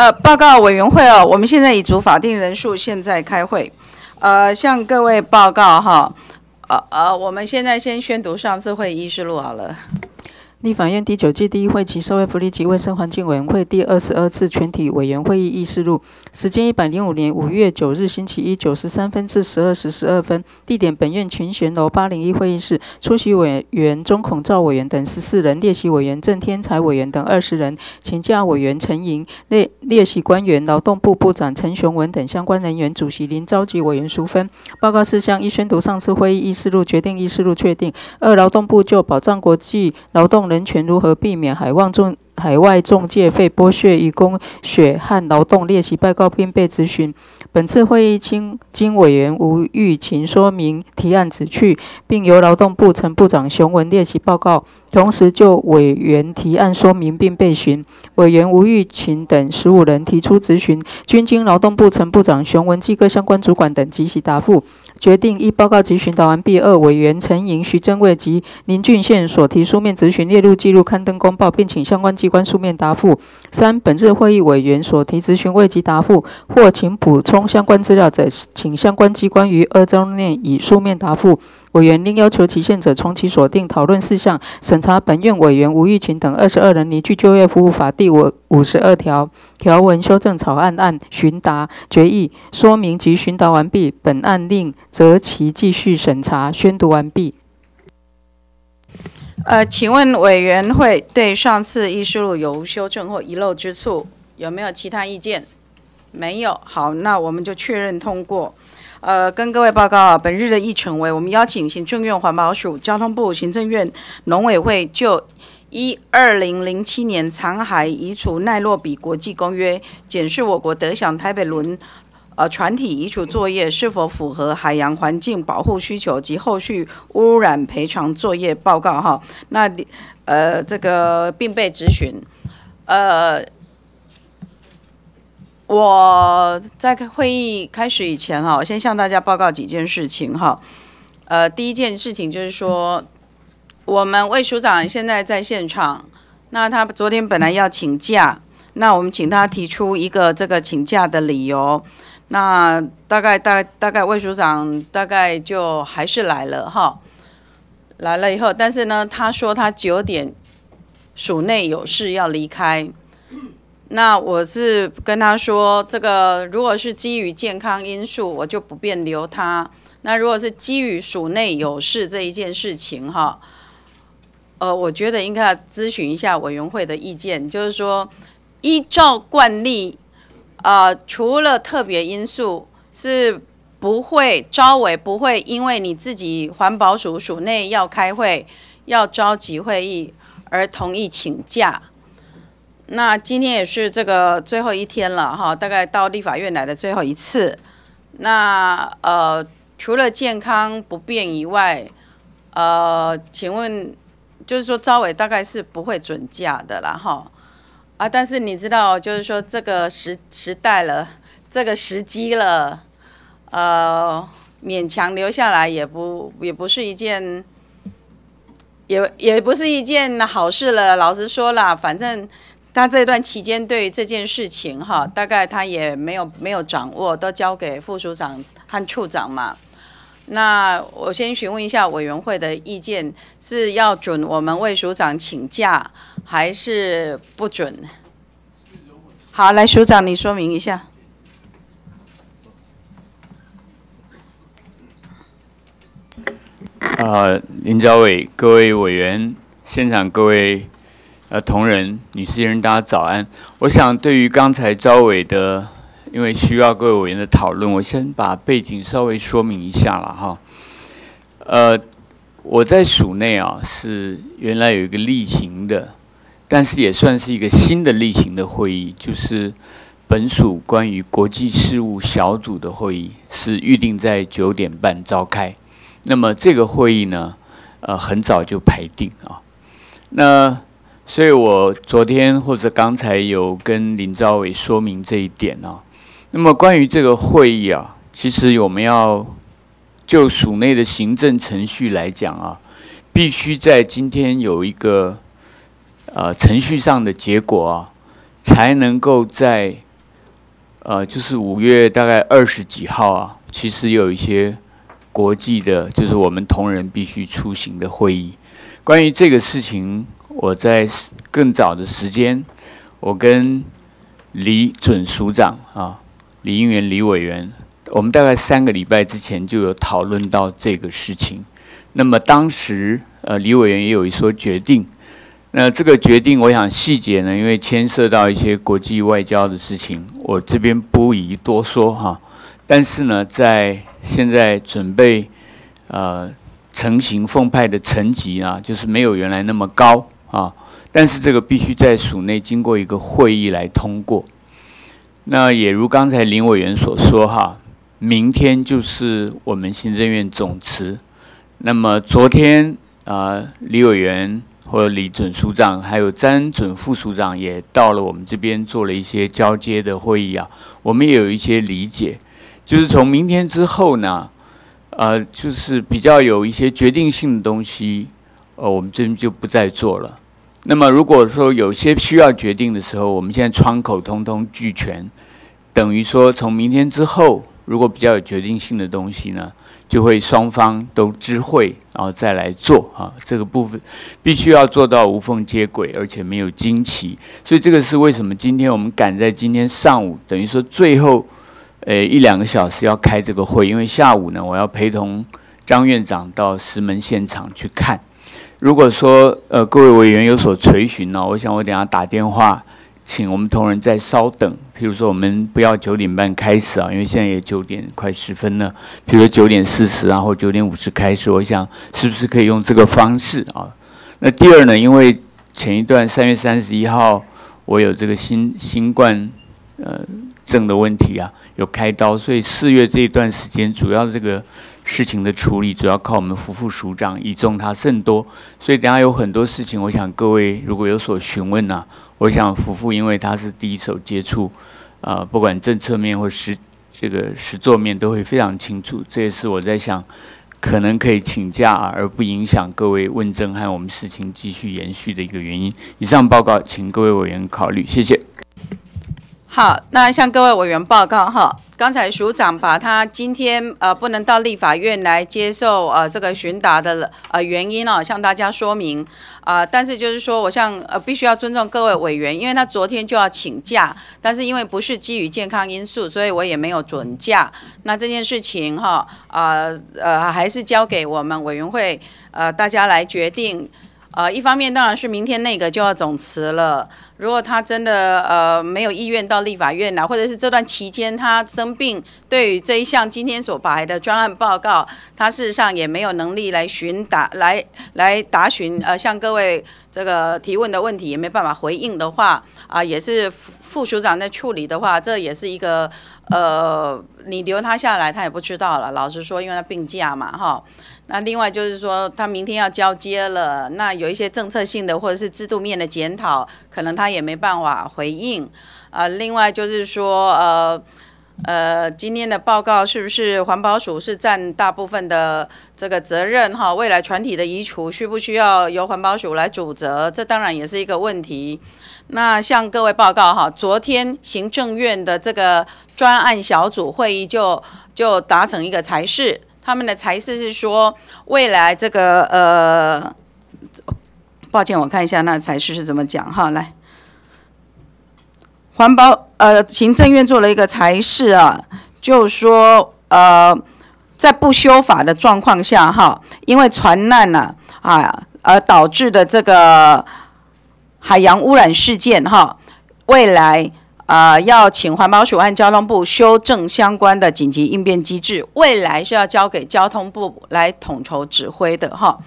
呃，报告委员会哦，我们现在已足法定人数，现在开会。呃，向各位报告哈，呃呃，我们现在先宣读上次会议议事录好了。立法院第九届第一会期社会福利及卫生环境委员会第二十二次全体委员会议议事录，时间一百零五年五月九日星期一九时三分至十二时十二分，地点本院群贤楼八零一会议室，出席委员钟孔照委员等十四人，列席委员郑天才委员等二十人，请假委员陈莹，列列席官员劳动部部长陈雄文等相关人员，主席林召集委员淑芬。报告事项一宣读上次会议议事录，决定议事录确定。二劳动部就保障国际劳动。人权如何避免海外中海外中介费剥削与工血和劳动列席报告并被咨询。本次会议经经委员吴玉琴说明提案旨趣，并由劳动部陈部长熊文列席报告。同时就委员提案说明并被询。委员吴玉琴等十五人提出质询，均经劳动部陈部长熊文及各相关主管等及时答复。决定一报告及询答完毕。二委员陈莹、徐正卫及林俊宪所提书面质询列入记录刊登公报，并请相关机关书面答复。三本日会议委员所提质询未及答复，或请补充相关资料者，请相关机关于二周内以书面答复。委员另要求期限者，从其锁定讨论事项，审查本院委员吴玉琴等二十二人拟具就业服务法第五五十二条条文修正草案案询答决议说明及询答完毕，本案令择期继续审查。宣读完毕。呃，请问委员会对上次议事录有无修正或遗漏之处？有没有其他意见？没有。好，那我们就确认通过。呃，跟各位报告啊，本日的议程为，我们邀请行政院环保署、交通部、行政院农委会就一二零零七年残骸移除奈洛比国际公约，检视我国德享台北轮呃船体移除作业是否符合海洋环境保护需求及后续污染赔偿作业报告哈。那呃，这个并被咨询，呃。我在会议开始以前哈，先向大家报告几件事情哈。呃，第一件事情就是说，我们魏署长现在在现场，那他昨天本来要请假，那我们请他提出一个这个请假的理由。那大概大大概魏署长大概就还是来了哈，来了以后，但是呢，他说他九点署内有事要离开。那我是跟他说，这个如果是基于健康因素，我就不便留他。那如果是基于署内有事这一件事情，哈，呃，我觉得应该咨询一下委员会的意见，就是说，依照惯例，呃，除了特别因素，是不会招委不会因为你自己环保署署内要开会要召集会议而同意请假。那今天也是这个最后一天了哈，大概到立法院来的最后一次。那呃，除了健康不便以外，呃，请问就是说招委大概是不会准假的啦哈。啊，但是你知道，就是说这个时时代了，这个时机了，呃，勉强留下来也不也不是一件，也也不是一件好事了。老实说了，反正。他这段期间对这件事情哈，大概他也没有没有掌握，都交给副署长和处长嘛。那我先询问一下委员会的意见，是要准我们魏署长请假，还是不准？好，来署长你说明一下。啊，林朝伟、各位委员、现场各位。呃，同仁、女士、先生，大家早安。我想对于刚才招委的，因为需要各位委员的讨论，我先把背景稍微说明一下了哈。呃，我在署内啊，是原来有一个例行的，但是也算是一个新的例行的会议，就是本署关于国际事务小组的会议，是预定在九点半召开。那么这个会议呢，呃，很早就排定啊，那。所以我昨天或者刚才有跟林兆伟说明这一点啊。那么关于这个会议啊，其实我们要就署内的行政程序来讲啊，必须在今天有一个呃程序上的结果啊，才能够在呃，就是五月大概二十几号啊，其实有一些国际的，就是我们同仁必须出行的会议。关于这个事情，我在更早的时间，我跟李准署长啊，李英元李委员，我们大概三个礼拜之前就有讨论到这个事情。那么当时，呃，李委员也有一说决定。那这个决定，我想细节呢，因为牵涉到一些国际外交的事情，我这边不宜多说哈。但是呢，在现在准备呃成型奉派的层级啊，就是没有原来那么高啊。但是这个必须在署内经过一个会议来通过。那也如刚才林委员所说哈，明天就是我们行政院总辞。那么昨天啊，李委员。或李准署长，还有詹准副署长也到了我们这边做了一些交接的会议啊。我们也有一些理解，就是从明天之后呢，呃，就是比较有一些决定性的东西，呃，我们这边就不再做了。那么如果说有些需要决定的时候，我们现在窗口通通俱全，等于说从明天之后，如果比较有决定性的东西呢？就会双方都知会，然后再来做啊，这个部分必须要做到无缝接轨，而且没有惊奇。所以这个是为什么今天我们赶在今天上午，等于说最后呃一两个小时要开这个会，因为下午呢我要陪同张院长到石门现场去看。如果说呃各位委员有所垂询呢，我想我等下打电话。请我们同仁再稍等，譬如说我们不要九点半开始啊，因为现在也九点快十分了。譬如说九点四十然后九点五十开始，我想是不是可以用这个方式啊？那第二呢，因为前一段三月三十一号我有这个新新冠呃症的问题啊，有开刀，所以四月这一段时间主要这个事情的处理主要靠我们副副署长，倚重他甚多，所以等下有很多事情，我想各位如果有所询问呢。我想，夫妇因为他是第一手接触，啊，不管政策面或实这个实作面都会非常清楚。这也是我在想，可能可以请假而不影响各位问政和我们事情继续延续的一个原因。以上报告，请各位委员考虑，谢谢。好，那向各位委员报告哈，刚才署长把他今天呃不能到立法院来接受呃这个询答的呃原因哦，向大家说明啊，但是就是说我向呃必须要尊重各位委员，因为他昨天就要请假，但是因为不是基于健康因素，所以我也没有准假。那这件事情哈啊呃还是交给我们委员会呃大家来决定。呃，一方面当然是明天那个就要总辞了。如果他真的呃没有意愿到立法院来，或者是这段期间他生病，对于这一项今天所排的专案报告，他事实上也没有能力来询答来来答询呃向各位这个提问的问题，也没办法回应的话，啊也是副署长在处理的话，这也是一个呃你留他下来他也不知道了。老实说，因为他病假嘛，哈。那另外就是说，他明天要交接了，那有一些政策性的或者是制度面的检讨，可能他也没办法回应。啊，另外就是说，呃呃，今天的报告是不是环保署是占大部分的这个责任？哈，未来船体的移除需不需要由环保署来主责？这当然也是一个问题。那向各位报告哈，昨天行政院的这个专案小组会议就就达成一个裁示。他们的才是是说，未来这个呃，抱歉，我看一下那才是是怎么讲哈。来，环保呃，行政院做了一个才是啊，就说呃，在不修法的状况下哈，因为船难呢啊而导致的这个海洋污染事件哈，未来。啊，要请环保署和交通部修正相关的紧急应变机制，未来是要交给交通部来统筹指挥的哈。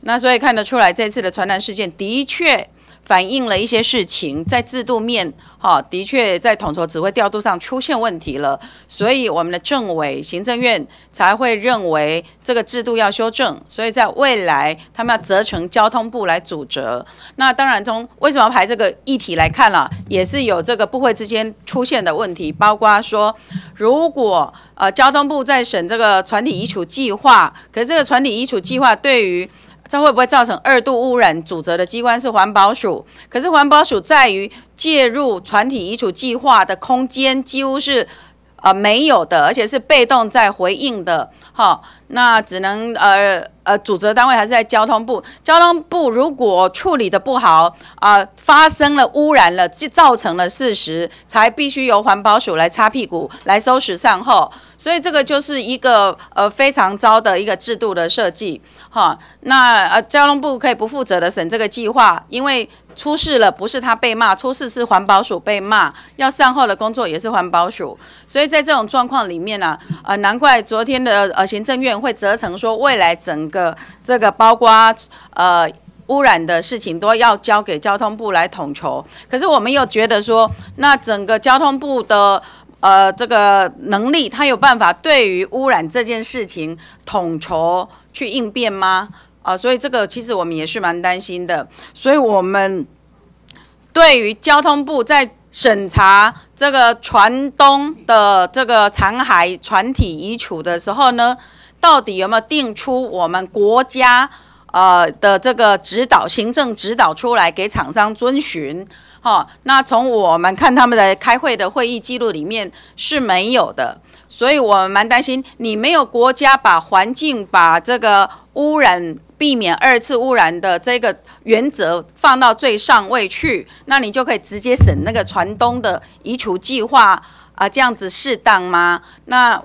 那所以看得出来，这次的传染事件的确。反映了一些事情，在制度面，哈，的确在统筹指挥调度上出现问题了，所以我们的政委、行政院才会认为这个制度要修正，所以在未来他们要责成交通部来主责。那当然，从为什么排这个议题来看了，也是有这个部会之间出现的问题，包括说，如果呃交通部在审这个船体移除计划，可是这个船体移除计划对于这会不会造成二度污染？主责的机关是环保署，可是环保署在于介入船体移除计划的空间几乎是呃没有的，而且是被动在回应的，哈，那只能呃呃主责单位还是在交通部，交通部如果处理的不好啊，发生了污染了，造成了事实，才必须由环保署来擦屁股来收拾善后。所以这个就是一个呃非常糟的一个制度的设计，哈，那呃交通部可以不负责的审这个计划，因为出事了不是他被骂，出事是环保署被骂，要善后的工作也是环保署，所以在这种状况里面呢，呃难怪昨天的呃行政院会责成说，未来整个这个包括呃污染的事情都要交给交通部来统筹，可是我们又觉得说，那整个交通部的。呃，这个能力，他有办法对于污染这件事情统筹去应变吗？啊，所以这个其实我们也是蛮担心的。所以，我们对于交通部在审查这个船东的这个残骸船体移除的时候呢，到底有没有定出我们国家呃的这个指导、行政指导出来给厂商遵循？哦，那从我们看他们的开会的会议记录里面是没有的，所以我们蛮担心，你没有国家把环境、把这个污染、避免二次污染的这个原则放到最上位去，那你就可以直接审那个船东的移除计划啊，这样子适当吗？那？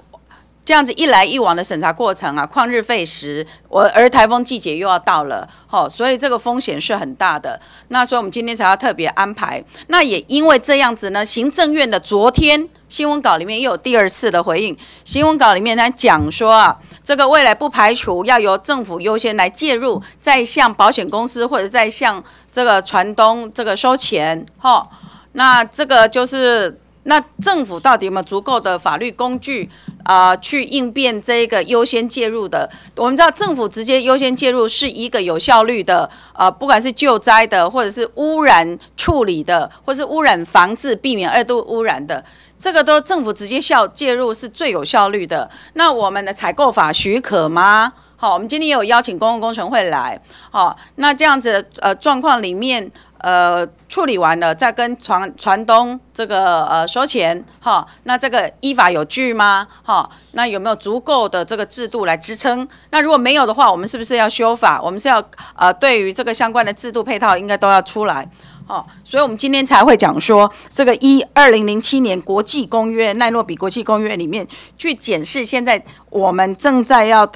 这样子一来一往的审查过程啊，旷日费时。我而台风季节又要到了，吼，所以这个风险是很大的。那所以我们今天才要特别安排。那也因为这样子呢，行政院的昨天新闻稿里面又有第二次的回应。新闻稿里面他讲说啊，这个未来不排除要由政府优先来介入，再向保险公司或者再向这个船东这个收钱，吼。那这个就是。那政府到底有没有足够的法律工具啊，去应变这个优先介入的？我们知道政府直接优先介入是一个有效率的，呃，不管是救灾的，或者是污染处理的，或是污染防治、避免二度污染的，这个都政府直接效介入是最有效率的。那我们的采购法许可吗？好，我们今天也有邀请公共工程会来，好，那这样子呃状况里面。呃，处理完了再跟船船东这个呃收钱哈，那这个依法有据吗？哈，那有没有足够的这个制度来支撑？那如果没有的话，我们是不是要修法？我们是要呃对于这个相关的制度配套应该都要出来，哦，所以我们今天才会讲说这个一二零零七年国际公约奈诺比国际公约里面去检视现在我们正在要。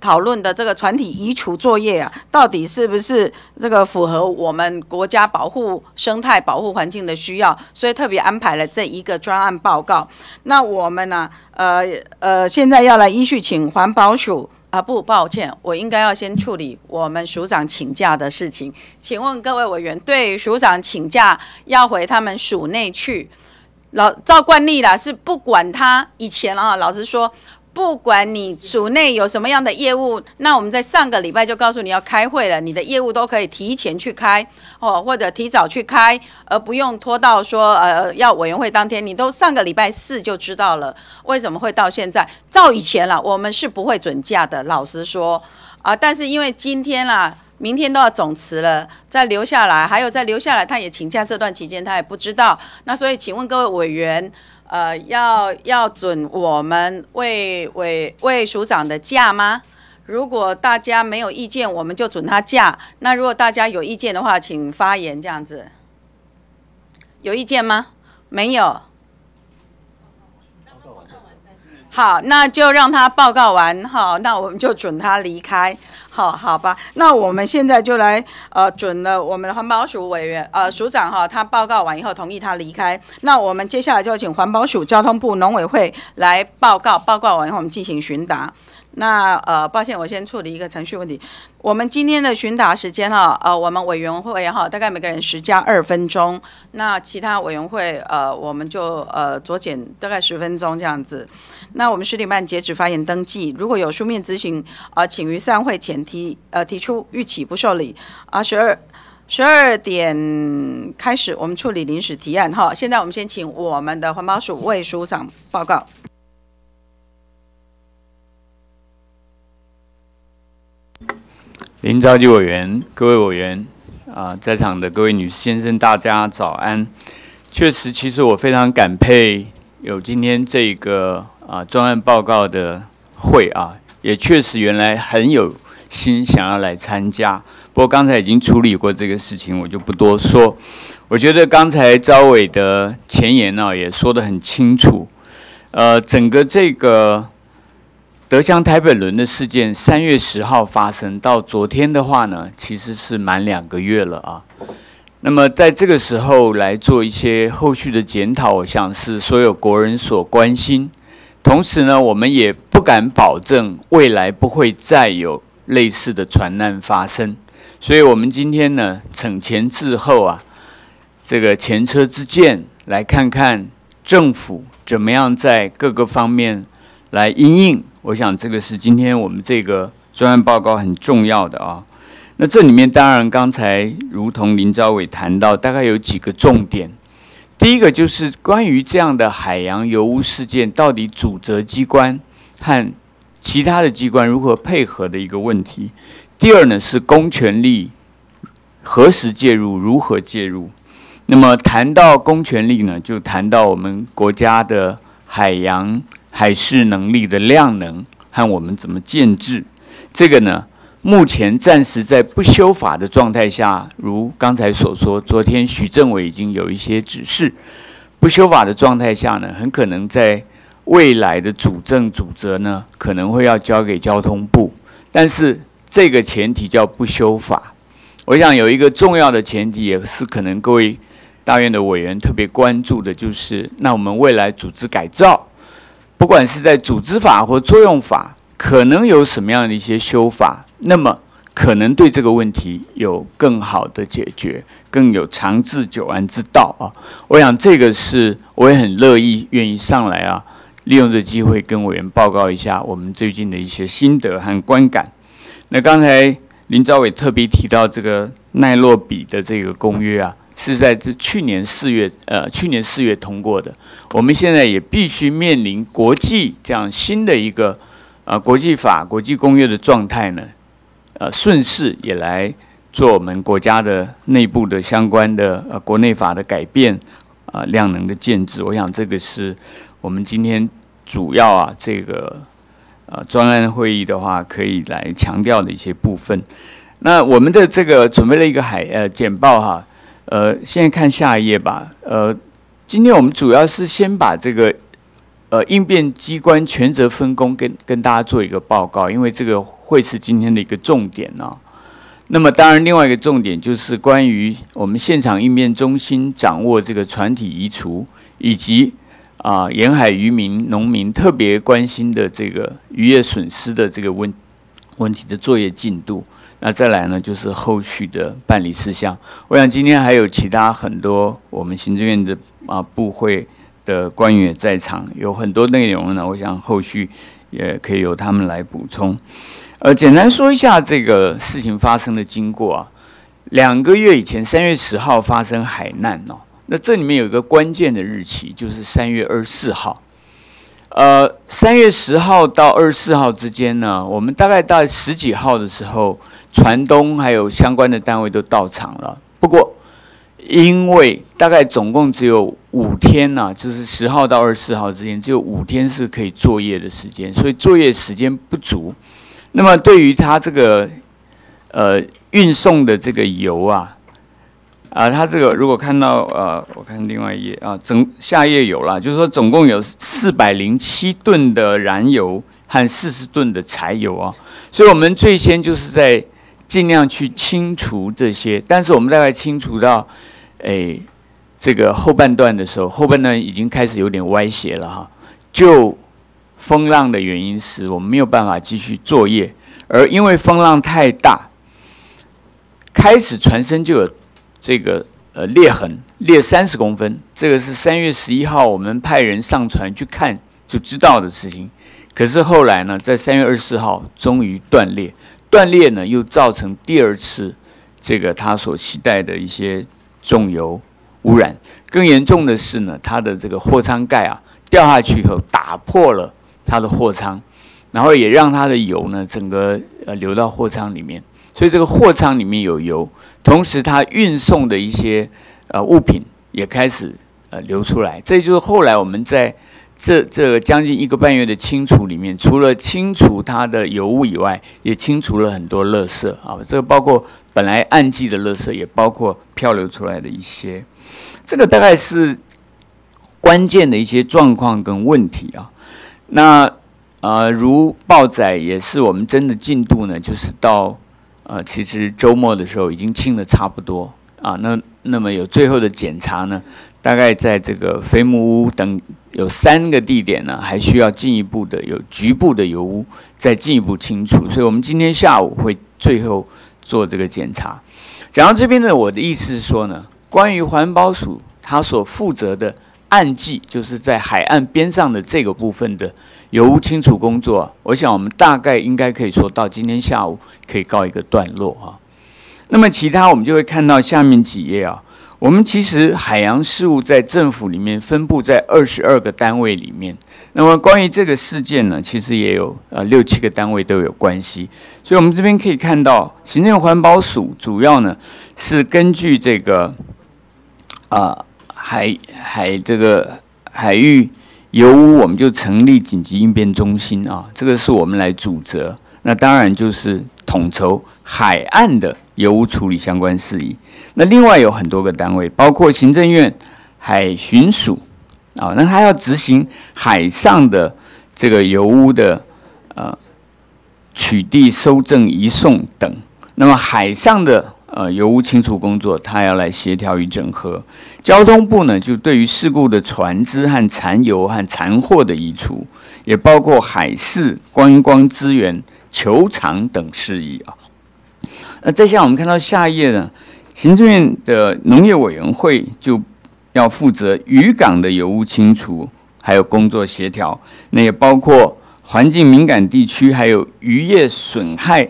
讨论的这个船体移除作业啊，到底是不是这个符合我们国家保护生态、保护环境的需要？所以特别安排了这一个专案报告。那我们呢？呃呃，现在要来依序请环保署啊，不，抱歉，我应该要先处理我们署长请假的事情。请问各位委员，对署长请假要回他们署内去，老照惯例啦，是不管他以前啊，老实说。不管你署内有什么样的业务，那我们在上个礼拜就告诉你要开会了，你的业务都可以提前去开哦，或者提早去开，而不用拖到说呃要委员会当天，你都上个礼拜四就知道了。为什么会到现在？照以前了，我们是不会准假的，老实说啊。但是因为今天啦，明天都要总辞了，再留下来，还有再留下来，他也请假这段期间他也不知道。那所以请问各位委员。呃，要要准我们魏魏魏署长的假吗？如果大家没有意见，我们就准他假。那如果大家有意见的话，请发言这样子。有意见吗？没有。好，那就让他报告完哈，那我们就准他离开。哦，好吧，那我们现在就来呃准了我们的环保署委员呃署长哈，他报告完以后同意他离开。那我们接下来就请环保署、交通部、农委会来报告，报告完以后我们进行询答。那呃，抱歉，我先处理一个程序问题。我们今天的询答时间哈，呃，我们委员会哈，大概每个人十加二分钟。那其他委员会呃，我们就呃酌减大概十分钟这样子。那我们十点半截止发言登记，如果有书面执行呃，请于散会前提呃提出预起不受理。啊，十二十二点开始我们处理临时提案哈。现在我们先请我们的环保署魏署长报告。林召集委员、各位委员啊，在场的各位女士、先生，大家早安。确实，其实我非常感佩有今天这个啊专案报告的会啊，也确实原来很有心想要来参加。不过刚才已经处理过这个事情，我就不多说。我觉得刚才招委的前言呢，也说得很清楚。呃，整个这个德祥台北轮的事件，三月十号发生到昨天的话呢，其实是满两个月了啊。那么在这个时候来做一些后续的检讨，我想是所有国人所关心。同时呢，我们也不敢保证未来不会再有类似的船难发生。所以，我们今天呢，惩前恣后啊。这个前车之鉴，来看看政府怎么样在各个方面来应应。我想这个是今天我们这个专案报告很重要的啊。那这里面当然刚才如同林昭伟谈到，大概有几个重点。第一个就是关于这样的海洋油污事件，到底主责机关和其他的机关如何配合的一个问题。第二呢是公权力何时介入，如何介入。那么谈到公权力呢，就谈到我们国家的海洋海事能力的量能和我们怎么建制。这个呢，目前暂时在不修法的状态下，如刚才所说，昨天许政委已经有一些指示，不修法的状态下呢，很可能在未来的主政主责呢，可能会要交给交通部。但是这个前提叫不修法。我想有一个重要的前提，也是可能各位。大院的委员特别关注的就是，那我们未来组织改造，不管是在组织法或作用法，可能有什么样的一些修法，那么可能对这个问题有更好的解决，更有长治久安之道啊！我想这个是我也很乐意愿意上来啊，利用这机会跟委员报告一下我们最近的一些心得和观感。那刚才林昭伟特别提到这个奈洛比的这个公约啊。是在这去年四月，呃，去年四月通过的。我们现在也必须面临国际这样新的一个，呃，国际法、国际公约的状态呢，呃，顺势也来做我们国家的内部的相关的呃国内法的改变，啊，量能的建制。我想这个是我们今天主要啊这个呃专案会议的话，可以来强调的一些部分。那我们的这个准备了一个海呃简报哈。呃，现在看下一页吧。呃，今天我们主要是先把这个呃应变机关权责分工跟跟大家做一个报告，因为这个会是今天的一个重点呢。那么，当然另外一个重点就是关于我们现场应变中心掌握这个船体移除，以及啊沿海渔民、农民特别关心的这个渔业损失的这个问问题的作业进度。那再来呢，就是后续的办理事项。我想今天还有其他很多我们行政院的啊部会的官员在场，有很多内容呢。我想后续也可以由他们来补充。呃，简单说一下这个事情发生的经过啊。两个月以前，三月十号发生海难哦。那这里面有一个关键的日期，就是三月二十四号。呃，三月十号到二十四号之间呢，我们大概到十几号的时候。船东还有相关的单位都到场了，不过因为大概总共只有五天呐，就是十号到二十四号之间只有五天是可以作业的时间，所以作业时间不足。那么对于他这个呃运送的这个油啊，啊，他这个如果看到呃，我看另外一页啊，整下页有了，就是说总共有四百零七吨的燃油和四十吨的柴油啊，所以我们最先就是在尽量去清除这些，但是我们大概清除到，诶，这个后半段的时候，后半段已经开始有点歪斜了哈。就风浪的原因是我们没有办法继续作业，而因为风浪太大，开始船身就有这个呃裂痕，裂三十公分。这个是三月十一号我们派人上船去看就知道的事情。可是后来呢，在三月二十四号终于断裂。断裂呢，又造成第二次这个它所携带的一些重油污染。更严重的是呢，它的这个货舱盖啊掉下去以后，打破了它的货舱，然后也让它的油呢整个呃流到货舱里面。所以这个货舱里面有油，同时它运送的一些呃物品也开始呃流出来。这就是后来我们在这这将近一个半月的清除里面，除了清除它的油污以外，也清除了很多垃圾啊。这个包括本来暗记的垃圾，也包括漂流出来的一些。这个大概是关键的一些状况跟问题啊。那呃，如报载也是我们真的进度呢，就是到呃，其实周末的时候已经清的差不多啊。那那么有最后的检查呢，大概在这个飞木屋等有三个地点呢，还需要进一步的有局部的油污再进一步清除。所以我们今天下午会最后做这个检查。讲到这边呢，我的意思是说呢，关于环保署它所负责的岸际，就是在海岸边上的这个部分的。油污清除工作，我想我们大概应该可以说到今天下午可以告一个段落啊。那么其他我们就会看到下面几页啊。我们其实海洋事务在政府里面分布在二十二个单位里面。那么关于这个事件呢，其实也有呃六七个单位都有关系。所以我们这边可以看到，行政环保署主要呢是根据这个啊海海这个海域。油污，我们就成立紧急应变中心啊，这个是我们来主责。那当然就是统筹海岸的油污处理相关事宜。那另外有很多个单位，包括行政院海巡署啊，那他要执行海上的这个油污的呃取缔、收证、移送等。那么海上的。呃，油污清除工作，他要来协调与整合。交通部呢，就对于事故的船只和残油和残货的移除，也包括海事、观光资源、球场等事宜啊。那再下我们看到下一页呢，行政院的农业委员会就要负责渔港的油污清除，还有工作协调。那也包括环境敏感地区，还有渔业损害。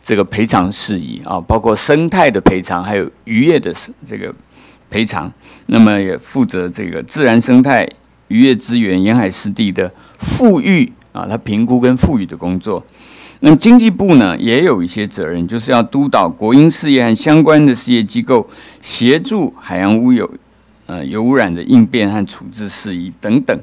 这个赔偿事宜啊，包括生态的赔偿，还有渔业的这个赔偿。那么也负责这个自然生态、渔业资源、沿海湿地的富裕啊，它评估跟富裕的工作。那么经济部呢，也有一些责任，就是要督导国营事业和相关的事业机构，协助海洋污有呃有污染的应变和处置事宜等等。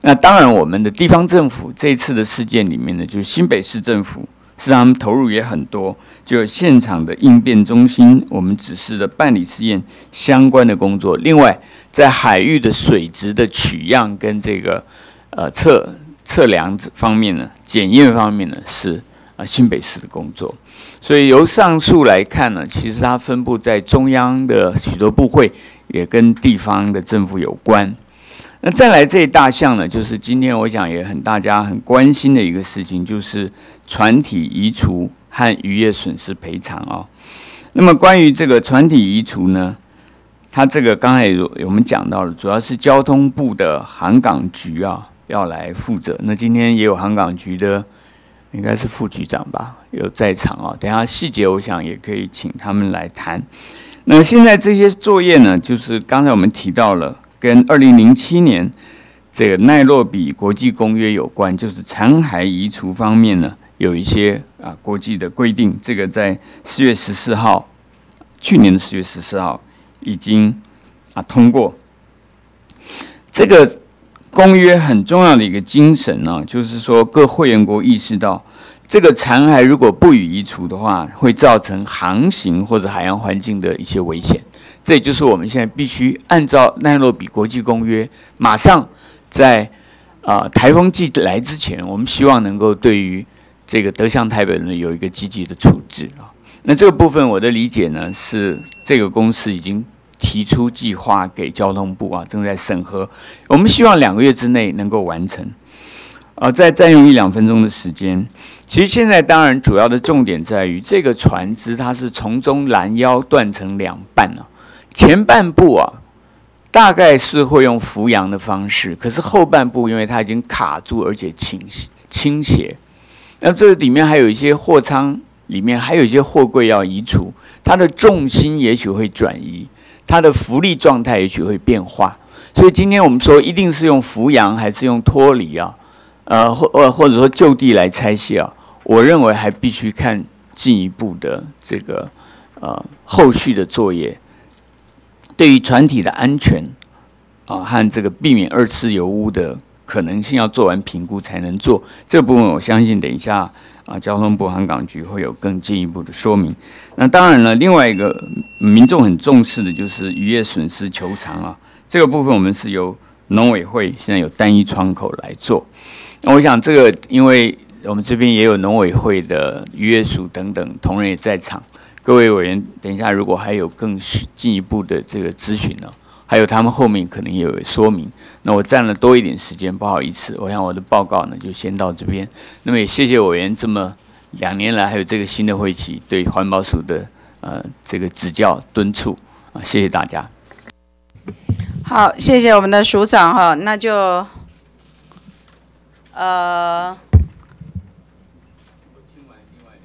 那当然，我们的地方政府这次的事件里面呢，就是新北市政府。是，他们投入也很多，就现场的应变中心，我们指示的办理试验相关的工作。另外，在海域的水质的取样跟这个呃测测量方面呢，检验方面呢，是啊新北市的工作。所以由上述来看呢，其实它分布在中央的许多部会，也跟地方的政府有关。那再来这一大项呢，就是今天我想也很大家很关心的一个事情，就是船体移除和渔业损失赔偿啊。那么关于这个船体移除呢，它这个刚才有我们讲到了，主要是交通部的航港局啊要来负责。那今天也有航港局的，应该是副局长吧，有在场啊。等下细节我想也可以请他们来谈。那现在这些作业呢，就是刚才我们提到了。跟二零零七年这个奈洛比国际公约有关，就是残骸移除方面呢，有一些啊国际的规定。这个在四月十四号，去年的四月十四号已经啊通过。这个公约很重要的一个精神呢，就是说各会员国意识到，这个残骸如果不予移除的话，会造成航行或者海洋环境的一些危险。这也就是我们现在必须按照奈洛比国际公约，马上在啊台风季来之前，我们希望能够对于这个德向台北呢有一个积极的处置啊。那这个部分我的理解呢是，这个公司已经提出计划给交通部啊，正在审核。我们希望两个月之内能够完成。啊，再占用一两分钟的时间。其实现在当然主要的重点在于这个船只，它是从中拦腰断成两半啊。前半部啊，大概是会用扶扬的方式，可是后半部因为它已经卡住，而且倾倾斜，那这里面还有一些货舱，里面还有一些货柜要移除，它的重心也许会转移，它的浮力状态也许会变化，所以今天我们说一定是用扶扬还是用脱离啊，呃或呃或者说就地来拆卸啊，我认为还必须看进一步的这个呃后续的作业，对于船体的安全啊和这个避免二次油污的可能性要做完评估才能做。这部分我相信等一下啊交通部航港局会有更进一步的说明。那当然了，另外一个民众很重视的就是渔业损失求偿啊，这个部分我们是由农委会现在有单一窗口来做。那我想这个因为。我们这边也有农委会的渔业署等等同仁也在场，各位委员，等一下如果还有更进一步的这个咨询呢，还有他们后面可能也有说明。那我占了多一点时间，不好意思，我想我的报告呢就先到这边。那么也谢谢委员这么两年来还有这个新的会期对环保署的呃这个指教敦促啊，谢谢大家。好，谢谢我们的署长哈，那就呃。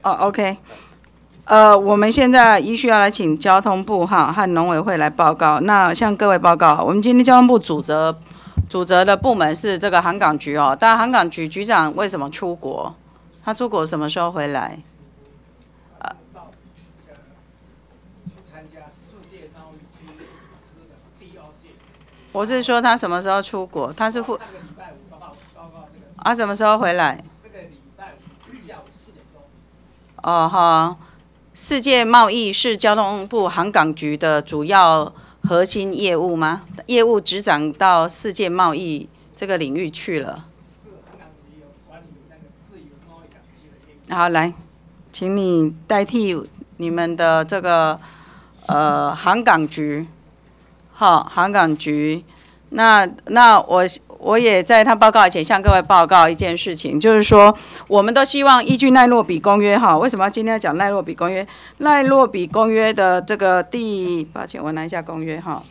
哦，OK，呃，我们现在依需要来请交通部哈和农委会来报告。那向各位报告，我们今天交通部主责主责的部门是这个航港局哦。但航港局局长为什么出国？他出国什么时候回来？呃，我是说他什么时候出国？他是负啊，什么时候回来？哦哈，世界贸易是交通部航港局的主要核心业务吗？业务执掌到世界贸易这个领域去了。好，来，请你代替你们的这个呃航港局，好，航港局，那那我。我也在他报告前向各位报告一件事情，就是说，我们都希望依据奈洛比公约哈。为什么要今天要讲奈洛比公约？奈洛比公约的这个第，抱歉，我拿一下公约哈。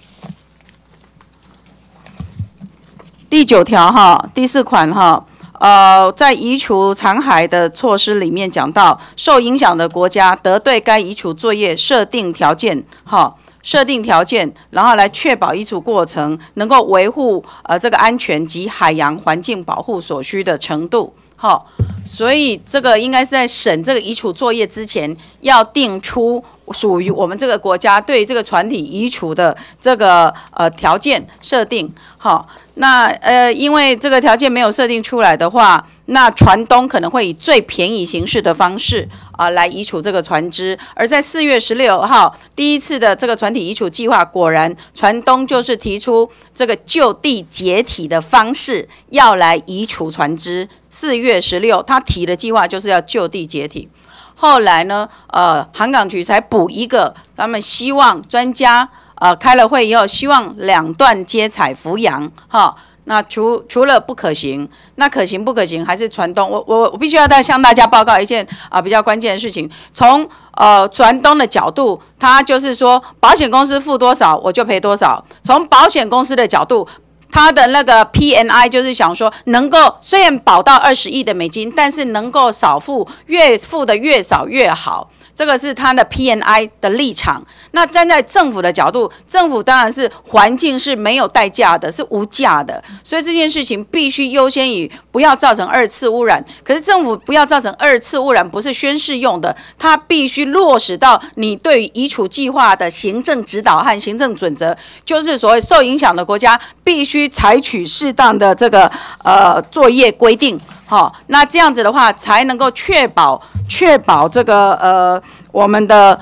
第九条哈，第四款哈，呃，在移除残骸的措施里面讲到，受影响的国家得对该移除作业设定条件哈。设定条件，然后来确保移除过程能够维护呃这个安全及海洋环境保护所需的程度。好，所以这个应该是在审这个移除作业之前，要定出属于我们这个国家对这个船体移除的这个呃条件设定。好。那呃，因为这个条件没有设定出来的话，那船东可能会以最便宜形式的方式啊来移除这个船只。而在四月十六号第一次的这个船体移除计划，果然船东就是提出这个就地解体的方式要来移除船只。四月十六他提的计划就是要就地解体。后来呢，呃，航港局才补一个，他们希望专家。呃，开了会以后，希望两段接采扶扬，哈，那除除了不可行，那可行不可行还是船东，我我我必须要再向大家报告一件啊比较关键的事情，从呃船东的角度，他就是说保险公司付多少我就赔多少，从保险公司的角度，他的那个 PNI 就是想说能够虽然保到二十亿的美金，但是能够少付，越付的越少越好。这个是他的 PNI 的立场。那站在政府的角度，政府当然是环境是没有代价的，是无价的。所以这件事情必须优先于不要造成二次污染。可是政府不要造成二次污染，不是宣誓用的，它必须落实到你对于移除计划的行政指导和行政准则，就是所谓受影响的国家必须采取适当的这个呃作业规定。好，那这样子的话，才能够确保确保这个呃我们的。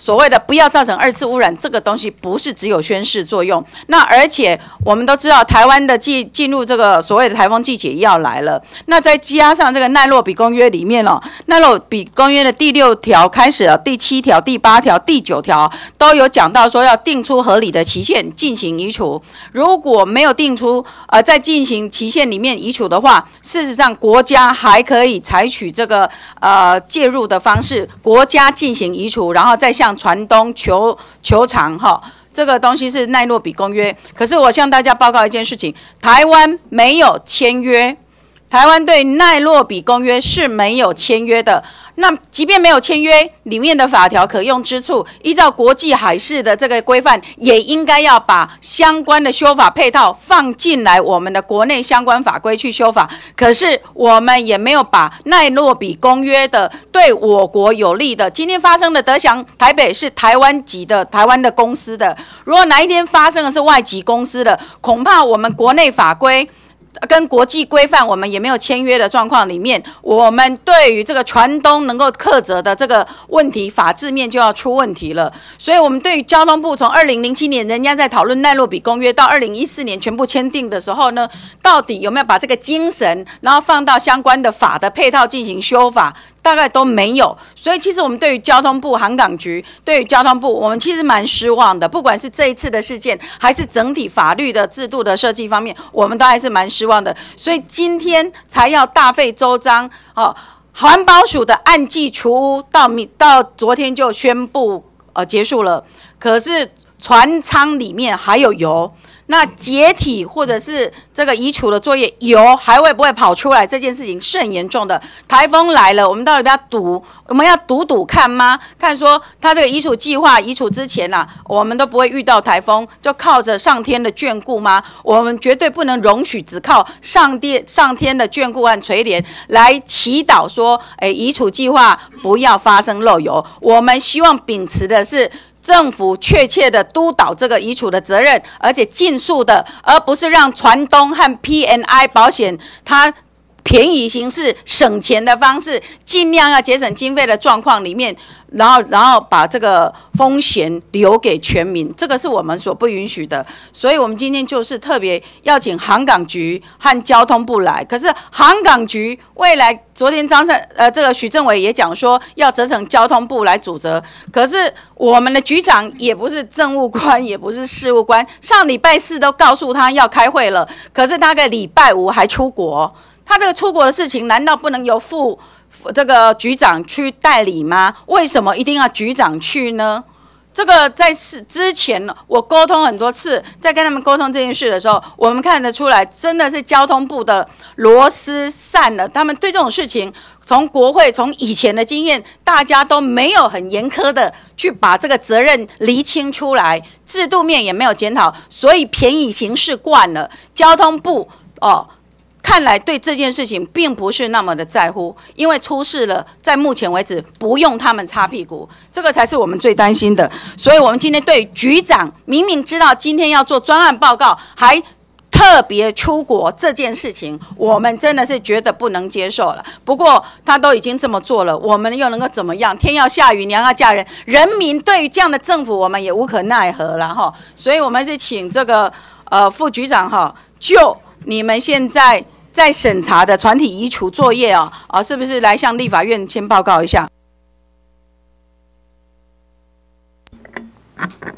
所谓的不要造成二次污染，这个东西不是只有宣示作用。那而且我们都知道，台湾的进进入这个所谓的台风季节要来了。那再加上这个奈洛比公约里面哦，奈洛比公约的第六条开始了，第七条、第八条、第九条都有讲到说要定出合理的期限进行移除。如果没有定出呃在进行期限里面移除的话，事实上国家还可以采取这个呃介入的方式，国家进行移除，然后再向船东球球场哈，这个东西是奈洛比公约。可是我向大家报告一件事情：台湾没有签约，台湾对奈洛比公约是没有签约的。那即便没有签约，里面的法条可用之处，依照国际海事的这个规范，也应该要把相关的修法配套放进来我们的国内相关法规去修法。可是我们也没有把奈洛比公约的对我国有利的，今天发生的德祥台北是台湾籍的台湾的公司的，如果哪一天发生的是外籍公司的，恐怕我们国内法规。跟国际规范，我们也没有签约的状况里面，我们对于这个船东能够克责的这个问题，法制面就要出问题了。所以，我们对于交通部从二零零七年人家在讨论奈洛比公约到二零一四年全部签订的时候呢，到底有没有把这个精神，然后放到相关的法的配套进行修法？大概都没有，所以其实我们对于交通部、航港局，对于交通部，我们其实蛮失望的。不管是这一次的事件，还是整体法律的制度的设计方面，我们都还是蛮失望的。所以今天才要大费周章哦，环保署的暗记除污到明到昨天就宣布呃结束了，可是船舱里面还有油。那解体或者是这个移除的作业，油还会不会跑出来？这件事情甚严重的。台风来了，我们到底要赌？我们要赌赌看吗？看说他这个移除计划移除之前呐，我们都不会遇到台风，就靠着上天的眷顾吗？我们绝对不能容许只靠上帝上天的眷顾和垂怜来祈祷说，哎，移除计划不要发生漏油。我们希望秉持的是。政府确切的督导这个移除的责任，而且尽速的，而不是让船东和 P N I 保险它便宜形式、省钱的方式，尽量要节省经费的状况里面。然后，然后把这个风险留给全民，这个是我们所不允许的。所以，我们今天就是特别邀请航港局和交通部来。可是，航港局未来昨天张胜呃，这个许政委也讲说要责成交通部来主责。可是，我们的局长也不是政务官，也不是事务官，上礼拜四都告诉他要开会了，可是大概礼拜五还出国。他这个出国的事情，难道不能由副？这个局长去代理吗？为什么一定要局长去呢？这个在是之前，我沟通很多次，在跟他们沟通这件事的时候，我们看得出来，真的是交通部的螺丝散了。他们对这种事情，从国会从以前的经验，大家都没有很严苛的去把这个责任厘清出来，制度面也没有检讨，所以便宜行事惯了。交通部哦。看来对这件事情并不是那么的在乎，因为出事了，在目前为止不用他们擦屁股，这个才是我们最担心的。所以，我们今天对局长明明知道今天要做专案报告，还特别出国这件事情，我们真的是觉得不能接受了。不过他都已经这么做了，我们又能够怎么样？天要下雨，娘要嫁人，人民对于这样的政府，我们也无可奈何了哈。所以，我们是请这个呃副局长哈就。你们现在在审查的船体移除作业哦，啊，是不是来向立法院先报告一下？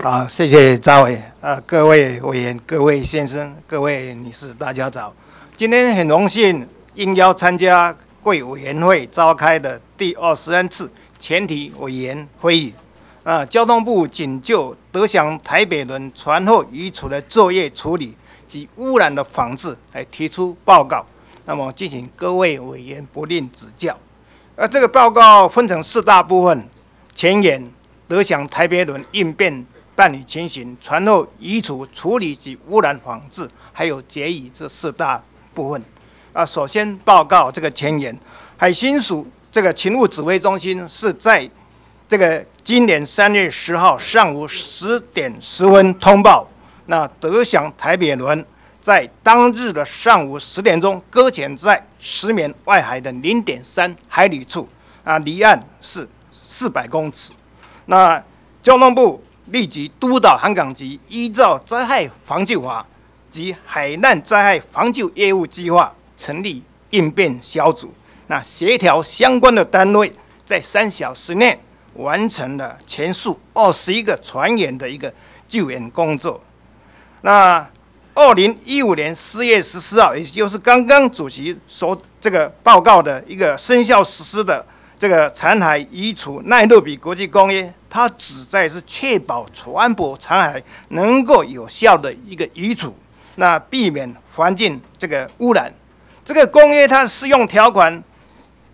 好，谢谢张伟，呃，各位委员、各位先生、各位女士，大家早。今天很荣幸应邀参加贵委员会召开的第二十三次全体委员会议。啊，交通部仅就德祥台北轮船后移除的作业处理。及污染的防治来提出报告，那么敬请各位委员不吝指教。而这个报告分成四大部分：前言、德享台北轮应变办理情形、船后移除处理及污染防治，还有结语这四大部分。啊，首先报告这个前言，海巡署这个勤务指挥中心是在这个今年三月十号上午十点十分通报。那德祥台北轮在当日的上午十点钟搁浅在石棉外海的零点三海里处，啊，离岸是四百公尺。那交通部立即督导航港局依照灾害防救法及海难灾害防救业务计划成立应变小组，那协调相关的单位，在三小时内完成了前述二十一个船员的一个救援工作。那二零一五年四月十四号，也就是刚刚主席所这个报告的一个生效实施的这个残骸移除奈洛比国际公约，它旨在是确保船舶残骸能够有效的一个移除，那避免环境这个污染，这个公约它适用条款，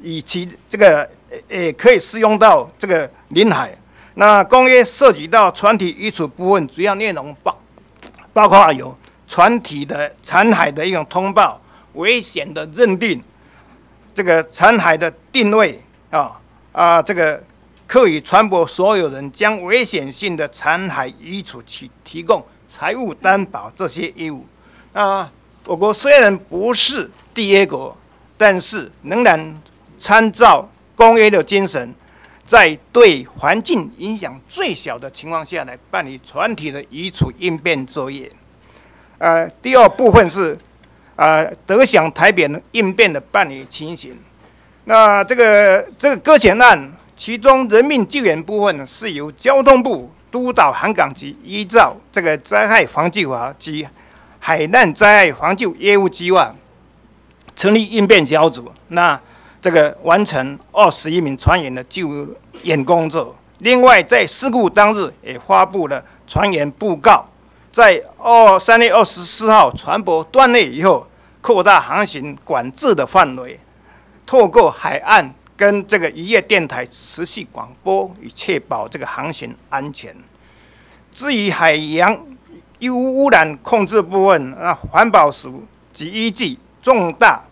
以及这个也可以适用到这个领海。那公约涉及到船体移除部分，主要内容包包括有船体的残骸的一种通报、危险的认定、这个残骸的定位啊啊这个。可以船舶所有人将危险性的残骸移除，去提供财务担保这些义务。啊，我国虽然不是缔约国，但是仍然参照公约的精神，在对环境影响最小的情况下来办理船体的移除应变作业。呃，第二部分是呃，得享台扁应变的办理情形。那这个这个搁浅案。其中人命救援部分是由交通部督导航港局依照这个灾害防救法及海难灾害防救业务计划，成立应变小组，那这个完成二十一名船员的救援工作。另外，在事故当日也发布了船员布告，在二三月二十四号船舶断裂以后，扩大航行管制的范围，透过海岸。跟这个渔业电台持续广播，以确保这个航行安全。至于海洋油污染控制部分，那环保署即依据重大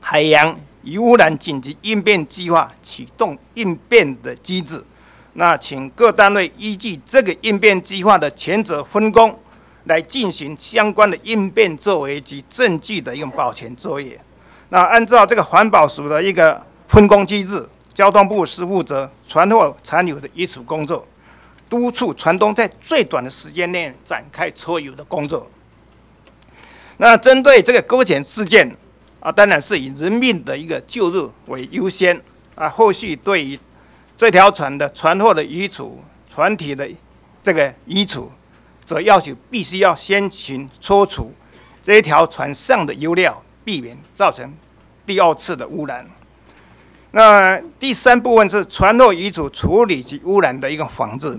海洋以污染紧急应变计划，启动应变的机制。那请各单位依据这个应变计划的权责分工，来进行相关的应变作为及证据的一种保全作业。那按照这个环保署的一个。分工机制，交通部是负责船货残留的移除工作，督促船东在最短的时间内展开抽油的工作。那针对这个搁浅事件啊，当然是以人命的一个救助为优先啊。后续对于这条船的船货的移除、船体的这个移除，则要求必须要先行抽除这条船上的油料，避免造成第二次的污染。那第三部分是船后遗嘱处理及污染的一个防治，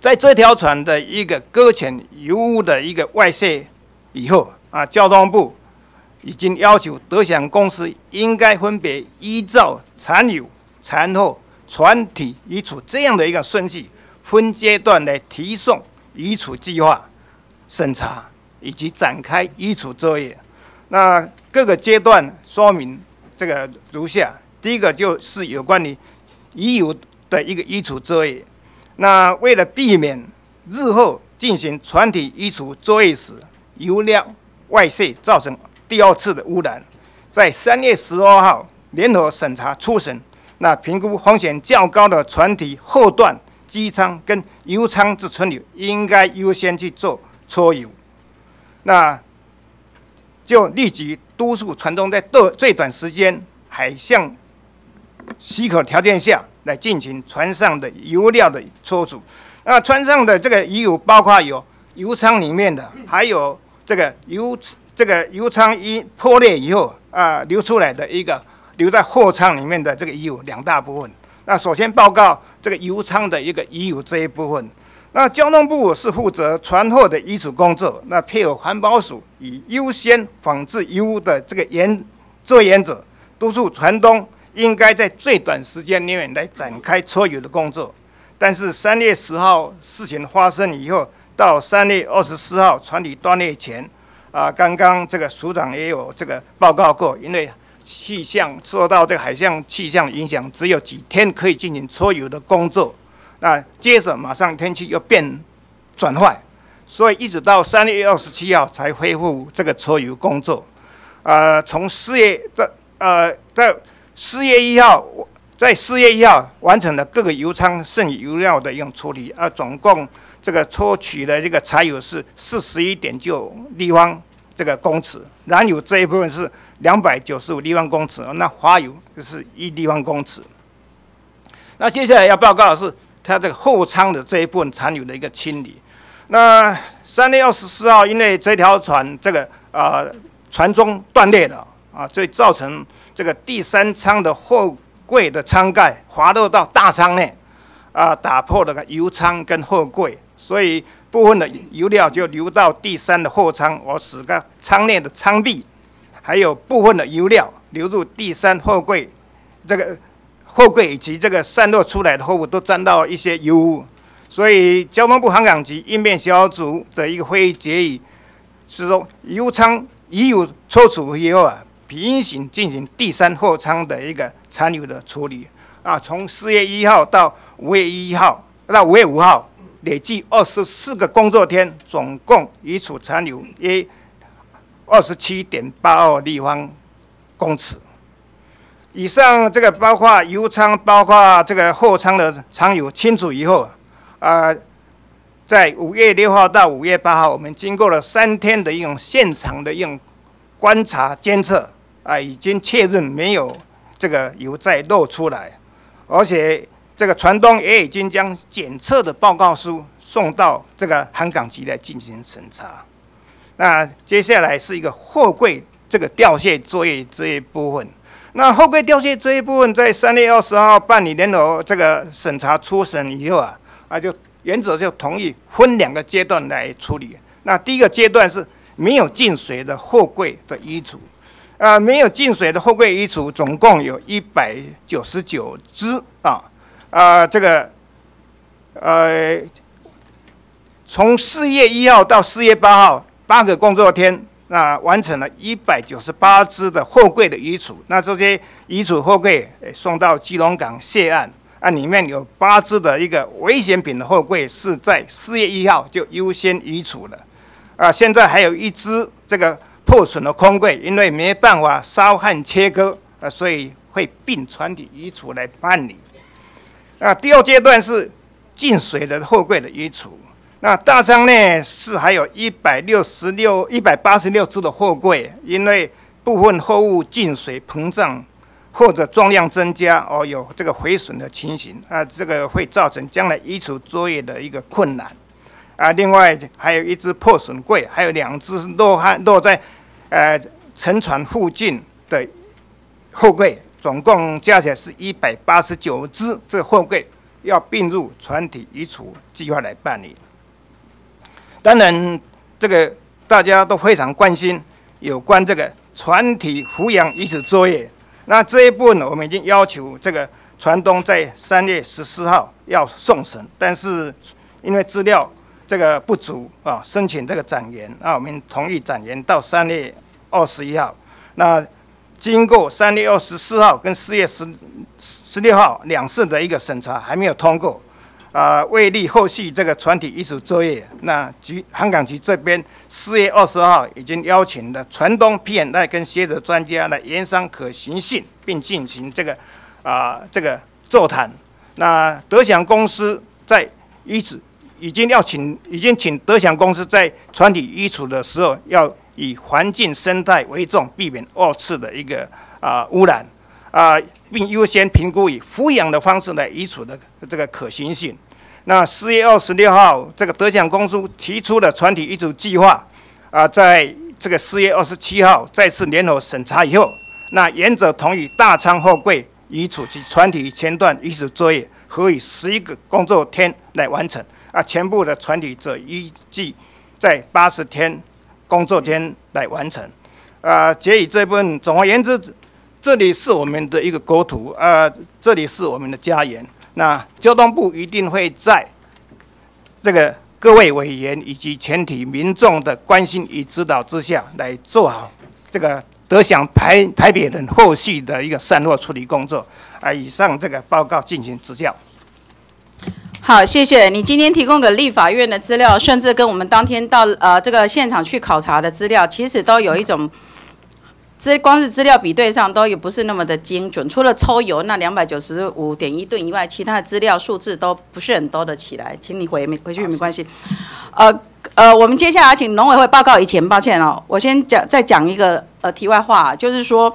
在这条船的一个搁浅油污的一个外泄以后啊，交通部已经要求德享公司应该分别依照残油、残后、船体移除这样的一个顺序，分阶段来提送移除计划审查以及展开移除作业。那各个阶段说明。这个如下，第一个就是有关于已有的一个移除作业。那为了避免日后进行船体移除作业时油料外泄造成第二次的污染，在三月十二号联合审查初审，那评估风险较高的船体后段机舱跟油舱之存留，应该优先去做抽油。那就立即。督促船东在最最短时间海象许可条件下来进行船上的油料的抽除。那船上的这个油包括有油舱里面的，还有这个油这个油舱一破裂以后啊流出来的一个留在货舱里面的这个油两大部分。那首先报告这个油舱的一个油这一部分。那交通部是负责船货的移除工作，那配合环保署以优先防治油污的这个原作原则，督促船东应该在最短时间内来展开抽油的工作。但是三月十号事情发生以后，到三月二十四号船体断裂前，啊，刚刚这个署长也有这个报告过，因为气象受到这个海象气象影响，只有几天可以进行抽油的工作。那接着马上天气又变转坏，所以一直到三月二十七号才恢复这个抽油工作。呃，从四月的呃在四月一号，在四月一号完成了各个油舱剩余油料的一种处理，啊，总共这个抽取的这个柴油是四十一点九立方这个公尺，燃油这一部分是两百九十五立方公尺，那滑油就是一立方公尺。那接下来要报告的是。它这个后舱的这一部分残留的一个清理。那三月二十四号，因为这条船这个呃船中断裂了啊，所以造成这个第三舱的货柜的舱盖滑落到大舱内啊，打破了个油舱跟货柜，所以部分的油料就流到第三的货舱，我使个舱内的舱壁还有部分的油料流入第三货柜，这个货柜以及这个散落出来的货物都沾到一些油污，所以交通部航港局应变小组的一个会议决议是说，油舱已有抽除以后啊，平行进行第三货舱的一个残留的处理啊，从四月一号到五月一号到五月五号。累计二十四个工作天，总共移除残留约二十七点八二立方公尺。以上这个包括油舱、包括这个货舱的残留清除以后，啊，在五月六号到五月八号，我们经过了三天的一种现场的用观察监测，啊，已经确认没有这个油再漏出来，而且。这个船东也已经将检测的报告书送到这个航港局来进行审查。那接下来是一个货柜这个吊卸作业这一部分。那货柜吊卸这一部分，在三月二十号办理联合这个审查初审以后啊，啊就原则就同意分两个阶段来处理。那第一个阶段是没有进水的货柜的移除，啊，没有进水的货柜移除，总共有一百九十九只啊。啊，这个，呃，从四月一号到四月八号八个工作天，那完成了一百九十八只的货柜的移除。那这些移除货柜送到基隆港卸案，啊，里面有八只的一个危险品的货柜是在四月一号就优先移除了。啊，现在还有一只这个破损的空柜，因为没办法烧焊切割，啊，所以会并船体移除来办理。那第二阶段是进水的货柜的移除。那大仓呢是还有一百六十六、一百八十六只的货柜，因为部分货物进水膨胀或者重量增加而有这个毁损的情形，啊，这个会造成将来移除作业的一个困难。啊，另外还有一只破损柜，还有两只落汉落在呃沉船附近的货柜。总共加起来是一百八十九只，这个货柜要并入船体移除计划来办理。当然，这个大家都非常关心有关这个船体扶养移除作业。那这一部分呢我们已经要求这个船东在三月十四号要送审，但是因为资料这个不足啊，申请这个展延啊，我们同意展延到三月二十一号。那经过三月二十四号跟四月十十六号两次的一个审查，还没有通过，啊，为利后续这个船体移除作业，那局航港局这边四月二十号已经邀请了船东、P N I 跟协的专家来研商可行性，并进行这个啊这个座谈。那德祥公司在移除已经要请，已经请德祥公司在船体移除的时候要。以环境生态为重，避免二次的一个啊污染啊，并优先评估以抚养的方式来移除的这个可行性。那四月二十六号，这个德享公司提出的船体移除计划啊，在这个四月二十七号再次联合审查以后，那原则同意大仓货柜移除及船体前段移除作业，可以十一个工作天来完成啊，全部的船体则预计在八十天。工作天来完成，啊，结以这部分。总而言之，这里是我们的一个国土，啊，这里是我们的家园。那交通部一定会在这个各位委员以及全体民众的关心与指导之下，来做好这个得享台台北人后续的一个散落处理工作。啊，以上这个报告进行指教。好，谢谢你今天提供给立法院的资料，甚至跟我们当天到呃这个现场去考察的资料，其实都有一种这光是资料比对上都也不是那么的精准。除了抽油那两百九十五点一吨以外，其他的资料数字都不是很多的起来。请你回没回去没关系。呃呃，我们接下来请农委会报告以前，抱歉哦，我先讲再讲一个呃题外话，就是说。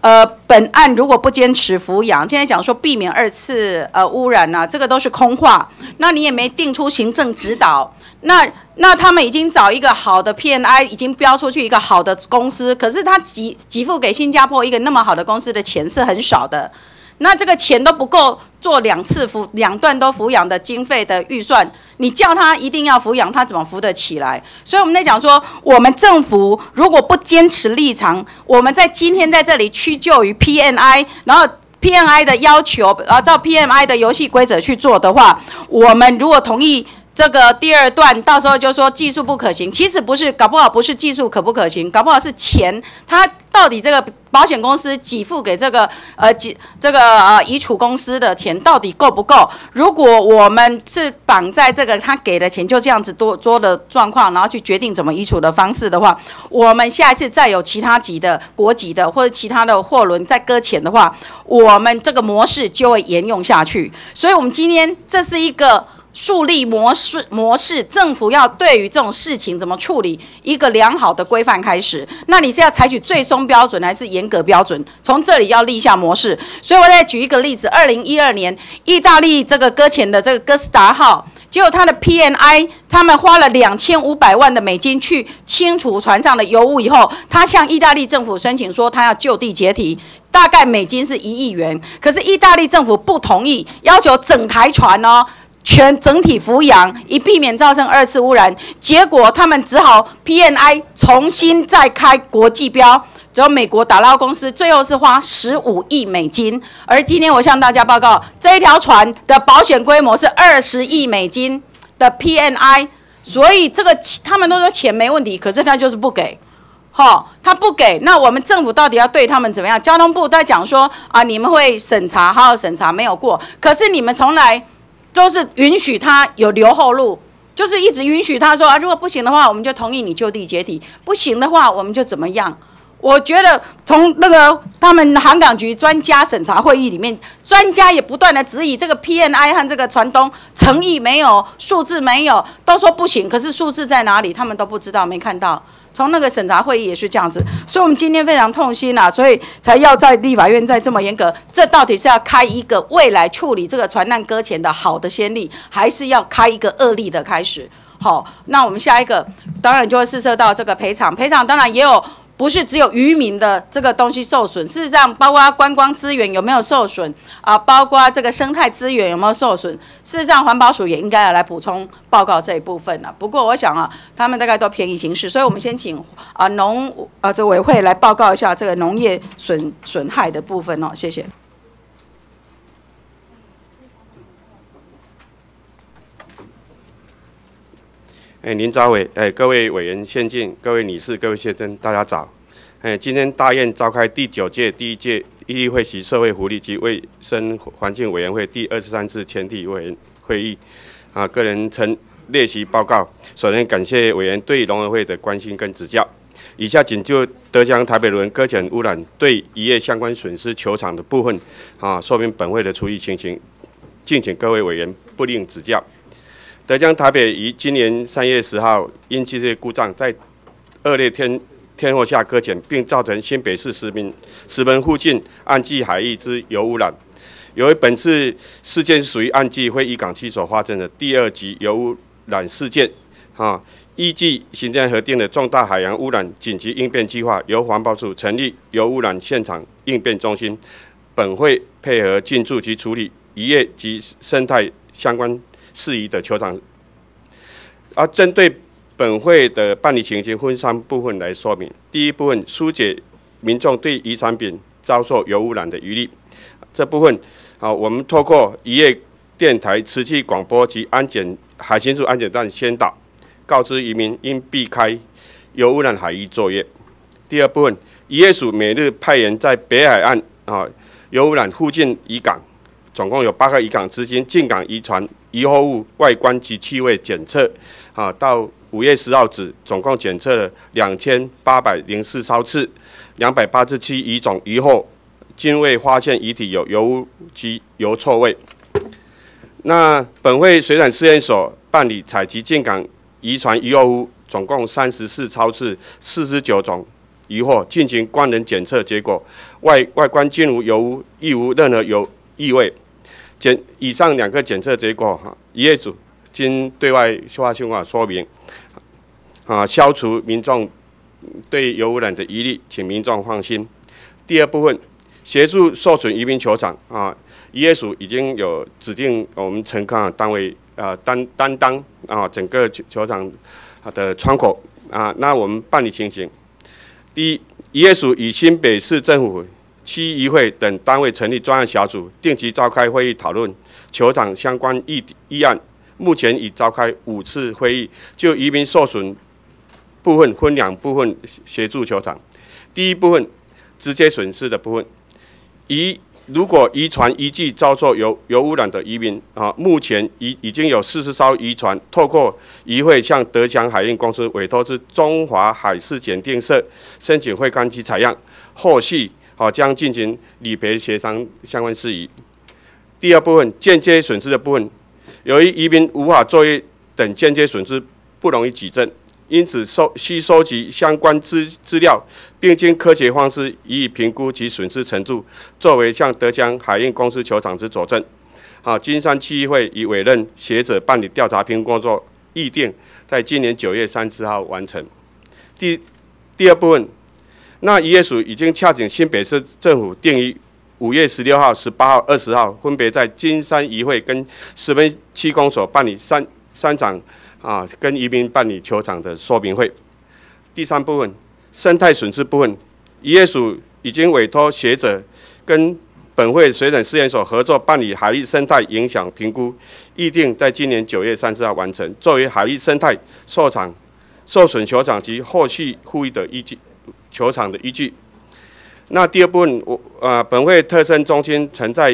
呃，本案如果不坚持抚养，现在讲说避免二次呃污染呐，这个都是空话。那你也没定出行政指导，那那他们已经找一个好的 PNI，已经标出去一个好的公司，可是他给给付给新加坡一个那么好的公司的钱是很少的。那这个钱都不够做两次抚两段都抚养的经费的预算，你叫他一定要抚养，他怎么扶得起来？所以我们在讲说，我们政府如果不坚持立场，我们在今天在这里屈就于 PNI，然后 PNI 的要求，呃，照 PNI 的游戏规则去做的话，我们如果同意。这个第二段到时候就说技术不可行，其实不是，搞不好不是技术可不可行，搞不好是钱，他到底这个保险公司给付给这个呃给这个呃遗储公司的钱到底够不够？如果我们是绑在这个他给的钱就这样子多多的状况，然后去决定怎么遗储的方式的话，我们下一次再有其他级的国籍的或者其他的货轮再搁浅的话，我们这个模式就会沿用下去。所以，我们今天这是一个。树立模式模式，政府要对于这种事情怎么处理一个良好的规范开始。那你是要采取最松标准还是严格标准？从这里要立下模式。所以我再举一个例子：二零一二年，意大利这个搁浅的这个哥斯达号，结果它的 PNI 他们花了两千五百万的美金去清除船上的油污以后，他向意大利政府申请说他要就地解体，大概美金是一亿元。可是意大利政府不同意，要求整台船哦。全整体抚养，以避免造成二次污染。结果他们只好 PNI 重新再开国际标，只有美国打捞公司最后是花十五亿美金。而今天我向大家报告，这一条船的保险规模是二十亿美金的 PNI，所以这个他们都说钱没问题，可是他就是不给，哈，他不给。那我们政府到底要对他们怎么样？交通部在讲说啊，你们会审查，好好审查，没有过。可是你们从来。都是允许他有留后路，就是一直允许他说啊，如果不行的话，我们就同意你就地解体；不行的话，我们就怎么样？我觉得从那个他们航港局专家审查会议里面，专家也不断的质疑这个 PNI 和这个船东诚意没有，数字没有，都说不行，可是数字在哪里，他们都不知道，没看到。从那个审查会议也是这样子，所以我们今天非常痛心啊，所以才要在立法院再这么严格。这到底是要开一个未来处理这个船难搁浅的好的先例，还是要开一个恶例的开始？好，那我们下一个当然就会涉涉到这个赔偿，赔偿当然也有。不是只有渔民的这个东西受损，事实上包括观光资源有没有受损啊？包括这个生态资源有没有受损？事实上环保署也应该要来补充报告这一部分了。不过我想啊，他们大概都便宜行事，所以我们先请啊农啊这委会来报告一下这个农业损损害的部分哦，谢谢。哎，林朝伟，哎，各位委员、先进，各位女士、各位先生，大家早。哎，今天大院召开第九届第一届议会席社会福利及卫生环境委员会第二十三次全体委员会议。啊，个人曾列席报告。首先感谢委员对农委会的关心跟指教。以下仅就德江台北轮搁浅污染对渔业相关损失求偿的部分，啊，说明本会的处理情形，敬请各位委员不吝指教。德江台北于今年三月十号因机械故障，在恶劣天天候下搁浅，并造成新北市石门石门附近岸际海域之油污染。由于本次事件属于岸际会议港区所发生的第二级油污染事件，啊，依据行政核定的重大海洋污染紧急应变计划，由环保署成立油污染现场应变中心，本会配合进驻及处理渔业及生态相关。适宜的球场，而针对本会的办理情形，分三部分来说明。第一部分，疏解民众对渔产品遭受油污染的疑虑。这部分，啊，我们透过渔业电台持续广播及安检海巡署安检站宣导，告知渔民应避开油污染海域作业。第二部分，渔业署每日派员在北海岸啊油污染附近渔港，总共有八个渔港资金进港渔船。遗货物外观及气味检测，啊，到五月十号止，总共检测了两千八百零四超次，两百八十七遗种遗后，均未发现遗体有油污及油臭味。那本会水产试验所办理采集进港遗传遗后物，总共三十四超次，四十九种遗后进行光能检测，结果外外观均无油污，亦无任何油异味。检以上两个检测结果，哈，业主经对外化情况说明，啊，消除民众对油污染的疑虑，请民众放心。第二部分，协助受损渔民球场啊，渔业署已经有指定我们陈康单位啊担担当啊整个球球场的窗口啊，那我们办理情形，第一，渔业署与新北市政府区议会等单位成立专案小组，定期召开会议讨论球场相关议议案。目前已召开五次会议，就移民受损部分分两部分协助球场。第一部分直接损失的部分，遗如果渔船遗迹遭受油油污染的渔民啊，目前已已经有四十艘渔船透过渔会向德强海运公司委托至中华海事检定社申请会勘及采样，后续好将进行理赔协商相关事宜。第二部分间接损失的部分。由于移民无法作业等间接损失不容易举证，因此收需收集相关资资料，并经科学方式予以评估其损失程度，作为向德江海运公司求偿之佐证。啊，金山区议会已委任学者办理调查评估工作，预定在今年九月三十号完成。第第二部分，那渔业署已经洽请新北市政府定于。五月十六号、十八号、二十号，分别在金山渔会跟石门区公所办理三三场啊，跟渔民办理球场的说明会。第三部分，生态损失部分，渔业署已经委托学者跟本会水产试验所合作办理海域生态影响评估，预定在今年九月三十号完成，作为海域生态受场受损球场及后续复议的依据，球场的依据。那第二部分，我呃，本会特生中心曾在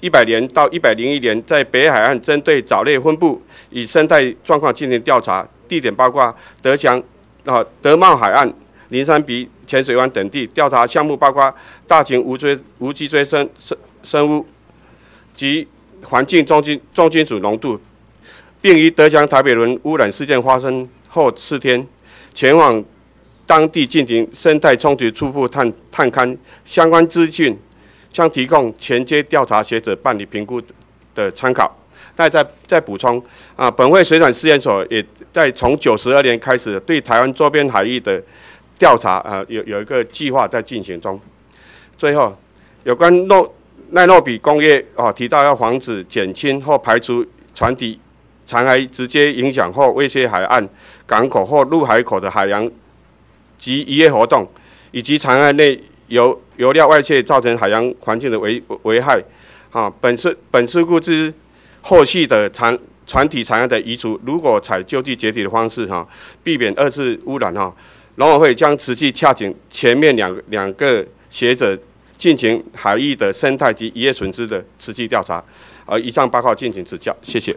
一百年到一百零一年，在北海岸针对藻类分布与生态状况进行调查，地点包括德祥啊德茂海岸、林山鼻浅水湾等地。调查项目包括大型无锥无脊椎生生生物及环境重金重金属浓度，并于德祥台北轮污染事件发生后四天前往。当地进行生态冲突初步探探勘相关资讯，将提供前接调查学者办理评估的参考。那再再补充啊，本会水产试验所也在从九十二年开始对台湾周边海域的调查啊，有有一个计划在进行中。最后，有关诺奈诺比工业啊，提到要防止、减轻或排除船体残骸直接影响或威胁海岸、港口或入海口的海洋。及渔业活动，以及残骸内油油料外泄造成海洋环境的危危害，啊，本次本事故之后续的残船体残骸的移除，如果采就地解体的方式，哈，避免二次污染，哈，农委会将持续洽请前面两两个学者进行海域的生态及渔业损失的持续调查，而以上报告敬请指教，谢谢。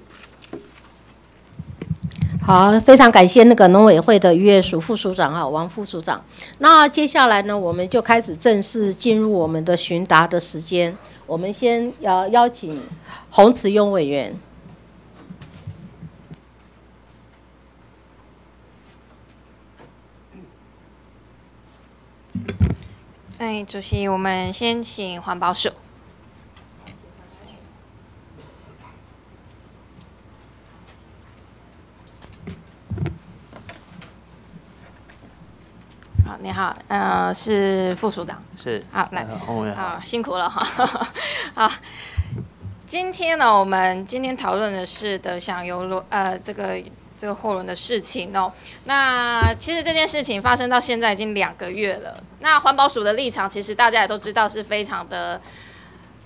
好，非常感谢那个农委会的渔业署副署长哈，王副署长。那接下来呢，我们就开始正式进入我们的询答的时间。我们先要邀请洪慈庸委员。哎，主席，我们先请环保署。你好，呃，是副署长，是，好来，好。辛苦了哈，好，今天呢，我们今天讨论的是的享游轮，呃，这个这个货轮的事情哦。那其实这件事情发生到现在已经两个月了。那环保署的立场，其实大家也都知道是非常的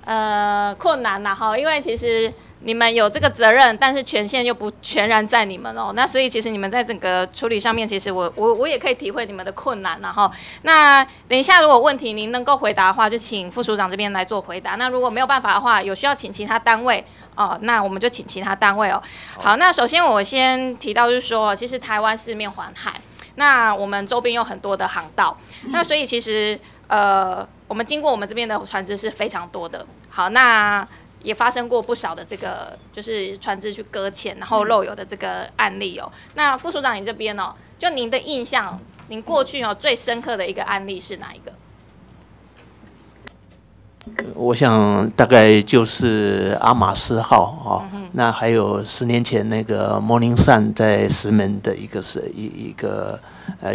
呃困难呐哈，因为其实。你们有这个责任，但是权限又不全然在你们哦。那所以其实你们在整个处理上面，其实我我我也可以体会你们的困难然后那等一下如果问题您能够回答的话，就请副署长这边来做回答。那如果没有办法的话，有需要请其他单位哦，那我们就请其他单位哦。好，那首先我先提到就是说，其实台湾四面环海，那我们周边有很多的航道，那所以其实呃，我们经过我们这边的船只是非常多的。好，那。也发生过不少的这个，就是船只去搁浅然后漏油的这个案例哦。那副署长，你这边哦，就您的印象，您过去哦最深刻的一个案例是哪一个？我想大概就是阿玛斯号啊，那还有十年前那个 Morning Sun 在石门的一个是一一个呃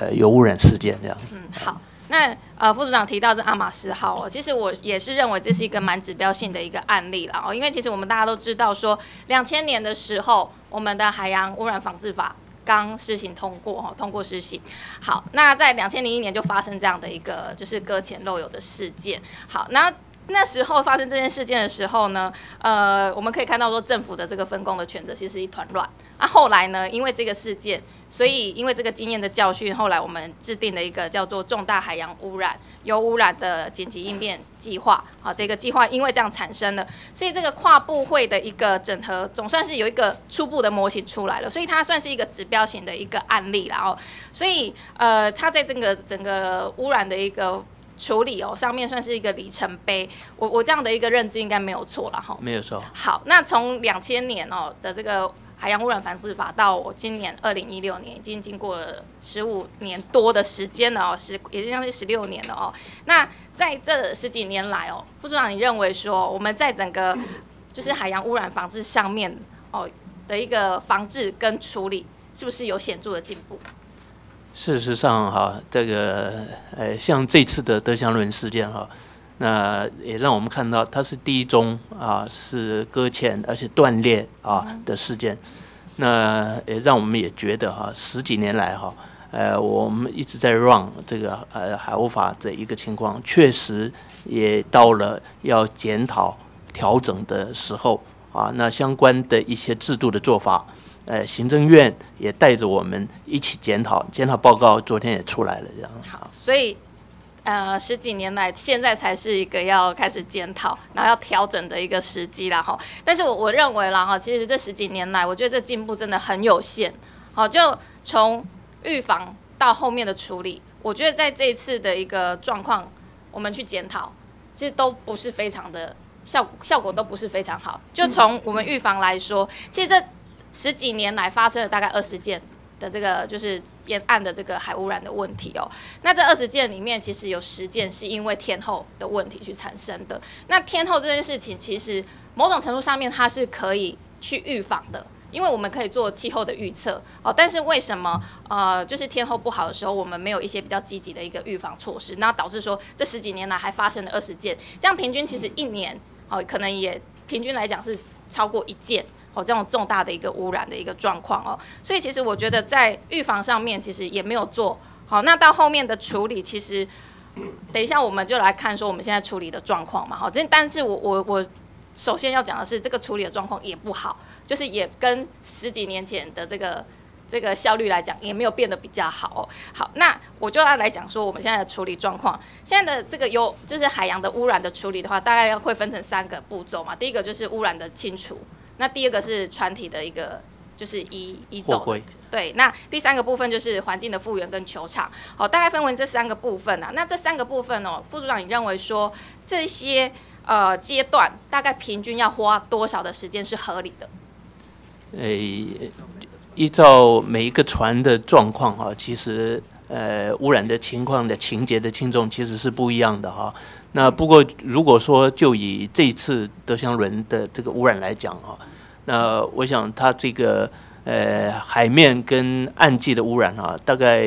呃油污染事件这样。嗯，好。那呃副组长提到这阿玛斯号哦，其实我也是认为这是一个蛮指标性的一个案例了哦，因为其实我们大家都知道说，两千年的时候，我们的海洋污染防治法刚施行通过哈，通过施行。好，那在两千零一年就发生这样的一个就是搁浅漏油的事件。好，那那时候发生这件事件的时候呢，呃，我们可以看到说政府的这个分工的权责其实一团乱。那后来呢，因为这个事件，所以因为这个经验的教训，后来我们制定了一个叫做重大海洋污染油污染的紧急应变计划。好，这个计划因为这样产生了，所以这个跨部会的一个整合，总算是有一个初步的模型出来了。所以它算是一个指标型的一个案例然后，所以呃，它在这个整个污染的一个。处理哦，上面算是一个里程碑。我我这样的一个认知应该没有错了哈。没有错。好，那从两千年哦的这个海洋污染防治法到我今年二零一六年，已经经过了十五年多的时间了哦，十也就像是十六年了哦。那在这十几年来哦，副处长，你认为说我们在整个就是海洋污染防治上面哦的一个防治跟处理，是不是有显著的进步？事实上，哈，这个呃，像这次的德祥轮事件，哈，那也让我们看到它是第一宗啊，是搁浅而且断裂啊的事件。那也让我们也觉得哈，十几年来哈，呃，我们一直在 run 这个呃海务法这一个情况，确实也到了要检讨调整的时候啊。那相关的一些制度的做法。呃，行政院也带着我们一起检讨，检讨报告昨天也出来了，这样。好，所以呃十几年来，现在才是一个要开始检讨，然后要调整的一个时机啦，哈。但是我我认为啦，哈，其实这十几年来，我觉得这进步真的很有限。好，就从预防到后面的处理，我觉得在这一次的一个状况，我们去检讨，其实都不是非常的效果效果都不是非常好。就从我们预防来说，其实这。十几年来发生了大概二十件的这个就是沿岸的这个海污染的问题哦。那这二十件里面，其实有十件是因为天候的问题去产生的。那天候这件事情，其实某种程度上面它是可以去预防的，因为我们可以做气候的预测哦。但是为什么呃，就是天候不好的时候，我们没有一些比较积极的一个预防措施，那导致说这十几年来还发生了二十件，这样平均其实一年哦，可能也平均来讲是超过一件。哦，这种重大的一个污染的一个状况哦，所以其实我觉得在预防上面其实也没有做好。那到后面的处理，其实等一下我们就来看说我们现在处理的状况嘛。好，这但是我我我首先要讲的是这个处理的状况也不好，就是也跟十几年前的这个这个效率来讲也没有变得比较好。哦好，那我就要来讲说我们现在的处理状况。现在的这个有就是海洋的污染的处理的话，大概会分成三个步骤嘛。第一个就是污染的清除。那第二个是船体的一个，就是移移走，对。那第三个部分就是环境的复原跟球场，好，大概分为这三个部分啊。那这三个部分哦，副组长，你认为说这些呃阶段大概平均要花多少的时间是合理的？诶，依照每一个船的状况哈，其实呃污染的情况的情节的轻重其实是不一样的哈。那不过，如果说就以这次德香轮的这个污染来讲啊，那我想它这个呃海面跟岸际的污染啊，大概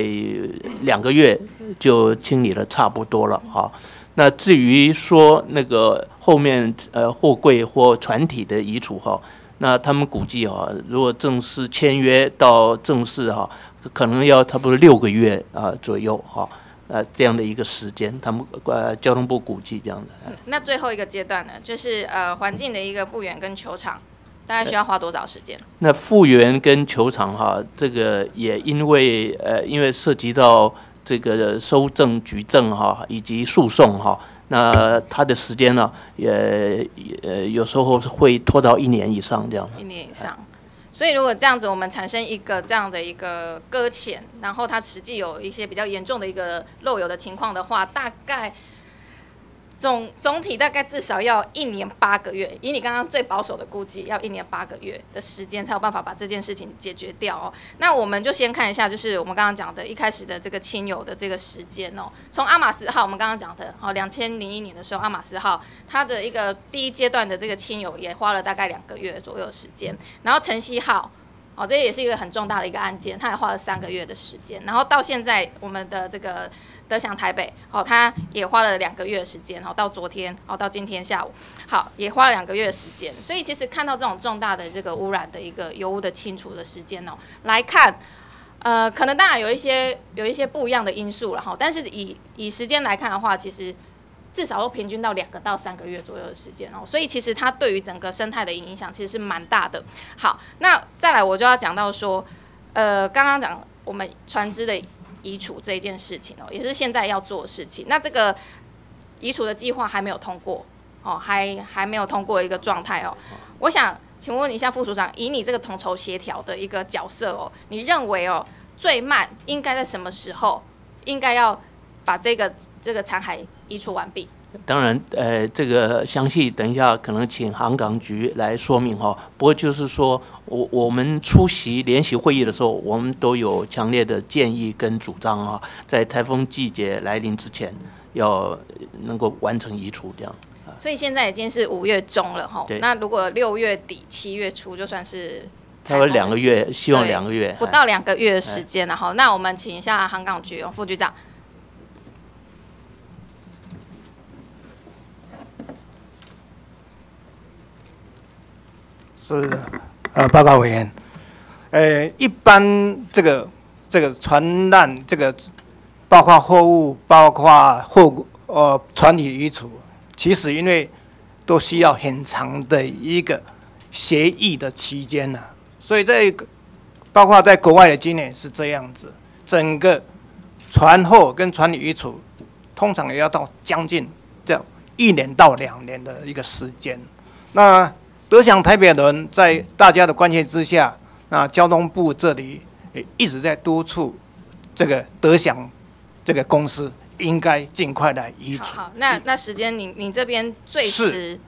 两个月就清理了差不多了啊。那至于说那个后面呃货柜或船体的移除哈，那他们估计哈，如果正式签约到正式哈，可能要差不多六个月啊左右哈。呃，这样的一个时间，他们呃交通部估计这样的。那最后一个阶段呢，就是呃环境的一个复原跟球场，大概需要花多少时间？那复原跟球场哈，这个也因为呃因为涉及到这个收证、举证哈，以及诉讼哈，那它的时间呢，也呃有时候会拖到一年以上这样。一年以上。所以，如果这样子，我们产生一个这样的一个搁浅，然后它实际有一些比较严重的一个漏油的情况的话，大概。总总体大概至少要一年八个月，以你刚刚最保守的估计，要一年八个月的时间才有办法把这件事情解决掉哦。那我们就先看一下，就是我们刚刚讲的一开始的这个亲友的这个时间哦。从阿马斯号，我们刚刚讲的，哦，两千零一年的时候，阿马斯号它的一个第一阶段的这个亲友也花了大概两个月左右时间。然后晨曦号，哦，这也是一个很重大的一个案件，他也花了三个月的时间，然后到现在我们的这个德祥台北，哦，他也花了两个月的时间，哦，到昨天，哦，到今天下午，好，也花了两个月的时间，所以其实看到这种重大的这个污染的一个油污的清除的时间哦，来看，呃，可能当然有一些有一些不一样的因素了哈，但是以以时间来看的话，其实。至少都平均到两个到三个月左右的时间哦，所以其实它对于整个生态的影响其实是蛮大的。好，那再来我就要讲到说，呃，刚刚讲我们船只的移除这一件事情哦，也是现在要做的事情。那这个移除的计划还没有通过哦，还还没有通过一个状态哦。我想请问一下副署长，以你这个统筹协调的一个角色哦，你认为哦最慢应该在什么时候应该要把这个这个残骸？移除完毕。当然，呃，这个详细等一下可能请航港局来说明哈。不过就是说我我们出席联席会议的时候，我们都有强烈的建议跟主张啊，在台风季节来临之前，要能够完成移除这样。所以现在已经是五月中了哈。那如果六月底七月初就算是，他有两个月，希望两个月，不到两个月的时间然后。那我们请一下航港局副局长。是，呃，报告委员，呃，一般这个这个船难这个，包括货物，包括货呃船体移除，其实因为都需要很长的一个协议的期间呢，所以在包括在国外的经验是这样子，整个船货跟船体移除，通常也要到将近要一年到两年的一个时间，那。德祥台北人在大家的关切之下，那交通部这里也一直在督促这个德祥这个公司应该尽快来移除。好，那那时间你你这边最迟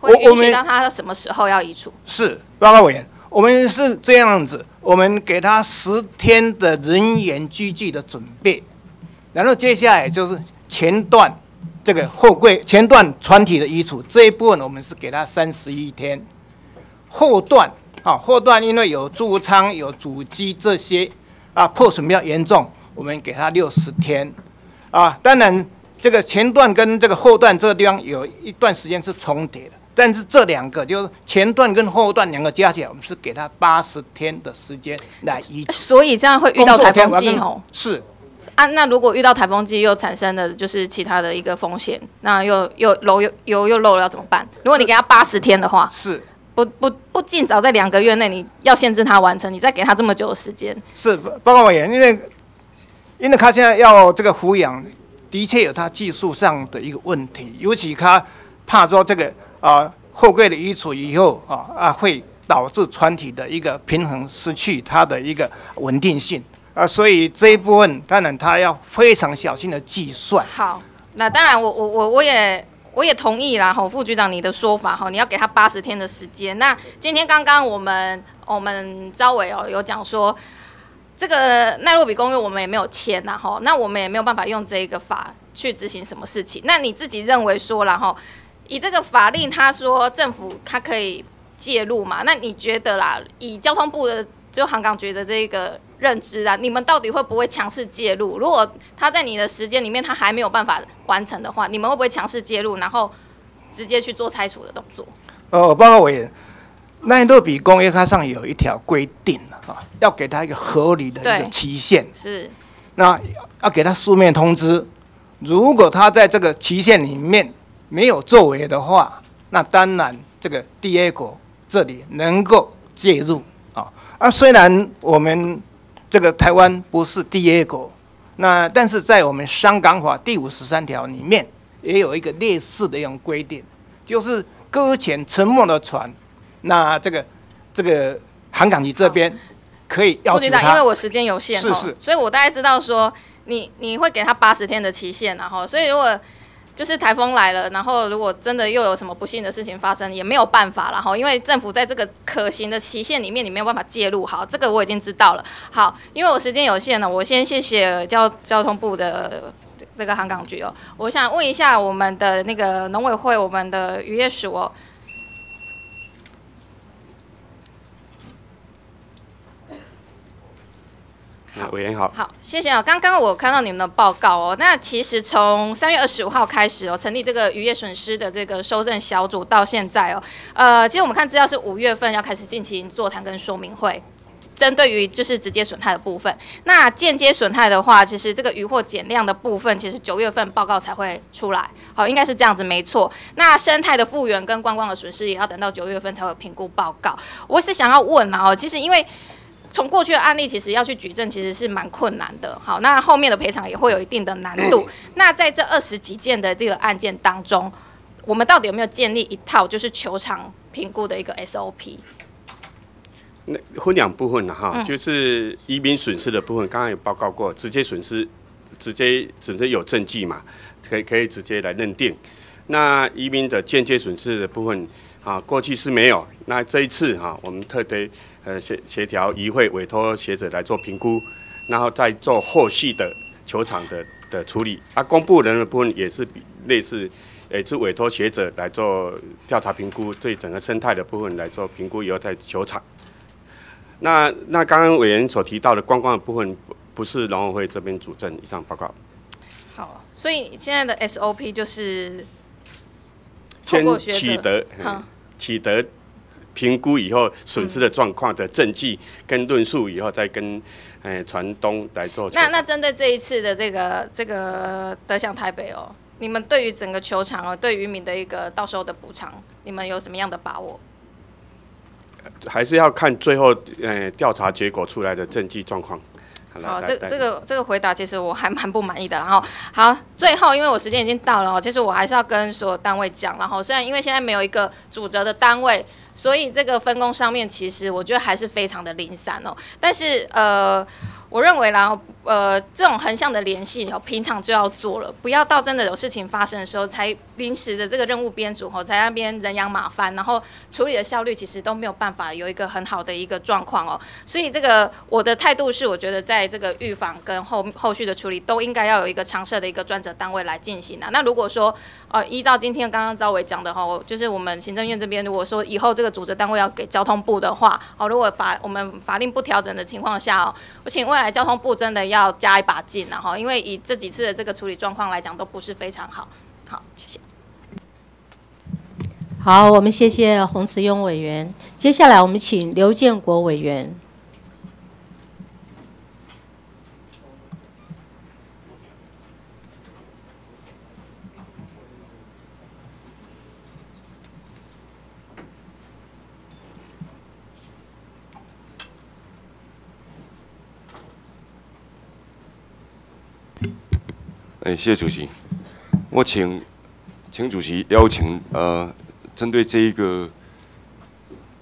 会允许到他什么时候要移除？是报告委员，我们是这样子，我们给他十天的人员聚集的准备，然后接下来就是前段。这个货柜前段船体的移除这一部分，我们是给他三十一天；后段啊，后段因为有驻舱、有主机这些啊，破损比较严重，我们给他六十天啊。当然，这个前段跟这个后段这个地方有一段时间是重叠的，但是这两个就是前段跟后段两个加起来，我们是给他八十天的时间来移除。所以这样会遇到台风季哦。是。啊，那如果遇到台风季又产生了就是其他的一个风险，那又又漏又又又漏了要怎么办？如果你给他八十天的话，是不不不尽早在两个月内你要限制他完成，你再给他这么久的时间？是报告委员，因为因为他现在要这个抚养，的确有他技术上的一个问题，尤其他怕说这个啊后柜的移除以后啊啊会导致船体的一个平衡失去它的一个稳定性。啊，所以这一部分当然他要非常小心的计算。好，那当然我我我我也我也同意啦，吼副局长你的说法，吼你要给他八十天的时间。那今天刚刚我们我们招委哦有讲说，这个奈洛比公约我们也没有签呐，吼，那我们也没有办法用这个法去执行什么事情。那你自己认为说，然后以这个法令，他说政府他可以介入嘛？那你觉得啦，以交通部的就航港局的这个。认知啊，你们到底会不会强势介入？如果他在你的时间里面他还没有办法完成的话，你们会不会强势介入，然后直接去做拆除的动作？呃，报告委员，奈洛比公约它上有一条规定啊，要给他一个合理的一个期限，是，那要给他书面通知。如果他在这个期限里面没有作为的话，那当然这个第二国这里能够介入啊。啊，虽然我们。这个台湾不是第一国，那但是在我们香港法第五十三条里面也有一个类似的一种规定，就是搁浅沉没的船，那这个这个航港局这边可以要求他。因为我时间有限，是是，所以我大概知道说你你会给他八十天的期限，然后所以如果。就是台风来了，然后如果真的又有什么不幸的事情发生，也没有办法了哈，因为政府在这个可行的期限里面，你没有办法介入。好，这个我已经知道了。好，因为我时间有限了，我先谢谢交交通部的这个航港局哦。我想问一下我们的那个农委会，我们的渔业署哦。委员好。好，谢谢啊。刚刚我看到你们的报告哦，那其实从三月二十五号开始哦，成立这个渔业损失的这个收证小组到现在哦，呃，其实我们看资料是五月份要开始进行座谈跟说明会。针对于就是直接损害的部分，那间接损害的话，其实这个渔获减量的部分，其实九月份报告才会出来，好，应该是这样子，没错。那生态的复原跟观光的损失，也要等到九月份才会评估报告。我是想要问啊，哦，其实因为从过去的案例，其实要去举证，其实是蛮困难的。好，那后面的赔偿也会有一定的难度。那在这二十几件的这个案件当中，我们到底有没有建立一套就是球场评估的一个 SOP？那分两部分了哈，就是移民损失的部分，刚刚有报告过，直接损失，直接损失有证据嘛，可以可以直接来认定。那移民的间接损失的部分，啊，过去是没有，那这一次哈，我们特别呃协协调议会委托学者来做评估，然后再做后续的球场的的处理。啊，公布人的部分也是比类似，也是委托学者来做调查评估，对整个生态的部分来做评估以后在球场。那那刚刚委员所提到的观光的部分，不不是农委会这边主政以上报告。好，所以现在的 SOP 就是先取得取得评估以后损失的状况的证据跟论述以后，再跟诶传东来做。那那针对这一次的这个这个德享台北哦，你们对于整个球场哦，对渔民的一个到时候的补偿，你们有什么样的把握？还是要看最后呃调查结果出来的证据状况。好，这这个这个回答其实我还蛮不满意的。然后好，最后因为我时间已经到了，其实我还是要跟所有单位讲。然后虽然因为现在没有一个主责的单位，所以这个分工上面其实我觉得还是非常的零散哦。但是呃。我认为啦，呃，这种横向的联系，哦，平常就要做了，不要到真的有事情发生的时候，才临时的这个任务编组，吼，在那边人仰马翻，然后处理的效率其实都没有办法有一个很好的一个状况哦。所以这个我的态度是，我觉得在这个预防跟后后续的处理，都应该要有一个常设的一个专责单位来进行的。那如果说，呃，依照今天刚刚赵伟讲的哈，就是我们行政院这边，如果说以后这个组织单位要给交通部的话，哦，如果法我们法令不调整的情况下哦，我请未来交通部真的要加一把劲了哈，因为以这几次的这个处理状况来讲，都不是非常好。好，谢谢。好，我们谢谢洪慈庸委员，接下来我们请刘建国委员。哎，谢谢主席。我请，请主席邀请呃，针对这一个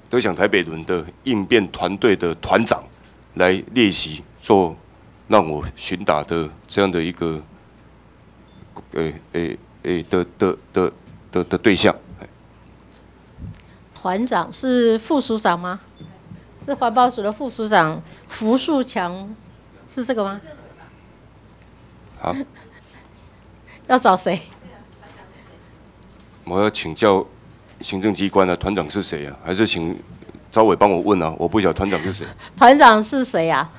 德享台北轮的应变团队的团长来练习做让我巡打的这样的一个，诶诶诶的的的的的对象。团长是副署长吗？是环保署的副署长胡树强，是这个吗？好。要找谁？我要请教行政机关的团长是谁啊？还是请招伟帮我问啊？我不晓得团长是谁。团长是谁啊？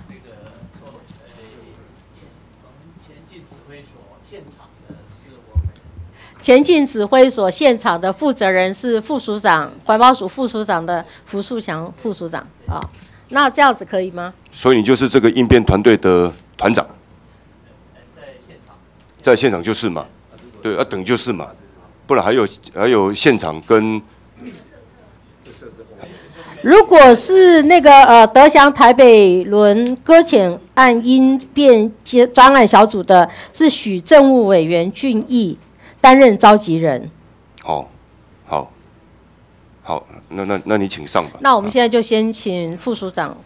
前进指挥所现场的负责人是副署长，环保署副署长的胡树祥副署长啊。那这样子可以吗？所以你就是这个应变团队的团长。在现场就是嘛，对，啊等就是嘛，不然还有还有现场跟。如果是那个呃德祥台北轮搁浅案因变接专案小组的，是许政务委员俊义担任召集人。好，好，好，那那那你请上吧。那我们现在就先请副署长。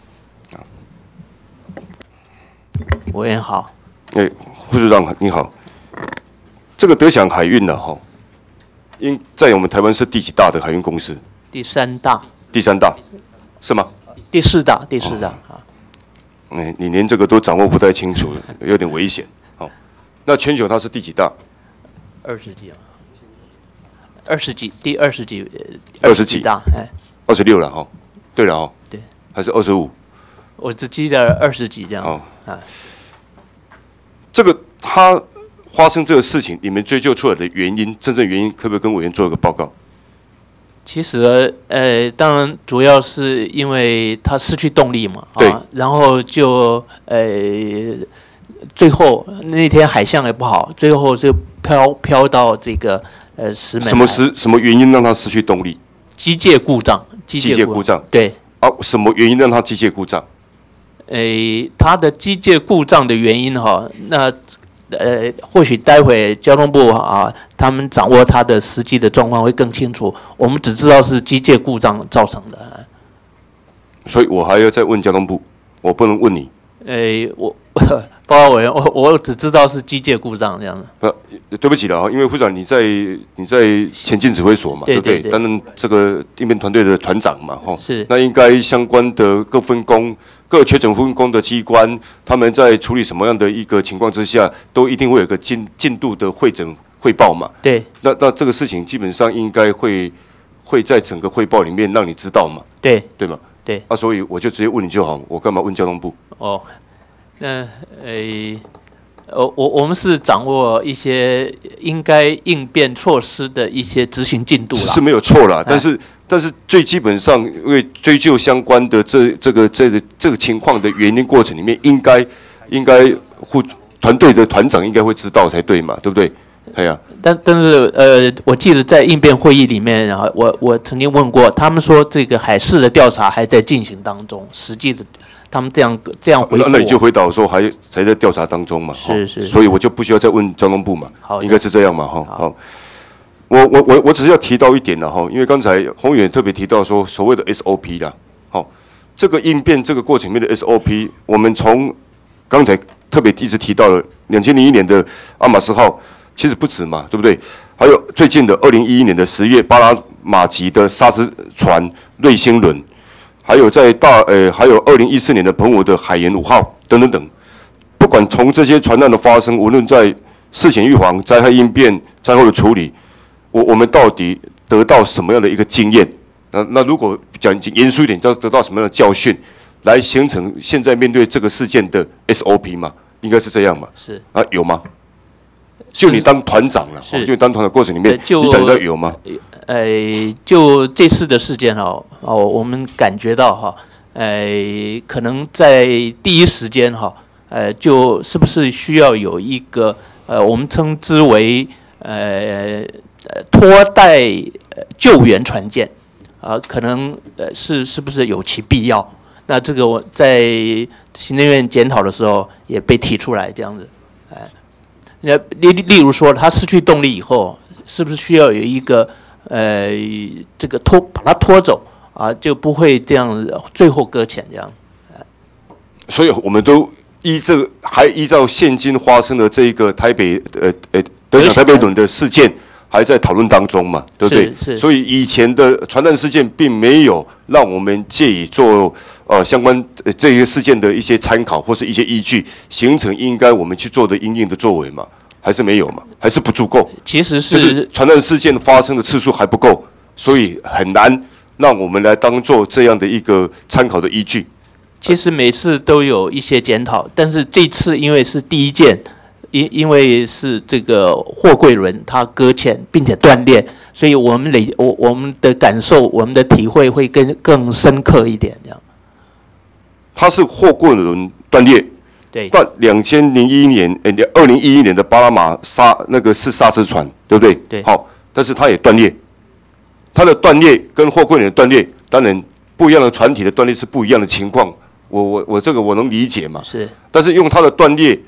委员好。哎，副署长你好。这个德享海运呢，哈，因在我们台湾是第几大的海运公司？第三大。第三大，是吗？第四大，第四大啊。嗯，你连这个都掌握不太清楚，有点危险。好，那全球它是第几大？二十几啊。二十几，第二十几。二十几大，哎。二十六了哈。对了哈。对。还是二十五？我只记得二十几这样。哦啊，这个他发生这个事情，你们追究出来的原因，真正原因，可不可以跟委员做一个报告？其实，呃，当然主要是因为他失去动力嘛，对啊，然后就呃，最后那天海象也不好，最后就飘飘到这个呃石门。什么失什么原因让他失去动力？机械故障？机机械故障。对，啊，什么原因让他机械故障？诶，它的机械故障的原因哈，那呃，或许待会交通部啊，他们掌握他的实际的状况会更清楚。我们只知道是机械故障造成的。所以我还要再问交通部，我不能问你。诶，我报告委员，我我只知道是机械故障这样的。不，对不起了哈，因为会长你在你在前进指挥所嘛，不对？不对对担任这个应变团队的团长嘛，哈。是那应该相关的各分工、各确诊分工的机关，他们在处理什么样的一个情况之下，都一定会有个进进度的会诊汇报嘛。对，那那这个事情基本上应该会会在整个汇报里面让你知道嘛，对对吗？对。啊，所以我就直接问你就好，我干嘛问交通部？哦，那诶，呃，我我们是掌握一些应该应变措施的一些执行进度啦。是没有错啦哎，但是但是最基本上，因为追究相关的这这个这个这个情况的原因过程里面，应该应该护团队的团长应该会知道才对嘛，对不对？哎呀、但但是呃，我记得在应变会议里面，然后我我曾经问过，他们说这个海事的调查还在进行当中，实际的他们这样这样回。那那你就回答我说还还在调查当中嘛，是是齁所以我就不需要再问交通部嘛，好应该是这样嘛，哈，好。我我我我只是要提到一点了哈，因为刚才宏远特别提到说所谓的 SOP 啦，好，这个应变这个过程里面的 SOP，我们从刚才特别一直提到了两千零一年的阿马斯号，其实不止嘛，对不对？还有最近的二零一一年的十月巴拉马吉的沙石船瑞星轮，还有在大呃，还有二零一四年的澎湖的海盐五号等等等，不管从这些船难的发生，无论在事前预防、灾害应变、灾后的处理，我我们到底得到什么样的一个经验？那那如果讲严肃一点，要得到什么样的教训，来形成现在面对这个事件的 SOP 嘛？应该是这样嘛？是啊，有吗？就你当团长了，就你当团长的过程里面你感觉到有吗？呃，就这次的事件哦，哦，我们感觉到哈，呃，可能在第一时间哈，呃，就是不是需要有一个呃，我们称之为呃呃拖带呃救援船舰啊、可能呃是是不是有其必要？那这个我在行政院检讨的时候也被提出来这样子，哎、那例例如说他失去动力以后，是不是需要有一个呃这个拖把他拖走啊，就不会这样最后搁浅这样？所以我们都依这个，还依照现今发生的这一个台北呃呃德享台北轮的事件，还在讨论当中嘛，对不对？是是所以以前的传单事件并没有让我们借以做呃相关呃这些事件的一些参考或是一些依据，形成应该我们去做的应应的作为嘛？还是没有嘛？还是不足够？其实就是是传染事件发生的次数还不够，所以很难让我们来当做这样的一个参考的依据。其实每次都有一些检讨，但是这次因为是第一件，因因为是这个货柜轮它搁浅并且断裂，所以我们累我我们的感受、我们的体会会更更深刻一点，这样。它是货柜轮断裂，对但两千零一年，呃，二零一一年的巴拿马沙那个是刹车船，对不对？对好，但是它也断裂，它的断裂跟货柜轮的断裂，当然不一样的船体的断裂是不一样的情况。我我我这个我能理解嘛？是但是用它的断裂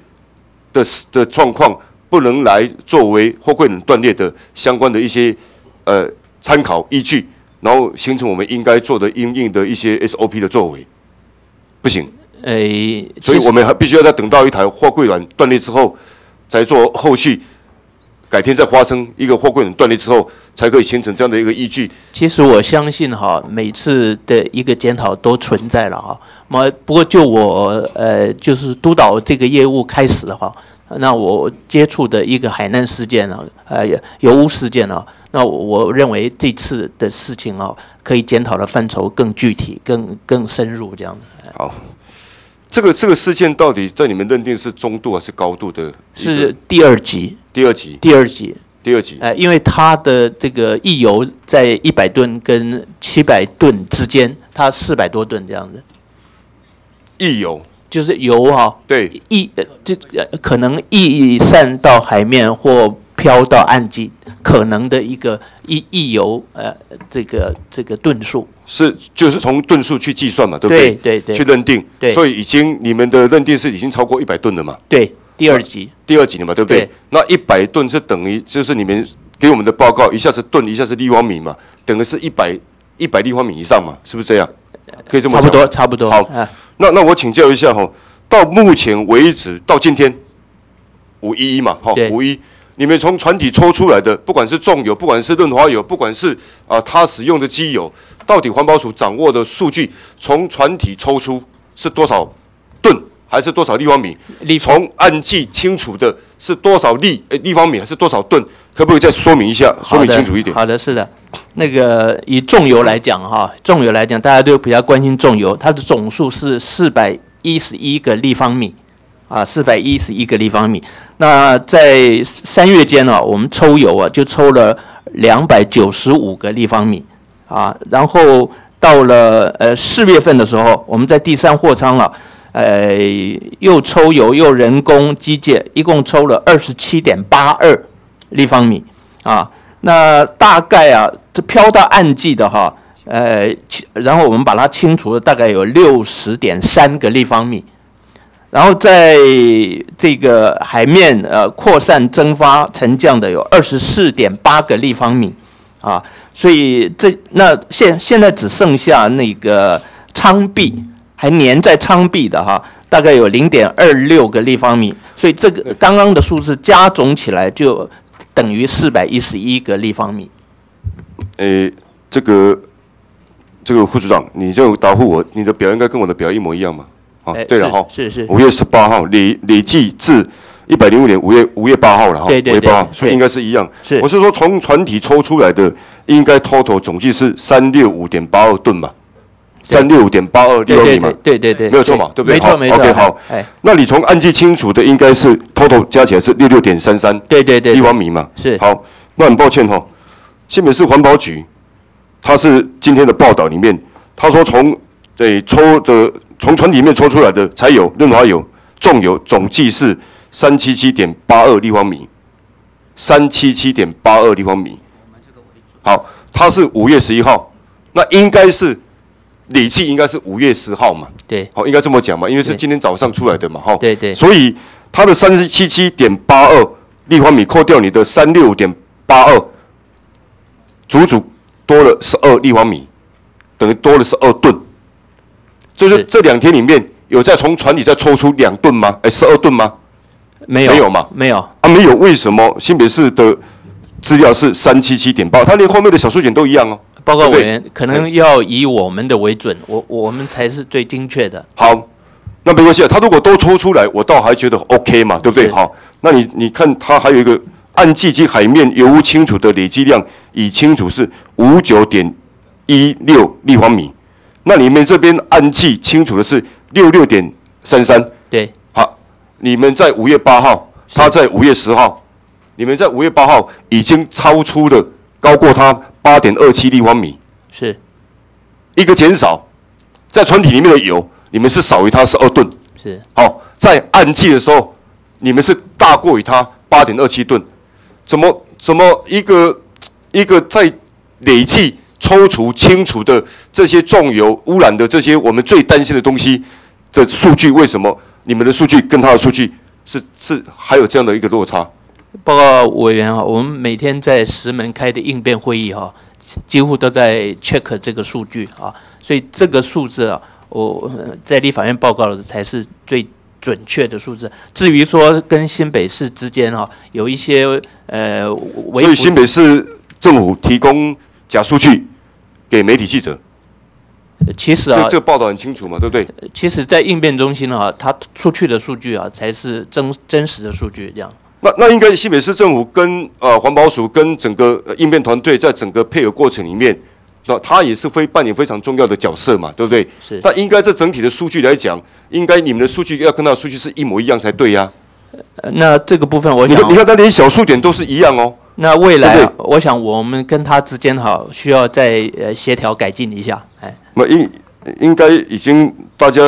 的的状况，不能来作为货柜轮断裂的相关的一些呃参考依据，然后形成我们应该做的应应的一些 SOP 的作为，不行。诶，所以我们还必须要再等到一台货柜轮断裂之后，再做后续。改天再发生一个货柜轮断裂之后，才可以形成这样的一个依据。其实我相信哈，每次的一个检讨都存在了哈。那不过就我呃，就是督导这个业务开始的话，那我接触的一个海难事件啊，呃，油污事件啊，那我我认为这次的事情啊，可以检讨的范畴更具体、更更深入这样的。好，这个这个事件到底在你们认定是中度还是高度的？是第二级，第二级，第二级。第二级。呃，因为它的这个溢油在一百吨跟七百吨之间，它四百多吨这样子，溢油就是油哈、对，溢呃这呃可能溢散到海面或飘到岸际，可能的一个溢溢油呃这个这个吨数。是就是从吨数去计算嘛，对不对对？对对去认定。对所以已经你们的认定是已经超过一百吨了嘛？对，第二级。第二级了嘛，对不对？对那一百吨是等于就是你们给我们的报告，一下是吨，一下是立方米嘛，等于是一百一百立方米以上嘛，是不是这样？可以这么讲差不多，差不多。好啊那那我请教一下哈，到目前为止到今天五一一嘛，哈五一，你们从船体抽出来的，不管是重油，不管是润滑油，不管是啊它使用的机油，到底环保署掌握的数据，从船体抽出是多少吨，还是多少立方米？立从暗记清楚的是多少立诶立方米，还是多少吨？可不可以再说明一下，说明清楚一点？好的，是的。那个以重油来讲哈，重油来讲，大家都比较关心重油，它的总数是四百一十一个立方米，啊，四百一十一个立方米。那在三月间呢、我们抽油啊，就抽了两百九十五个立方米，啊，然后到了呃四月份的时候，我们在第三货仓了。呃，又抽油又人工机械，一共抽了二十七点八二立方米啊。那大概啊，这飘到岸际的哈，呃，然后我们把它清除了，大概有六十点三个立方米。然后在这个海面呃扩散蒸发沉降的有二十四点八个立方米啊，所以这那现现在只剩下那个舱壁还粘在舱壁的哈，大概有零点二六个立方米，所以这个刚刚的数字加总起来就等于四百一十一个立方米。诶，这个这个副组长，你就答复我，你的表应该跟我的表一模一样嘛？好、哎对了哈，是是是五月十八号累累计至一百零五年五月五月八号了哈，对对五月八号，所以应该是一样。是我是说从船体抽出来的，应该 total 总计是三六五点八二吨嘛，三六五点八二立对对方米嘛对，对对对，没有错嘛，对不对？好没错没错。OK，好。哎，那你从暗记清楚的，应该是 total 加起来是六六点三三对对对，立方米嘛。是好，那很抱歉哈，新北市环保局，他是今天的报道里面，他说从对抽的从船里面抽出来的柴油、润滑油、重油总计是三七七点八二立方米，三七七点八二立方米。好，它是五月十一号，那应该是累计应该是五月十号嘛？对好，应该这么讲嘛，因为是今天早上出来的嘛，哈。对对所以它的三十七七点八二立方米扣掉你的三六点八二，足足多了十二立方米，等于多了十二吨。就是是这两天里面有在从船里再抽出两吨吗？哎，十二吨吗？没有没有嘛没有，啊，没有，为什么新北市的资料是三七七点八？他连后面的小数点都一样哦。报告委员可能要以我们的为准，我我们才是最精确的。好，那没关系啊。他如果都抽出来，我倒还觉得 OK 嘛，对不对？好，那你你看，它还有一个按季及海面油污清除的累积量已清除是五九点一六立方米，那你们这边按季清除的是六六点三三。对，好，你们在五月八号，他在五月十号，你们在五月八号已经超出了高过他八点二七立方米。是一个减少，在船体里面的油，你们是少于他十二吨。是好，在暗季的时候，你们是大过于他八点二七吨。怎么怎么一个一个在累计抽除清除的这些重油污染的这些我们最担心的东西的数据，为什么你们的数据跟他的数据是是还有这样的一个落差？报告委员啊，我们每天在石门开的应变会议哈、几乎都在 check 这个数据啊，所以这个数字啊，我呃在立法院报告的才是最准确的数字。至于说跟新北市之间哈、有一些呃，所以新北市政府提供假数据给媒体记者，其实啊这，个报道很清楚嘛，对不对？其实，在应变中心啊，它出去的数据啊，才是真真实的数据，这样。那那应该新北市政府跟呃环保署跟整个呃应变团队在整个配合过程里面，那他也是非扮演非常重要的角色嘛，对不对？是但应该这整体的数据来讲，应该你们的数据要跟他的数据是一模一样才对呀、呃那这个部分我想你看，你看，他连小数点都是一样哦。那未来我想我们跟他之间哈需要再呃协调改进一下，哎，那应应该已经大家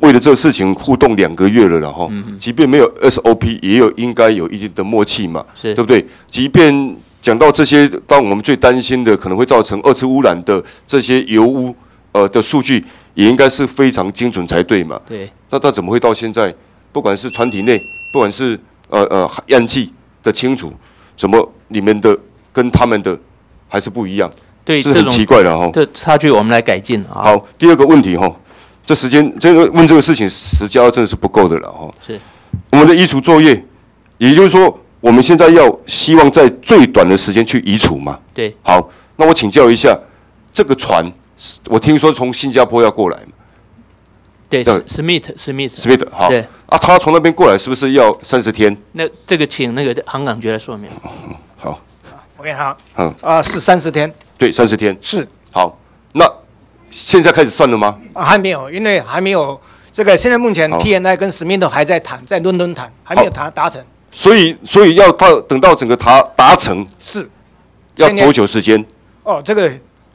为了这个事情互动两个月了了哈。即便没有 SOP，也有应该有一定的默契嘛，对不对？即便讲到这些，当我们最担心的可能会造成二次污染的这些油污呃的数据，也应该是非常精准才对嘛。对，那他怎么会到现在，不管是船体内，不管是呃呃样剂的清楚，什么你们的跟他们的还是不一样？这是很对这种奇怪的哈。这差距我们来改进啊。好，第二个问题哈，这时间这个问这个事情时间真的是不够的了哈。是我们的移除作业，也就是说，我们现在要希望在最短的时间去移除嘛。对，好，那我请教一下，这个船，我听说从新加坡要过来嘛对对，Smith Smith，Smith 好对，啊，他从那边过来是不是要三十天？那这个请那个航港局来说明。好，OK，好，嗯啊，是三十天，对，三十天。是好，那现在开始算了吗？啊，还没有，因为还没有这个，现在目前 TNI 跟史密特还在谈，在伦敦谈，还没有谈达成，所以，所以要到等到整个达达成，是要多久时间？哦，这个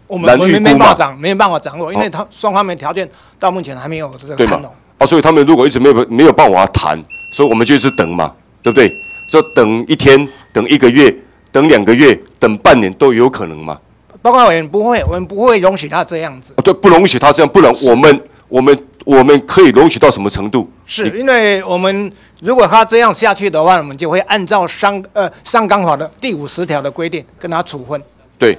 我们我们没办法掌，没办法掌握，因为哦他双方面条件到目前还没有这个对嘛看懂。？啊，所以他们如果一直没有没有办法谈，所以我们就一直等嘛，对不对？说等一天，等一个月，等两个月，等半年都有可能嘛。报告委员不会，我们不会容许他这样子，啊，对，不容许他这样，不然我们我们我们可以容许到什么程度？是因为我们如果他这样下去的话，我们就会按照商呃上纲法的第五十条的规定跟他处分，对，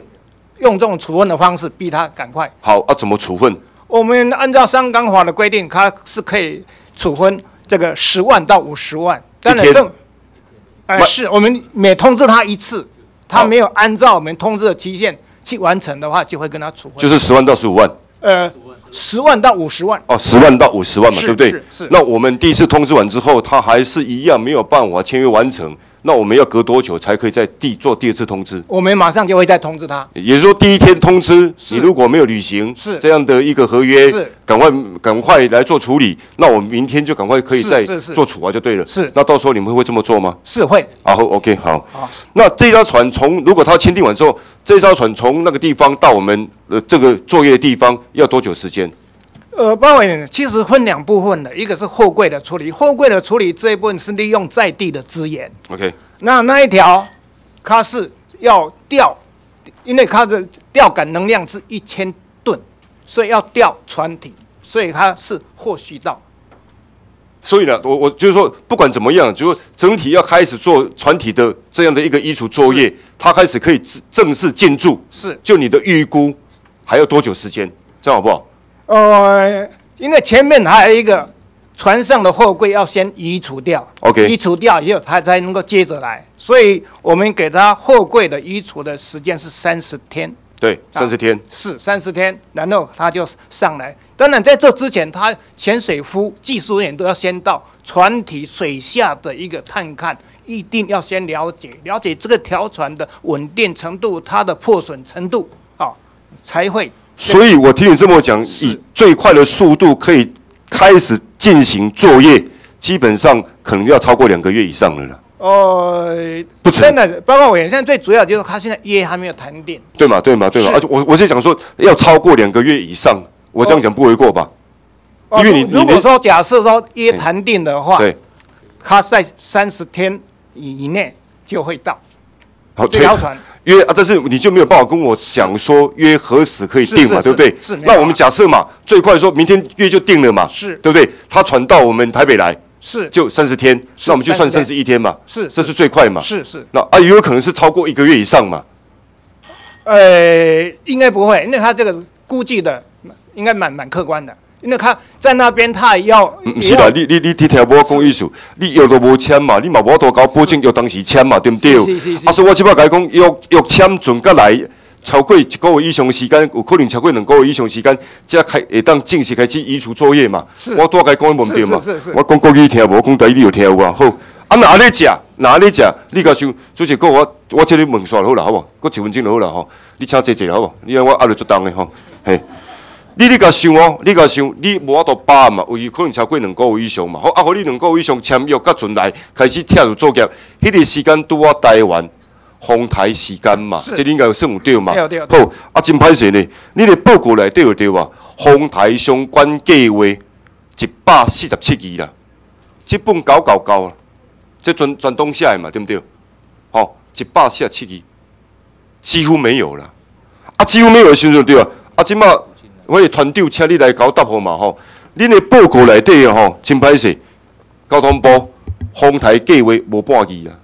用这种处分的方式逼他赶快。好啊，怎么处分？我们按照上纲法的规定，他是可以处分这个十万到五十万。当然一天这，呃，万是我们每通知他一次，他没有按照我们通知的期限去完成的话，就会跟他处分。就是十万到十五万呃，十万到五十万。哦，十万到五十万嘛，对不对是？是那我们第一次通知完之后，他还是一样没有办法签约完成，那我们要隔多久才可以在第做第二次通知？我们马上就会再通知他。也就是说，第一天通知你如果没有履行是这样的一个合约，是赶快赶快来做处理，那我们明天就赶快可以再做处罚就对了。是那到时候你们会这么做吗？是会，好，OK，好。好那这艘船从如果他签订完之后，这艘船从那个地方到我们呃这个作业的地方要多久时间？呃，报告委员其实分两部分的，一个是货柜的处理，货柜的处理这一部分是利用在地的资源，OK，那那一条它是要吊，因为它的吊杆能量是一千吨，所以要吊船体，所以它是货需道。所以呢，我我就是说，不管怎么样，就是整体要开始做船体的这样的一个移除作业，它开始可以正正式进驻。是，就你的预估还要多久时间？这样好不好？呃，因为前面还有一个船上的货柜要先移除掉 OK 移除掉以后，它才能够接着来，所以我们给它货柜的移除的时间是三十天。对，啊三十天。是三十天，然后他就上来。当然，在这之前，他潜水夫、技术人员都要先到船体水下的一个探看，一定要先了解了解这个条船的稳定程度、它的破损程度，啊，才会。所以我听你这么讲，以最快的速度可以开始进行作业，基本上可能要超过两个月以上了啦，呃，真的，包括委员，现在最主要就是他现在约还没有谈定。对嘛？对嘛？对嘛？而且我我是讲说要超过两个月以上，我这样讲不为过吧？因为你哦如果说假设说约谈定的话，对，他在三十天以内就会到好，这条船。约啊，但是你就没有办法跟我讲说约何时可以定嘛，对不对那我们假设嘛，最快说明天约就定了嘛，是对不对？他传到我们台北来是就三十天，那我们就算三十一天嘛，是这是最快嘛。是是，那啊，也有可能是超过一个月以上嘛。呃，应该不会，因为他这个估计的应该蛮蛮客观的，因为他在那边他也要唔是啦，你你你你听我讲意思，你约都无签嘛，你嘛无多搞保证约当时签嘛，对不对？是是是啊，所以我即摆甲你讲，约约签准个来超过一个月以上时间，有可能超过两个月以上时间，才开会当正式开始移除作业嘛。是我多甲你讲问题嘛是是是是，我讲国语听无，我讲台语你有听有啊。好，啊，哪咧食？哪咧食？你甲想，主席，个我我替你问煞好啦，好无？搁一分钟就好啦吼。你请坐坐好无？你看我压力足重的吼，嘿。你你甲想哦，你甲想，你无法度把嘛，有可能超过两个月以上嘛。好，啊，互你两个月以上签约，甲存来开始跳入作业，迄个时间拄啊台湾丰台时间嘛，这应该有算有对嘛？好，啊，真歹势呢。你的报告内底有对吧？丰台相关计划一百四十七亿啦，即本九九九啊，这全全东下的嘛，对毋对？好，一百四十七亿，几乎没有了。啊，几乎没有的时阵对啊，啊，即马。我的团长请你来搞答复嘛吼，恁的报告内底吼，真歹势，交通部丰台计划无半句啊。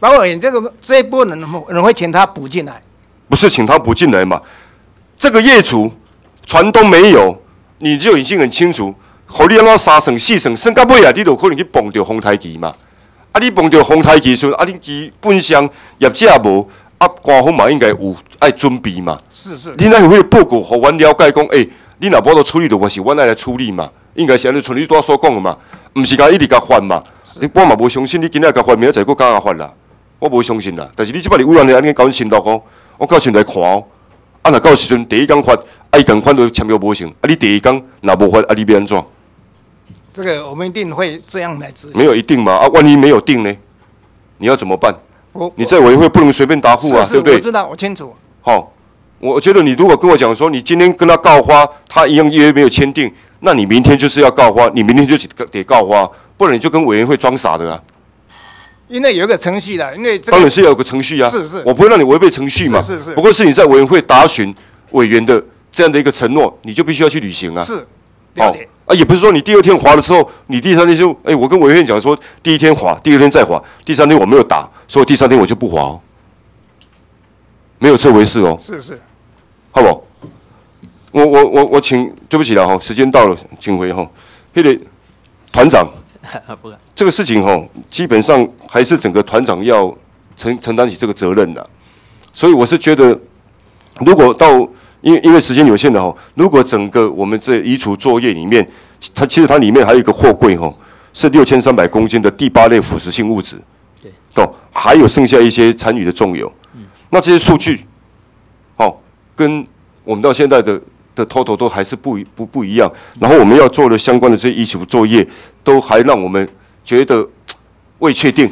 包委员，这个这一波人人会请他补进来？不是请他补进来嘛？这个业主船都没有，你就已经很清楚，互你安怎三省四省，省到尾啊，你都可能去碰到丰台期嘛。啊，你碰到丰台期时，啊，你基本上业绩也无。啊，官方嘛应该有爱准备嘛。是是。你那有迄报告，互阮了解讲，诶，你若无得处理的话，是阮来来处理嘛。应该是安尼，像你拄所讲的嘛，毋是甲一直甲发嘛。你我嘛无相信你今日甲发，明仔载佫甲发啦。我无相信啦。但是你即摆哩有人来安尼甲阮承诺讲，我到时来看哦。啊，若到时阵第一工发，啊，伊共款都签约无成。啊，你第一工若无发，啊，你要安怎？这个我们一定会这样来执行。没有一定嘛？啊，万一没有定呢？你要怎么办？你在委员会不能随便答复啊，对不对？我知道，我清楚。好，我觉得你如果跟我讲说，你今天跟他告花，他一样约没有签订，那你明天就是要告花，你明天就得告花，不然你就跟委员会装傻的啊。因为有一个程序的，因为当然是要有个程序啊。是是，我不会让你违背程序嘛。是是。不过是你在委员会答询委员的这样的一个承诺，你就必须要去履行啊。是，了解。啊，也不是说你第二天划的时候，你第三天就哎，我跟委员讲说，第一天划，第二天再划，第三天我没有打，所以第三天我就不划哦，没有这回事哦。是是，好不？我我我我请，对不起了哈，时间到了，请回哈。那个团长，这个事情哈，基本上还是整个团长要承承担起这个责任的，所以我是觉得，如果到。因为因为时间有限的哈，如果整个我们这移除作业里面，它其实它里面还有一个货柜哈，是六千三百公斤的第八类腐蚀性物质，对，哦，还有剩下一些残余的重油，嗯，那这些数据，哦，跟我们到现在的的 total 都还是不不不一样，然后我们要做的相关的这些医学作业，都还让我们觉得未确定，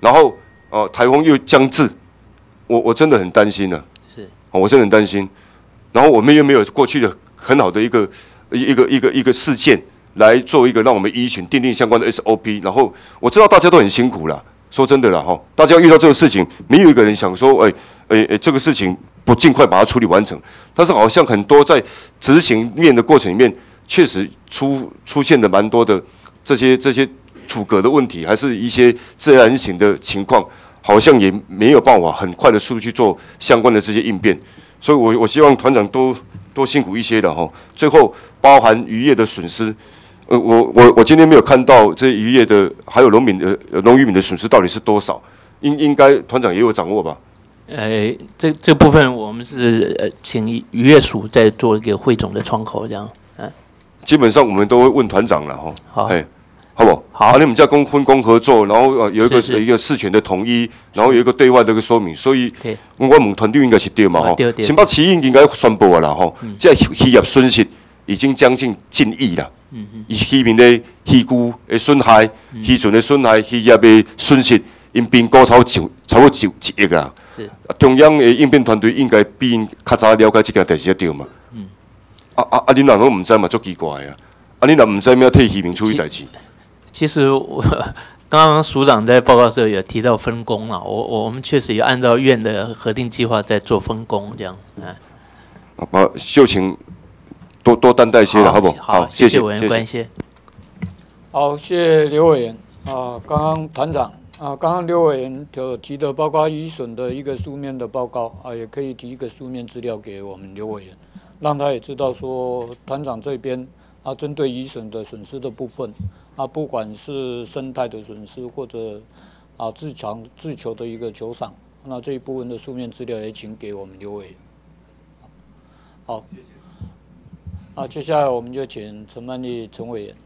然后呃，台风又将至，我我真的很担心呢，是，我真的很担心。然后我们又没有过去的很好的一个一个一个一个事件来做一个让我们依循订定相关的 SOP。然后我知道大家都很辛苦了，说真的了哈，大家遇到这个事情，没有一个人想说，哎哎哎，这个事情不尽快把它处理完成。但是好像很多在执行面的过程里面，确实出出现了蛮多的这些这些阻隔的问题，还是一些自然型的情况，好像也没有办法很快的速度去做相关的这些应变。所以，我我希望团长多多辛苦一些的哈。最后，包含渔业的损失，呃，我我我今天没有看到这渔业的还有农民的农渔民的损失到底是多少？应应该团长也有掌握吧？呃，这这部分我们是呃请渔业署再做一个汇总的窗口，这样，嗯。基本上我们都会问团长了哈。好。好不？好，你们在公分工合作，然后呃有一个一个事权的统一，然后有一个对外的一个说明，所以我们团队应该是对嘛吼。先把起因应该宣布了吼，这渔业损失已经将近近亿了。嗯嗯。渔民的渔具的损害，渔船的损害，渔业的损失，因并高超九超过九一亿啊。中央的应变团队应该比因较早了解这件代志对嘛？嗯。啊啊啊！你哪拢唔知嘛？足奇怪啊！啊，你若唔知要替渔民处理代志？其实我刚刚署长在报告时候有提到分工了，我我们确实也按照院的核定计划在做分工，这样，嗯。好，就请多多担待些了，好不？好，谢谢委员关心。好，谢谢刘委员啊，刚刚团长啊，刚刚刘委员就提的包括遗损的一个书面的报告啊，也可以提一个书面资料给我们刘委员，让他也知道说团长这边啊，针对遗损的损失的部分。啊，不管是生态的损失，或者啊自强自求的一个球场，那这一部分的书面资料也请给我们刘委员。好，好，接下来我们就请陈曼丽、陈委员。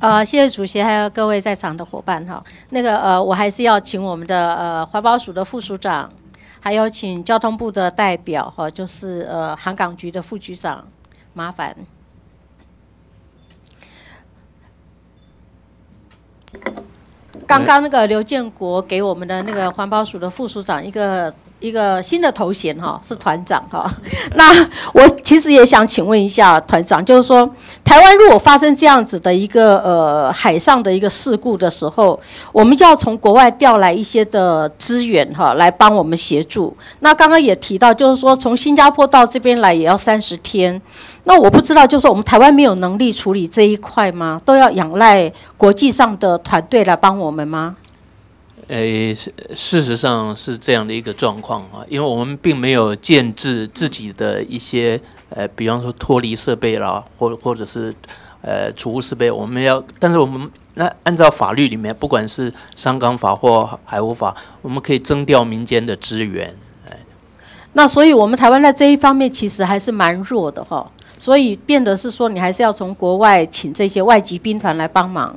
呃，谢谢主席，还有各位在场的伙伴哈。那个呃，我还是要请我们的呃环保署的副署长，还有请交通部的代表哈，就是呃航港局的副局长，麻烦。刚刚那个刘建国给我们的那个环保署的副署长一个一个新的头衔哈，是团长哈。那我其实也想请问一下团长，就是说台湾如果发生这样子的一个呃海上的一个事故的时候，我们就要从国外调来一些的资源哈，来帮我们协助。那刚刚也提到，就是说从新加坡到这边来也要三十天。那我不知道，就是说我们台湾没有能力处理这一块吗？都要仰赖国际上的团队来帮我们吗？诶，事事实上是这样的一个状况啊，因为我们并没有建制自己的一些呃，比方说脱离设备啦，或或者是呃储物设备，我们要，但是我们那按照法律里面，不管是商港法或海务法，我们可以征调民间的资源。哎那所以我们台湾在这一方面其实还是蛮弱的哈。所以变得是说，你还是要从国外请这些外籍兵团来帮忙。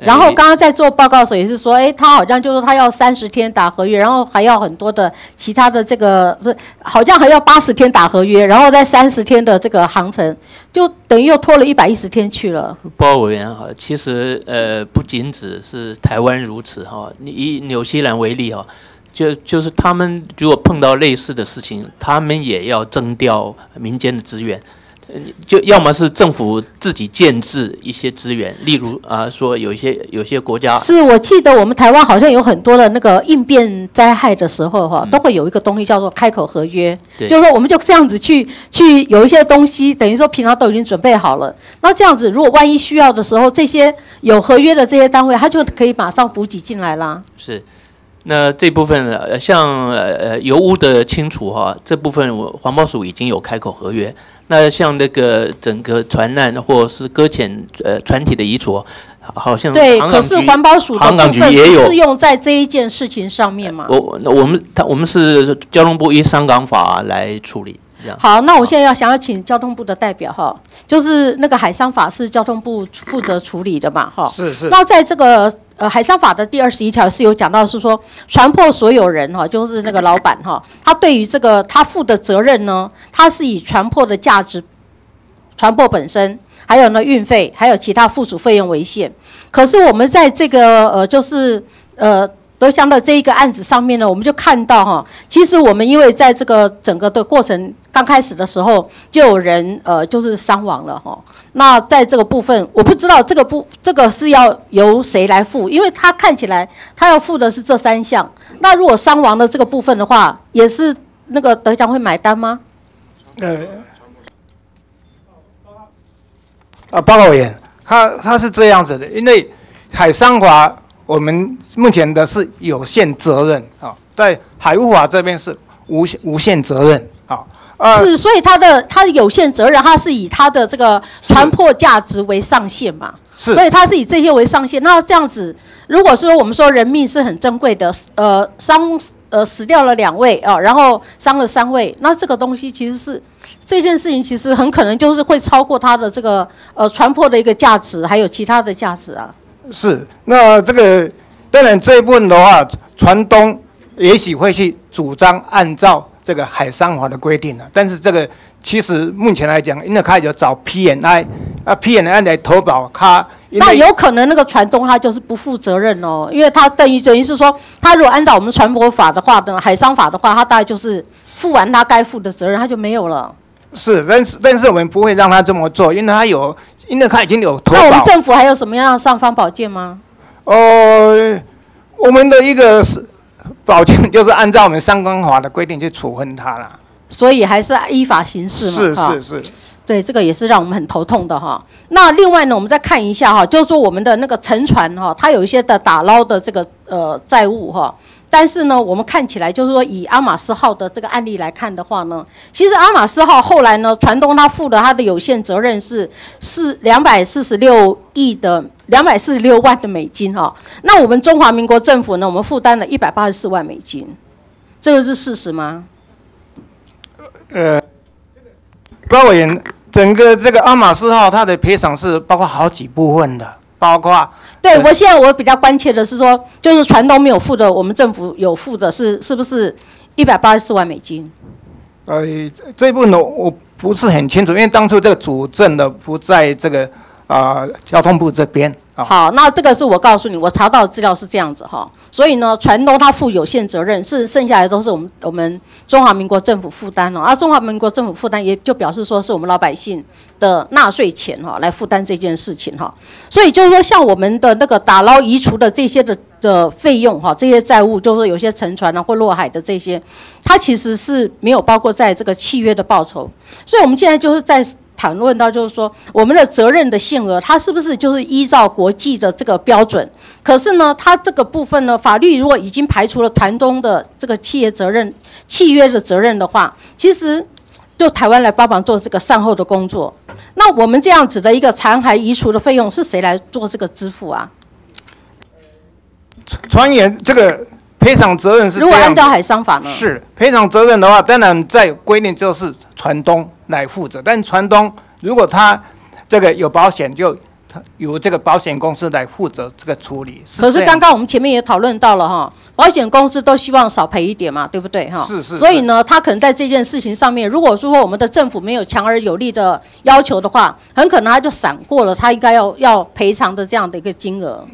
然后刚刚在做报告的时候也是说，哎，他好像就说他要三十天打合约，然后还要很多的其他的这个，不是，好像还要八十天打合约，然后在三十天的这个航程，就等于又拖了一百一十天去了。报告委员哈，其实呃不仅只是台湾如此哈，你以纽西兰为例哈。就就是他们如果碰到类似的事情，他们也要征调民间的资源，就要么是政府自己建制一些资源，例如啊，说有一些有些国家是我记得我们台湾好像有很多的那个应变灾害的时候哈，都会有一个东西叫做开口合约，就是说我们就这样子去去有一些东西，等于说平常都已经准备好了，那这样子如果万一需要的时候，这些有合约的这些单位，他就可以马上补给进来啦。是。那这部分呃，像呃油污的清除哈，这部分我环保署已经有开口合约。那像那个整个船难或是搁浅呃船体的移除，好像对，可是环保署的部分适用在这一件事情上面嘛？我我们他我们是交通部依商港法来处理。好，那我现在要想要请交通部的代表哈，就是那个海商法是交通部负责处理的嘛哈。是是。那在这个呃海商法的第二十一条是有讲到是说，船舶所有人哈，就是那个老板哈，他对于这个他负的责任呢，他是以船舶的价值、船舶本身，还有呢运费，还有其他附属费用为限。可是我们在这个呃就是呃。德祥的这一个案子上面呢，我们就看到哈，其实我们因为在这个整个的过程刚开始的时候，就有人呃就是伤亡了哈。那在这个部分，我不知道这个不这个是要由谁来付，因为他看起来他要付的是这三项。那如果伤亡的这个部分的话，也是那个德祥会买单吗？呃，啊，报告委员，他他是这样子的，因为海商法。我们目前的是有限责任啊，在海务法这边是无无限责任啊。是，所以它的它的有限责任，它是以它的这个船舶价值为上限嘛。是。所以它是以这些为上限。那这样子，如果说我们说人命是很珍贵的，呃，伤呃死掉了两位啊，然后伤了三位，那这个东西其实是这件事情，其实很可能就是会超过它的这个呃船舶的一个价值，还有其他的价值啊。是，那这个当然这一部分的话，船东也许会去主张按照这个海商法的规定了。但是这个其实目前来讲，因为他有找 PNI 啊 PNI 来投保，他那有可能那个船东他就是不负责任哦，因为他等于等于是说，他如果按照我们船舶法的话，的海商法的话，他大概就是负完他该负的责任，他就没有了。是，但是但是我们不会让他这么做，因为他有，因为他已经有投保。那我们政府还有什么样的尚方宝剑吗？呃，我们的一个是保剑，就是按照我们商工法的规定去处分他了。所以还是依法行事嘛。是是是。对，这个也是让我们很头痛的哈。那另外呢，我们再看一下哈，就是说我们的那个沉船哈，它有一些的打捞的这个呃债务哈。但是呢，我们看起来就是说，以阿马斯号的这个案例来看的话呢，其实阿马斯号后来呢，船东他负的他的有限责任是是两百四十六亿的两百四十六万的美金哈。那我们中华民国政府呢，我们负担了一百八十四万美金，这个是事实吗？呃，高委员，整个这个阿玛斯号它的赔偿是包括好几部分的，包括对我现在我比较关切的是说，就是船东没有付的，我们政府有付的是是不是一百八十四万美金？呃，这一部分呢我不是很清楚，因为当初这个主政的不在这个啊、交通部这边。好，那这个是我告诉你，我查到的资料是这样子哈。所以呢，船东他负有限责任，是剩下来都是我们我们中华民国政府负担了。而中华民国政府负担，也就表示说是我们老百姓的纳税钱哈来负担这件事情哈。所以就是说，像我们的那个打捞移除的这些的的费用哈，这些债务，就是有些沉船啊或落海的这些，它其实是没有包括在这个契约的报酬。所以我们现在就是在谈论到，就是说我们的责任的限额，它是不是就是依照国际的这个标准？可是呢，它这个部分呢，法律如果已经排除了团中的这个企业责任、契约的责任的话，其实就台湾来帮忙做这个善后的工作。那我们这样子的一个残骸移除的费用是谁来做这个支付啊？船员这个赔偿责任是如果按照海商法呢？是赔偿责任的话，当然在规定就是船东来负责，但船东如果他这个有保险，就由这个保险公司来负责这个处理。可是刚刚我们前面也讨论到了哈，保险公司都希望少赔一点嘛，对不对哈？是是所以呢，他可能在这件事情上面，如果说我们的政府没有强而有力的要求的话，很可能他就闪过了他应该要要赔偿的这样的一个金额。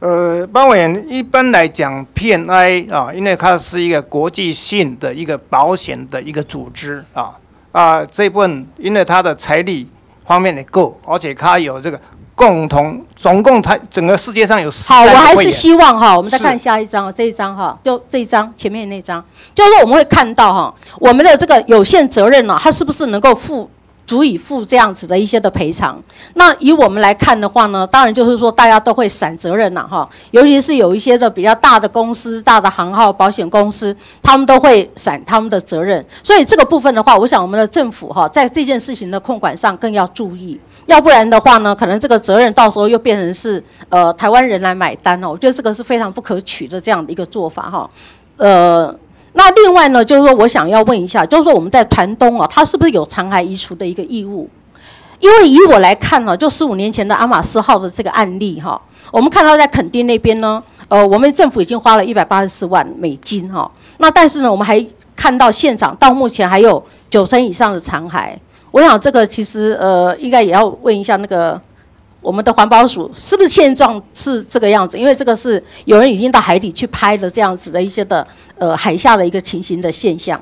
呃，包委员一般来讲，PNI 啊，因为它是一个国际性的一个保险的一个组织啊啊，这一部分因为它的财力方面也够，而且它有这个共同，总共它整个世界上有好，我还是希望哈，我们再看下一张，这一张哈，就这一张前面那张，就是我们会看到哈，我们的这个有限责任呢，它是不是能够负足以负这样子的一些的赔偿？那以我们来看的话呢，当然就是说大家都会闪责任了哈，尤其是有一些的比较大的公司、大的行号保险公司，他们都会闪他们的责任。所以这个部分的话，我想我们的政府哈，在这件事情的控管上更要注意。要不然的话呢，可能这个责任到时候又变成是呃台湾人来买单哦，我觉得这个是非常不可取的这样的一个做法哈。呃，那另外呢，就是说我想要问一下，就是说我们在团东啊，它是不是有残骸移除的一个义务？因为以我来看呢，就十五年前的阿马斯号的这个案例哈，我们看到在垦丁那边呢，呃，我们政府已经花了一百八十四万美金哈，那但是呢，我们还看到现场到目前还有九成以上的残骸。我想这个其实呃，应该也要问一下那个我们的环保署，是不是现状是这个样子？因为这个是有人已经到海底去拍了这样子的一些的呃海下的一个情形的现象。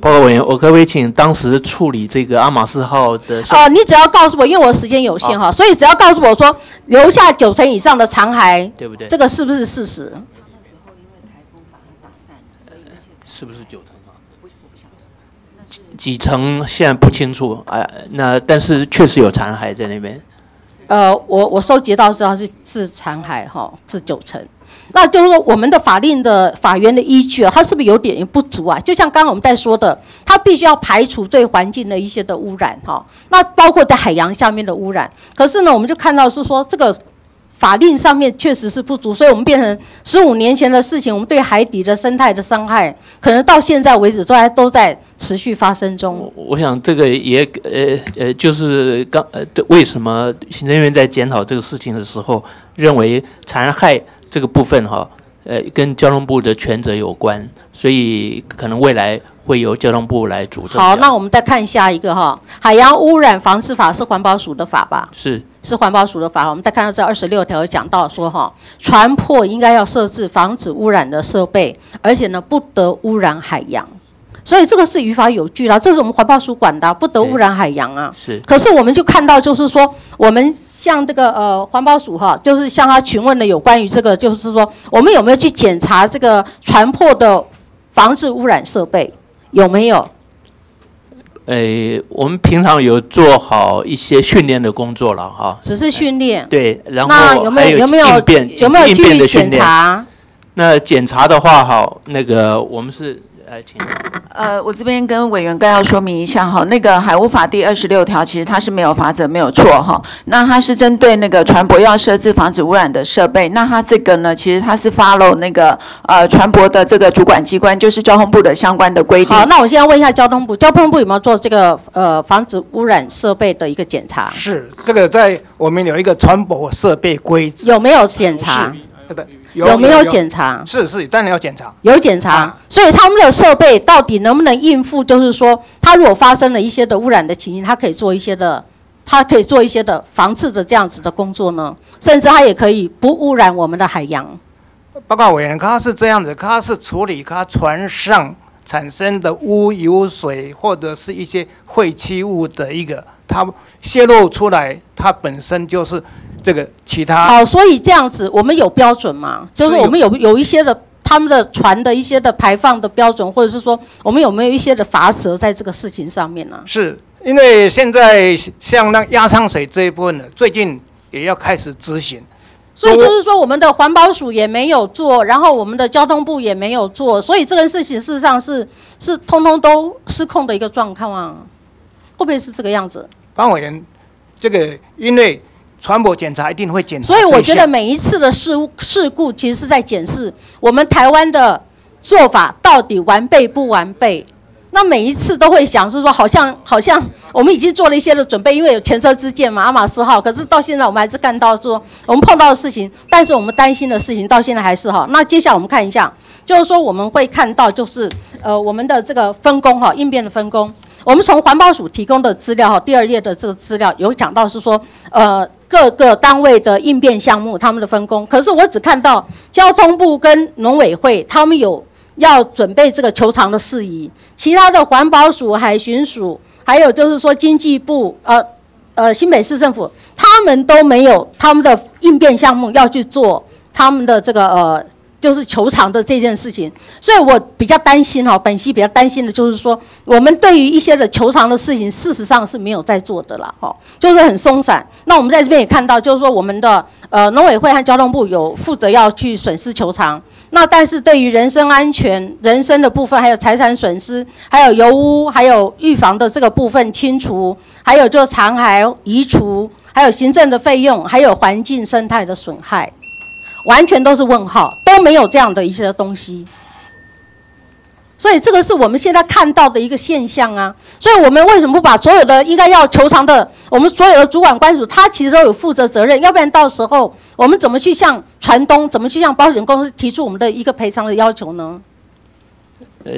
报告委员，我可不可以请当时处理这个阿玛斯号的哦、你只要告诉我，因为我时间有限哈，所以只要告诉我说留下九成以上的残骸，对不对这个是不是事实？是不是九成啊？几几成现在不清楚啊、那但是确实有残骸在那边。呃，我我收集到是是是残骸哈，是九成。那就是说，我们的法令的法源的依据啊，它是不是有点不足啊？就像刚刚我们在说的，它必须要排除对环境的一些的污染哈，那包括在海洋下面的污染。可是呢，我们就看到是说这个法令上面确实是不足，所以我们变成十五年前的事情，我们对海底的生态的伤害，可能到现在为止都在都在持续发生中。我想这个也呃呃，就是刚呃，为什么行政院在检讨这个事情的时候，认为残害这个部分哈，呃，跟交通部的权责有关，所以可能未来会由交通部来主政。好，那我们再看下一个哈，海洋污染防治法是环保署的法吧？是是环保署的法。我们再看到这二十六条有讲到说哈，船舶应该要设置防止污染的设备，而且呢不得污染海洋。所以这个是于法有据啦，这是我们环保署管的啊，不得污染海洋啊。是。可是我们就看到，就是说，我们向这个呃环保署哈，就是向他询问的有关于这个，就是说，我们有没有去检查这个船舶的防治污染设备有没有？呃，我们平常有做好一些训练的工作了哈。只是训练。对，然那有没有有没有应变有没有去检？查？那检查的话，哈，那个我们是呃，请。呃，我这边跟委员更要说明一下哈，那个海务法第二十六条其实它是没有法则，没有错哈。那它是针对那个船舶要设置防止污染的设备，那它这个呢，其实它是 follow 那个呃船舶的这个主管机关，就是交通部的相关的规定。好，那我现在问一下交通部，交通部有没有做这个呃防止污染设备的一个检查？是这个在我们有一个船舶设备规则，有没有检查？有没有检查？是是，当然要检查。有检查，所以他们的设备到底能不能应付？就是说，它如果发生了一些的污染的情形，它可以做一些的，它可以做一些的防治的这样子的工作呢？甚至它也可以不污染我们的海洋。报告委员，它是这样子，它是处理它船上产生的污油水或者是一些废弃物的一个，它泄露出来，它本身就是这个其他。好，所以这样子，我们有标准吗？就是我们有有一些的他们的船的一些的排放的标准，或者是说我们有没有一些的罚则在这个事情上面呢？是因为现在像那压舱水这一部分呢，最近也要开始执行。所以就是说，我们的环保署也没有做，然后我们的交通部也没有做，所以这个事情事实上是是通通都失控的一个状况啊，会不会是这个样子？方委员，这个因为船舶检查一定会检查所以我觉得每一次的事故事故，其实是在检视我们台湾的做法到底完备不完备。那每一次都会想是说，好像好像我们已经做了一些的准备，因为有前车之鉴嘛，阿玛斯号。可是到现在我们还是看到说，我们碰到的事情，但是我们担心的事情到现在还是哈。那接下来我们看一下，就是说我们会看到就是呃我们的这个分工哈，应变的分工。我们从环保署提供的资料哈，第二页的这个资料有讲到是说，呃，各个单位的应变项目他们的分工。可是我只看到交通部跟农委会他们有要准备这个球场的事宜，其他的环保署、海巡署，还有就是说经济部、呃呃新北市政府，他们都没有他们的应变项目要去做他们的这个呃。就是球场的这件事情，所以我比较担心哈，本溪比较担心的就是说，我们对于一些的球场的事情，事实上是没有在做的啦，哈，就是很松散。那我们在这边也看到，就是说我们的呃农委会和交通部有负责要去损失球场，那但是对于人身安全、人身的部分，还有财产损失，还有油污，还有预防的这个部分清除，还有就残骸移除，还有行政的费用，还有环境生态的损害。完全都是问号，都没有这样的一些东西。所以这个是我们现在看到的一个现象啊。所以我们为什么不把所有的应该要求偿的，我们所有的主管官署，他其实都有负责责任，要不然到时候我们怎么去向船东，怎么去向保险公司提出我们的一个赔偿的要求呢？呃，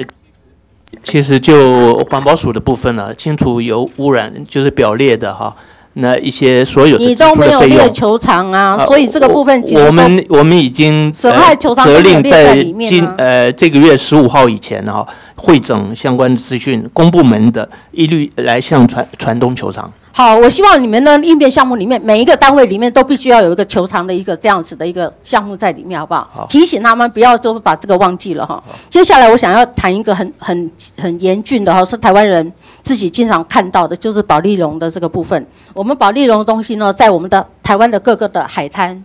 其实就环保署的部分呢、清除油污染就是表列的哈，那一些所有的你都没有列。球场啊，啊所以这个部分我们我们已经损害球场责令在今啊呃这个月十五号以前哈、会整相关的资讯，公部门的一律来向传传东球场。好，我希望你们呢应变项目里面，每一个单位里面都必须要有一个球场的一个这样子的一个项目在里面，好不好？好提醒他们不要就把这个忘记了哈。接下来我想要谈一个很很很严峻的哈，是台湾人自己经常看到的，就是保利龙的这个部分。我们保利龙的东西呢，在我们的台湾的各个的海滩。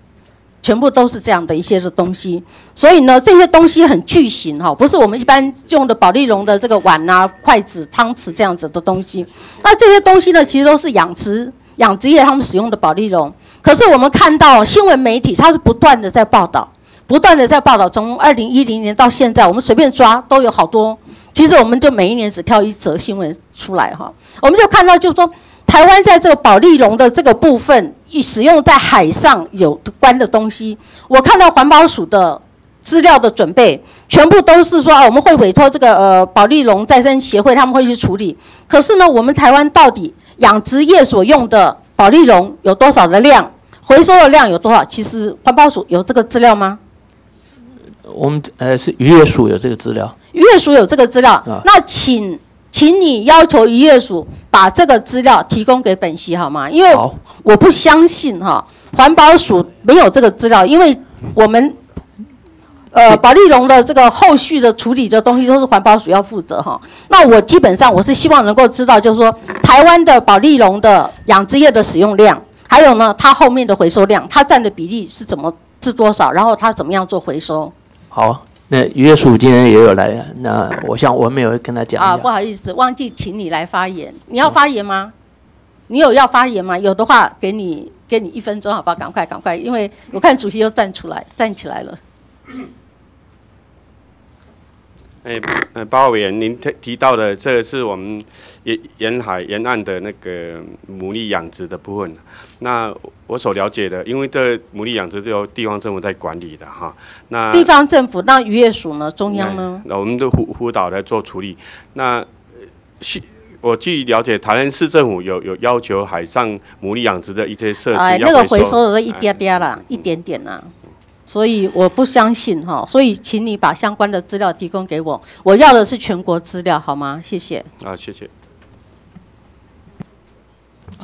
全部都是这样的一些的东西，所以呢，这些东西很巨型哈，不是我们一般用的保利龙的这个碗啊、筷子、汤匙这样子的东西。那这些东西呢，其实都是养殖养殖业他们使用的保利龙。可是我们看到新闻媒体，它是不断的在报道，不断的在报道，从二零一零年到现在，我们随便抓都有好多。其实我们就每一年只挑一则新闻出来哈，我们就看到就是说，台湾在这个保利龙的这个部分，一使用在海上有关的东西，我看到环保署的资料的准备，全部都是说啊，我们会委托这个呃保利龙再生协会，他们会去处理。可是呢，我们台湾到底养殖业所用的保利龙有多少的量，回收的量有多少？其实环保署有这个资料吗？我们呃是渔业署有这个资料。渔业署有这个资料，啊那请请你要求渔业署把这个资料提供给本溪好吗？因为，我不相信哈，环保署没有这个资料，因为我们呃保利龙的这个后续的处理的东西都是环保署要负责哈。那我基本上我是希望能够知道，就是说台湾的保利龙的养殖业的使用量，还有呢它后面的回收量，它占的比例是怎么是多少，然后它怎么样做回收？好，那渔业署今天也有来，那我想我没有跟他讲啊，不好意思，忘记请你来发言。你要发言吗？你有要发言吗？有的话，给你给你一分钟，好不好？赶快赶快，因为我看主席又站出来，站起来了。哎，呃，八号委员，您提提到的这个是我们沿沿海沿岸的那个牡蛎养殖的部分。那我所了解的，因为这牡蛎养殖是由地方政府在管理的哈。那地方政府，那渔业署呢？中央呢？那我们都辅辅导来做处理。那呃是我据了解，台南市政府有有要求海上牡蛎养殖的一些设施哎，那个回收的哎一点点啦，一点点啦。所以我不相信哈，所以请你把相关的资料提供给我，我要的是全国资料，好吗？谢谢。啊，谢谢。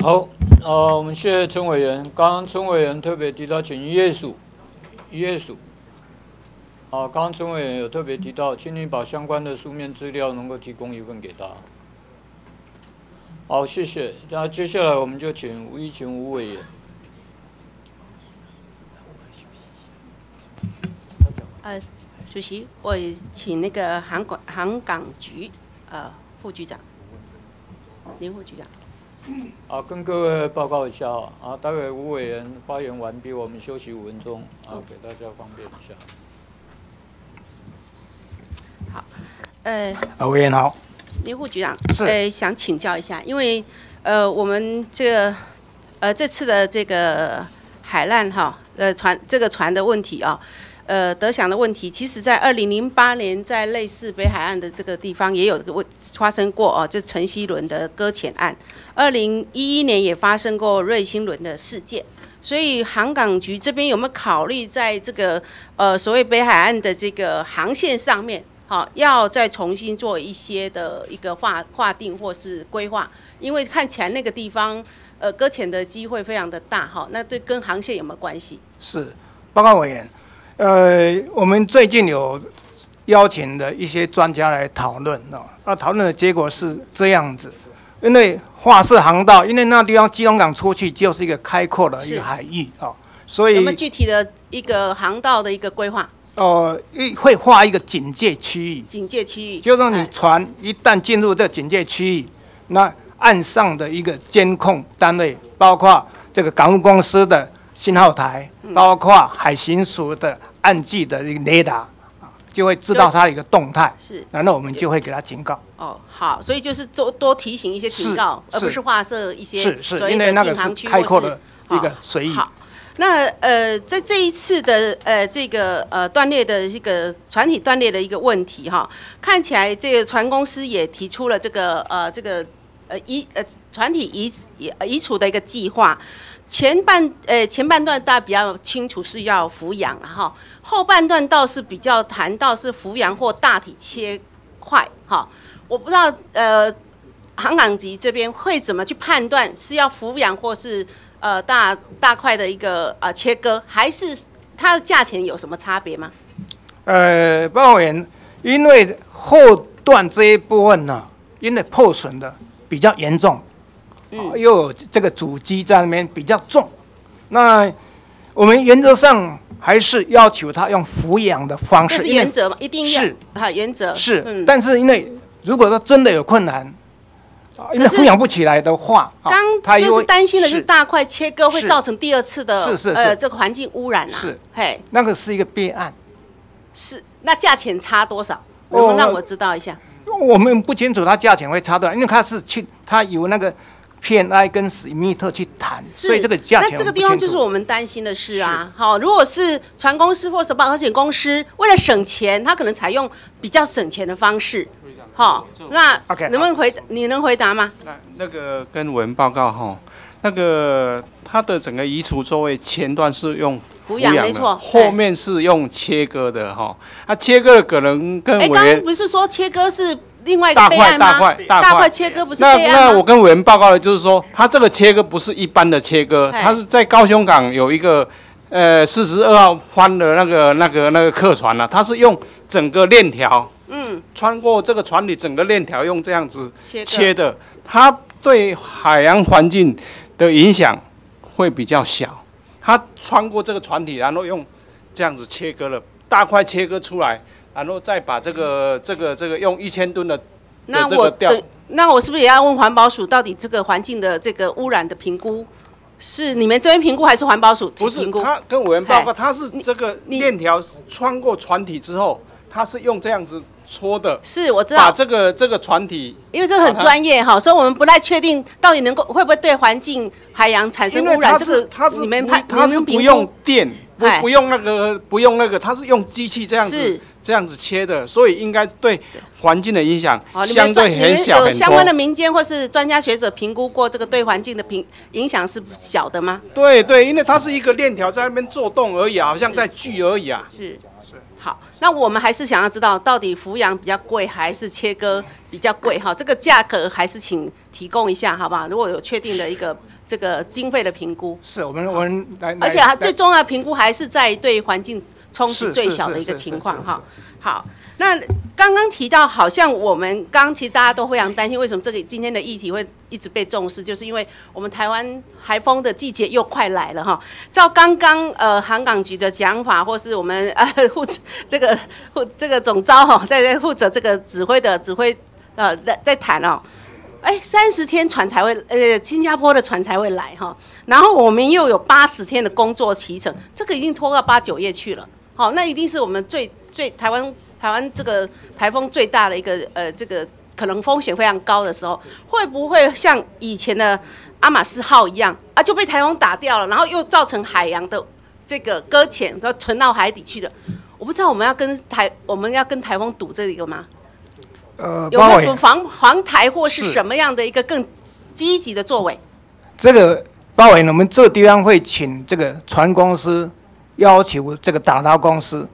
好，呃，我们谢谢村委员。刚刚村委员特别提到，请渔业署，渔业署。啊，刚刚村委员有特别提到，请你把相关的书面资料能够提供一份给他。好，谢谢。那接下来我们就请吴一群吴委员。呃，主席，我请那个航管航港局呃副局长林副局长。啊，跟各位报告一下啊，啊，待会吴委员发言完毕，我们休息五分钟，啊，给大家方便一下。好呃，啊，委员好。林副局长，是呃，想请教一下，因为呃，我们这个呃这次的这个海难哈，呃船这个船的问题啊，呃得奖的问题，其实在二零零八年在类似北海岸的这个地方也有个问发生过哦、就陈锡伦的搁浅案，二零一一年也发生过瑞星轮的事件。所以航港局这边有没有考虑在这个呃所谓北海岸的这个航线上面，好、要再重新做一些的一个划划定或是规划？因为看起来那个地方呃搁浅的机会非常的大哈、那对跟航线有没有关系？是，报告委员，呃，我们最近有邀请的一些专家来讨论哦，那讨论的结果是这样子，因为华氏航道，因为那地方基隆港出去就是一个开阔的一个海域哦，所以我们具体的一个航道的一个规划？呃，一会画一个警戒区域，警戒区域，就让你船一旦进入这警戒区域，那岸上的一个监控单位，包括这个港务公司的信号台，包括海巡署的岸记的一个雷达，啊就会知道它的一个动态，是然后我们就会给它警告。哦，好，所以就是多多提醒一些警告，而不是划设一些是是，因为那个是禁航区开阔的一个水域。好，那呃，在这一次的呃这个呃断裂的这个船体断裂的一个问题哈，看起来这个船公司也提出了这个呃这个呃移呃船体移移移除的一个计划。前半呃前半段大家比较清楚是要抚养了哈，后半段倒是比较谈到是抚养或大体切块哈。我不知道呃航港局这边会怎么去判断是要抚养或是呃大大块的一个呃切割，还是它的价钱有什么差别吗？呃，报告员，因为后段这一部分呢，因为破损的比较严重，又有这个主机在那边比较重，那我们原则上还是要求他用抚养的方式，原则嘛，一定要是。哈原则。是，嗯，但是因为如果说真的有困难，啊因为抚养不起来的话，啊刚就是他又会担心的是。大块切割会造成第二次的是是是。呃这个环境污染啊，是。嘿。那个是一个备案，是那价钱差多少？能不能哦让我知道一下？我们不清楚它价钱会差多少，因为它是去它有那个 PNI 跟史密特去谈，所以这个价钱那这个地方就是我们担心的事啊。好，如果是船公司或者保险公司为了省钱，他可能采用比较省钱的方式。好，那 OK，能不能回你能回答吗？那个跟文报告哈，那个它的整个移除座位前段是用抚养没错后面是用切割的哈。它切割的可能跟哎，刚刚不是说切割是另外一个大备案吗？块大块大块切割不是那备案吗？那我跟委员报告的就是说，它这个切割不是一般的切割，嘿它是在高雄港有一个呃四十二号帆的那个那个那个客船呢、它是用整个链条嗯，穿过这个船体整个链条用这样子切切的，它对海洋环境的影响会比较小。它穿过这个船体，然后用这样子切割了大块切割出来，然后再把这个这个这个用一千吨的那我的那我是不是也要问环保署，到底这个环境的这个污染的评估是你们这边评估还是环保署不是？他跟委员报告，嘿他是这个链条穿过船体之后，他是用这样子搓的，是我知道，把这个这个船体，因为这个很专业哈，所以我们不太确定到底能够会不会对环境、海洋产生污染。这它是个它是不你们判，它是不用电，不哎不用那个不用那个，它是用机器这样子这样子切的，所以应该对环境的影响相对很小很有相关的。民间或是专家学者评估过这个对环境的评影响是小的吗？对对，因为它是一个链条在那边做动而已啊，好像在锯而已啊。是是好，那我们还是想要知道，到底抚养比较贵还是切割比较贵？哈，这个价格还是请提供一下，好不好？如果有确定的一个这个经费的评估，是我们我们来，而且最重要的评估还是在对环境冲击最小的一个情况哈。好，那刚刚提到，好像我们刚刚其实大家都非常担心，为什么这个今天的议题会一直被重视，就是因为我们台湾台风的季节又快来了哈。照刚刚呃航港局的讲法，或是我们呃 负责这个负这个总招哈，在在负责这个指挥的指挥呃在在谈哦。哎，三十天船才会，呃，新加坡的船才会来哈，然后我们又有八十天的工作期程，这个一定拖到八九月去了，好，那一定是我们最最台湾台湾这个台风最大的一个呃这个可能风险非常高的时候，会不会像以前的阿马斯号一样啊就被台风打掉了，然后又造成海洋的这个搁浅，都沉到海底去了？我不知道我们要跟台我们要跟台风赌这个吗？呃，有没有什么防防台或是是什么样的一个更积极的作为？这个包伟，我们这地方会请这个船公司要求这个打捞公司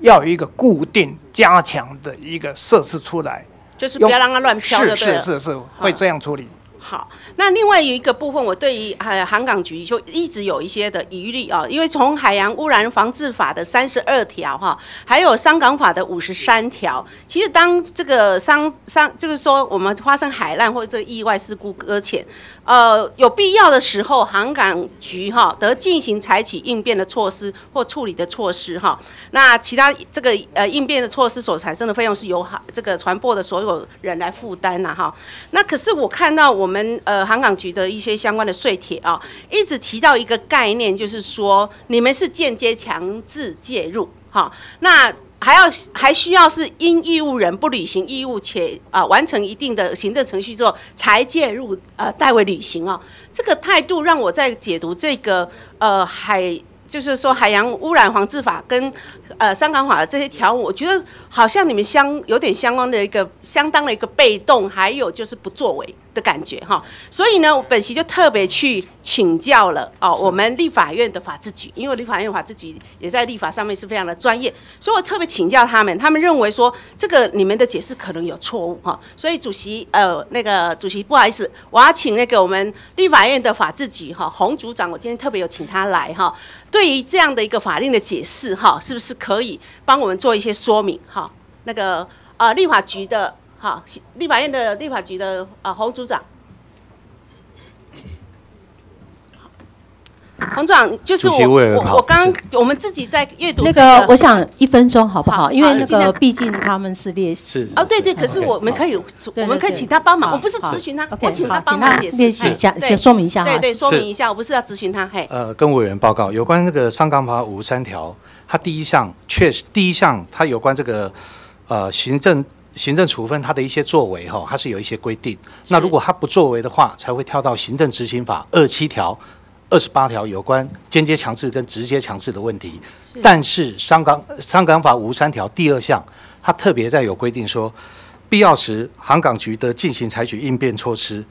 要有一个固定加强的一个设施出来，就是不要让它乱飘就是。是是是，会这样处理。好，那另外有一个部分，我对于海航港局就一直有一些的疑虑啊，因为从海洋污染防治法的三十二条哈，还有商港法的五十三条，其实当这个商商就是说我们发生海难或者这意外事故搁浅，呃，有必要的时候，航港局哈得进行采取应变的措施或处理的措施哈。那其他这个呃应变的措施所产生的费用是由航这个船舶的所有人来负担呐哈。那可是我看到我们呃航港局的一些相关的税帖啊，一直提到一个概念，就是说你们是间接强制介入哈。那还要还需要是因义务人不履行义务且啊、完成一定的行政程序之后才介入呃代为履行哦。这个态度让我在解读这个呃海。就是说，海洋污染防治法跟呃香港法的这些条文，我觉得好像你们相有点相关的一个相当的一个被动，还有就是不作为的感觉哈。所以呢，我本席就特别去请教了哦，我们立法院的法制局，因为立法院法制局也在立法上面是非常的专业，所以我特别请教他们，他们认为说这个你们的解释可能有错误哈。所以主席呃那个主席不好意思，我要请那个我们立法院的法制局哈洪组长，我今天特别有请他来哈。对于这样的一个法令的解释，哈，是不是可以帮我们做一些说明？哈，那个呃，立法局的，哈，立法院的立法局的呃洪组长，洪组长，就是我我我刚刚我们自己在阅读那个，我想一分钟好不好？因为那个毕竟他们是列是哦，对对，可是我们可以，我们可以请他帮忙，我不是咨询他，我请他帮忙解释，一下，对就说明一下哈。对对，说明一下，我不是要咨询他，嘿，呃，跟委员报告有关那个《上纲法》五十三条，它第一项确实第一项它有关这个呃行政行政处分它的一些作为哈，它是有一些规定。那如果它不作为的话，才会跳到行政执行法二七条、二十八条有关间接强制跟直接强制的问题。但是《香港香港法》五十三条第二项，它特别在有规定说，必要时航港局得进行采取应变措施。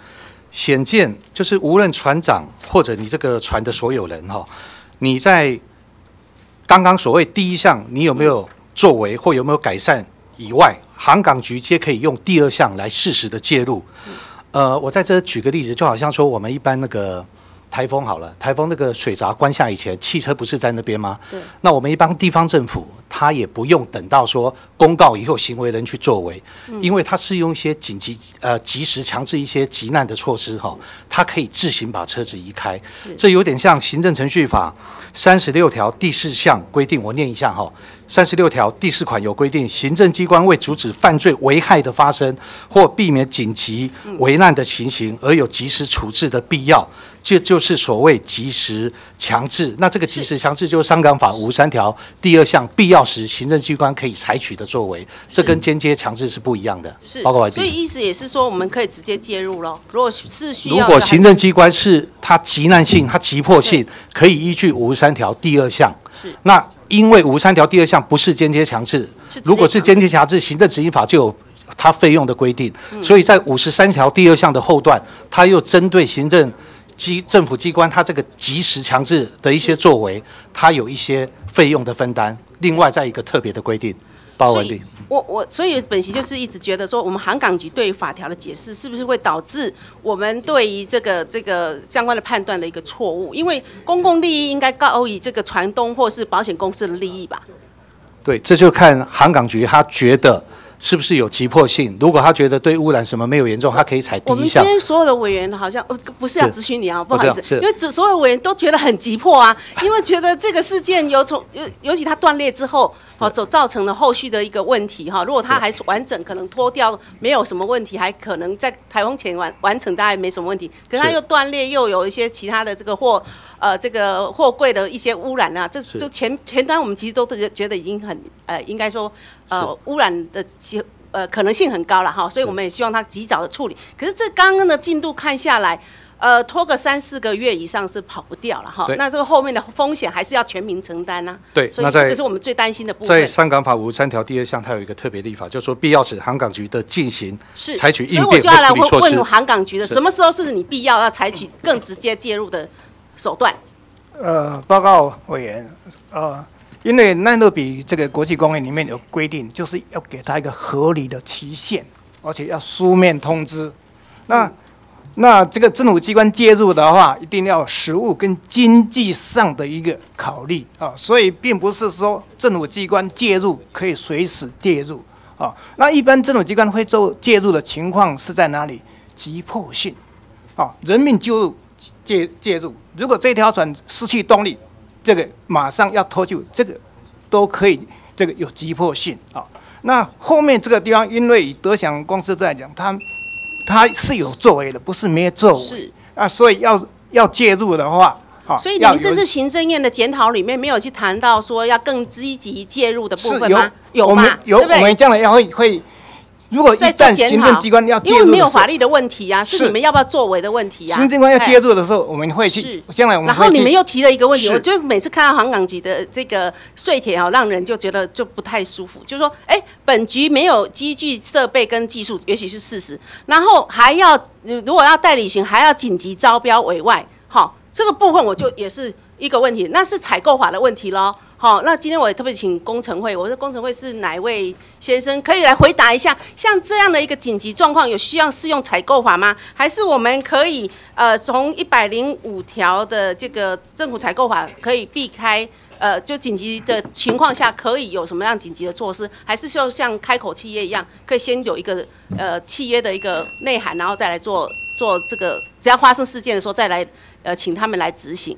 显见就是无论船长或者你这个船的所有人哈，你在刚刚所谓第一项你有没有作为或有没有改善以外，航港局皆可以用第二项来适时的介入。呃，我在这举个例子，就好像说我们一般那个台风好了，台风那个水闸关下以前，汽车不是在那边吗？对。那我们一般地方政府，他也不用等到说公告以后行为人去作为，因为他是用一些紧急呃及时强制一些急难的措施哈，他可以自行把车子移开。这有点像行政程序法三十六条第四项规定，我念一下哈。三十六条第四款有规定，行政机关为阻止犯罪危害的发生或避免紧急危难的情形，而有及时处置的必要，这就是所谓及时强制。那这个及时强制就是香港法五十三条第二项，必要时行政机关可以采取的作为，这跟间接强制是不一样的。是，报告完毕所以意思也是说，我们可以直接介入咯。如果是需如要如，果行政机关是它急难性、它急迫性，可以依据五十三条第二项。是那因为五十三条第二项不是间接强制如果是间接强制，行政执行法就有它费用的规定，嗯所以在五十三条第二项的后段，它又针对行政机政府机关它这个及时强制的一些作为，它有一些费用的分担，另外再一个特别的规定。报告完毕。我我所以本席就是一直觉得说，我们航港局对于法条的解释是不是会导致我们对于这个这个相关的判断的一个错误？因为公共利益应该高于这个船东或是保险公司的利益吧？对，这就看航港局他觉得是不是有急迫性。如果他觉得对污染什么没有严重，他可以采第我们今。天所有的委员好像呃不是要是咨询你啊，不好意思因为只所有委员都觉得很急迫啊，因为觉得这个事件有从尤尤其它断裂之后，哦，所造成了后续的一个问题哈。如果它还完整，可能脱掉没有什么问题，还可能在台风前完完成，大概没什么问题。可是它又断裂，又有一些其他的这个货呃这个货柜的一些污染啊，这就前前端我们其实都觉觉得已经很呃应该说呃污染的其呃可能性很高了哈，所以我们也希望它及早的处理。可是这刚刚的进度看下来，呃，拖个三四个月以上是跑不掉了哈。那这个后面的风险还是要全民承担呐、所以对那在这个是我们最担心的部分在分。香港法五十三条第二项，它有一个特别立法，就是说必要时航港局的进行是，采取所以我就要来问问。航港局的，什么时候是你必要要采取更直接介入的手段？呃，报告委员，呃，因为奈勒比这个国际公约里面有规定，就是要给他一个合理的期限，而且要书面通知。那那这个政府机关介入的话，一定要实务跟经济上的一个考虑啊，所以并不是说政府机关介入可以随时介入啊。那一般政府机关会做介入的情况是在哪里？急迫性啊，人命救入介介入。如果这条船失去动力，这个马上要脱救，这个都可以，这个有急迫性啊。那后面这个地方，因为德祥公司来讲，他它是有作为的，不是没有作为是啊，所以要要介入的话，啊，所以你们这次行政院的检讨里面没有去谈到说要更积极介入的部分吗？有吗？有，我们将来要会会，如果一旦行政机关要介因为没有法律的问题啊，是是你们要不要作为的问题啊。行政机关要哎介入的时候，我们会去，将来我们然后你们又提了一个问题，我就每次看到航港局的这个税帖哦，让人就觉得就不太舒服。就是说，哎，本局没有机具设备跟技术，也许是事实，然后还要如如果要代理行，还要紧急招标委外，好，这个部分我就也是一个问题，那是采购法的问题喽。好，那今天我也特别请工程会，我说工程会是哪一位先生可以来回答一下？像这样的一个紧急状况，有需要适用采购法吗？还是我们可以呃从一百零五条的这个政府采购法可以避开？呃，就紧急的情况下，可以有什么样紧急的措施？还是就像开口契约一样，可以先有一个呃契约的一个内涵，然后再来做做这个，只要发生事件的时候再来呃请他们来执行。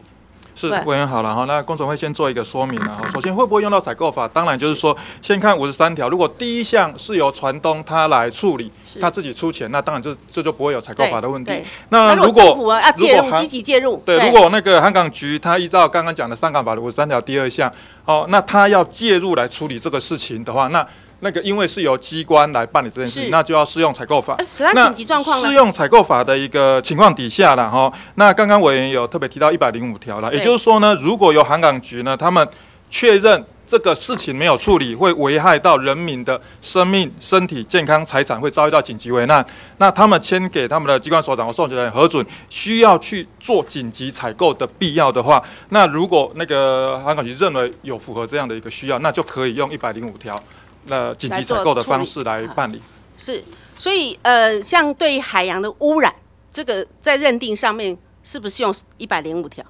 是对委员好了哈，那工总会先做一个说明了哈。首先会不会用到采购法？当然就是说，先看五十三条，如果第一项是由船东他来处理，他自己出钱，那当然这这就不会有采购法的问题。那如如政府果啊要介入，如果还积极介入，对，如果那个香港局他依照刚刚讲的上港法的五十三条第二项，哦，那他要介入来处理这个事情的话，那那个因为是由机关来办理这件事情，那就要适用采购法。那紧急状况适用采购法的一个情况底下了哈，那刚刚委员有特别提到一百零五条了，也就是说呢，如果有航港局呢，他们确认这个事情没有处理，会危害到人民的生命、身体健康、财产，会遭遇到紧急危难，那他们签给他们的机关所长或授权人核准，需要去做紧急采购的必要的话，那如果那个航港局认为有符合这样的一个需要，那就可以用一百零五条，那紧急采购的方式来办理。是，所以呃，像对于海洋的污染，这个在认定上面是不是用一百零五条？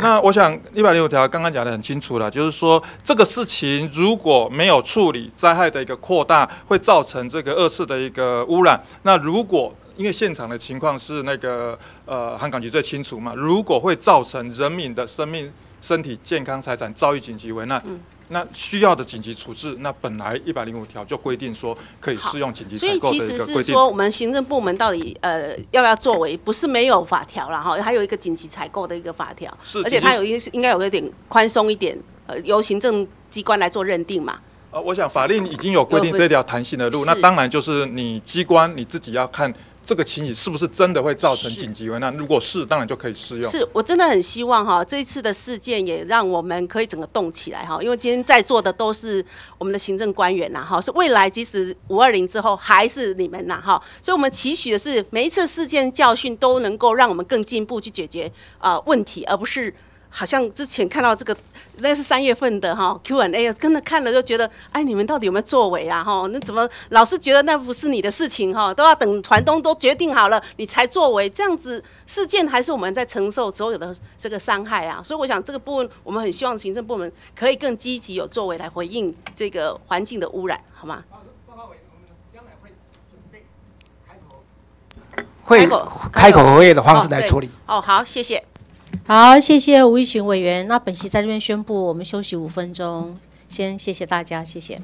那我想一百零五条刚刚讲的很清楚了，就是说这个事情如果没有处理，灾害的一个扩大会造成这个二次的一个污染。那如果因为现场的情况是那个呃，航港局最清楚嘛，如果会造成人民的生命。身体健康财产遭遇紧急危难，那需要的紧急处置，那本来一百零五条就规定说可以适用紧急所以采购的其实是一个规定。说，我们行政部门到底呃要不要作为，不是没有法条了哈，还有一个紧急采购的一个法条，是而且它有一应该有一点宽松一点，呃，由行政机关来做认定嘛。呃，我想法令已经有规定有这条弹性的路，那当然就是你机关你自己要看这个情形是不是真的会造成紧急危难，如果是，当然就可以适用。是我真的很希望哈，这一次的事件也让我们可以整个动起来哈，因为今天在座的都是我们的行政官员呐哈，是未来即使五二零之后还是你们呐哈，所以我们期许的是每一次事件教训都能够让我们更进步去解决啊、呃问题，而不是。好像之前看到这个，那是三月份的哈 Q&A，跟着看了就觉得，哎，你们到底有没有作为啊？哈，那怎么老是觉得那不是你的事情哈？都要等团东都决定好了，你才作为，这样子事件还是我们在承受所有的这个伤害啊。所以我想这个部分，我们很希望行政部门可以更积极有作为来回应这个环境的污染，好吗？会开口会的方式来处理。哦，好，谢谢。好，谢谢吴玉群委员。那本席在这边宣布，我们休息五分钟，先谢谢大家，谢谢。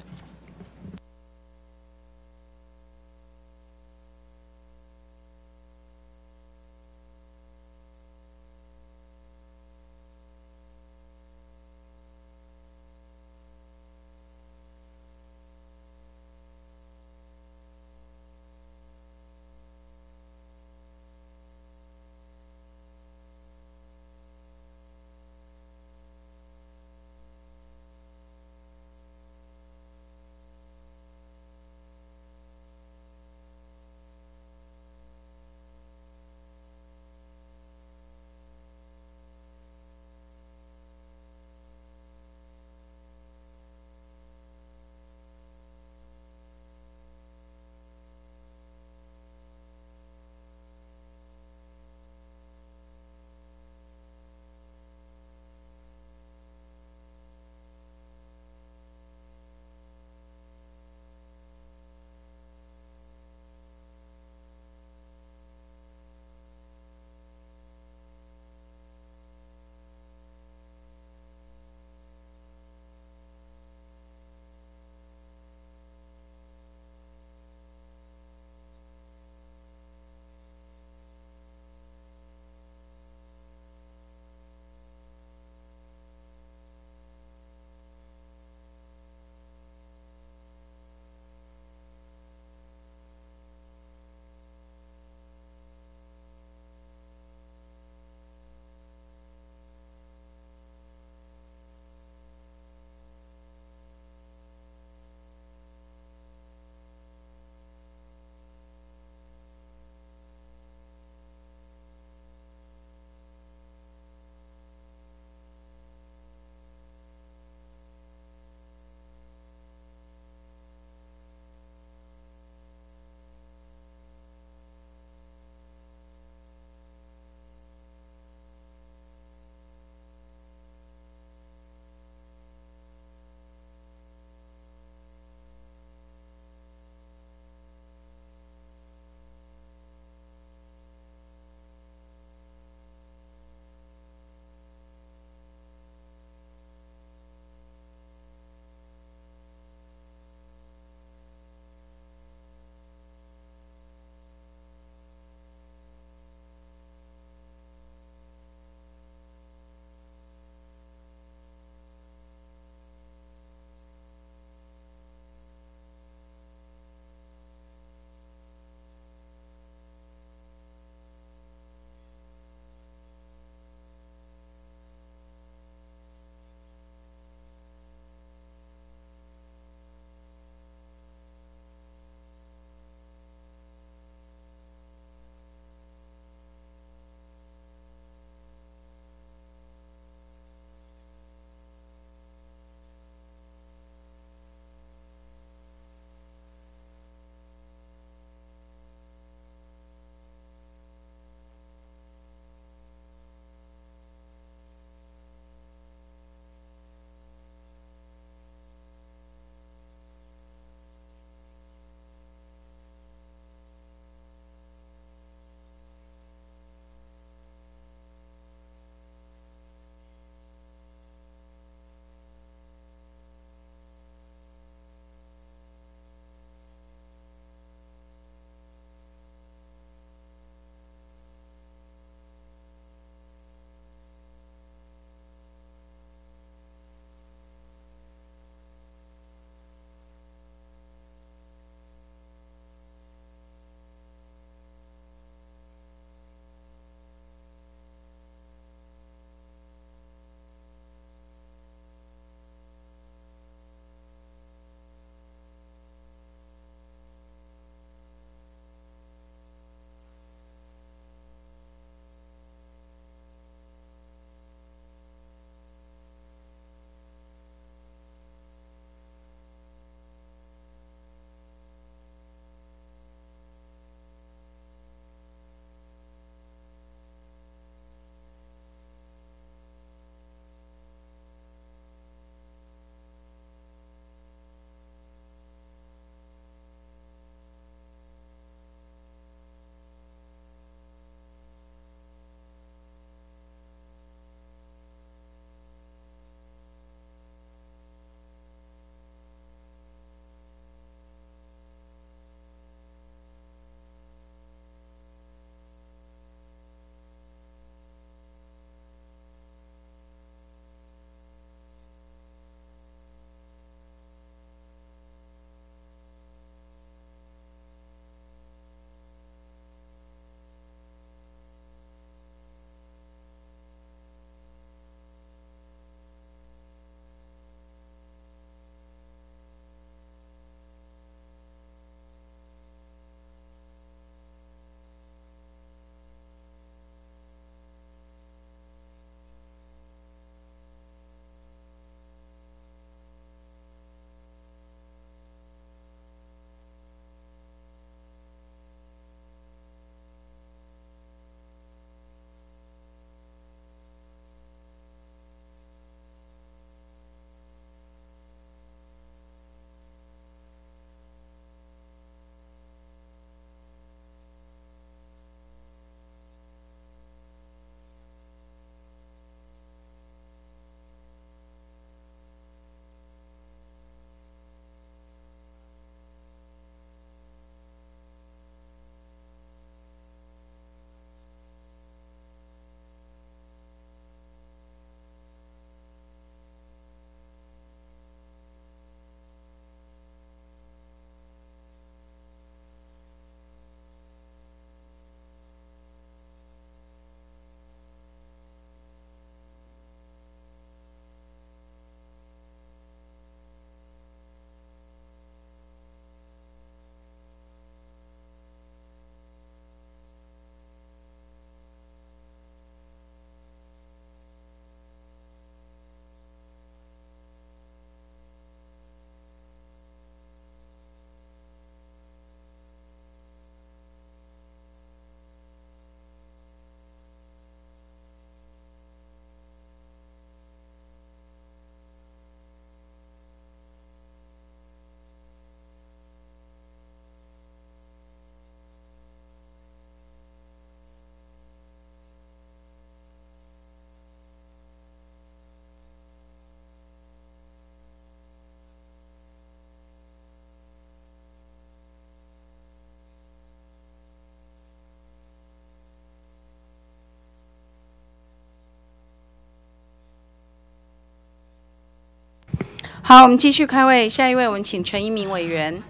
好，我们继续开会，下一位我们请陈一鸣委员。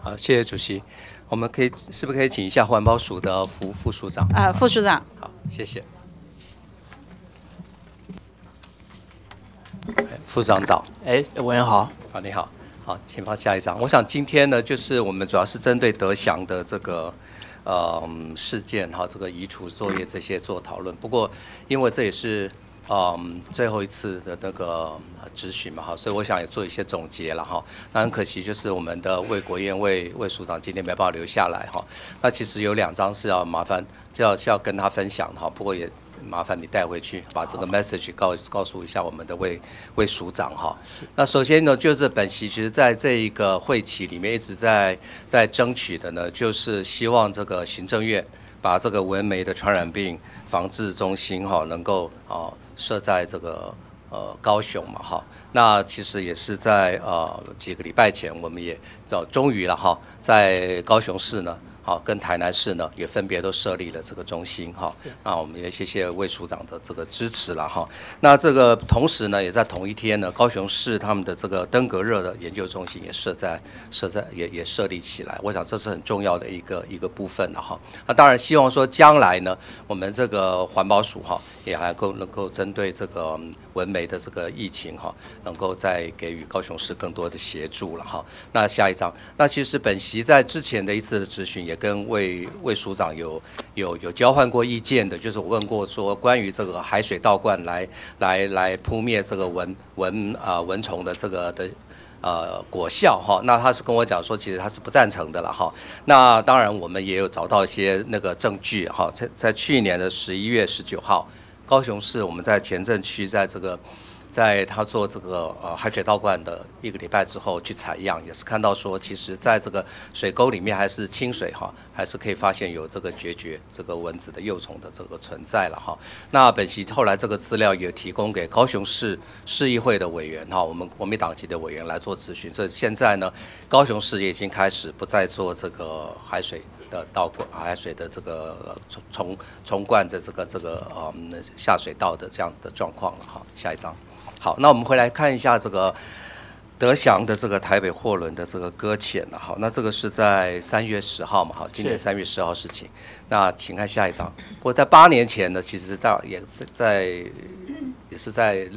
好，谢谢主席。我们可以是不是可以请一下环保署的副副署长？啊，副署长。好，谢谢。副署长早。哎，委员好。啊，你好。好，请放下一张。我想今天呢，就是我们主要是针对德祥的这个呃事件哈，这个移除作业这些做讨论。不过，因为这也是。嗯，最后一次的那个咨询嘛，哈，所以我想也做一些总结了哈。那很可惜，就是我们的魏国燕魏魏署长今天没办法留下来哈。那其实有两张是要麻烦，就要是要跟他分享哈。不过也麻烦你带回去，把这个 message 告告诉一下我们的魏魏署长哈。那首先呢，就是本席其实在这一个会期里面一直在在争取的呢，就是希望这个行政院把这个文梅的传染病防治中心哈能够啊。设在这个呃高雄嘛哈，那其实也是在呃几个礼拜前，我们也叫终于了哈，在高雄市呢。好，跟台南市呢也分别都设立了这个中心哈。那我们也谢谢魏署长的这个支持了哈。那这个同时呢，也在同一天呢，高雄市他们的这个登革热的研究中心也设在设在也也设立起来。我想这是很重要的一个一个部分了哈。那当然希望说将来呢，我们这个环保署哈也还够能够针对这个文媒的这个疫情哈，能够再给予高雄市更多的协助了哈。那下一章，那其实本席在之前的一次的咨询也。跟魏魏署长有有有交换过意见的，就是我问过说关于这个海水倒灌来来来扑灭这个蚊蚊啊蚊虫的这个的呃果效哈，那他是跟我讲说其实他是不赞成的了哈。那当然我们也有找到一些那个证据哈，在在去年的十一月十九号，高雄市我们在前镇区在这个。在他做这个呃海水倒灌的一个礼拜之后去采样，也是看到说，其实在这个水沟里面还是清水哈，还是可以发现有这个决绝这个蚊子的幼虫的这个存在了哈。那本席后来这个资料也提供给高雄市市议会的委员哈，我们国民党籍的委员来做咨询，所以现在呢，高雄市也已经开始不再做这个海水的倒灌海水的这个重重重灌的这个这个呃下水道的这样子的状况了哈。下一张。好，那我们回来看一下这个德祥的这个台北货轮的这个搁浅了。好，那这个是在三月十号嘛？好，今年三月十号事情。那请看下一张。不过在八年前呢，其实到也是在也是在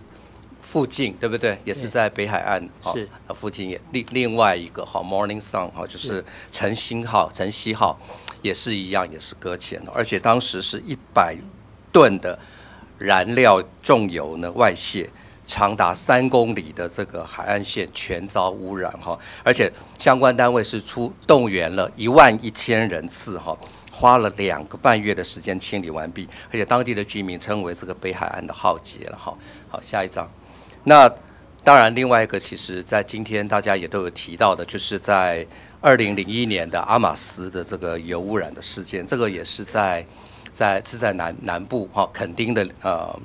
附近，对不对？也是在北海岸好，附近也另另外一个好 Morning Sun 哈，就是晨星号、晨曦号也是一样，也是搁浅了，而且当时是一百吨的燃料重油呢外泄。长达三公里的这个海岸线全遭污染哈，而且相关单位是出动员了一万一千人次哈，花了两个半月的时间清理完毕，而且当地的居民称为这个北海岸的浩劫了哈。好，下一张。那当然，另外一个其实在今天大家也都有提到的，就是在二零零一年的阿马斯的这个油污染的事件，这个也是在在是在南南部哈垦丁的呃。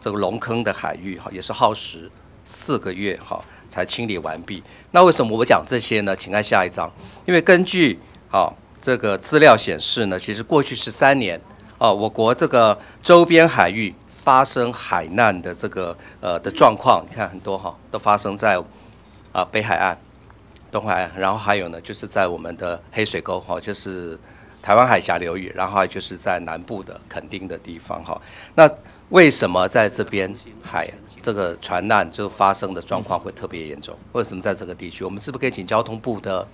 这个龙坑的海域哈，也是耗时四个月哈才清理完毕。那为什么我讲这些呢？请看下一章。因为根据啊这个资料显示呢，其实过去十三年啊，我国这个周边海域发生海难的这个呃的状况，你看很多哈，都发生在啊北海岸、东海岸，然后还有呢就是在我们的黑水沟哈，就是台湾海峡流域，然后就是在南部的垦丁的地方哈。那为什么在这边海这个船难就发生的状况会特别严重？为什么在这个地区？我们是不是可以请交通部的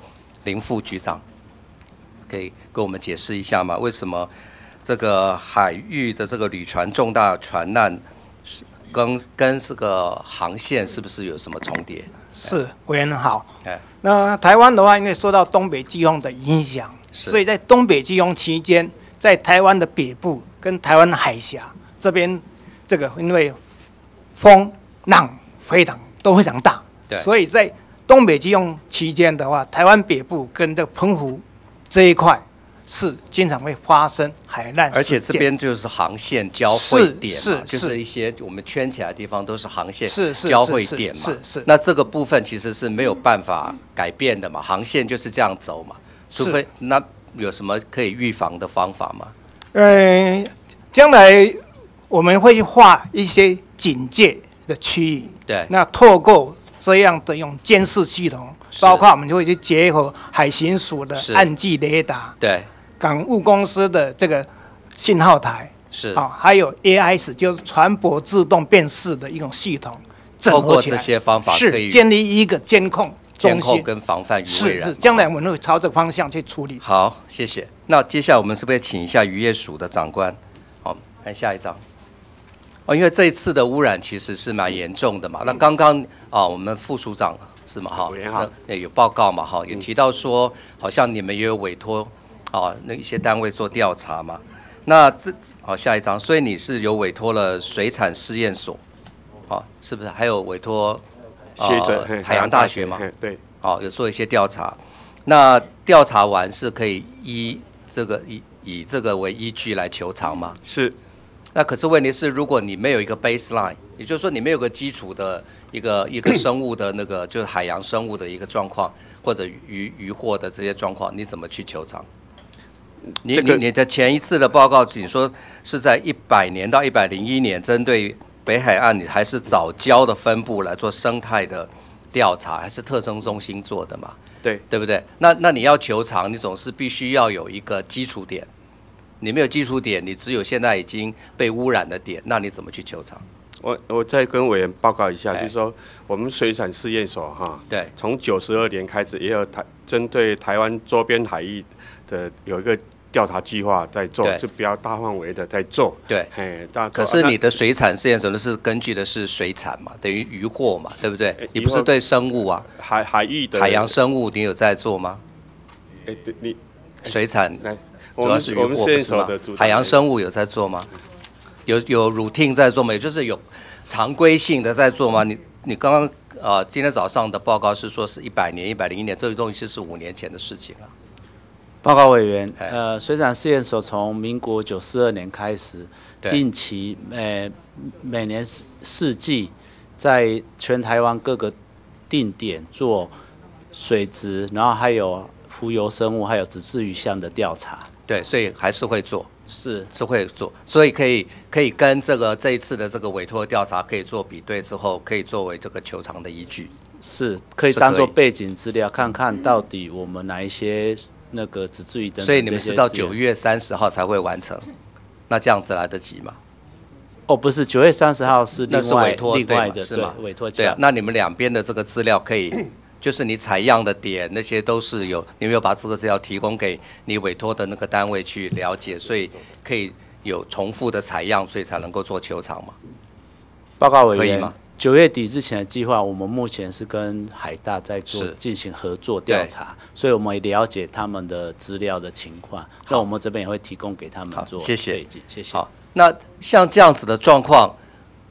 林副局长可以跟我们解释一下吗？为什么这个海域的这个旅船重大船难是跟跟这个航线是不是有什么重叠？是委员好。哎，那台湾的话，因为受到东北季风的影响，所以在东北季风期间，在台湾的北部跟台湾海峡。这边这个因为风浪非常都非常大，所以在东北季风期间的话，台湾北部跟这澎湖这一块是经常会发生海难而且这边就是航线交汇点嘛，就是一些我们圈起来的地方都是航线交汇点嘛。是是。那这个部分其实是没有办法改变的嘛，航线就是这样走嘛，除非那。有什么可以预防的方法吗？呃，将来我们会画一些警戒的区域。对。那透过这样的用监视系统，包括我们就会去结合海巡署的是暗记雷达，对，港务公司的这个信号台，是啊，还有 AIS 就是船舶自动辨识的一种系统，整合起来这些方法可是以建立一个监控监控跟防范于未然是是，。将来我们会朝这个方向去处理。好，谢谢。那接下来我们是不是请一下渔业署的长官？好，看下一张。哦，因为这一次的污染其实是蛮严重的嘛。那刚刚啊，我们副署长是吗？哈，那那有报告嘛？哈，有提到说，好像你们也有委托啊那一些单位做调查嘛。那这好下一张，所以你是有委托了水产试验所，啊，是不是？还有委托学者嘿呃海洋大学嘛嘿？对，哦，有做一些调查。那调查完是可以依这个以以这个为依据来求偿吗？是。那可是问题是，如果你没有一个 baseline，也就是说你没有个基础的一个 一个生物的那个就是海洋生物的一个状况，或者渔渔获的这些状况，你怎么去求偿？你这个你你的前一次的报告，你说是在一百年到一百零一年，针对北海岸，你还是早礁的分布来做生态的调查，还是特征中心做的嘛？对，对不对？那那你要求偿，你总是必须要有一个基础点，你没有基础点，你只有现在已经被污染的点，那你怎么去求偿？我我再跟委员报告一下，就是说我们水产试验所哈，对，从九十二年开始也有台针对台湾周边海域的有一个调查计划在做对，是比较大范围的在做。对，嘿，大可是你的水产试验所呢是根据的是水产嘛，等于渔获嘛，对不对？你不是对生物啊，海海域的海洋生物你有在做吗？哎，对你水产海洋生物有在做吗？有有 routine 在做吗？也就是有常规性的在做吗？你你刚刚呃今天早上的报告是说是一百年、一百零一年，这个东西是五年前的事情了。报告委员，哎呃，水产试验所从民国九四二年开始，定期呃每年四四季，在全台湾各个定点做水质，然后还有浮游生物，还有直至鱼项的调查。对，所以还是会做，是是会做，所以可以可以跟这个这一次的这个委托调查可以做比对之后，可以作为这个球场的依据。是可以当做背景资料，看看到底我们哪一些那个直至鱼等等所以你们是到九月三十号才会完成，那这样子来得及吗？哦，不是九月三十号是另外那是委托另外的是吗？委托对啊，那你们两边的这个资料可以，就是你采样的点那些都是有，你没有把这个资料提供给你委托的那个单位去了解？所以可以有重复的采样，所以才能够做球场嘛？报告委员可以吗？九月底之前的计划，我们目前是跟海大在做进行合作调查，所以我们也了解他们的资料的情况，那我们这边也会提供给他们做谢谢谢谢。好，那像这样子的状况，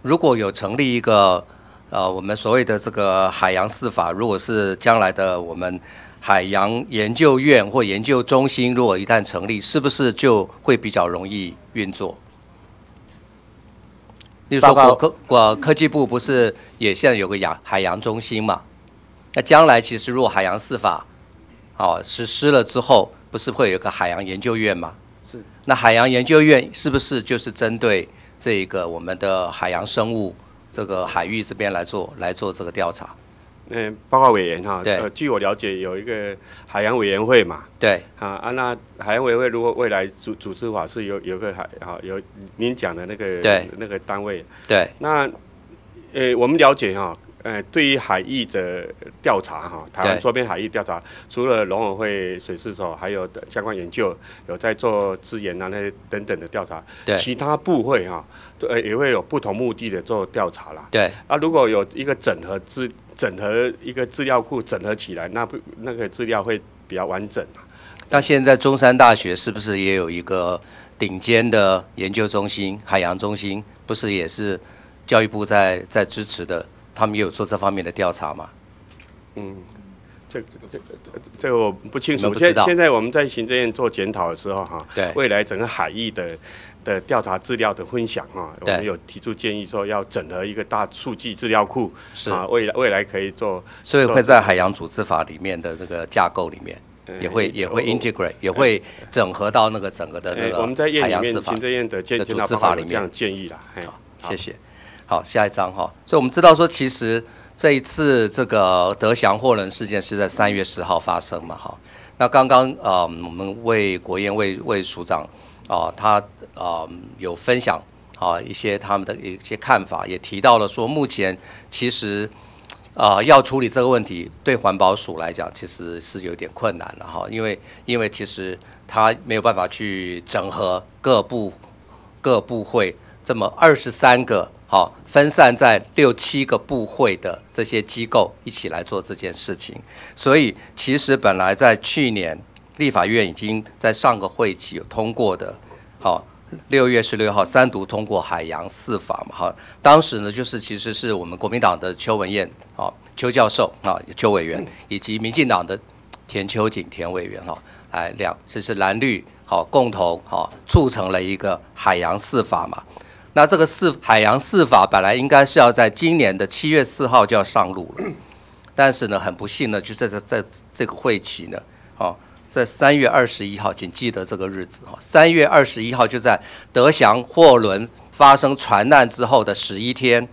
如果有成立一个呃，我们所谓的这个海洋四法，如果是将来的我们海洋研究院或研究中心，如果一旦成立，是不是就会比较容易运作？例如说，国科国科技部不是也现在有个洋海洋中心嘛？那将来其实如果海洋四法哦实施了之后，不是会有个海洋研究院吗？是。那海洋研究院是不是就是针对这个我们的海洋生物这个海域这边来做来做这个调查？嗯，报告委员哈，对。呃，据我了解，有一个海洋委员会嘛，对，啊啊，那海洋委员会如果未来组组织法是有有个海啊有您讲的那个对。那个单位，对，那呃我们了解哈，呃对于海域的调查哈，台湾周边海域调查，除了农委会水事所还有的相关研究有在做资源啊那些等等的调查，对其他部会哈，呃也会有不同目的的做调查啦，对，啊如果有一个整合资整合一个资料库整合起来，那不那个资料会比较完整啊。那现在中山大学是不是也有一个顶尖的研究中心、海洋中心？不是也是教育部在在支持的？他们也有做这方面的调查吗？嗯，这这这这个我不清楚。现现在我们在行政院做检讨的时候哈，对未来整个海域的的调查资料的分享哈，我们有提出建议说要整合一个大数据资料库，是啊，未来未来可以做，所以会在海洋组织法里面的这个架构里面。也会也会 integrate，也会整合到那个整个的那个我们在院里面海洋司法行政院的建的组织法里面这样建议啦。好谢谢。好，下一章哈。所以我们知道说，其实这一次这个德祥货轮事件是在三月十号发生嘛，哈。那刚刚呃，我们魏国燕魏魏署长啊、他呃有分享啊一些他们的一些看法，也提到了说，目前其实呃要处理这个问题，对环保署来讲其实是有点困难的哈，因为因为其实他没有办法去整合各部各部会这么二十三个好分散在六七个部会的这些机构一起来做这件事情，所以其实本来在去年立法院已经在上个会期有通过的，好。六月十六号三读通过海洋四法嘛，哈，当时呢就是其实是我们国民党的邱文燕啊邱教授啊邱委员，以及民进党的田秋瑾田委员哈，来两这是蓝绿好共同好促成了一个海洋四法嘛。那这个四海洋四法本来应该是要在今年的七月四号就要上路了，但是呢很不幸呢就在这在这个会期呢，哦。在三月二十一号，请记得这个日子哈。三月二十一号就在德祥货轮发生船难之后的十一天，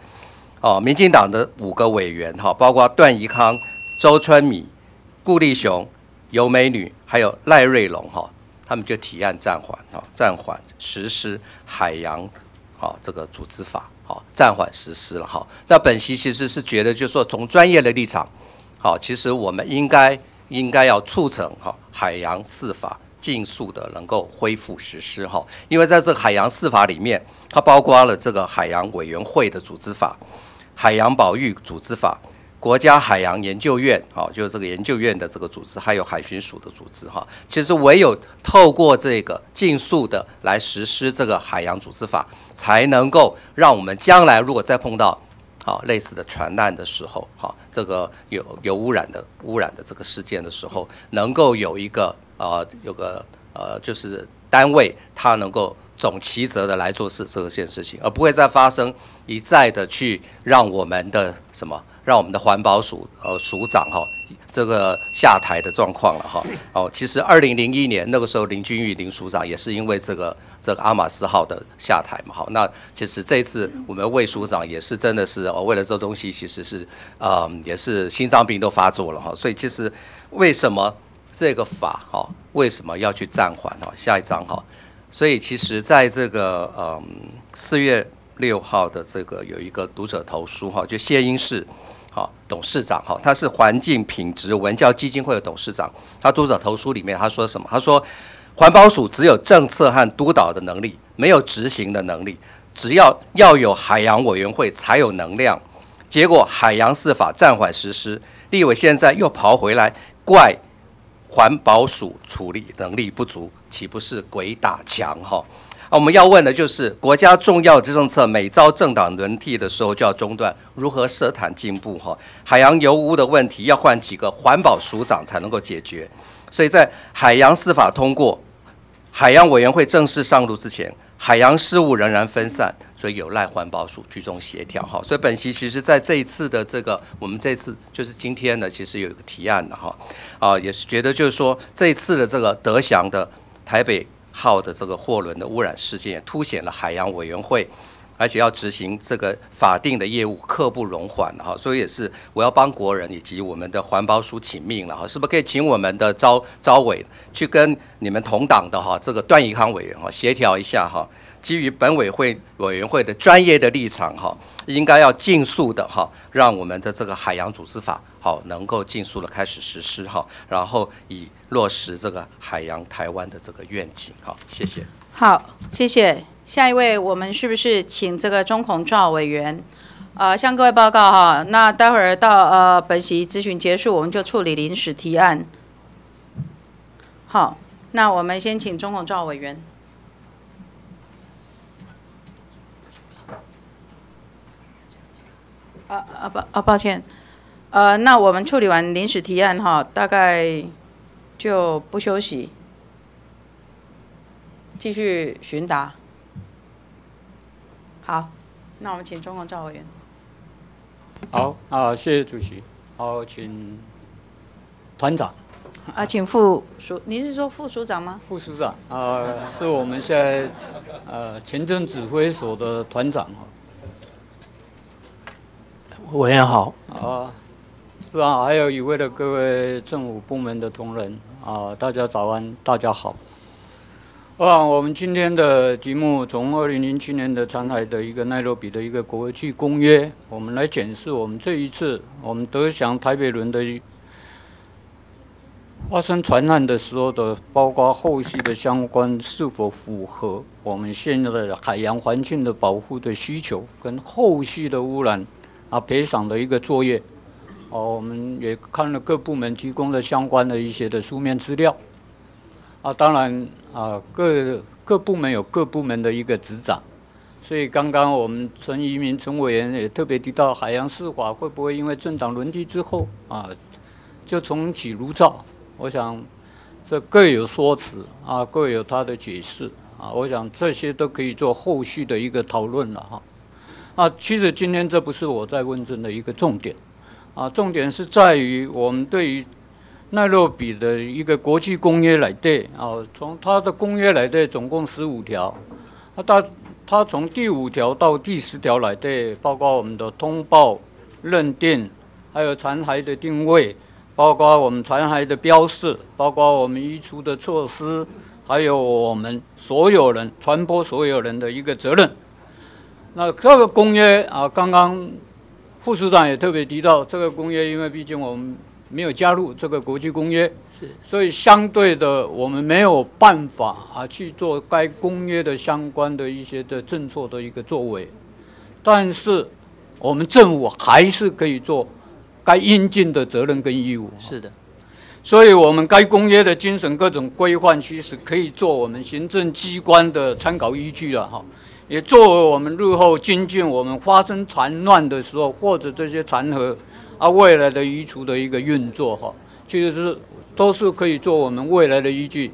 哦，民进党的五个委员哈，包括段宜康、周春米、顾立雄、尤美女，还有赖瑞龙哈，他们就提案暂缓哈，暂缓实施海洋好这个组织法好，暂缓实施了哈。那本席其实是觉得，就是说从专业的立场，好，其实我们应该。应该要促成哈海洋四法尽速的能够恢复实施哈，因为在这个海洋四法里面，它包括了这个海洋委员会的组织法、海洋保育组织法、国家海洋研究院哈，就是这个研究院的这个组织，还有海巡署的组织哈。其实唯有透过这个尽速的来实施这个海洋组织法，才能够让我们将来如果再碰到。好，类似的船难的时候，哈，这个有有污染的污染的这个事件的时候，能够有一个呃，有个呃，就是单位，它能够总齐责的来做事这件事情，而不会再发生一再的去让我们的什么，让我们的环保署呃署长哈。这个下台的状况了哈哦，其实二零零一年那个时候林君玉林署长也是因为这个这个阿玛斯号的下台嘛好，那其实这次我们魏署长也是真的是哦为了这东西其实是呃也是心脏病都发作了哈，所以其实为什么这个法哈为什么要去暂缓哈下一章哈，所以其实在这个嗯四月六号的这个有一个读者投书哈，就谢英士。好，董事长哈，他是环境品质文教基金会的董事长。他读者投书里面他说什么？他说，环保署只有政策和督导的能力，没有执行的能力。只要要有海洋委员会才有能量。结果海洋司法暂缓实施，立委现在又跑回来怪环保署处理能力不足，岂不是鬼打墙哈？啊我们要问的就是，国家重要的政策每遭政党轮替的时候就要中断，如何奢谈进步？哈，海洋油污的问题要换几个环保署长才能够解决？所以在海洋司法通过、海洋委员会正式上路之前，海洋事务仍然分散，所以有赖环保署居中协调。哈，所以本席其实在这一次的这个，我们这次就是今天呢，其实有一个提案的哈，啊，也是觉得就是说这一次的这个德祥的台北。号的这个货轮的污染事件，凸显了海洋委员会，而且要执行这个法定的业务，刻不容缓哈。所以也是我要帮国人以及我们的环保署请命了哈，是不是可以请我们的招招委去跟你们同党的哈这个段宜康委员哈协调一下哈，基于本委会委员会的专业的立场哈，应该要尽速的哈，让我们的这个海洋组织法好能够尽速的开始实施哈，然后以。落实这个海洋台湾的这个愿景，好，谢谢。好，谢谢。下一位，我们是不是请这个中孔赵委员，呃，向各位报告哈？那待会儿到呃本席咨询结束，我们就处理临时提案。好，那我们先请中孔赵委员。啊啊不啊，抱歉，呃，那我们处理完临时提案哈，大概。就不休息，继续询答。好，那我们请中共赵委员。好啊，谢谢主席。好，请团长。啊，请副署，你是说副署长吗？副署长啊、是我们现在呃前镇指挥所的团长哈。委员好。啊，是吧？还有一位的各位政府部门的同仁啊，大家早安，大家好。啊，我们今天的题目从二零零七年的残骸的一个奈洛比的一个国际公约，我们来检视我们这一次我们德祥台北轮的发生船难的时候的，包括后续的相关是否符合我们现在的海洋环境的保护的需求，跟后续的污染啊赔偿的一个作业。哦，我们也看了各部门提供的相关的一些的书面资料。啊，当然啊，各各部门有各部门的一个执掌，所以刚刚我们陈移民陈委员也特别提到，海洋司法会不会因为政党轮替之后啊，就重启炉灶？我想这各有说辞啊，各有他的解释啊，我想这些都可以做后续的一个讨论了哈。啊，其实今天这不是我在问政的一个重点啊，重点是在于我们对于。奈洛比的一个国际公约来对啊，从它的公约来对总共十五条，啊，它它从第五条到第十条来对，包括我们的通报、认定，还有残骸的定位，包括我们残骸的标示，包括我们移除的措施，还有我们所有人传播所有人的一个责任。那这个公约啊，刚刚副署长也特别提到，这个公约，因为毕竟我们。没有加入这个国际公约，所以相对的，我们没有办法啊去做该公约的相关的一些的政策的一个作为。但是，我们政府还是可以做该应尽的责任跟义务。是的，所以我们该公约的精神各种规范，其实可以做我们行政机关的参考依据了哈，也作为我们日后精进我们发生船乱的时候，或者这些残骸。啊，未来的移除的一个运作哈，其实是都是可以做我们未来的依据。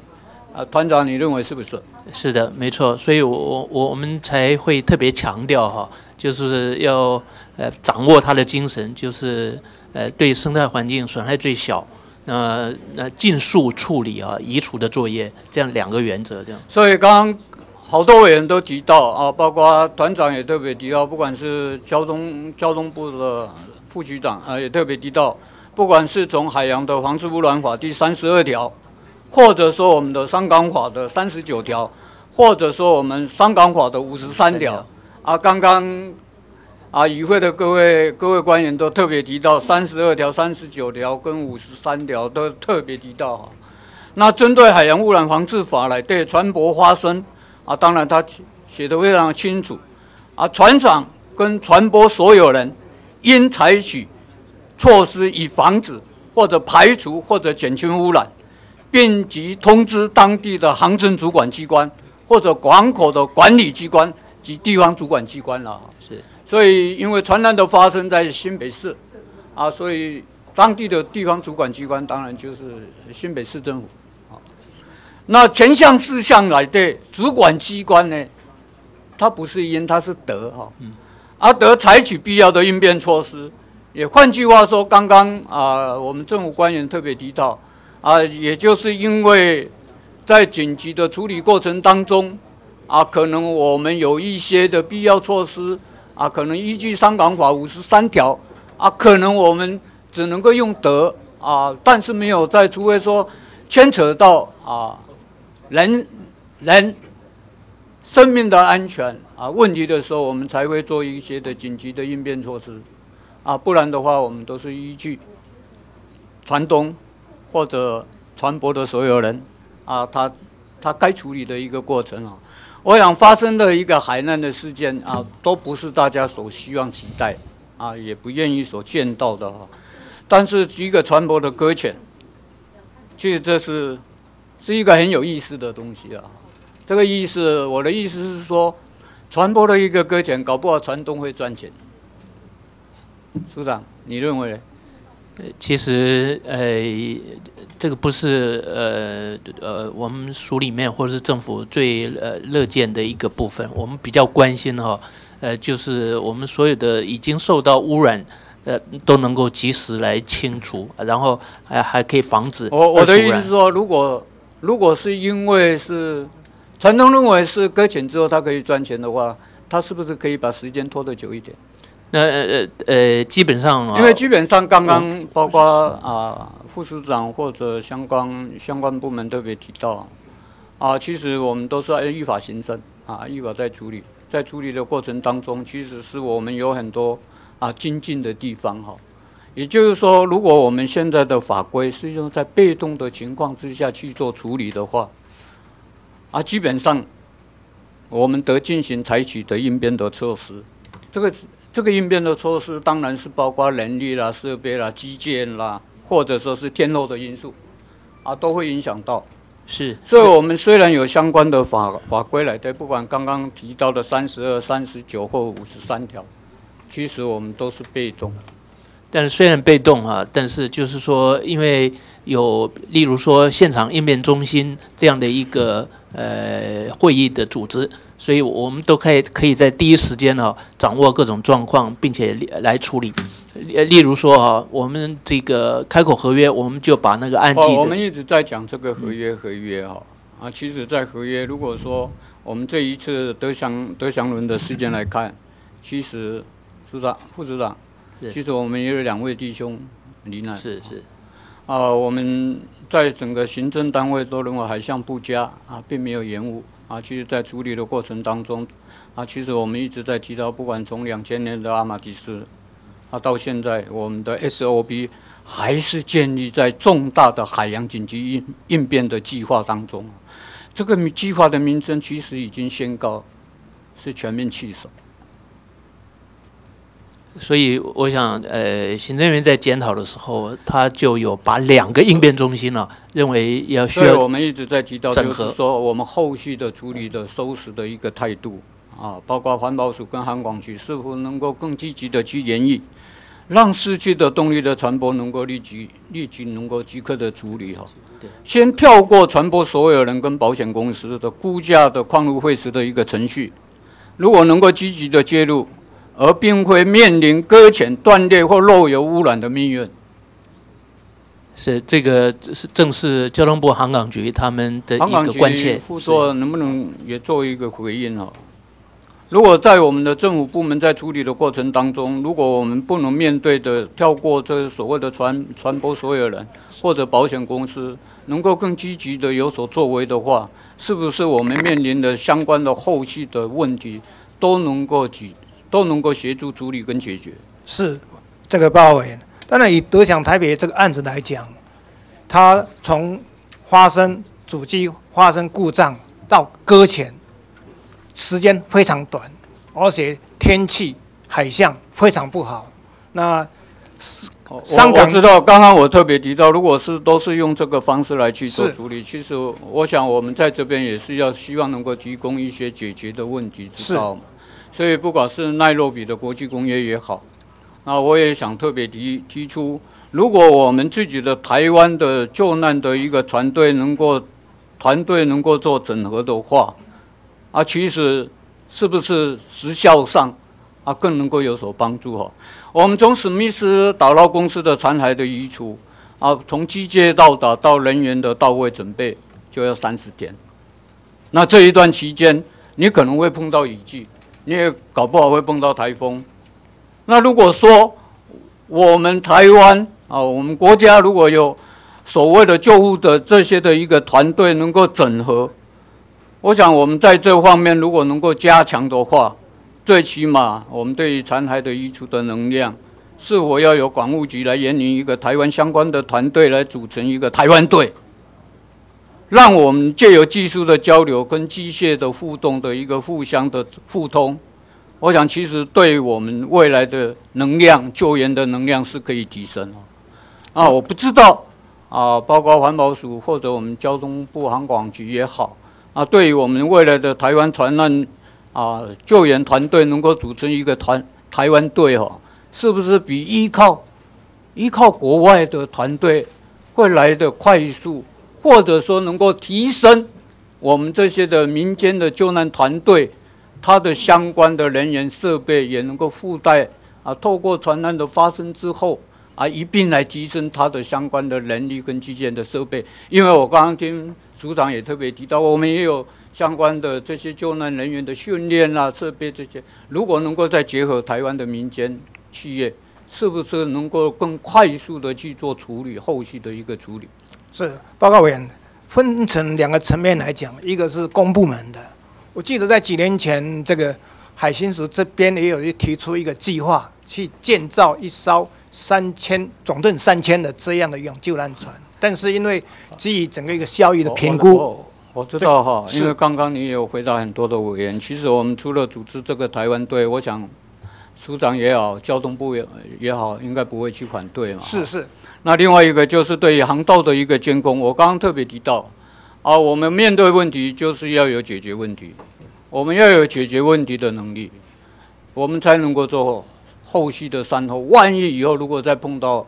啊，团长，你认为是不是？是的，没错。所以，我我我们才会特别强调哈，就是要呃掌握它的精神，就是呃对生态环境损害最小，呃那尽速处理啊移除的作业，这样两个原则这样。所以刚刚好多委员都提到啊，包括团长也特别提到，不管是交通交通部的。副局长啊也特别提到，不管是从海洋的防治污染法第三十二条，或者说我们的香港法的三十九条，或者说我们香港法的五十三条，啊，刚刚啊与会的各位各位官员都特别提到三十二条、三十九条跟五十三条都特别提到哈。那针对海洋污染防治法来对船舶发生啊，当然他写的非常清楚啊，船长跟船舶所有人。应采取措施以防止或者排除或者减轻污染，并及通知当地的航政主管机关或者港口的管理机关及地方主管机关了。是，所以因为传染的发生在新北市，啊，所以当地的地方主管机关当然就是新北市政府。那前项事项来的主管机关呢，它不是因，它是德哈。而得采取必要的应变措施，也换句话说，刚刚啊，我们政府官员特别提到，啊，也就是因为在紧急的处理过程当中，啊，可能我们有一些的必要措施，啊，可能依据《香港法》五十三条，啊，可能我们只能够用得啊，但是没有在，除非说牵扯到啊，人人。生命的安全啊，问题的时候，我们才会做一些的紧急的应变措施，啊，不然的话，我们都是依据船东或者船舶的所有人啊，他他该处理的一个过程啊。我想发生的一个海难的事件啊，都不是大家所希望期待啊，也不愿意所见到的哈。但是一个船舶的搁浅，其实这是是一个很有意思的东西啊。这个意思，我的意思是说，传播的一个搁浅，搞不好传东会赚钱。署长，你认为呢？其实，呃，这个不是呃呃我们署里面或者是政府最呃乐见的一个部分。我们比较关心哈，呃，就是我们所有的已经受到污染呃都能够及时来清除，然后还还可以防止我我的意思是说，如果如果是因为是传统认为是搁浅之后他可以赚钱的话，他是不是可以把时间拖得久一点？那呃呃呃，基本上啊，因为基本上刚刚包括啊副署长或者相关相关部门特别提到啊，其实我们都是按依法行政啊，依法在处理，在处理的过程当中，其实是我们有很多啊精进的地方哈。也就是说，如果我们现在的法规是用在被动的情况之下去做处理的话，啊，基本上我们得进行采取的应变的措施，这个。这个应变的措施当然是包括人力啦、设备啦、基建啦，或者说是天候的因素，啊，都会影响到。是，所以我们虽然有相关的法法规来的，不管刚刚提到的三十二、三十九或五十三条，其实我们都是被动。但是虽然被动啊，但是就是说，因为有例如说现场应变中心这样的一个呃会议的组织。所以我们都可以可以在第一时间呢掌握各种状况，并且来处理。例如说啊，我们这个开口合约，我们就把那个案哦，我们一直在讲这个合约合约哈啊，其实，在合约如果说我们这一次德祥德祥轮的事件来看，其实署长副组长，其实我们也有两位弟兄罹难。是是。啊，我们在整个行政单位都认为海象不佳啊，并没有延误。啊，其实，在处理的过程当中，啊，其实我们一直在提到，不管从两千年的阿马迪斯，啊，到现在我们的 SOP 还是建立在重大的海洋紧急应应变的计划当中。这个计划的名称其实已经宣告是全面弃守。所以，我想，呃，行政院在检讨的时候，他就有把两个应变中心呢，认为要需要。我们一直在提到，就是说我们后续的处理的收拾的一个态度啊，包括环保署跟航管局是否能够更积极的去演绎，让失去的动力的传播能够立即立即能够即刻的处理哈。对。先跳过传播所有人跟保险公司的估价的矿入会时的一个程序，如果能够积极的介入。而并非面临搁浅、断裂或漏油污染的命运。是这个是正是交通部航港局他们的一个关切。副座能不能也做一个回应哦？如果在我们的政府部门在处理的过程当中，如果我们不能面对的跳过这所谓的传传播所有人或者保险公司，能够更积极的有所作为的话，是不是我们面临的相关的后续的问题都能够举？都能够协助处理跟解决。是，这个报委员。当然，以德享台北这个案子来讲，它从发生主机发生故障到搁浅，时间非常短，而且天气海象非常不好。那香港知道，刚刚我特别提到，如果是都是用这个方式来去做处理，其实我想我们在这边也是要希望能够提供一些解决的问题之道吗？所以，不管是奈洛比的国际公约也好，那我也想特别提提出，如果我们自己的台湾的救难的一个团队能够团队能够做整合的话，啊，其实是不是时效上啊更能够有所帮助哈？我们从史密斯打捞公司的残骸的移除啊，从机械到达到人员的到位准备，就要三十天。那这一段期间，你可能会碰到雨季。你也搞不好会碰到台风。那如果说我们台湾啊，我们国家如果有所谓的救护的这些的一个团队能够整合，我想我们在这方面如果能够加强的话，最起码我们对于残骸的移除的能量，是否要由管务局来引领一个台湾相关的团队来组成一个台湾队？让我们借由技术的交流跟机械的互动的一个互相的互通，我想其实对我们未来的能量救援的能量是可以提升哦。啊，我不知道啊，包括环保署或者我们交通部航管局也好，啊，对于我们未来的台湾船难啊救援团队能够组成一个团台湾队哦，是不是比依靠依靠国外的团队会来的快速？或者说能够提升我们这些的民间的救难团队，它的相关的人员设备也能够附带啊，透过船难的发生之后啊，一并来提升它的相关的能力跟基建的设备。因为我刚刚听署长也特别提到，我们也有相关的这些救难人员的训练啊、设备这些，如果能够再结合台湾的民间企业，是不是能够更快速的去做处理后续的一个处理？是报告委员，分成两个层面来讲，一个是公部门的，我记得在几年前，这个海星石这边也有提出一个计划，去建造一艘三千总吨三千的这样的永救难船，但是因为基于整个一个效益的评估，我我知道哈，因为刚刚你也有回答很多的委员，其实我们除了组织这个台湾队，我想署长也好，交通部也也好，应该不会去反对嘛。是是。那另外一个就是对于航道的一个监控，我刚刚特别提到，啊，我们面对问题就是要有解决问题，我们要有解决问题的能力，我们才能够做后续的善后。万一以后如果再碰到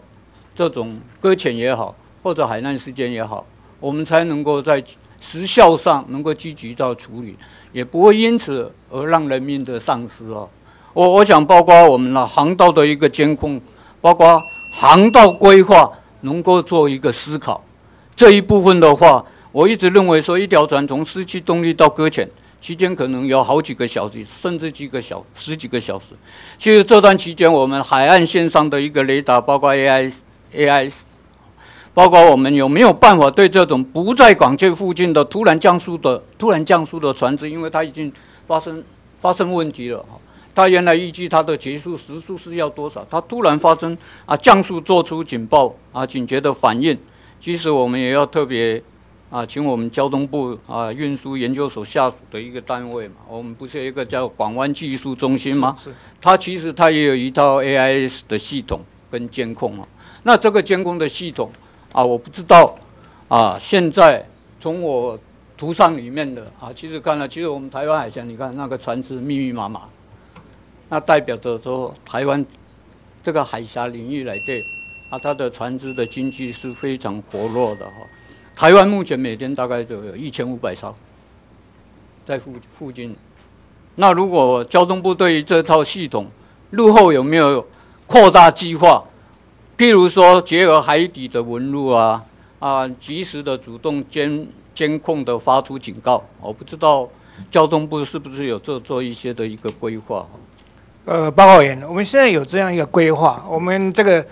这种搁浅也好，或者海难事件也好，我们才能够在时效上能够积极到处理，也不会因此而让人民的丧失哦。我我想包括我们的航道的一个监控，包括航道规划能够做一个思考。这一部分的话，我一直认为说，一条船从失去动力到搁浅期间，可能有好几个小时，甚至几个小十几个小时。其实这段期间，我们海岸线上的一个雷达，包括 AI、AI，包括我们有没有办法对这种不在港界附近的突然降速的突然降速的船只，因为它已经发生发生问题了。它原来预计它的结束时速是要多少？它突然发生啊降速，做出警报啊警觉的反应。其实我们也要特别啊，请我们交通部啊运输研究所下属的一个单位嘛，我们不是有一个叫广湾技术中心吗？它其实它也有一套 AIS 的系统跟监控啊。那这个监控的系统啊，我不知道啊，现在从我图上里面的啊，其实看了，其实我们台湾海峡，你看那个船只密密麻麻，那代表着说台湾这个海峡领域来对啊，它的船只的经济是非常活络的哈。台湾目前每天大概就有一千五百艘在附附近。那如果交通部对于这套系统日后有没有扩大计划？譬如说结合海底的纹路啊啊，及时的主动监监控的发出警告，我不知道交通部是不是有做做一些的一个规划？呃，报告委员，我们现在有这样一个规划，我们这个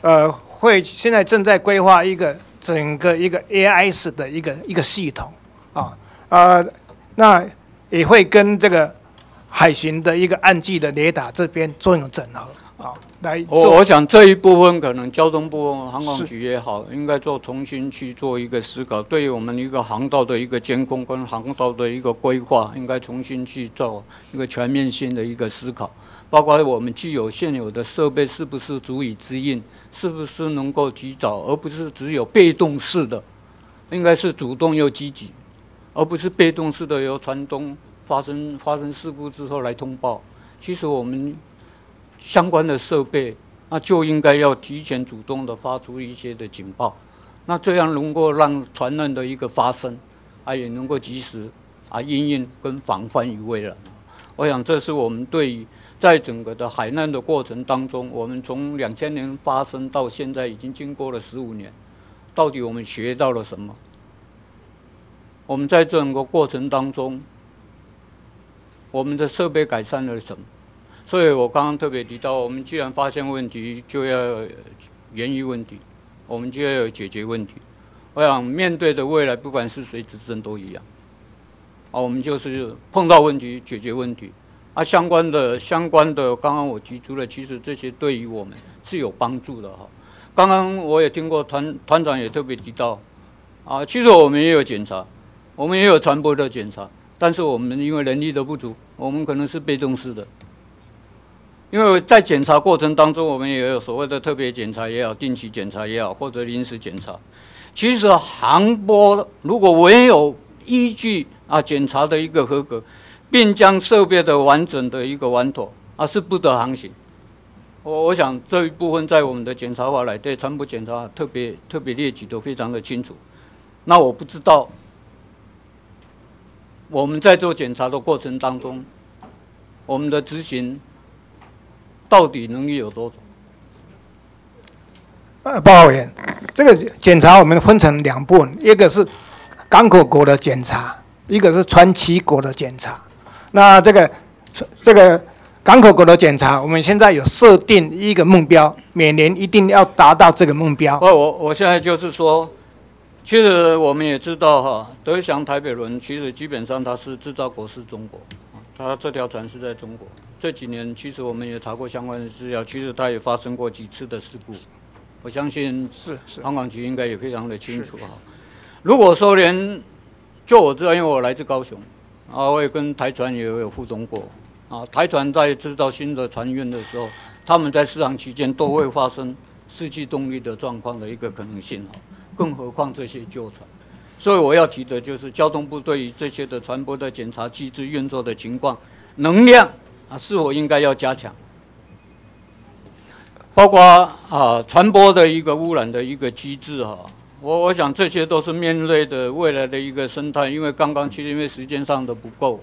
呃会现在正在规划一个整个一个 AI 式的一个一个系统啊呃，那也会跟这个海巡的一个暗记的雷达这边做一个整合啊，来做我我想这一部分可能交通部、航管局也好，应该做重新去做一个思考，对于我们一个航道的一个监控跟航道的一个规划，应该重新去做一个全面性的一个思考，包括我们具有现有的设备是不是足以支应，是不是能够及早，而不是只有被动式的，应该是主动又积极，而不是被动式的由船东发生发生事故之后来通报。其实我们相关的设备，那就应该要提前主动的发出一些的警报，那这样能够让船难的一个发生，啊也能够及时啊应应跟防范于未然。我想这是我们对于在整个的海难的过程当中，我们从两千年发生到现在已经经过了十五年，到底我们学到了什么？我们在整个过程当中，我们的设备改善了什么？所以我刚刚特别提到，我们既然发现问题，就要源于问题，我们就要解决问题。我想面对的未来，不管是谁执政都一样。啊，我们就是碰到问题解决问题。啊，相关的相关的，刚刚我提出了，其实这些对于我们是有帮助的哈。刚刚我也听过团团长也特别提到，啊，其实我们也有检查，我们也有船舶的检查，但是我们因为人力的不足，我们可能是被动式的。因为在检查过程当中，我们也有所谓的特别检查也好、定期检查也好，或者临时检查。其实航舶如果没有依据啊检查的一个合格，并将设备的完整的一个完妥啊，是不得航行。我我想这一部分在我们的检查法来对船舶检查特别特别列举都非常的清楚。那我不知道我们在做检查的过程当中，我们的执行到底能力有多？呃，报告委员，这个检查我们分成两部分，一个是港口国的检查，一个是船期国的检查。那这个这个港口国的检查，我们现在有设定一个目标，每年一定要达到这个目标。哦，我我现在就是说，其实我们也知道哈，德祥台北轮其实基本上它是制造国是中国，它这条船是在中国。这几年其实我们也查过相关的资料，其实它也发生过几次的事故。我相信是是，航港局应该也非常的清楚哈。如果说连，就我知道，因为我来自高雄，啊，我也跟台船也有互动过，啊，台船在制造新的船运的时候，他们在试航期间都会发生失去动力的状况的一个可能性哈，更何况这些旧船。所以我要提的就是交通部对于这些的船舶的检查机制运作的情况，能量啊，是否应该要加强？包括啊，传播的一个污染的一个机制哈，我我想这些都是面对的未来的一个生态，因为刚刚其实因为时间上的不够，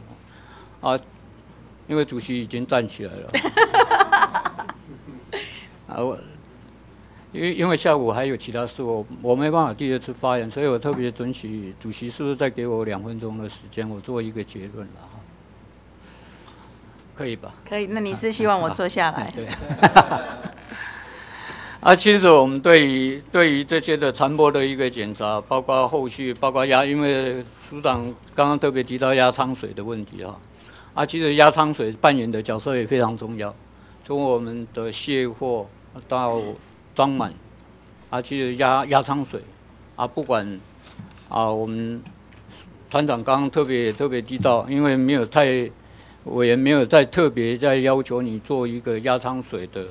啊，因为主席已经站起来了，啊我，因为因为下午还有其他事，我我没办法第二次发言，所以我特别准许主席是不是再给我两分钟的时间，我做一个结论了哈，可以吧？可以，那你是希望我坐下来？对。啊，其实我们对于对于这些的传播的一个检查，包括后续，包括压，因为署长刚刚特别提到压舱水的问题啊，啊，其实压舱水扮演的角色也非常重要，从我们的卸货到装满，啊，其实压压舱水，啊，不管啊，我们团长刚刚特别特别提到，因为没有太委员没有再特别在要求你做一个压舱水的。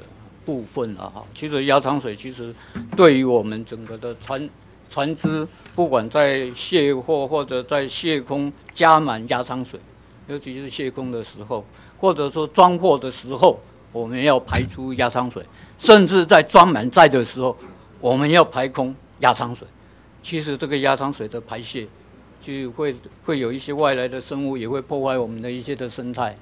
部分了哈，其实压舱水其实对于我们整个的船船只，不管在卸货或者在卸空加满压舱水，尤其是卸空的时候，或者说装货的时候，我们要排出压舱水，甚至在装满载的时候，我们要排空压舱水。其实这个压舱水的排泄，就会会有一些外来的生物，也会破坏我们的一些的生态。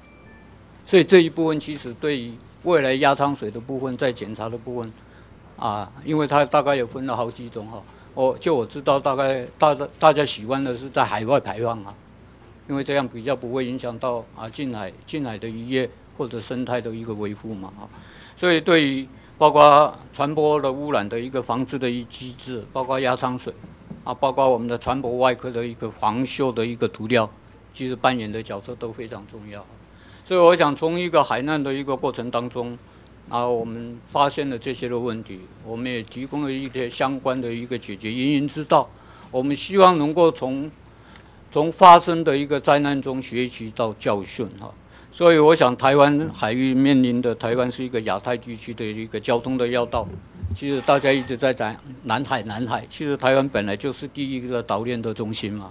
所以这一部分其实对于未来压舱水的部分，在检查的部分，啊，因为它大概有分了好几种哈。我就我知道，大概大大家喜欢的是在海外排放啊，因为这样比较不会影响到啊近海近海的渔业或者生态的一个维护嘛啊。所以对于包括传播的污染的一个防治的一机制，包括压舱水啊，包括我们的船舶外壳的一个防锈的一个涂料，其实扮演的角色都非常重要。所以我想从一个海难的一个过程当中，啊，我们发现了这些的问题，我们也提供了一些相关的一个解决原因之道。我们希望能够从从发生的一个灾难中学习到教训哈。所以我想台湾海域面临的台湾是一个亚太地区的一个交通的要道。其实大家一直在讲南海，南海，其实台湾本来就是第一个岛链的中心嘛。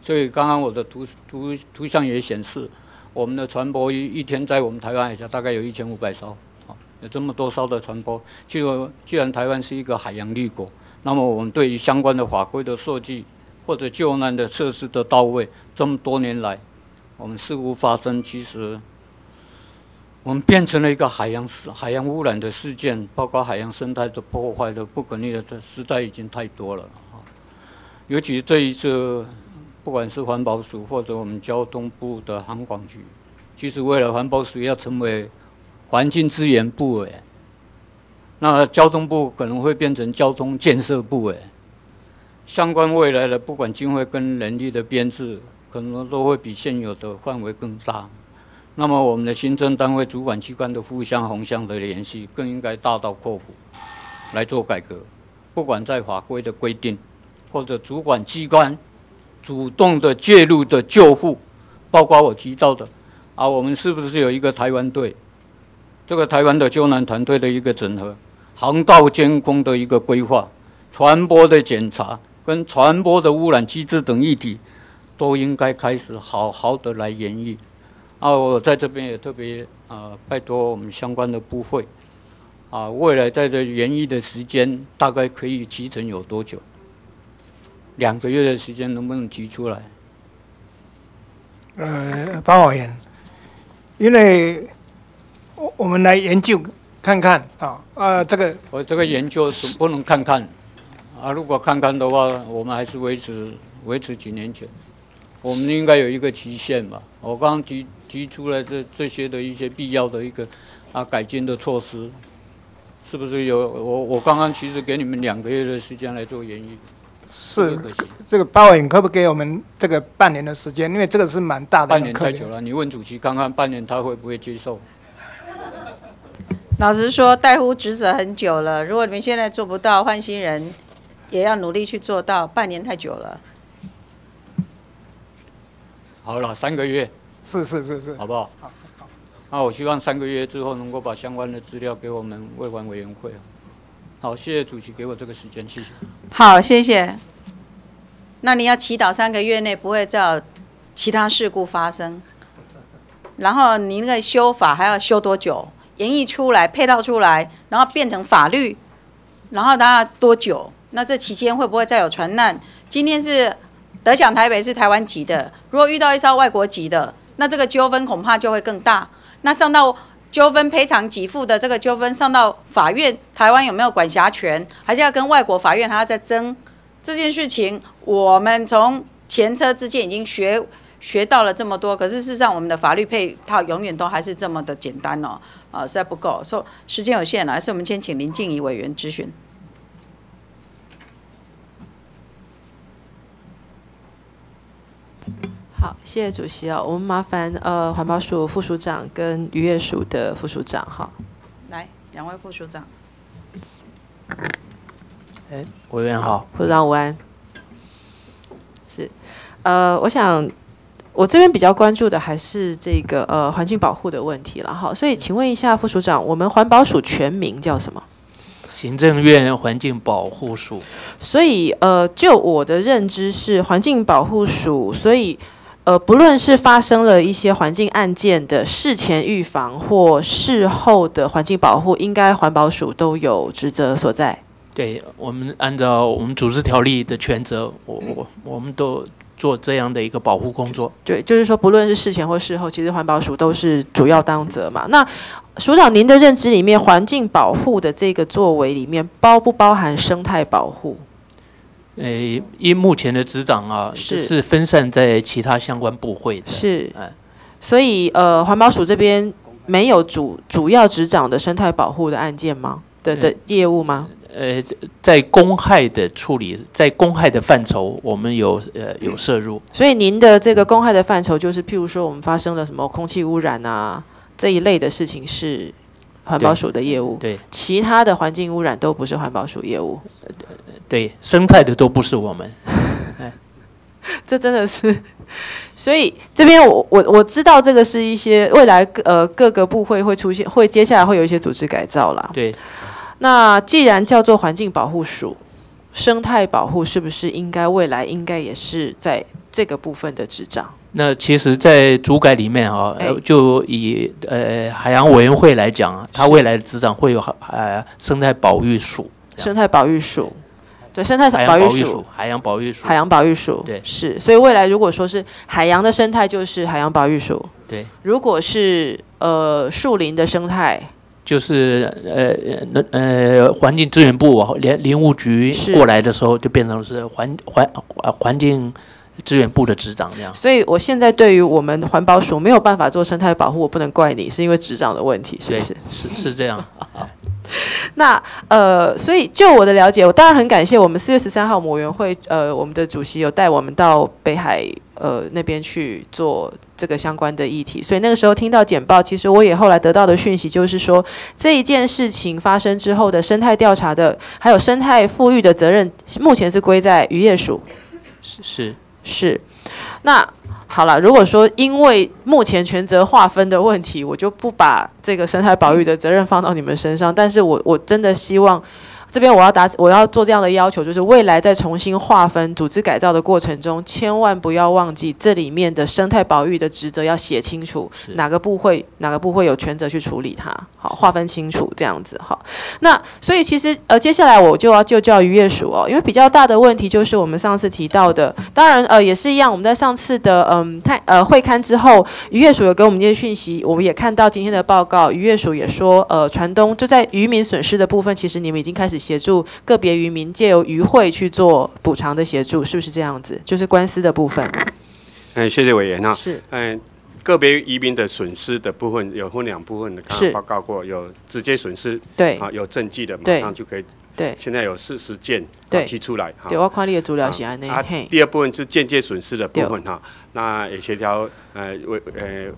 所以刚刚我的图图图像也显示。我们的船舶一一天在我们台湾海峡大概有一千五百艘，啊，有这么多艘的船舶。就既然台湾是一个海洋立国，那么我们对于相关的法规的设计或者救难的设施的到位，这么多年来，我们事故发生，其实我们变成了一个海洋海洋污染的事件，包括海洋生态的破坏的不可逆的时代已经太多了，啊，尤其这一次。不管是环保署或者我们交通部的航管局，其实为了环保署要成为环境资源部诶，那交通部可能会变成交通建设部诶，相关未来的不管经费跟人力的编制，可能都会比现有的范围更大。那么我们的行政单位主管机关的互相横向的联系，更应该大刀阔斧来做改革。不管在法规的规定，或者主管机关。主动的介入的救护，包括我提到的，啊，我们是不是有一个台湾队？这个台湾的救难团队的一个整合，航道监控的一个规划，传播的检查跟传播的污染机制等议题，都应该开始好好的来演绎。啊，我在这边也特别啊，拜托我们相关的部会，啊，未来在这演绎的时间大概可以提成有多久？两个月的时间能不能提出来？呃，包委员，因为我我们来研究看看啊，呃，这个我这个研究总不能看看啊，如果看看的话，我们还是维持维持几年前，我们应该有一个期限吧。我刚刚提提出来这这些的一些必要的一个啊改进的措施，是不是有？我我刚刚其实给你们两个月的时间来做研议，是这个包委员可不可以给我们这个半年的时间？因为这个是蛮大的半年太久了，你问主席看看半年他会不会接受？老实说，代呼职责很久了。如果你们现在做不到，换新人也要努力去做到。半年太久了。好了，三个月，是是是是，好不好？那我希望三个月之后能够把相关的资料给我们卫管委员会。好，谢谢主席给我这个时间，谢谢。好，谢谢。那你要祈祷三个月内不会再有其他事故发生。然后你那个修法还要修多久？演绎出来、配套出来，然后变成法律，然后大家多久？那这期间会不会再有船难？今天是得奖台北是台湾籍的，如果遇到一艘外国籍的，那这个纠纷恐怕就会更大。那上到纠纷赔偿给付的这个纠纷上到法院，台湾有没有管辖权？还是要跟外国法院还要再争这件事情？我们从前车之鉴已经学学到了这么多，可是事实上我们的法律配套永远都还是这么的简单哦，啊，实在不够，说时间有限了，还是我们先请林静怡委员咨询。好，谢谢主席哦。我们麻烦呃环保署副署长跟渔业署的副署长哈。来，两位副署长。哎，委员好，副署长午安。是，呃，我想我这边比较关注的还是这个呃环境保护的问题了哈。所以请问一下副署长，我们环保署全名叫什么？行政院环境保护署。所以呃，就我的认知是环境保护署，所以。呃，不论是发生了一些环境案件的事前预防或事后的环境保护，应该环保署都有职责所在。对我们按照我们组织条例的权责，我我我们都做这样的一个保护工作。对，就是说不论是事前或事后，其实环保署都是主要当责嘛。那署长，您的认知里面，环境保护的这个作为里面，包不包含生态保护？诶，因目前的执掌啊，是是分散在其他相关部会的。是，所以呃，环保署这边没有主主要执掌的生态保护的案件吗？的的业务吗？呃，在公害的处理，在公害的范畴，我们有呃有摄入。所以您的这个公害的范畴，就是譬如说，我们发生了什么空气污染啊这一类的事情，是环保署的业务。对，其他的环境污染都不是环保署业务。对，生态的都不是我们。这真的是，所以这边我我我知道这个是一些未来呃各个部会会出现，会接下来会有一些组织改造啦。对，那既然叫做环境保护署，生态保护是不是应该未来应该也是在这个部分的执掌？那其实，在主改里面啊，就以呃海洋委员会来讲啊，它未来的执掌会有呃生态保育署。生态保育署。对，生态保育署、海洋保育署、海洋保育署，对，是。所以未来如果说是海洋的生态，就是海洋保育署。对。如果是呃树林的生态，就是呃呃环境资源部连林务局过来的时候，就变成是环环环境资源部的执掌这样。所以我现在对于我们环保署没有办法做生态保护，我不能怪你，是因为执掌的问题，是不是？是是这样。那呃，所以就我的了解，我当然很感谢我们四月十三号委员会，呃，我们的主席有带我们到北海呃那边去做这个相关的议题。所以那个时候听到简报，其实我也后来得到的讯息就是说，这一件事情发生之后的生态调查的，还有生态富裕的责任，目前是归在渔业署。是是，那。好了，如果说因为目前权责划分的问题，我就不把这个生态保育的责任放到你们身上。但是我我真的希望，这边我要答，我要做这样的要求，就是未来在重新划分、组织改造的过程中，千万不要忘记这里面的生态保育的职责要写清楚，哪个部会哪个部会有权责去处理它，好，划分清楚这样子，好。那所以其实呃，接下来我就要就叫渔业署哦，因为比较大的问题就是我们上次提到的，当然呃也是一样，我们在上次的嗯太呃会刊之后，渔业署有给我们一些讯息，我们也看到今天的报告，渔业署也说呃船东就在渔民损失的部分，其实你们已经开始。协助个别渔民借由渔会去做补偿的协助，是不是这样子？就是官司的部分。嗯，谢谢委员哈。是。嗯，个别渔民的损失的部分有分两部分的，刚刚报告过，有直接损失，对，啊，有证据的，马上就可以。对。现在有四十件提出来。对，我看你的资料是安内。啊，第二部分是间接损失的部分哈，那也协调呃为呃。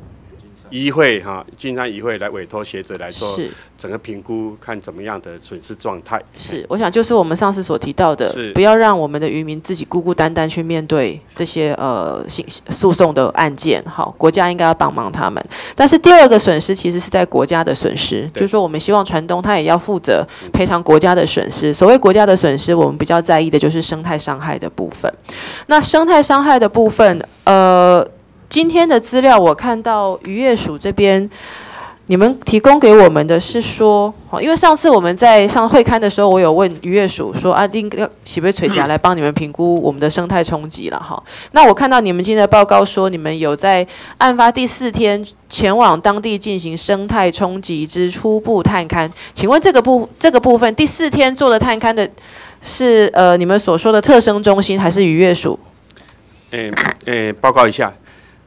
议会哈，经常议会来委托学者来做整个评估，看怎么样的损失状态。是，我想就是我们上次所提到的，不要让我们的渔民自己孤孤单单去面对这些呃诉诉讼的案件。好，国家应该要帮忙他们。但是第二个损失其实是在国家的损失，就是说我们希望船东他也要负责赔偿国家的损失。所谓国家的损失，我们比较在意的就是生态伤害的部分。那生态伤害的部分，呃。今天的资料我看到渔业署这边，你们提供给我们的是说，哦因为上次我们在上会刊的时候，我有问渔业署说啊，应该喜不垂甲来帮你们评估我们的生态冲击了哈。那我看到你们今天的报告说，你们有在案发第四天前往当地进行生态冲击之初步探勘，请问这个部这个部分第四天做的探勘的是呃你们所说的特生中心还是渔业署？诶诶，报告一下。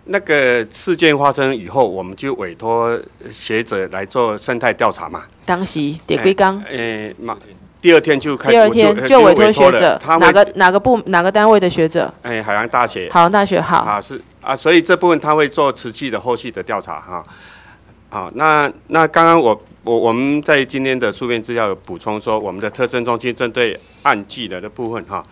那个事件发生以后，我们就委托学者来做生态调查嘛。当时得归刚？诶，嘛，第二天就开。第二天就委托学者，哪个哪个部哪个单位的学者？诶，海洋大学。海洋大学好。啊是啊，所以这部分他会做持续的后续的调查哈。好，那那刚刚我我我们在今天的书面资料有补充说，我们的特征中心针对案记的的部分哈。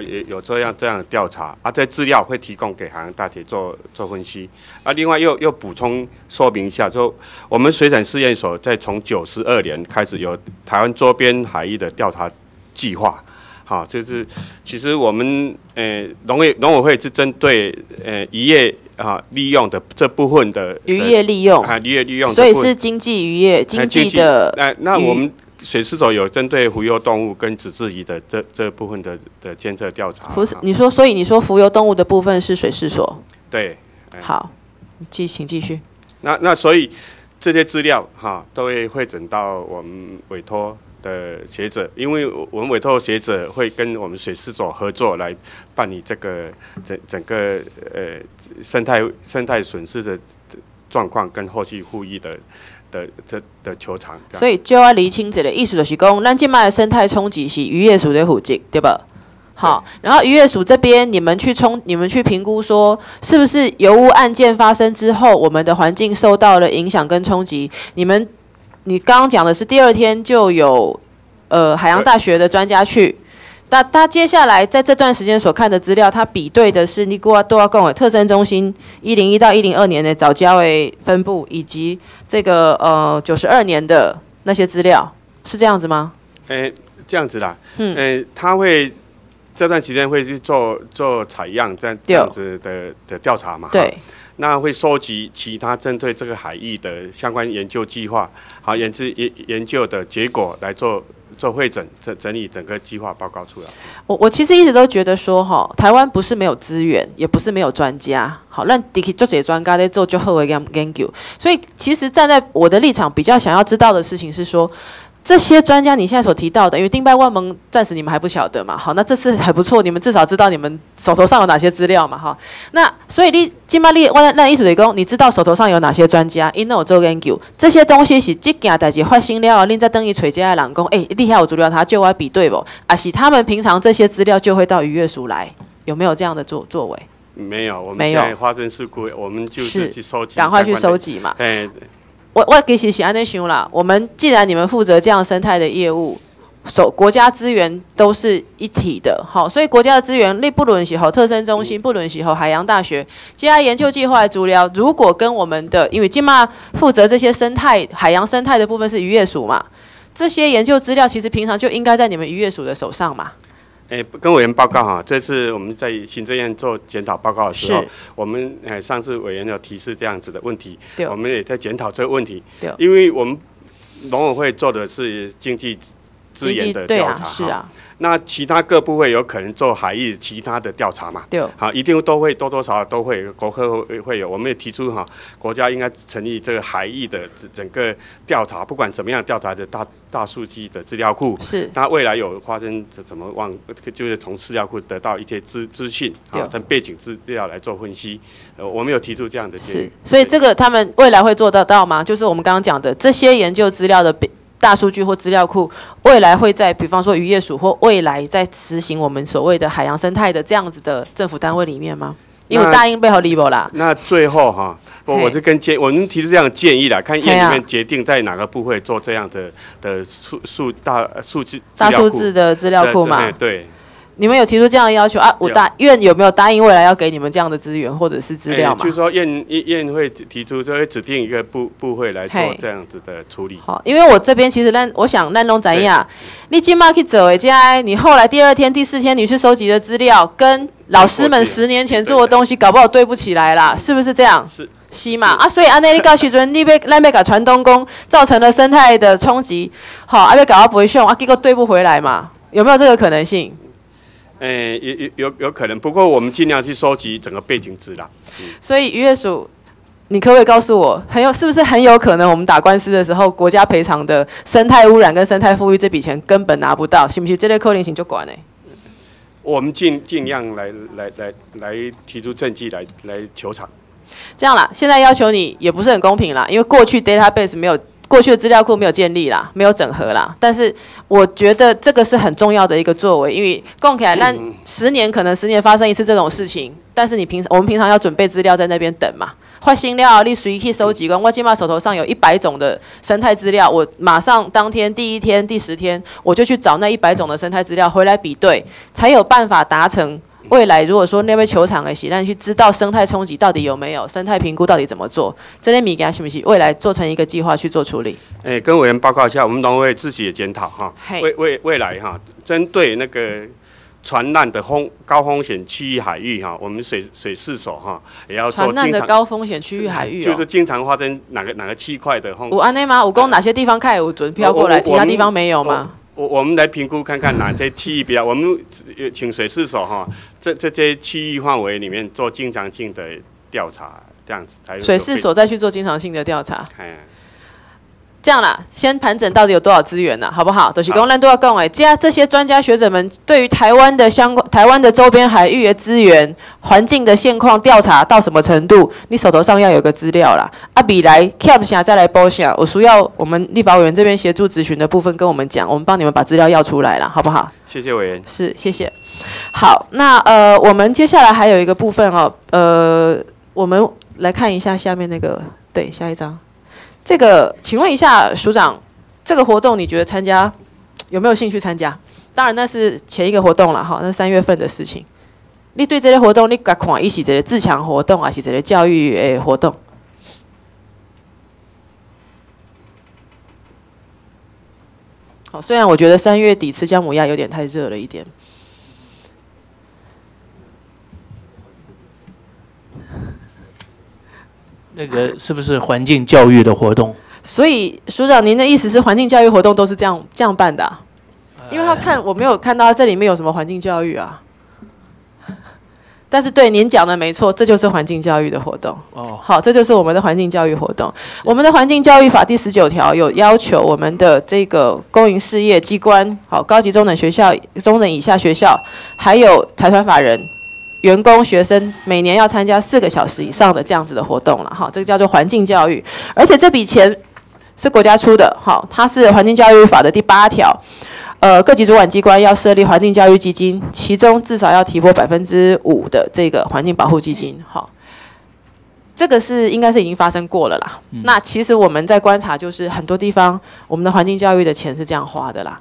也有这样这样的调查啊，这资料会提供给海洋大学做做分析啊。另外又又补充说明一下，说我们水产试验所在从九十二年开始有台湾周边海域的调查计划，好，就是其实我们呃农业农委会是针对呃渔业啊利用的这部分的渔业利用啊渔业利用，所以是经济渔业经济的那那我们。水师所有针对浮游动物跟纸质鱼的这这部分的的监测调查。浮，你说，所以你说浮游动物的部分是水师所？对。好，继请继续。那那所以这些资料哈都会会诊到我们委托的学者，因为我们委托学者会跟我们水师所合作来办理这个整整个呃生态生态损失的状况跟后续复议的。的的的球场，所以就要厘清这个意思，就是讲，咱今麦的生态冲击是渔业署的负责，对吧？好，然后渔业署这边，你们去冲，你们去评估说，是不是油污案件发生之后，我们的环境受到了影响跟冲击？你们，你刚刚讲的是第二天就有，呃，海洋大学的专家去。那他接下来在这段时间所看的资料，他比对的是尼古拉多尔贡的特生中心一零一到一零二年的早教为分布，以及这个呃九十二年的那些资料，是这样子吗？诶，这样子啦。嗯。诶，他会这段期间会去做做采样这样这样子的的调查嘛？对。那会收集其他针对这个海域的相关研究计划，好研制研研究的结果来做。做会诊整整理整个计划报告出来。我我其实一直都觉得说哈，台湾不是没有资源，也不是没有专家。好，让迪克做这些专家在做就后为研研究。所以其实站在我的立场，比较想要知道的事情是说。这些专家你现在所提到的，因为丁拜万盟暂时你们还不晓得嘛，好，那这次还不错，你们至少知道你们手头上有哪些资料嘛，哈，那所以你金巴利万那意思雷公，你知道手头上有哪些专家？因为我做研究，这些东西是这件代志发生了，另在等于垂家的人工，哎，厉害，我资料他就要比对不？啊，是他们平常这些资料就会到渔业署来，有没有这样的作作为？没有，我们没有发生事故，我们就是去收集，赶快去收集嘛。哎。我我其实是安内想啦，我们既然你们负责这样生态的业务，首国家资源都是一体的，好，所以国家的资源，那不论是和特生中心，不论是和海洋大学，接下来研究计划的资料，如果跟我们的，因为今嘛负责这些生态海洋生态的部分是渔业署嘛，这些研究资料其实平常就应该在你们渔业署的手上嘛。诶，跟委员报告哈，这次我们在行政院做检讨报告的时候，我们诶上次委员有提示这样子的问题，我们也在检讨这个问题对，因为我们农委会做的是经济资源的调查，哈是啊，那其他各部会有可能做海域其他的调查嘛？对好，一定都会多多少少都会，国科会会有。我们也提出哈，国家应该成立这个海域的整整个调查，不管什么样调查的大大数据的资料库。是。那未来有发生怎怎么往，就是从资料库得到一些资资讯对啊，跟背景资料来做分析。呃，我们有提出这样的建是议。，所以这个他们未来会做得到吗？就是我们刚刚讲的这些研究资料的比大数据或资料库，未来会在比方说渔业署或未来在实行我们所谓的海洋生态的这样子的政府单位里面吗？因为那答应背后 l i 啦，那最后哈，我我就跟建，我们提出这样的建议啦，看嘿啊院里面决定在哪个部会做这样的的数数大数据大数字的资料库嘛。对对。你们有提出这样的要求啊？我有答院有没有答应未来要给你们这样的资源或者是资料嘛哎就是？说院院院会提出，就会指定一个部部会来做这样子的处理。好，因为我这边其实咱我想咱拢怎样，你今嘛去走诶，家你后来第二天、第四天你去收集的资料，跟老师们十年前做的东西，搞不好对不起来啦，是不是这样？是。是嘛啊，所以安内你告时阵，你被咱被搞传东宫，造成了生态的冲击，好，啊被搞到不会用啊，结果对不回来嘛，有没有这个可能性？哎，有有有有可能，不过我们尽量去收集整个背景资料。所以渔业署，你可不可以告诉我，很有是不是很有可能我们打官司的时候，国家赔偿的生态污染跟生态富裕这笔钱根本拿不到，信不信？这类扣零型就管呢、我们尽尽量来来来来提出证据来来求偿。这样啦，现在要求你也不是很公平啦，因为过去 database 没有。过去的资料库没有建立啦，没有整合啦，但是我觉得这个是很重要的一个作为，因为供起来，那十年可能十年发生一次这种事情，但是你平常我们平常要准备资料在那边等嘛，换新料，你随意收集，光我起码手头上有一百种的生态资料，我马上当天第一天、第十天，我就去找那一百种的生态资料回来比对，才有办法达成。未来如果说那边球场的洗烂去知道生态冲击到底有没有，生态评估到底怎么做，这些米给他行不行？未来做成一个计划去做处理。哎，跟委员报告一下，我们农委会自己也检讨哈嘿，未未未来哈，针对那个传染的风高风险区域海域哈，我们水水事所哈也要做传染的高风险区域海域哦就是经常发生哪个哪个区块的风。有安内吗？武功哪些地方开有准飘过来，我我其他地方没有吗？我我们来评估看看哪些区域比较，我们呃请水事所哈，这这些区域范围里面做经常性的调查，这样子才有水事所再去做经常性的调查。哎，这样啦，先盘整到底有多少资源呢？好不好？都是公 land 都要共哎，这这些专家学者们对于台湾的相关、台湾的周边海域的资源、环境的现况调查到什么程度？你手头上要有个资料啦。啊，比来 cap 下再来包下，我需要我们立法委员这边协助咨询的部分跟我们讲，我们帮你们把资料要出来了，好不好？谢谢委员。是，谢谢。好，那呃，我们接下来还有一个部分哦，呃，我们来看一下下面那个，对，下一张。这个，请问一下署长，这个活动你觉得参加有没有兴趣参加？当然那是前一个活动了哈，那三月份的事情。你对这类活动，你敢看一起这个自强活动啊，是这个教育诶活动？好，虽然我觉得三月底吃姜母鸭有点太热了一点。那个是不是环境教育的活动？所以署长，您的意思是环境教育活动都是这样这样办的、啊？因为他看我没有看到这里面有什么环境教育啊。但是对您讲的没错，这就是环境教育的活动。哦，好，这就是我们的环境教育活动。我们的环境教育法第十九条有要求，我们的这个公营事业机关、好高级中等学校、中等以下学校，还有财团法人。员工、学生每年要参加四个小时以上的这样子的活动了，哈，这个叫做环境教育，而且这笔钱是国家出的，哈，它是环境教育法的第八条，呃，各级主管机关要设立环境教育基金，其中至少要提拨百分之五的这个环境保护基金，哈，这个是应该是已经发生过了啦。那其实我们在观察，就是很多地方我们的环境教育的钱是这样花的啦。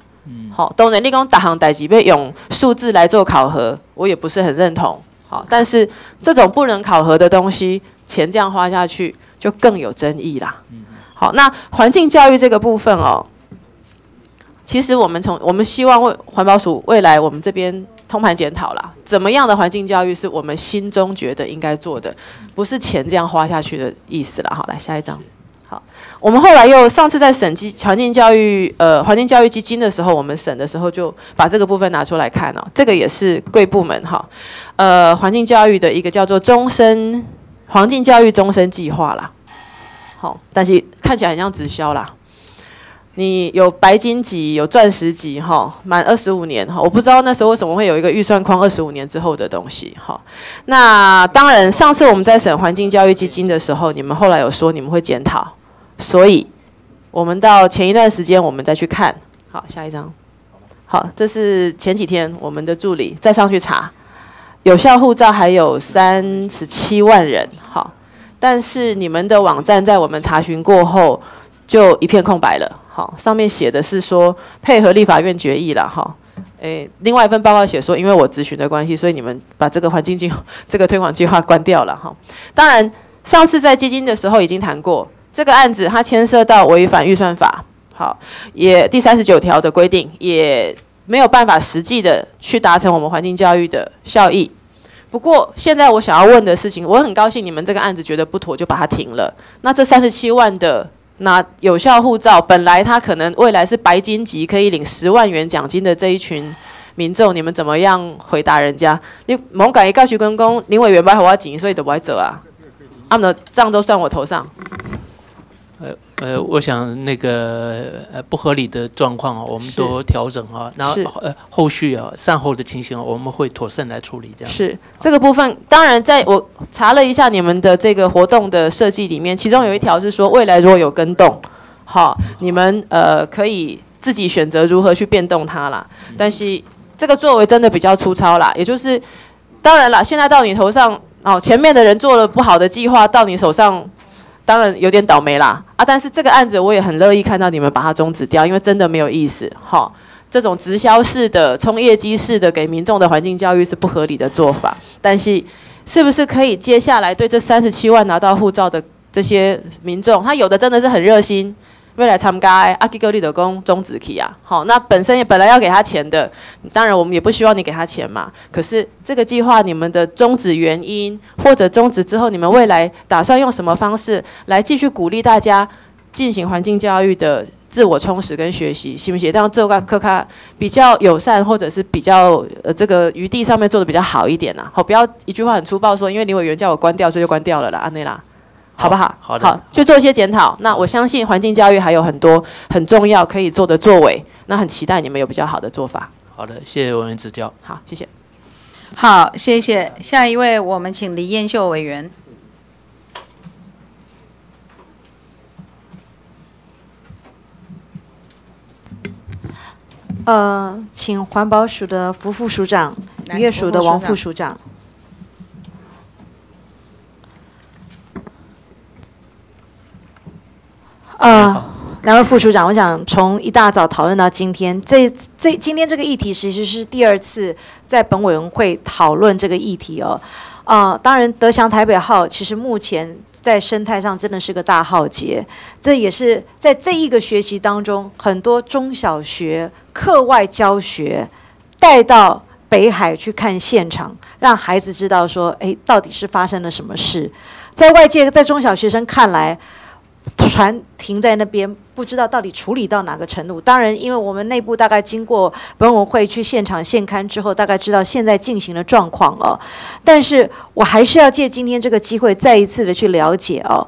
好，当然，立功打行代级被用数字来做考核，我也不是很认同。好，但是这种不能考核的东西，钱这样花下去就更有争议啦。好，那环境教育这个部分哦，其实我们从我们希望为环保署未来我们这边通盘检讨啦，怎么样的环境教育是我们心中觉得应该做的，不是钱这样花下去的意思啦。好，来下一张。好，我们后来又上次在审基环境教育呃环境教育基金的时候，我们审的时候就把这个部分拿出来看哦，这个也是贵部门哈，呃环境教育的一个叫做终身环境教育终身计划啦。好，但是看起来很像直销啦。你有白金级，有钻石级，哈，满二十五年，哈，我不知道那时候为什么会有一个预算框二十五年之后的东西，哈。那当然，上次我们在审环境教育基金的时候，你们后来有说你们会检讨。所以，我们到前一段时间，我们再去看。好，下一张。好，这是前几天我们的助理再上去查，有效护照还有三十七万人。好，但是你们的网站在我们查询过后就一片空白了。好，上面写的是说配合立法院决议了。哈，诶，另外一份报告写说，因为我咨询的关系，所以你们把这个环境计这个推广计划关掉了。哈，当然上次在基金的时候已经谈过。这个案子它牵涉到违反预算法，好，也第三十九条的规定，也没有办法实际的去达成我们环境教育的效益。不过现在我想要问的事情，我很高兴你们这个案子觉得不妥就把它停了。那这三十七万的拿有效护照，本来他可能未来是白金级，可以领十万元奖金的这一群民众，你们怎么样回答人家？你猛敢一告诉公公，林委员把我要紧，所以都不会走啊，他们的账都算我头上。呃呃，我想那个呃不合理的状况啊，我们都调整啊，然后呃后续啊善后的情形啊，我们会妥善来处理这样。是这个部分，当然在我查了一下你们的这个活动的设计里面，其中有一条是说未来如果有跟动，好，你们呃可以自己选择如何去变动它啦。但是这个作为真的比较粗糙啦，也就是当然啦，现在到你头上哦，前面的人做了不好的计划，到你手上。当然有点倒霉啦啊！但是这个案子我也很乐意看到你们把它终止掉，因为真的没有意思哈。这种直销式的、冲业绩式的给民众的环境教育是不合理的做法。但是，是不是可以接下来对这三十七万拿到护照的这些民众，他有的真的是很热心。未来参加阿基哥利的工终止期啊，好，那本身也本来要给他钱的，当然我们也不希望你给他钱嘛。可是这个计划你们的终止原因，或者终止之后，你们未来打算用什么方式来继续鼓励大家进行环境教育的自我充实跟学习，行不行？让这个科卡比较友善，或者是比较呃这个余地上面做的比较好一点呐。好，不要一句话很粗暴说，因为林委员叫我关掉，所以就关掉了啦，安内拉。好不好？好的，好，就做一些检讨。那我相信环境教育还有很多很重要可以做的作为。那很期待你们有比较好的做法。好的，谢谢委员指教。好，谢谢。好，谢谢。下一位，我们请李燕秀委员。呃，请环保署的副副署长，渔业署的王副署长。呃，两位副处长，我想从一大早讨论到今天，这这今天这个议题其实是第二次在本委员会讨论这个议题哦。啊，当然德祥台北号其实目前在生态上真的是个大浩劫，这也是在这一个学习当中，很多中小学课外教学带到北海去看现场，让孩子知道说，哎，到底是发生了什么事，在外界在中小学生看来。船停在那边，不知道到底处理到哪个程度。当然，因为我们内部大概经过本委会去现场现勘之后，大概知道现在进行的状况哦。但是我还是要借今天这个机会，再一次的去了解哦。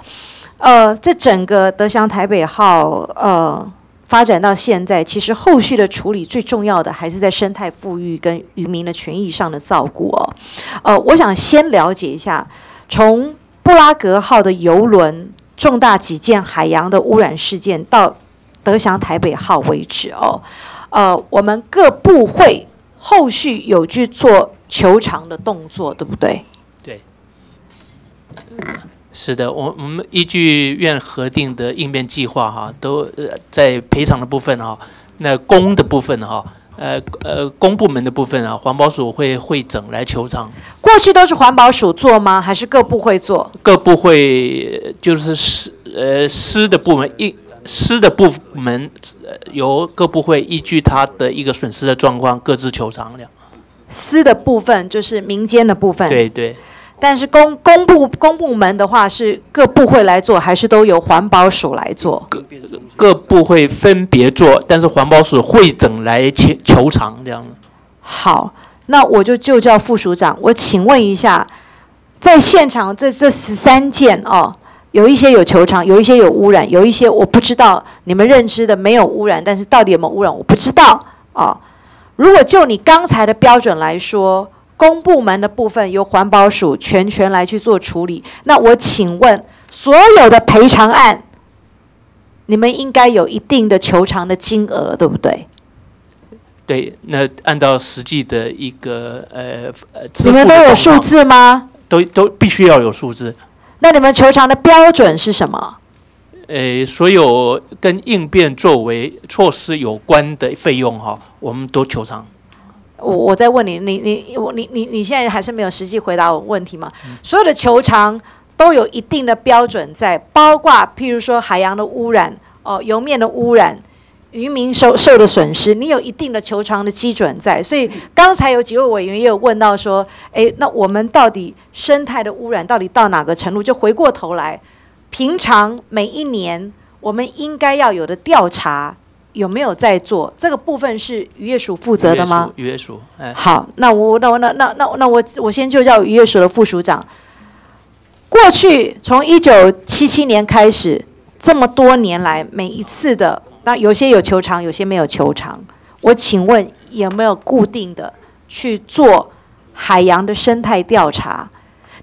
呃，这整个德祥台北号呃发展到现在，其实后续的处理最重要的还是在生态富裕跟渔民的权益上的照顾哦。呃，我想先了解一下，从布拉格号的游轮。重大几件海洋的污染事件到德祥台北号为止哦，呃，我们各部会后续有去做求偿的动作，对不对？对，是的，我我们依据院核定的应变计划哈，都呃在赔偿的部分哈，那公的部分哈。呃呃，公部门的部分啊，环保署会会整来求偿。过去都是环保署做吗？还是各部会做？各部会就是私呃私的部门一。私的部门呃由各部会依据他的一个损失的状况各自求偿了。私的部分就是民间的部分。对对。但是公公部公部门的话是各部会来做，还是都由环保署来做？各各部会分别做，但是环保署会整来求求偿这样。好，那我就就叫副署长，我请问一下，在现场这这十三件哦，有一些有球场，有一些有污染，有一些我不知道你们认知的没有污染，但是到底有没有污染我不知道哦。如果就你刚才的标准来说。公部门的部分由环保署全权来去做处理。那我请问，所有的赔偿案，你们应该有一定的求偿的金额，对不对？对，那按照实际的一个呃呃，你们都有数字吗？都都必须要有数字。那你们求偿的标准是什么？呃，所有跟应变作为措施有关的费用哈，我们都求偿。我我在问你，你你我你你你现在还是没有实际回答我问题吗？所有的球场都有一定的标准在，包括譬如说海洋的污染、哦油面的污染、渔民受受的损失，你有一定的球场的基准在。所以刚才有几位委员也有问到说，哎，那我们到底生态的污染到底到哪个程度？就回过头来，平常每一年我们应该要有的调查。有没有在做这个部分是渔业署负责的吗？渔业署，哎，好，那我那我那那那那我我先就叫渔业署的副署长。过去从一九七七年开始，这么多年来，每一次的那有些有球场，有些没有球场。我请问有没有固定的去做海洋的生态调查？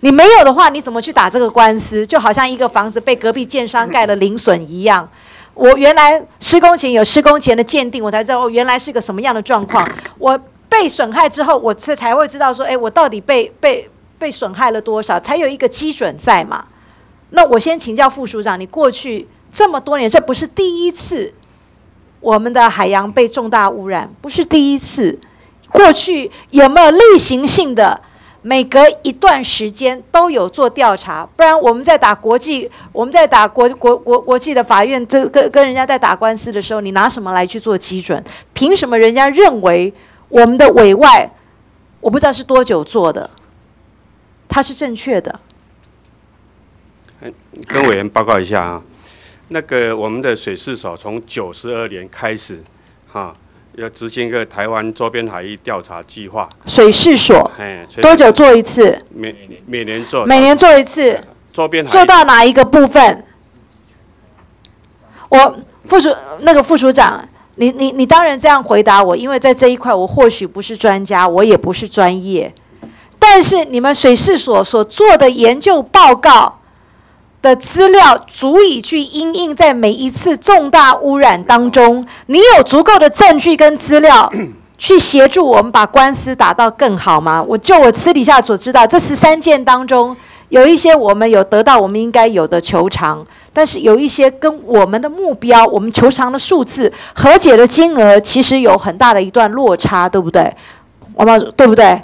你没有的话，你怎么去打这个官司？就好像一个房子被隔壁建商盖了 零损一样。我原来施工前有施工前的鉴定，我才知道哦，原来是个什么样的状况。我被损害之后，我才才会知道说，哎，我到底被被被损害了多少，才有一个基准在嘛。那我先请教副署长，你过去这么多年，这不是第一次我们的海洋被重大污染，不是第一次。过去有没有例行性的？每隔一段时间都有做调查，不然我们在打国际，我们在打国国国国际的法院，这跟跟人家在打官司的时候，你拿什么来去做基准？凭什么人家认为我们的委外，我不知道是多久做的，它是正确的？跟委员报告一下啊，那个我们的水事所从九十二年开始，哈。要执行一个台湾周边海域调查计划。水事所，多久做一次？每每年做。每年做一次。周边做到哪一个部分？我副署那个副署长，你你你当然这样回答我，因为在这一块我或许不是专家，我也不是专业，但是你们水事所所做的研究报告。的资料足以去因应在每一次重大污染当中，你有足够的证据跟资料 去协助我们把官司打到更好吗？我就我私底下所知道，这十三件当中有一些我们有得到我们应该有的求偿，但是有一些跟我们的目标、我们求偿的数字、和解的金额，其实有很大的一段落差，对不对？我们对不对？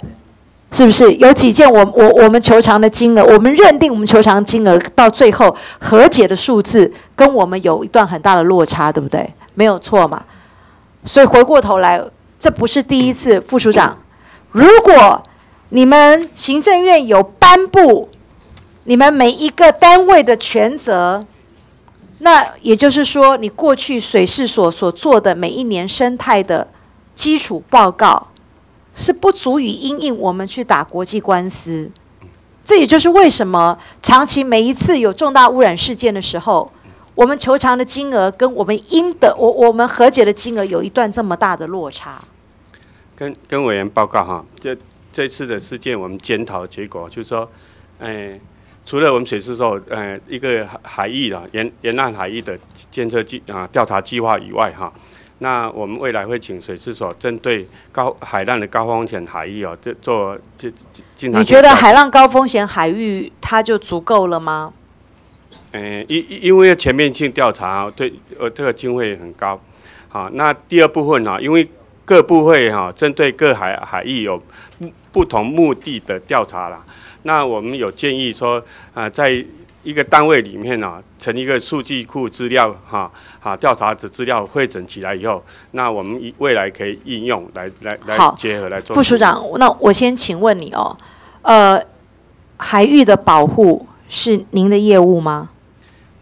是不是有几件我我我们求偿的金额，我们认定我们求偿金额到最后和解的数字跟我们有一段很大的落差，对不对？没有错嘛。所以回过头来，这不是第一次，副署长。如果你们行政院有颁布你们每一个单位的权责，那也就是说，你过去水事所所做的每一年生态的基础报告。是不足以因应我们去打国际官司，这也就是为什么长期每一次有重大污染事件的时候，我们求偿的金额跟我们应得我我们和解的金额有一段这么大的落差。跟跟委员报告哈，这这次的事件我们检讨的结果就是说，哎，除了我们水师所呃一个海海域的沿沿岸海域的监测计啊调查计划以外哈。那我们未来会请水事所针对高海浪的高风险海域哦，这做这经常。你觉得海浪高风险海域它就足够了吗？嗯，因因为全面性调查对呃这个经费很高，好，那第二部分呢，因为各部会哈针对各海海域有不不同目的的调查啦，那我们有建议说啊，在一个单位里面呢、成一个数据库资料哈哈调查的资料汇整起来以后，那我们以未来可以应用来来来结合来做。副署长，那我先请问你哦，呃，海域的保护是您的业务吗？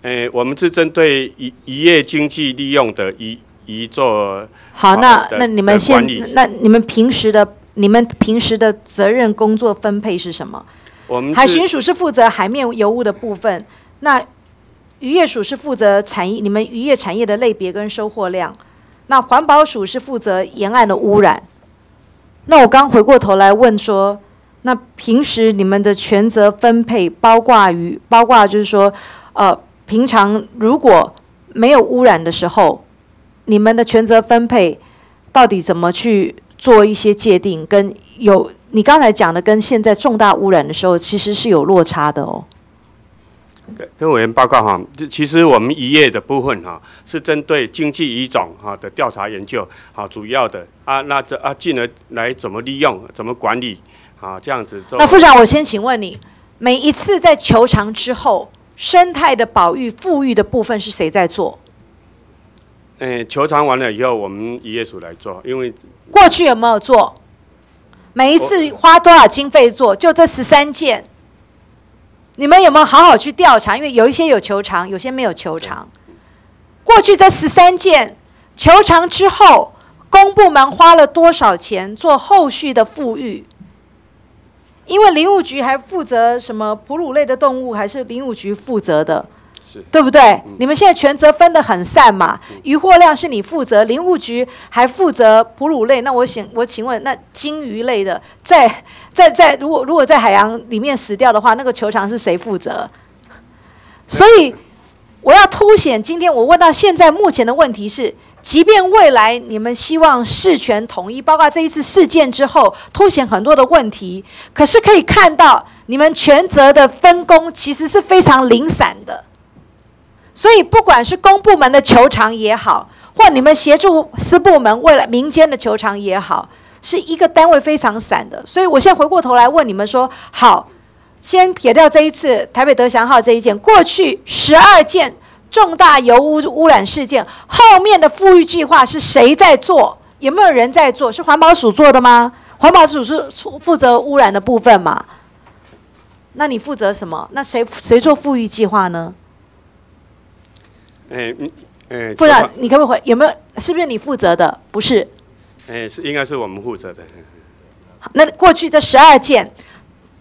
诶，我们是针对渔渔业经济利用的渔渔做好，那的那你们的现那你们平时的你们平时的责任工作分配是什么？我们海巡署是负责海面油污的部分，那渔业署是负责产业你们渔业产业的类别跟收获量，那环保署是负责沿岸的污染。那我刚回过头来问说，那平时你们的权责分配包括于包括就是说，呃，平常如果没有污染的时候，你们的权责分配到底怎么去做一些界定？跟有你刚才讲的跟现在重大污染的时候，其实是有落差的哦。跟跟委员报告哈，这其实我们渔业的部分哈，是针对经济鱼种哈的调查研究，好主要的啊，那这啊进而来怎么利用，怎么管理，啊这样子做。那副长，我先请问你，每一次在球场之后，生态的保育、富裕的部分是谁在做？诶，球场完了以后，我们渔业署来做，因为过去有没有做？每一次花多少经费做？就这十三件，你们有没有好好去调查？因为有一些有球场，有些没有球场。过去这十三件球场之后，公部门花了多少钱做后续的富裕？因为林务局还负责什么哺乳类的动物，还是林务局负责的？对不对？你们现在权责分得很散嘛？渔获量是你负责，林务局还负责哺乳类。那我请我请问，那鲸鱼类的，在在在，如果如果在海洋里面死掉的话，那个球场是谁负责？所以我要凸显，今天我问到现在目前的问题是，即便未来你们希望事权统一，包括这一次事件之后凸显很多的问题，可是可以看到你们权责的分工其实是非常零散的。所以，不管是公部门的球场也好，或你们协助私部门为了民间的球场也好，是一个单位非常散的。所以我现在回过头来问你们说：好，先撇掉这一次台北德祥号这一件，过去十二件重大油污污染事件，后面的富裕计划是谁在做？有没有人在做？是环保署做的吗？环保署是负责污染的部分嘛？那你负责什么？那谁谁做富裕计划呢？诶嗯诶，副长，你可不可以有没有？是不是你负责的？不是。哎是应该是我们负责的。那过去这十二件，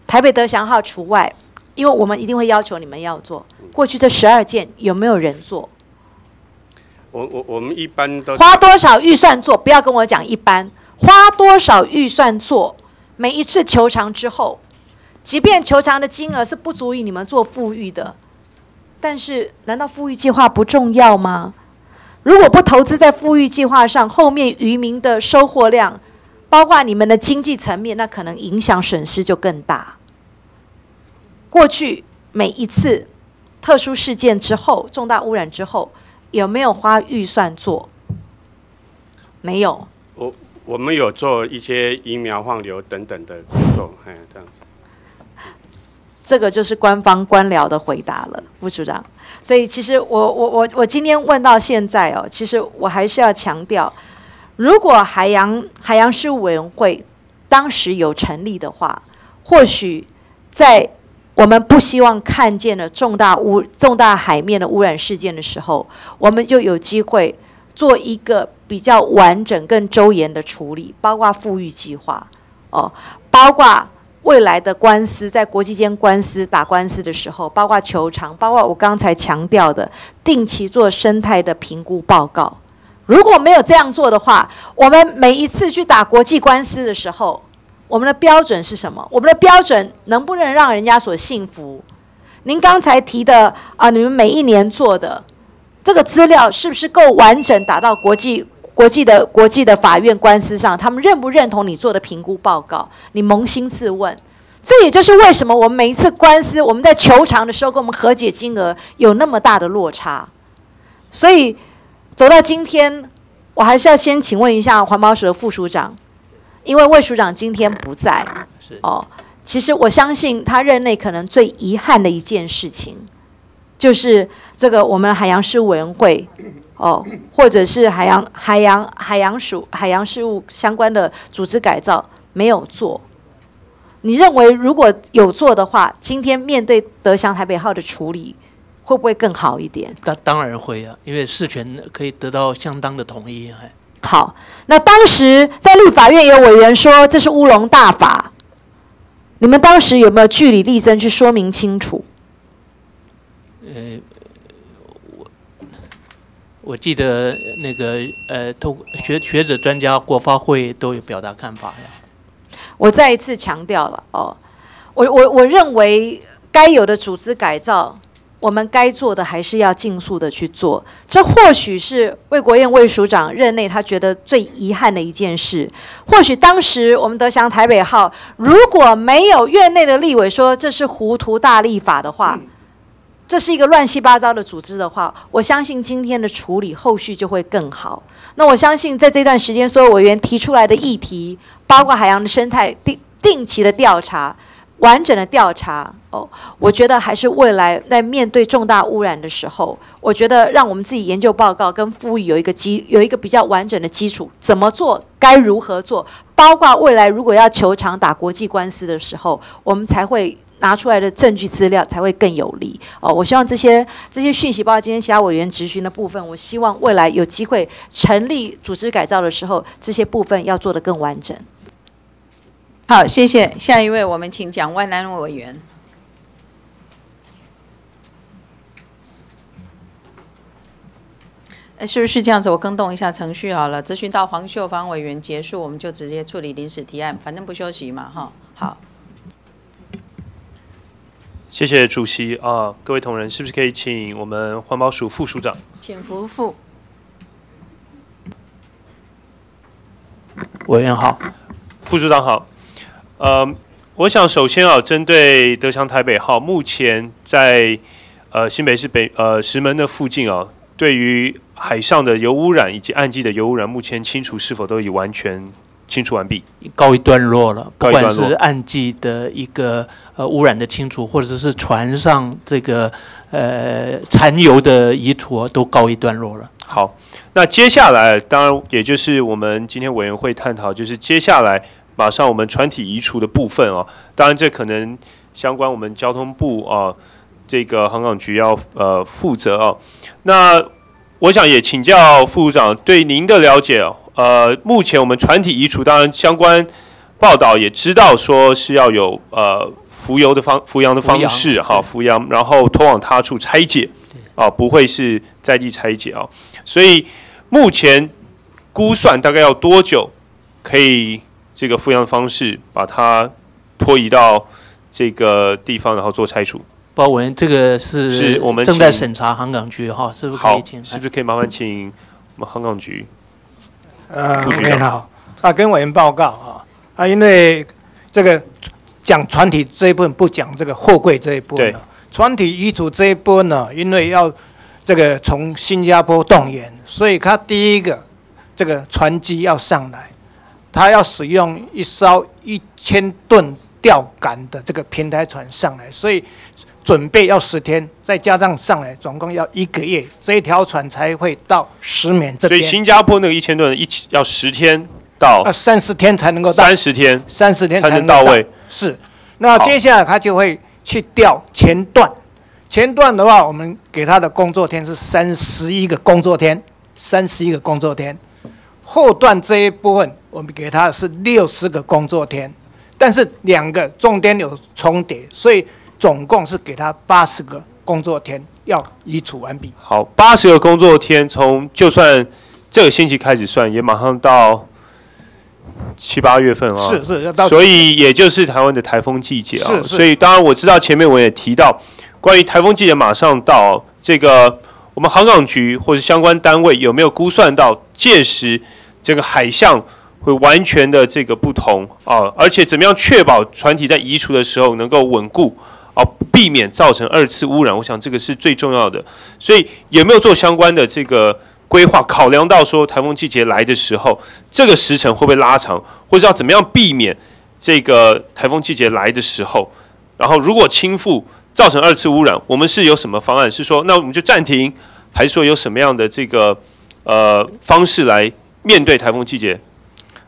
台北德祥号除外，因为我们一定会要求你们要做。过去这十二件有没有人做？我我我们一般都花多少预算做？不要跟我讲一般，花多少预算做？每一次求偿之后，即便球场的金额是不足以你们做富裕的。但是，难道富裕计划不重要吗？如果不投资在富裕计划上，后面渔民的收获量，包括你们的经济层面，那可能影响损失就更大。过去每一次特殊事件之后，重大污染之后，有没有花预算做？没有。我我们有做一些疫苗放流等等的工作，哎，这样子。这个就是官方官僚的回答了，副署长。所以其实我我我我今天问到现在哦，其实我还是要强调，如果海洋海洋事务委员会当时有成立的话，或许在我们不希望看见的重大污重大海面的污染事件的时候，我们就有机会做一个比较完整、更周延的处理，包括富裕计划哦，包括。未来的官司，在国际间官司打官司的时候，包括球场，包括我刚才强调的定期做生态的评估报告。如果没有这样做的话，我们每一次去打国际官司的时候，我们的标准是什么？我们的标准能不能让人家所信服？您刚才提的啊，你们每一年做的这个资料是不是够完整，打到国际？国际的国际的法院官司上，他们认不认同你做的评估报告？你扪心自问，这也就是为什么我们每一次官司，我们在求偿的时候，跟我们和解金额有那么大的落差。所以走到今天，我还是要先请问一下环保署的副署长，因为魏署长今天不在。是哦，其实我相信他任内可能最遗憾的一件事情，就是这个我们海洋事务委员会哦，或者是海洋海洋海洋署海洋事务相关的组织改造没有做。你认为如果有做的话，今天面对德祥台北号的处理，会不会更好一点？当当然会啊，因为事权可以得到相当的同意。哎，好，那当时在立法院有委员说这是乌龙大法，你们当时有没有据理力争去说明清楚？呃，我我记得那个呃，透学学者专家国发会都有表达看法呀。我再一次强调了哦，我我我认为该有的组织改造，我们该做的还是要尽速的去做。这或许是魏国燕魏署长任内他觉得最遗憾的一件事。或许当时我们德祥台北号如果没有院内的立委说这是糊涂大立法的话，这是一个乱七八糟的组织的话，我相信今天的处理后续就会更好。那我相信在这段时间，所有委员提出来的议题，包括海洋的生态定定期的调查、完整的调查，哦，我觉得还是未来在面对重大污染的时候，我觉得让我们自己研究报告跟赋予有一个基有一个比较完整的基础，怎么做，该如何做，包括未来如果要求偿打国际官司的时候，我们才会。拿出来的证据资料才会更有利哦。我希望这些这些讯息，包括今天其他委员质询的部分，我希望未来有机会成立组织改造的时候，这些部分要做得更完整。好，谢谢。下一位，我们请蒋万南委员。哎，是不是这样子？我更动一下程序好了。咨询到黄秀芳委员结束，我们就直接处理临时提案，反正不休息嘛，哈。好。谢谢主席啊，各位同仁，是不是可以请我们环保署副署长？请副副委员好，副署长好。呃，我想首先啊，针对德强台北号，目前在呃新北市北呃石门的附近啊，对于海上的油污染以及岸基的油污染，目前清除是否都已完全？清除完毕，告一段落了。不管是岸基的一个呃污染的清除，或者是船上这个呃残油的遗土，都告一段落了。好，那接下来当然也就是我们今天委员会探讨，就是接下来马上我们船体移除的部分哦。当然这可能相关我们交通部啊，这个航港局要呃负责哦。那我想也请教副组长对您的了解哦。呃，目前我们船体移除，当然相关报道也知道说是要有呃浮游的方浮扬的方式哈，浮扬，然后拖往他处拆解，啊，不会是在地拆解啊。所以目前估算大概要多久可以这个浮扬的方式把它拖移到这个地方，然后做拆除？包文，这个是是我们正在审查航港局哈，是不是可以请？是不是可以麻烦请我们航港局？呃，委员好，啊，跟委员报告啊，啊，因为这个讲船体这一部分不讲这个货柜这一部分了。船体移除这一波呢，因为要这个从新加坡动员，所以他第一个这个船机要上来，他要使用一艘一千吨吊杆的这个平台船上来，所以。准备要十天，再加上上来，总共要一个月，这一条船才会到石棉这边。所以新加坡那个一千吨一起要十天到，要三十天才能够到。三十天，三十天才能到位。是，那接下来他就会去钓前段，前段的话，我们给他的工作天是三十一个工作天，三十一个工作天。后段这一部分，我们给他是六十个工作天，但是两个重点有重叠，所以。总共是给他八十个工作天要移除完毕。好，八十个工作天，从就算这个星期开始算，也马上到七八月份啊。是是，要到。所以也就是台湾的台风季节啊。是是。所以当然我知道前面我也提到，关于台风季节马上到，这个我们航港局或者相关单位有没有估算到届时这个海象？会完全的这个不同啊，而且怎么样确保船体在移除的时候能够稳固啊，避免造成二次污染？我想这个是最重要的。所以有没有做相关的这个规划？考量到说台风季节来的时候，这个时程会不会拉长，或者要怎么样避免这个台风季节来的时候，然后如果倾覆造成二次污染，我们是有什么方案？是说那我们就暂停，还是说有什么样的这个呃方式来面对台风季节？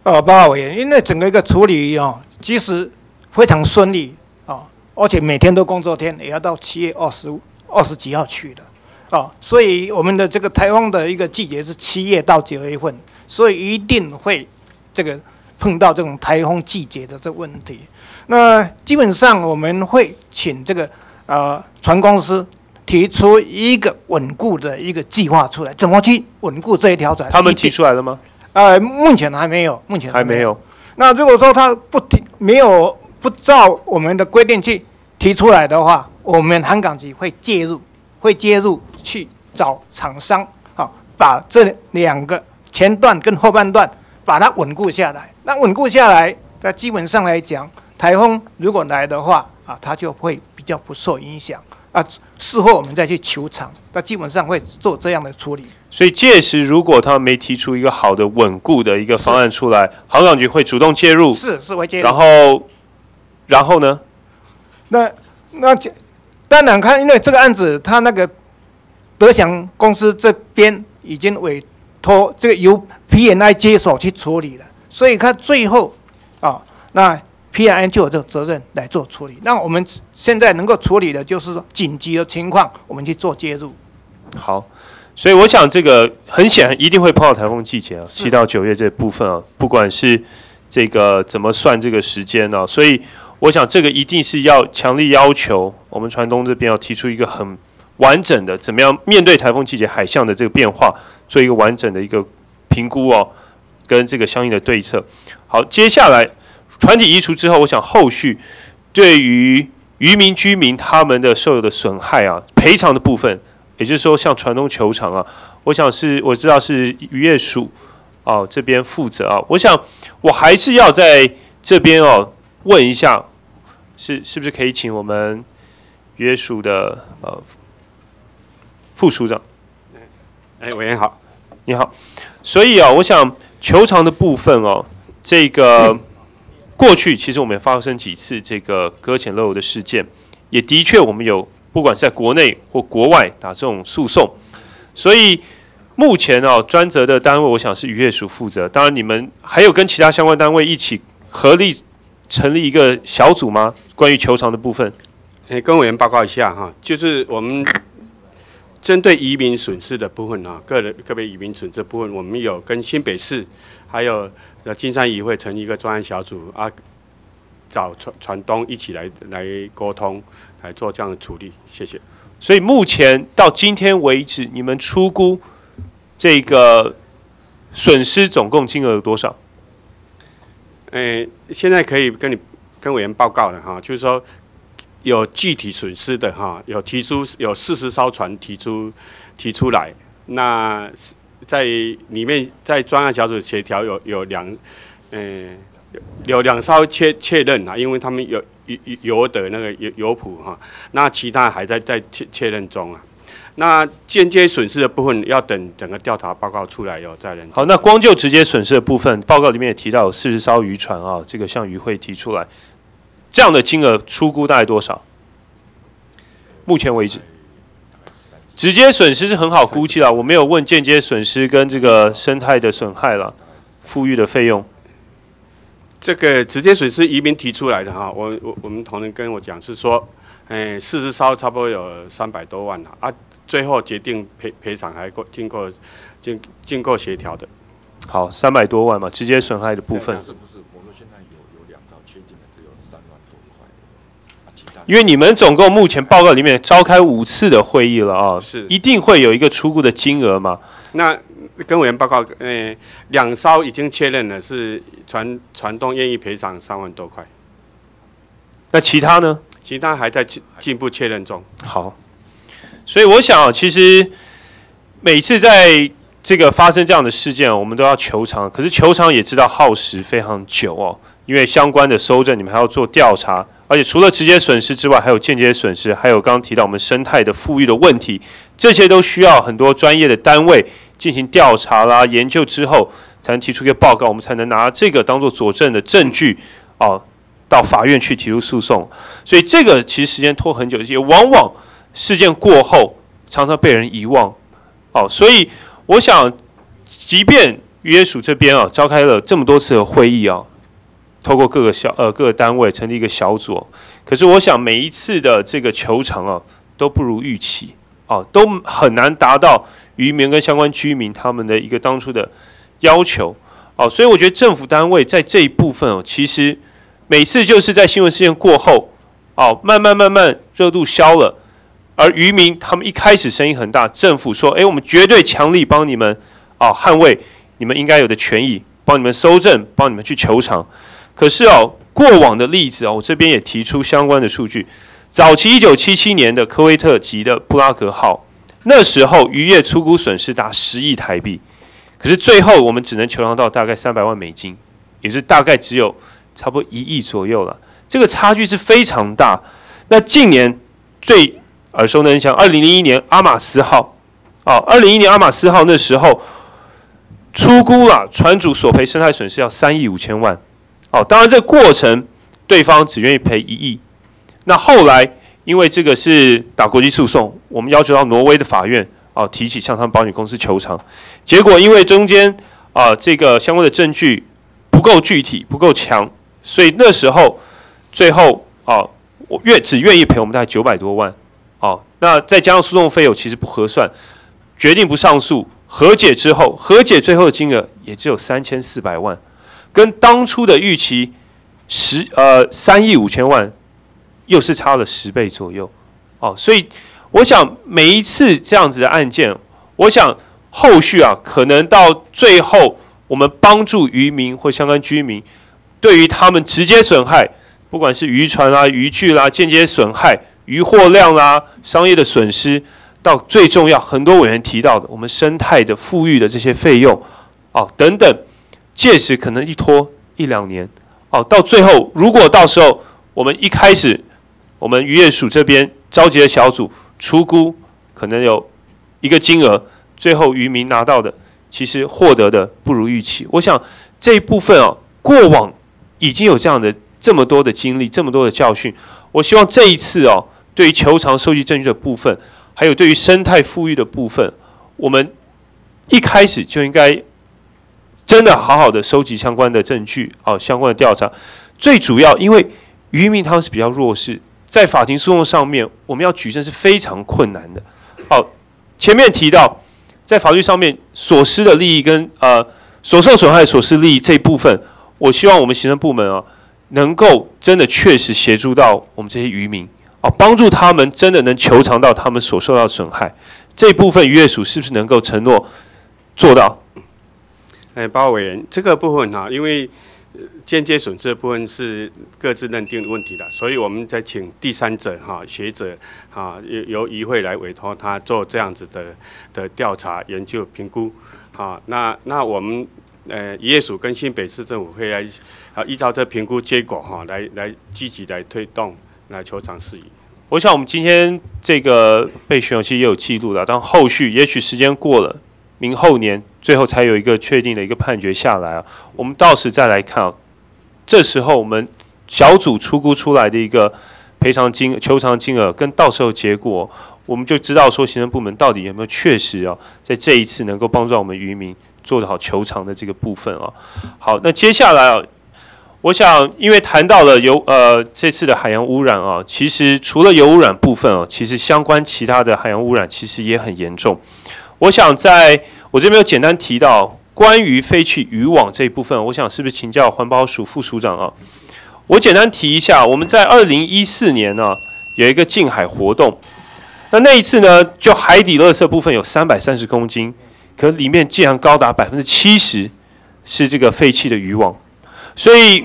呃，报告委员，因为整个一个处理哦，其实非常顺利啊，而且每天都工作天，也要到七月二十五、二十几号去的啊，所以我们的这个台风的一个季节是七月到九月份，所以一定会这个碰到这种台风季节的这个问题。那基本上我们会请这个呃船公司提出一个稳固的一个计划出来，怎么去稳固这一条船？他们提出来了吗？呃，目前还没有，目前还没有。那如果说他不提，没有不照我们的规定去提出来的话，我们航港局会介入，会介入去找厂商，啊，把这两个前段跟后半段把它稳固下来。那稳固下来，那基本上来讲，台风如果来的话，啊，它就会比较不受影响。啊，事后我们再去求偿，那基本上会做这样的处理。所以届时如果他没提出一个好的稳固的一个方案出来，航港局会主动介入。是是会介入。然后，然后呢？那那当然看，因为这个案子，他那个德祥公司这边已经委托这个由 P N I 接手去处理了，所以他最后啊，那。P.I.N 就有这个责任来做处理。那我们现在能够处理的就是说紧急的情况，我们去做介入。好，所以我想这个很显然一定会碰到台风季节啊，七到九月这部分啊，不管是这个怎么算这个时间呢？所以我想这个一定是要强力要求我们船东这边要提出一个很完整的，怎么样面对台风季节海象的这个变化，做一个完整的一个评估哦，跟这个相应的对策。好，接下来。船体移除之后，我想后续对于渔民居民他们的受有的损害啊，赔偿的部分，也就是说像船东球场啊，我想是我知道是渔业署哦这边负责啊，我想我还是要在这边哦问一下，是是不是可以请我们渔业署的呃副署长？哎，委员好，你好。所以啊，我想球场的部分哦，这个。过去其实我们也发生几次这个搁浅漏油的事件，也的确我们有不管是在国内或国外打这种诉讼，所以目前哦专责的单位我想是渔业署负责，当然你们还有跟其他相关单位一起合力成立一个小组吗？关于球场的部分，诶，跟委员报告一下哈，就是我们针对移民损失的部分啊，个人个别移民损失部分，我们有跟新北市还有。那金山渔会成立一个专案小组啊，找船船东一起来来沟通，来做这样的处理。谢谢。所以目前到今天为止，你们出估这个损失总共金额有多少？诶，现在可以跟你跟委员报告了哈，就是说有具体损失的哈，有提出有四十艘船提出提出来，那。在里面，在专案小组协调有有两，嗯，有两艘确确认啊，因为他们有有有的那个有有谱哈，那其他还在在确确认中啊。那间接损失的部分要等整个调查报告出来以后再认。好，那光就直接损失的部分，报告里面也提到四十艘渔船啊，这个向渔会提出来，这样的金额出估大概多少？目前为止。直接损失是很好估计了，我没有问间接损失跟这个生态的损害了，富裕的费用。这个直接损失移民提出来的哈，我我我们同仁跟我讲是说，哎，四十艘差不多有三百多万了啊，最后决定赔赔偿还过经过经经过协调的。好，三百多万嘛，直接损害的部分。因为你们总共目前报告里面召开五次的会议了啊，是一定会有一个初步的金额嘛？那跟委员报告，呃，两艘已经确认了是船船东愿意赔偿三万多块。那其他呢？其他还在进进一步确认中。好，所以我想，其实每次在这个发生这样的事件，我们都要求偿，可是求偿也知道耗时非常久哦，因为相关的收证，你们还要做调查。而且除了直接损失之外，还有间接损失，还有刚刚提到我们生态的富裕的问题，这些都需要很多专业的单位进行调查啦、研究之后，才能提出一个报告，我们才能拿这个当做佐证的证据，哦，到法院去提出诉讼，所以这个其实时间拖很久，也往往事件过后常常被人遗忘。哦，所以我想，即便渔业署这边啊召开了这么多次的会议啊，透过各个小呃各个单位成立一个小组，可是我想每一次的这个球场啊都不如预期哦，都很难达到渔民跟相关居民他们的一个当初的要求哦，所以我觉得政府单位在这一部分哦，其实每次就是在新闻事件过后哦，慢慢慢慢热度消了。而渔民他们一开始声音很大，政府说：“哎，我们绝对强力帮你们啊，捍卫你们应该有的权益，帮你们搜证，帮你们去求偿。”可是哦，过往的例子哦，我这边也提出相关的数据。早期一九七七年的科威特级的布拉格号，那时候渔业出估损失达十亿台币，可是最后我们只能求偿到大概三百万美金，也是大概只有差不多一亿左右了。这个差距是非常大。那近年最耳熟能详，二零零一年阿马斯号，哦，二零一年阿马斯号那时候出估了，船主索赔生态损失要三亿五千万，哦，当然这过程对方只愿意赔一亿，那后来因为这个是打国际诉讼，我们要求到挪威的法院，哦，提起向他们保险公司求偿，结果因为中间啊这个相关的证据不够具体不够强，所以那时候最后啊我愿只愿意赔我们大概九百多万。哦，那再加上诉讼费用其实不合算，决定不上诉，和解之后，和解最后的金额也只有三千四百万，跟当初的预期十呃三亿五千万，又是差了十倍左右。哦，所以我想每一次这样子的案件，我想后续啊，可能到最后我们帮助渔民或相关居民，对于他们直接损害，不管是渔船啦、渔具啦，间接损害。渔获量啦，商业的损失，到最重要，很多委员提到的，我们生态的富裕的这些费用，哦等等，届时可能一拖一两年，哦，到最后，如果到时候我们一开始，我们渔业署这边召集的小组出估，可能有一个金额，最后渔民拿到的，其实获得的不如预期。我想这一部分哦，过往已经有这样的这么多的经历，这么多的教训，我希望这一次哦。对于球场收集证据的部分，还有对于生态富裕的部分，我们一开始就应该真的好好的收集相关的证据，啊，相关的调查。最主要，因为渔民他们是比较弱势，在法庭诉讼上面，我们要举证是非常困难的。好，前面提到在法律上面所失的利益跟呃所受损害所失利益这部分，我希望我们行政部门啊，能够真的确实协助到我们这些渔民啊。帮助他们真的能求偿到他们所受到损害，这部分渔业署是不是能够承诺做到？哎，包委员，这个部分哈，因为间接损失的部分是各自认定的问题的，所以我们在请第三者哈学者哈由由议会来委托他做这样子的的调查研究评估，好，那那我们呃业署跟新北市政府会来啊依照这评估结果哈来来积极来推动来求偿事宜。我想我们今天这个被选其实也有记录的，但后续也许时间过了，明后年最后才有一个确定的一个判决下来啊。我们到时再来看啊，这时候我们小组出估出来的一个赔偿金、求偿金额，跟到时候结果，我们就知道说行政部门到底有没有确实啊，在这一次能够帮助我们渔民做得好求偿的这个部分啊。好，那接下来啊。我想，因为谈到了油呃这次的海洋污染啊，其实除了油污染部分啊，其实相关其他的海洋污染其实也很严重。我想在我这边有简单提到关于废弃渔网这一部分，我想是不是请教环保署副署长啊？我简单提一下，我们在二零一四年呢有一个近海活动，那那一次呢，就海底垃圾部分有三百三十公斤，可里面竟然高达百分之七十是这个废弃的渔网，所以。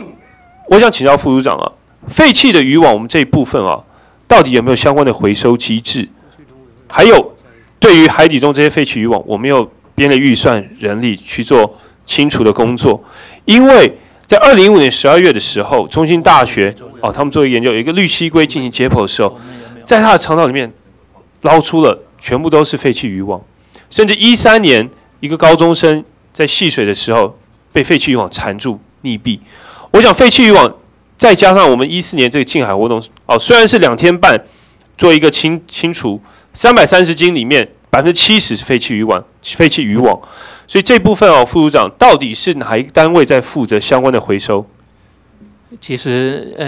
我想请教副组长啊，废弃的渔网我们这一部分啊，到底有没有相关的回收机制？还有，对于海底中这些废弃渔网，我们有编了预算人力去做清除的工作。因为在二零一五年十二月的时候，中兴大学哦，他们做研究，有一个绿蜥龟进行解剖的时候，在它的肠道里面捞出了全部都是废弃渔网，甚至一三年一个高中生在戏水的时候被废弃渔网缠住溺毙。我想废弃渔网再加上我们一四年这个近海活动，哦，虽然是两天半做一个清清除，三百三十斤里面百分之七十是废弃渔网，废弃渔网，所以这部分哦，副组长到底是哪一个单位在负责相关的回收？其实，呃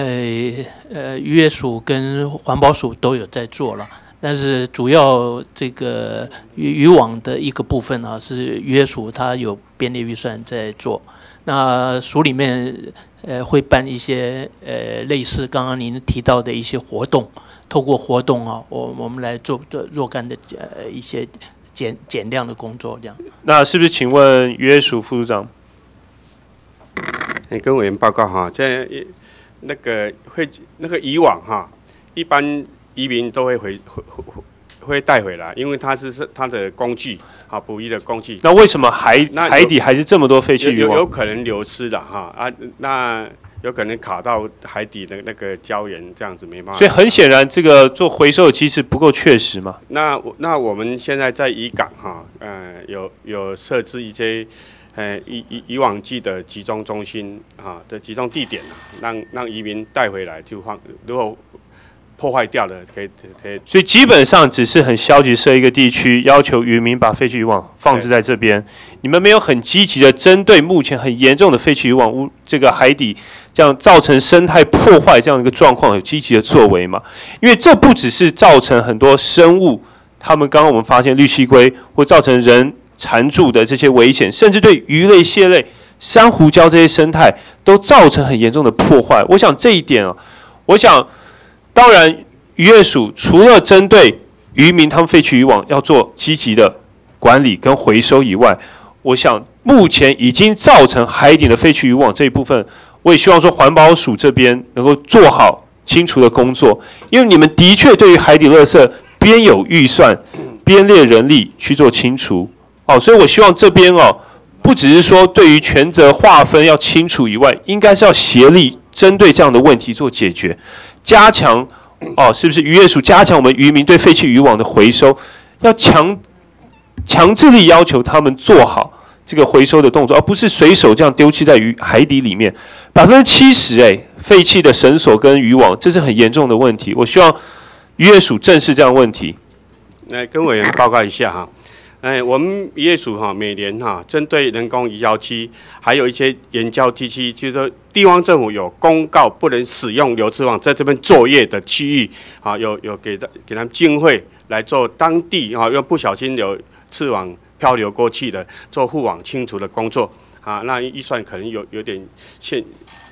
呃，渔业署跟环保署都有在做了，但是主要这个渔渔网的一个部分啊，是渔业署它有编列预算在做。那署里面呃会办一些呃类似刚刚您提到的一些活动，透过活动啊，我我们来做做若干的呃一些减减量的工作，这样。那是不是请问渔业署副组长？你，跟委员报告哈，在那个会那个以往哈，一般移民都会回回回会带回来，因为它是是它的工具，啊，捕鱼的工具。那为什么海海底还是这么多废弃渔网？有有可能流失的哈啊，那有可能卡到海底的那个礁岩，这样子没办法。所以很显然，这个做回收其实不够确实嘛。那那我们现在在渔港哈，呃，有有设置一些。呃，以以以往季的集中中心啊的集中地点啊，让让移民带回来就放，如果破坏掉了可以可以。所以基本上只是很消极设一个地区，要求渔民把废弃渔网放置在这边。你们没有很积极的针对目前很严重的废弃渔网污这个海底这样造成生态破坏这样一个状况有积极的作为嘛？因为这不只是造成很多生物，他们刚刚我们发现绿蜥龟或造成人。缠住的这些危险，甚至对鱼类、蟹类、珊瑚礁这些生态都造成很严重的破坏。我想这一点啊，我想当然渔业署除了针对渔民他们废弃渔网要做积极的管理跟回收以外，我想目前已经造成海底的废弃渔网这一部分，我也希望说环保署这边能够做好清除的工作，因为你们的确对于海底垃圾边有预算边列人力去做清除。哦，所以我希望这边哦，不只是说对于权责划分要清楚以外，应该是要协力针对这样的问题做解决，加强哦，是不是渔业署加强我们渔民对废弃渔网的回收，要强强制力要求他们做好这个回收的动作，而不是随手这样丢弃在鱼海底里面。百分之七十哎，废弃的绳索跟渔网，这是很严重的问题。我希望渔业署正视这样问题。来跟委员报告一下哈。哎，我们渔业署哈，每年哈，针对人工移礁区，还有一些岩礁地区，就是说地方政府有公告不能使用流刺网在这边作业的区域，啊，有有给的给他们经费来做当地啊，用不小心有刺网漂流过去的做护网清除的工作，啊，那预算可能有有点限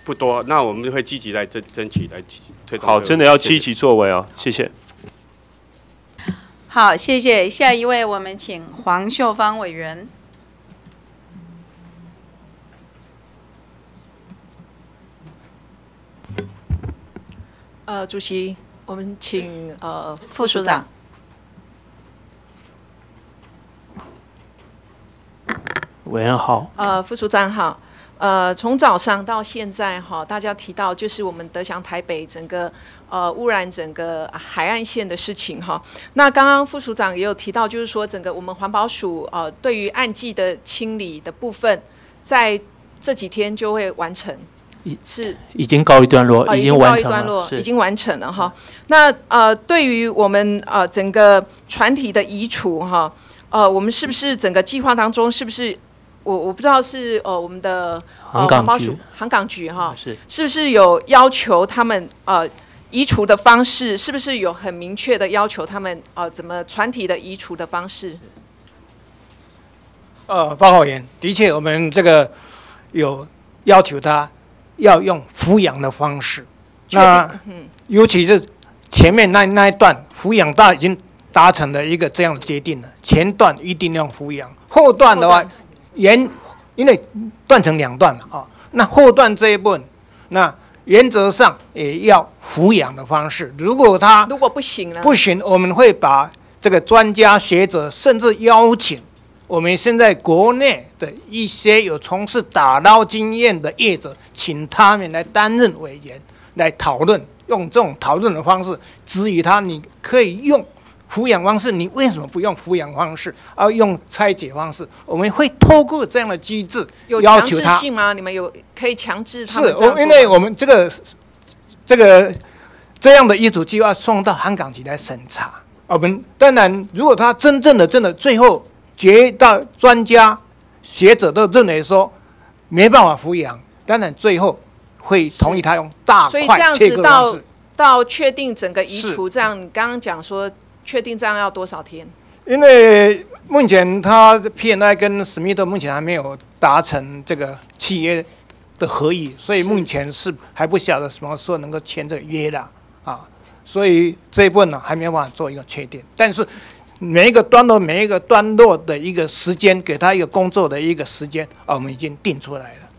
不多，那我们会积极来争争取来推动。好，真的要积极作为哦，谢谢。好，谢谢。下一位，我们请黄秀芳委员。呃，主席，我们请呃副署长。委员好。呃，副署长好。呃，从早上到现在哈，大家提到就是我们德祥台北整个呃污染整个海岸线的事情哈。那刚刚副署长也有提到，就是说整个我们环保署呃对于岸际的清理的部分，在这几天就会完成，是已经告一段落，已经告一段落，已经完成了哈。那呃，对于我们呃整个船体的移除哈，呃，我们是不是整个计划当中是不是？我我不知道是呃我们的呃环保署航港局哈是是不是有要求他们呃移除的方式是不是有很明确的要求他们呃怎么船体的移除的方式？呃，报告员，的确我们这个有要求他要用抚养的方式，那尤其是前面那那一段抚养大已经达成了一个这样的决定了，前段一定要抚养，后段的话。原因为断成两段嘛，啊，那后段这一部分，那原则上也要抚养的方式。如果他如果不行了，不行，我们会把这个专家学者，甚至邀请我们现在国内的一些有从事打捞经验的业者，请他们来担任委员，来讨论，用这种讨论的方式指引他，你可以用。抚养方式，你为什么不用抚养方式，而用拆解方式？我们会透过这样的机制，有强制性吗？你们有可以强制他？是，我因为我们这个这个这样的遗嘱计划送到香港局来审查。我们当然，如果他真正的真的最后绝大专家学者都认为说没办法抚养，当然最后会同意他用大所以这样块切子到割方式。到确定整个移除，这样你刚刚讲说确定这样要多少天？因为目前他 P N I 跟史密特目前还没有达成这个契约的合议，所以目前是还不晓得什么时候能够签这个约的啊，所以这一部分呢还没有办法做一个确定。但是每一个段落每一个段落的一个时间，给他一个工作的一个时间啊，我们已经定出来了。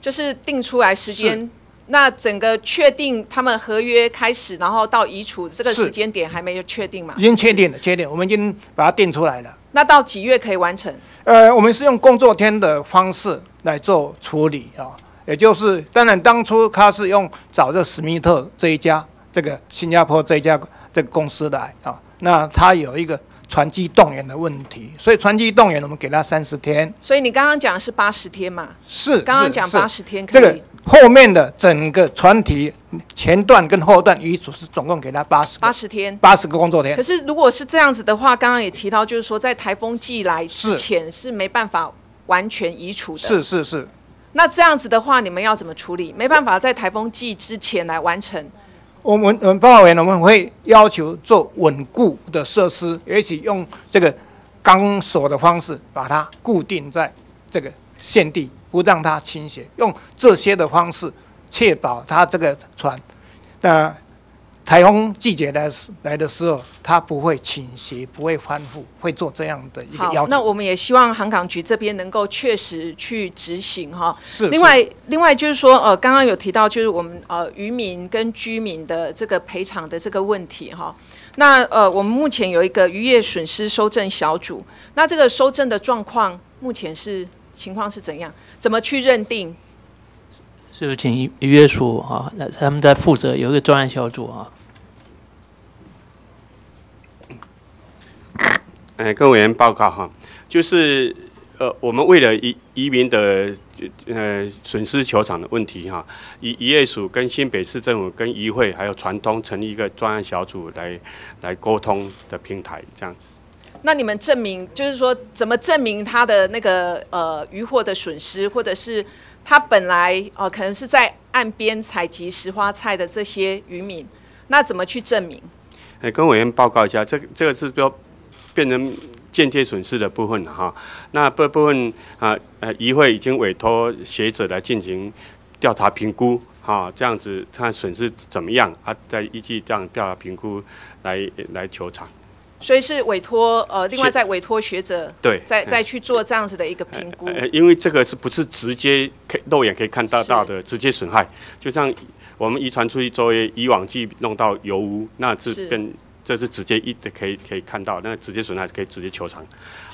就是定出来时间。那整个确定他们合约开始，然后到移除这个时间点还没有确定嘛？已经确定了，确定，我们已经把它定出来了。那到几月可以完成？呃，我们是用工作天的方式来做处理啊，也就是当然当初他是用找这史密特这一家这个新加坡这一家这个公司来啊，那他有一个船机动员的问题，所以船机动员我们给他三十天，所以你刚刚讲是八十天嘛？是刚刚讲八十天可以。这个后面的整个船体前段跟后段移除是总共给他八十八十天，八十个工作天可。是如果是这样子的话，刚刚也提到，就是说在台风季来之前是没办法完全移除的。是是是，那这样子的话，你们要怎么处理？没办法在台风季之前来完成。我们我们报告员我们会要求做稳固的设施，也许用这个钢索的方式把它固定在这个现地，不让它倾斜，用这些的方式确保它这个船，那台风季节来时来的时候，它不会倾斜，不会翻覆，会做这样的一个要好，求。那我们也希望航港局这边能够确实去执行哈。是另外，另外就是说，呃，刚刚有提到就是我们呃渔民跟居民的这个赔偿的这个问题哈。那呃，我们目前有一个渔业损失收证小组，那这个收证的状况目前是情况是怎样？怎么去认定？是不是请渔渔业署啊？那他们在负责有一个专案小组啊。哎，跟委员报告哈，就是呃，我们为了移移民的呃损失球场的问题哈，渔渔业署跟新北市政府跟议会还有传通成立一个专案小组来来沟通的平台，这样子。那你们证明，就是说怎么证明他的那个呃渔获的损失，或者是他本来呃可能是在岸边采集石花菜的这些渔民，那怎么去证明？哎，跟委员报告一下，这这个是标变成间接损失的部分哈。那这部分啊呃，渔会已经委托学者来进行调查评估，哈，这样子看损失怎么样啊，再依据这样调查评估来来求偿。所以是委托呃，另外再委托学者，对再嗯再去做这样子的一个评估。呃，因为这个是不是直接可以肉眼可以看到到的直接损害？就像我们遗传出去作为以往剂弄到油污，那是是跟这是直接一的可以可以看到，那直接损害可以直接求偿。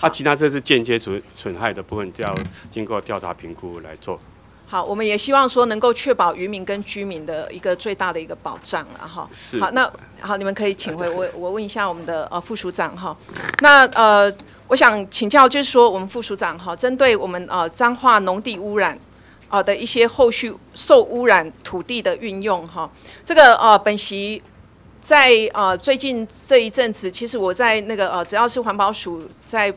啊，其他这是间接损损害的部分，就要经过调查评估来做。好，我们也希望说能够确保渔民跟居民的一个最大的一个保障了哈。是好，那好，你们可以请回我，我问一下我们的呃副署长哈。那呃，我想请教就是说，我们副署长哈，针对我们呃彰化农地污染。呃的一些后续受污染土地的运用哈，这个呃本席在呃最近这一阵子，其实我在那个呃只要是环保署在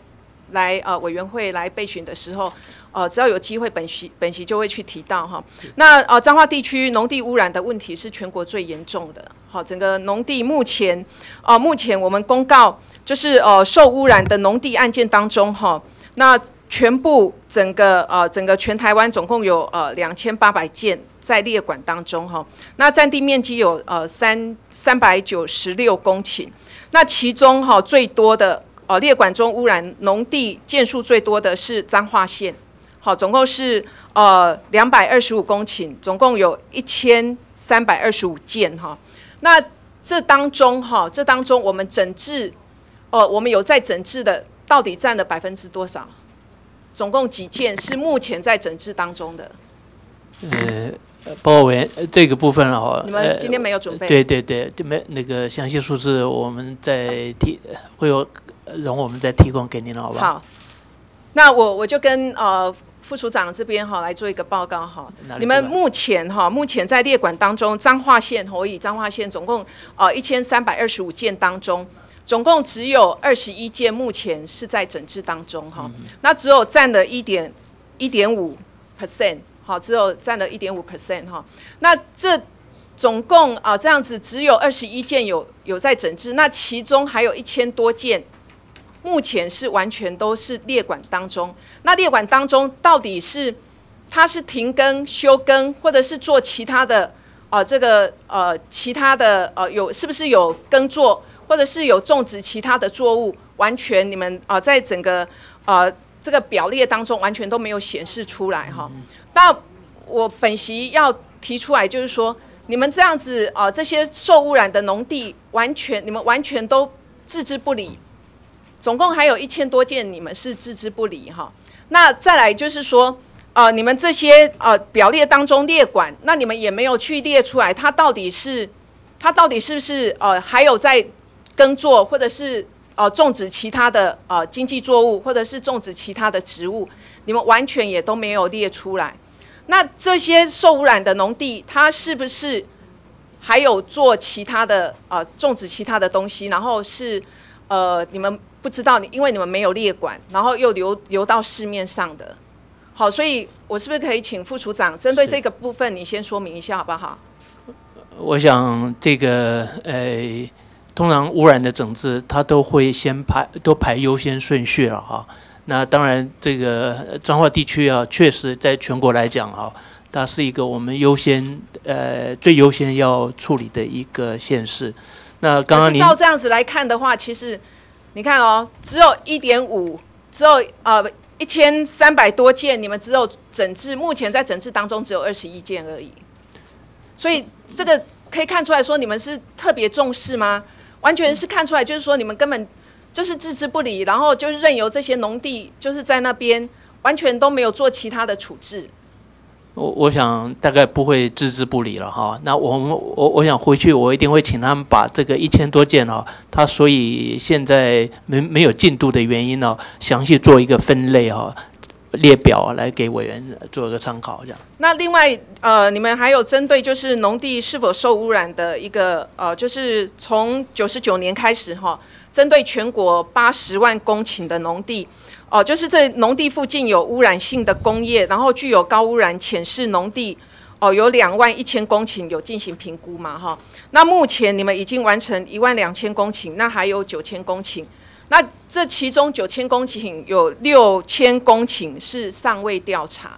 来呃委员会来备询的时候，呃只要有机会，本席本席就会去提到哈。那呃彰化地区农地污染的问题是全国最严重的，好，整个农地目前呃目前我们公告就是呃受污染的农地案件当中哈，那全部整个呃整个全台湾总共有呃两千八百件在列管当中哈，那占地面积有呃三三百九十六公顷，那其中哈最多的呃列管中污染农地件数最多的是彰化县，好，总共是呃两百二十五公顷，总共有一千三百二十五件哈，那这当中哈这当中我们整治，呃我们有在整治的到底占了百分之多少？总共几件是目前在整治当中的？呃，报告委员，呃这个部分哦，你们今天没有准备呃对对对，就没那个详细数字，我们再提，会有容我们再提供给您了，好不好？好，那我我就跟呃副处长这边哈来做一个报告哈你们目前哈，目前在列管当中，彰化县我以彰化县总共呃一千三百二十五件当中，总共只有二十一件目前是在整治当中哈。那只有占了一点一点五 percent，好，只有占了一点五 percent 哈。那这总共啊、这样子只有二十一件有有在整治，那其中还有一千多件。目前是完全都是列管当中，那列管当中到底是它是停耕、休耕，或者是做其他的呃这个呃其他的呃有是不是有耕作，或者是有种植其他的作物？完全你们啊、在整个呃这个表列当中完全都没有显示出来哈。那我本席要提出来就是说，你们这样子啊、这些受污染的农地完全你们完全都置之不理。总共还有一千多件，你们是置之不理哈。那再来就是说，呃，你们这些呃表列当中列管，那你们也没有去列出来，它到底是它到底是不是呃还有在耕作，或者是呃种植其他的呃经济作物，或者是种植其他的植物，你们完全也都没有列出来。那这些受污染的农地，它是不是还有做其他的呃种植其他的东西，然后是呃你们不知道你，因为你们没有列管，然后又流流到市面上的。好，所以我是不是可以请副处长针对这个部分，你先说明一下好不好？我想这个呃，通常污染的整治，它都会先排都排优先顺序了哈。那当然，这个彰化地区啊，确实在全国来讲哈，它是一个我们优先呃最优先要处理的一个县市。那刚刚您照这样子来看的话，其实你看哦，只有一点五，只有呃一千三百多件，你们只有整治，目前在整治当中只有二十一件而已。所以这个可以看出来说，你们是特别重视吗？完全是看出来，就是说你们根本就是置之不理，然后就是任由这些农地就是在那边完全都没有做其他的处置。我我想大概不会置之不理了哈。那我们我我想回去，我一定会请他们把这个一千多件哦，他所以现在没没有进度的原因呢，详细做一个分类哈，列表来给委员做一个参考，这样。那另外，呃，你们还有针对就是农地是否受污染的一个，呃，就是从九十九年开始哈，针对全国八十万公顷的农地，哦、就是这农地附近有污染性的工业，然后具有高污染潜势农地，哦、有两万一千公顷有进行评估嘛哈。那目前你们已经完成一万两千公顷，那还有九千公顷。那这其中九千公顷有六千公顷是尚未调查，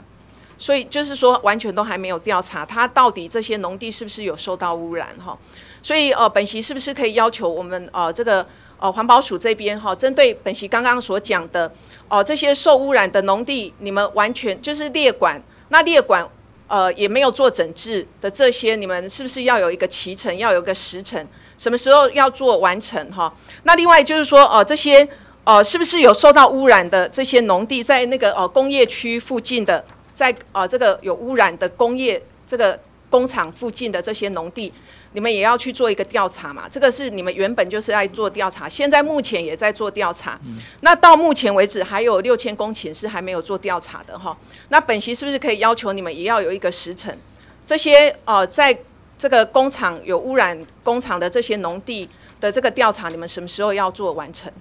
所以就是说完全都还没有调查，它到底这些农地是不是有受到污染哈？所以呃，本席是不是可以要求我们呃这个哦环保署这边哈，针对本席刚刚所讲的哦、这些受污染的农地，你们完全就是列管，那列管呃也没有做整治的这些，你们是不是要有一个期程，要有一个时程，什么时候要做完成哈？那另外就是说呃这些呃是不是有受到污染的这些农地，在那个呃工业区附近的，在呃这个有污染的工业这个工厂附近的这些农地，你们也要去做一个调查嘛？这个是你们原本就是在做调查，现在目前也在做调查。那到目前为止还有六千公顷是还没有做调查的哈。那本席是不是可以要求你们也要有一个时程？这些呃在这个工厂有污染工厂的这些农地的这个调查，你们什么时候要做完成？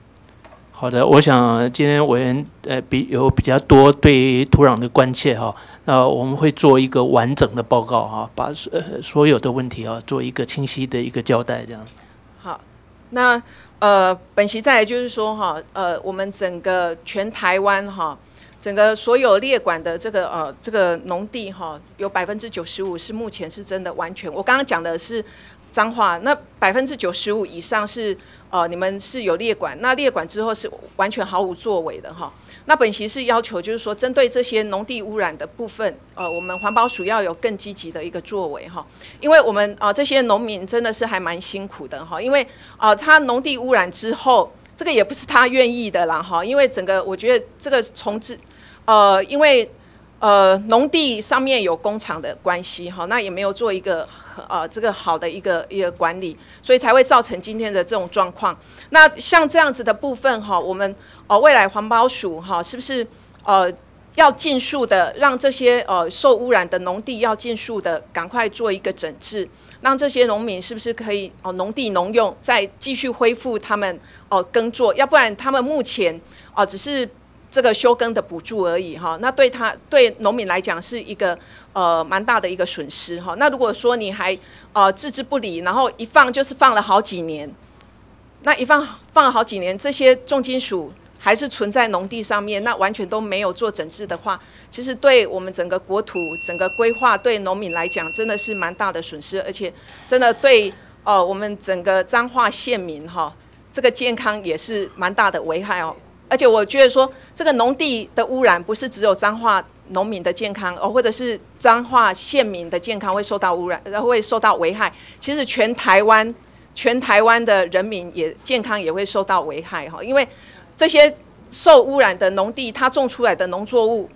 好的，我想今天委员呃比有比较多对于土壤的关切哈，那我们会做一个完整的报告哈，把呃所有的问题啊做一个清晰的一个交代，这样。好，那呃，本席再来就是说哈，呃，我们整个全台湾哈，整个所有列管的这个呃这个农地哈，有百分之九十五是目前是真的完全，我刚刚讲的是脏话，那百分之九十五以上是呃你们是有列管，那列管之后是完全毫无作为的哈。那本席是要求，就是说，针对这些农地污染的部分，呃，我们环保署要有更积极的一个作为哈，因为我们啊、呃、这些农民真的是还蛮辛苦的哈，因为啊、呃、他农地污染之后，这个也不是他愿意的啦哈，因为整个我觉得这个从自，呃，因为呃农地上面有工厂的关系哈，那也没有做一个呃这个好的一个一个管理，所以才会造成今天的这种状况。那像这样子的部分哈，我们呃未来环保署哈是不是呃要尽速的让这些呃受污染的农地要尽速的赶快做一个整治，让这些农民是不是可以哦农地农用再继续恢复他们哦耕作，要不然他们目前哦只是这个休耕的补助而已哈，那对他对农民来讲是一个呃蛮大的一个损失哈。那如果说你还呃置之不理，然后一放就是放了好几年，那一放放了好几年，这些重金属。还是存在农地上面，那完全都没有做整治的话，其实对我们整个国土、整个规划，对农民来讲，真的是蛮大的损失，而且真的对呃我们整个彰化县民哈，这个健康也是蛮大的危害哦。而且我觉得说，这个农地的污染不是只有彰化农民的健康哦，或者是彰化县民的健康会受到污染，然后会受到危害。其实全台湾、全台湾的人民也健康也会受到危害哈，因为。这些受污染的农地，它种出来的农作物，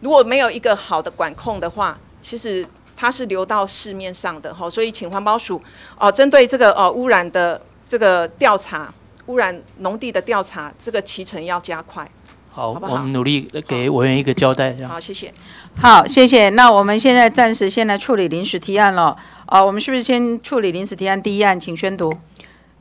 如果没有一个好的管控的话，其实它是流到市面上的哈。所以，请环保署哦，针对这个哦污染的这个调查，污染农地的调查，这个期程要加快。好，我们努力给委员一个交代。好，谢谢。好，谢谢。那我们现在暂时先来处理临时提案了。哦，我们是不是先处理临时提案第一案，请宣读。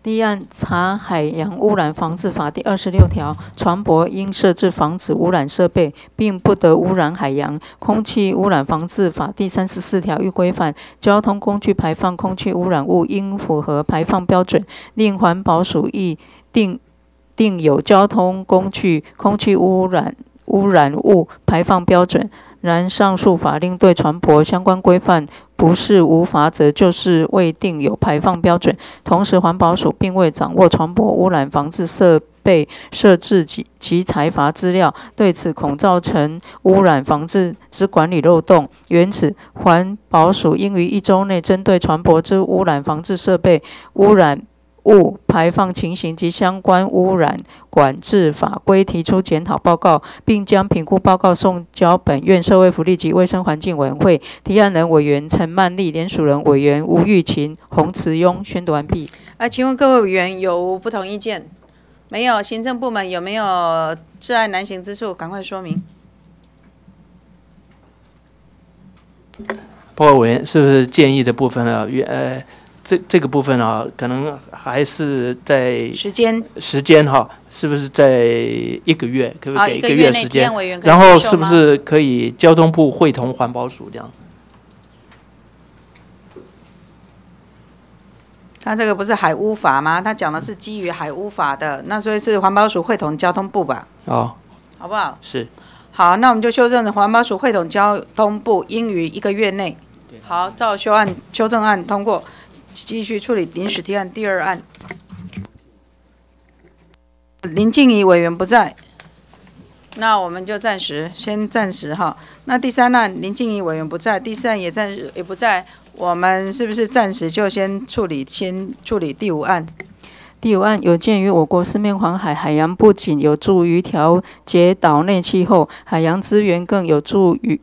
第一案查海洋污染防治法第二十六条，船舶应设置防止污染设备，并不得污染海洋。空气污染防治法第三十四条，欲规范交通工具排放空气污染物应符合排放标准，令环保署亦定定有交通工具空气污染污染物排放标准。然上述法令对船舶相关规范不是无法则，就是未定有排放标准。同时，环保署并未掌握船舶污染防治设备设置及及采伐资料，对此恐造成污染防治之管理漏洞。原此，环保署应于一周内针对船舶之污染防治设备污染。物排放情形及相关污染管制法规提出检讨报告，并将评估报告送交本院社会福利及卫生环境委员会。提案人委员陈曼丽，联署人委员吴玉琴、洪慈庸。宣读完毕。啊，请问各位委员有无不同意见？没有？行政部门有没有挚爱难行之处？赶快说明。报告委员是不是建议的部分呢？呃。这这个部分啊，可能还是在时间时间哈，是不是在一个月？可不可以给一个月时间？然后是不是可以交通部会同环保署这样？他这个不是海污法吗？他讲的是基于海污法的，那所以是环保署会同交通部吧？哦，好不好？是。好，那我们就修正环保署会同交通部应于一个月内。好，照修案修正案通过。继续处理临时提案第二案，林静怡委员不在，那我们就暂时先暂时哈。那第三案林静怡委员不在，第四案也暂也不在，我们是不是暂时就先处理先处理第五案？第五案有鉴于我国四面环海，海洋不仅有助于调节岛内气候，海洋资源更有助于。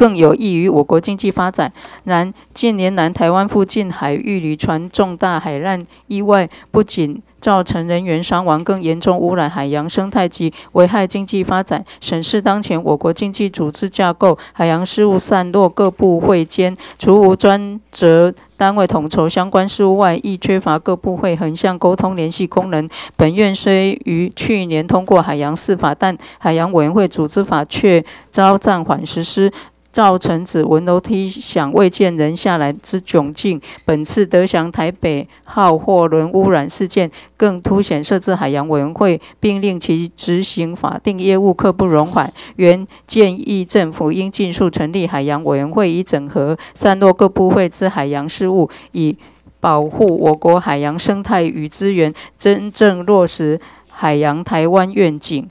更有益于我国经济发展。然近年来，台湾附近海域渔船重大海难意外，不仅造成人员伤亡，更严重污染海洋生态及危害经济发展。审视当前我国经济组织架构，海洋事务散落各部会间，除无专责单位统筹相关事务外，亦缺乏各部会横向沟通联系功能。本院虽于去年通过海洋司法，但海洋委员会组织法却遭暂缓实施。造成指闻楼梯响未见人下来之窘境。本次德祥台北号货轮污染事件，更凸显设置海洋委员会，并令其执行法定业务刻不容缓。原建议政府应尽速成立海洋委员会，以整合散落各部会之海洋事务，以保护我国海洋生态与资源，真正落实海洋台湾愿景。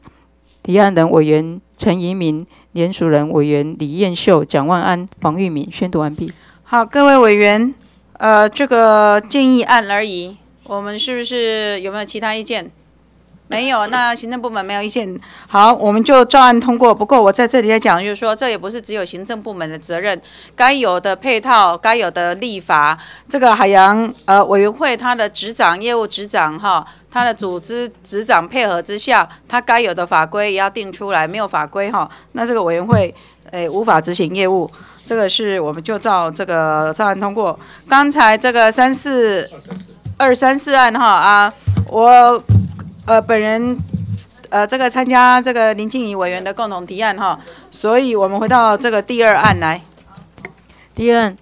提案人委员陈怡民。联署人委员李艳秀、蒋万安、黄玉敏宣读完毕。好，各位委员，呃，这个建议案而已，我们是不是有没有其他意见？没有，那行政部门没有意见。好，我们就照案通过。不过我在这里在讲，就是说，这也不是只有行政部门的责任，该有的配套、该有的立法，这个海洋呃委员会它的执掌业务执掌哈，它的组织执掌配合之下，它该有的法规也要定出来。没有法规哈，那这个委员会诶无法执行业务。这个是我们就照这个照案通过。刚才这个三四二三四案哈啊，我。呃，本人呃，这个参加这个林静怡委员的共同提案哈，所以我们回到这个第二案来。第二案，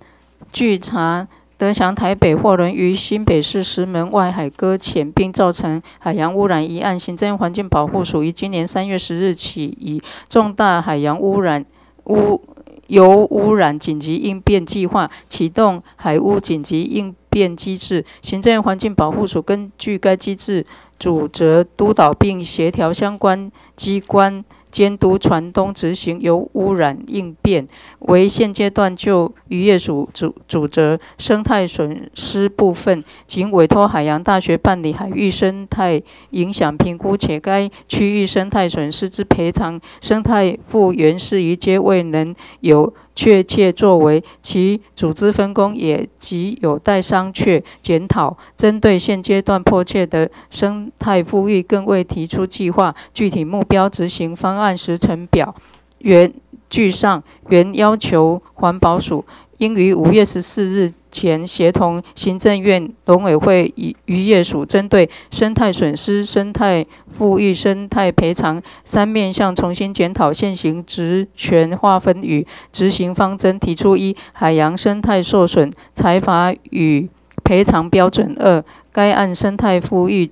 据查，德祥台北货轮于新北市石门外海搁浅，并造成海洋污染一案，行政环境保护署于今年三月十日起，以重大海洋污染污油污染紧急应变计划，启动海污紧急应变机制。行政环境保护署根据该机制。主责督导并协调相关机关监督船东执行油污染应变，为现阶段就渔业署主主责生态损失部分，仅委托海洋大学办理海域生态影响评估，且该区域生态损失之赔偿、生态复原事宜皆未能有。确切作为，其组织分工也极有待商榷检讨。针对现阶段迫切的生态富裕，更未提出计划、具体目标、执行方案时程表。原据上原要求环保署。应于五月十四日前协同行政院农委会与渔业署，针对生态损失、生态富裕、生态赔偿三面向重新检讨现行职权划分与执行方针，提出一海洋生态受损财罚与赔偿标准；二该案生态富裕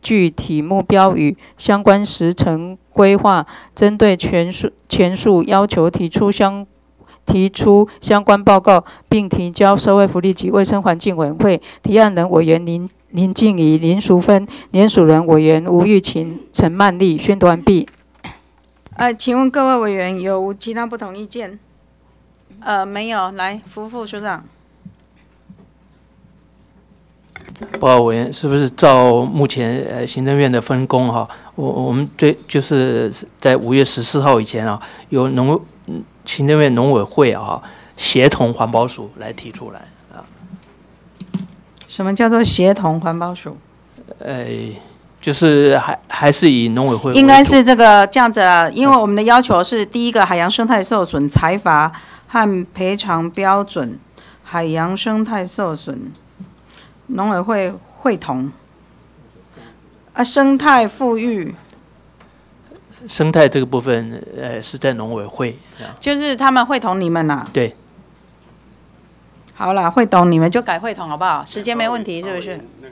具体目标与相关时程规划，针对全述前述要求提出相。提出相关报告，并提交社会福利及卫生环境委员会。提案人委员林林静怡、林淑芬，联署人委员吴玉琴、陈曼丽。宣读完毕。呃，请问各位委员有无其他不同意见？呃，没有。来，副副署长。报告委员，是不是照目前呃行政院的分工哈？我我们最就是在五月十四号以前啊，有农。行政院农委会啊，协同环保署来提出来啊。什么叫做协同环保署？呃，就是还还是以农委会。应该是这个这样子啊，因为我们的要求是第一个海洋生态受损财阀和赔偿标准，海洋生态受损，农委会会同。啊，生态富裕。生态这个部分，呃，是在农委会，就是他们会同你们呐。对。好了，会同你们就改会同好不好？时间没问题，是不是？那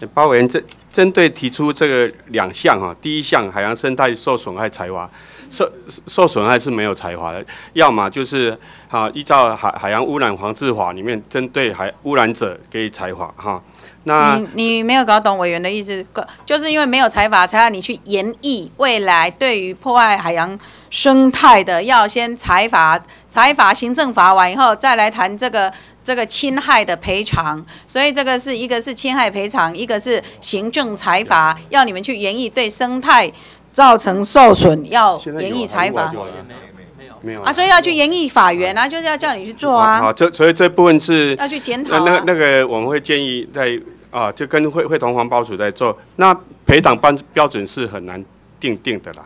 个，包委员针针对提出这个两项哈，第一项海洋生态受损害财阀，受受损害是没有财阀的，要么就是哈依照海海洋污染防治法里面针对海污染者给财阀哈。你你没有搞懂委员的意思，就是因为没有财阀，才让你去研议未来对于破坏海洋生态的，要先财阀，财阀行政罚完以后，再来谈这个这个侵害的赔偿。所以这个是一个是侵害赔偿，一个是行政财阀，要你们去研议对生态造成受损，要研议财阀。没有啊，所以要去研议法源啊，就是要叫你去做啊。好，这所以这部分是要去检讨。那那那个我们会建议在啊，就跟会会同环保署在做。那赔偿标标准是很难定定的啦。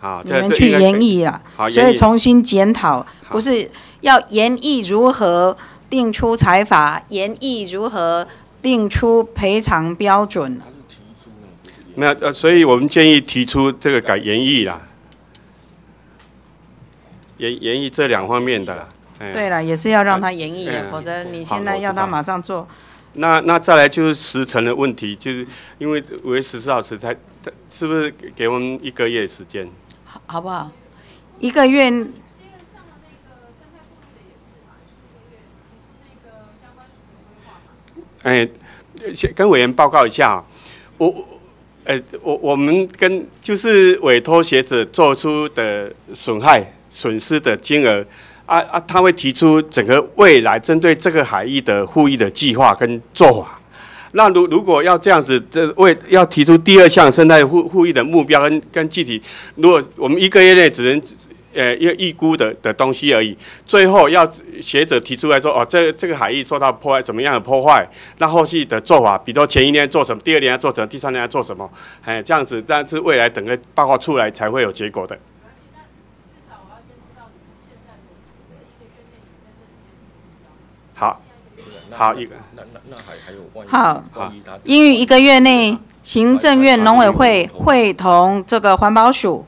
好，你们去研议啊，所以重新检讨，不是要研议如何定出财法，研议如何定出赔偿标准。没有呃，所以我们建议提出这个改研议啦。演演绎这两方面的啦，对了，也是要让他演绎，否则你现在要他马上做。那那再来就是时辰的问题，就是因为五月十四号时才，是不是给我们一个月时间？好，好不好？一个月。哎，先跟委员报告一下，我，呃，我我们跟就是委托学者做出的损害。损失的金额，啊啊，他会提出整个未来针对这个海域的护育的计划跟做法，那如如果要这样子，这为要提出第二项生态护护育的目标跟跟具体，如果我们一个月内只能呃预预估的的东西而已，最后要学者提出来说，哦，这这个海域受到破坏，怎么样的破坏？那后续的做法，比如前一年做什么，第二年要做什么，第三年要做什么？哎，这样子，但是未来等个报告出来才会有结果的。好，好一个。那那那还还有万一好万一他英语一个月内，行政院农委会会同这个环保署，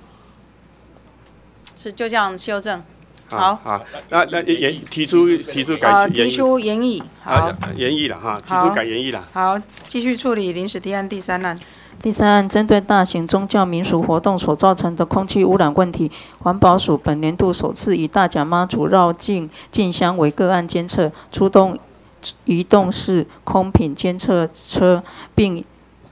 是就这样修正。好，好，那那延提出提出改提出研议。好啊，延议了哈，提好出改延议了。好，继续处理临时提案第三案。第三案，针对大型宗教民俗活动所造成的空气污染问题，环保署本年度首次以大甲妈祖绕境进香为个案监测，出动移动式空品监测车，并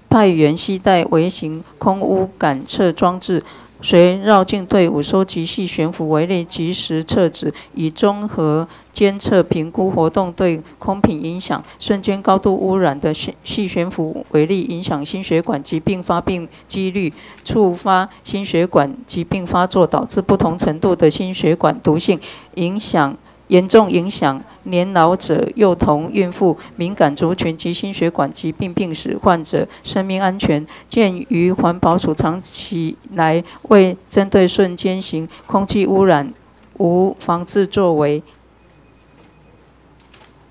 派员携带微型空污感测装置。随绕境队伍收集细悬浮微粒，及时测值，以综合监测评估活动对空品影响。瞬间高度污染的细悬浮微粒影响心血管疾病发病几率，触发心血管疾病发作，导致不同程度的心血管毒性，影响严重影响年老者、幼童、孕妇、敏感族群及心血管疾病病史患者生命安全。鉴于环保署长期来为针对瞬间型空气污染无防治作为，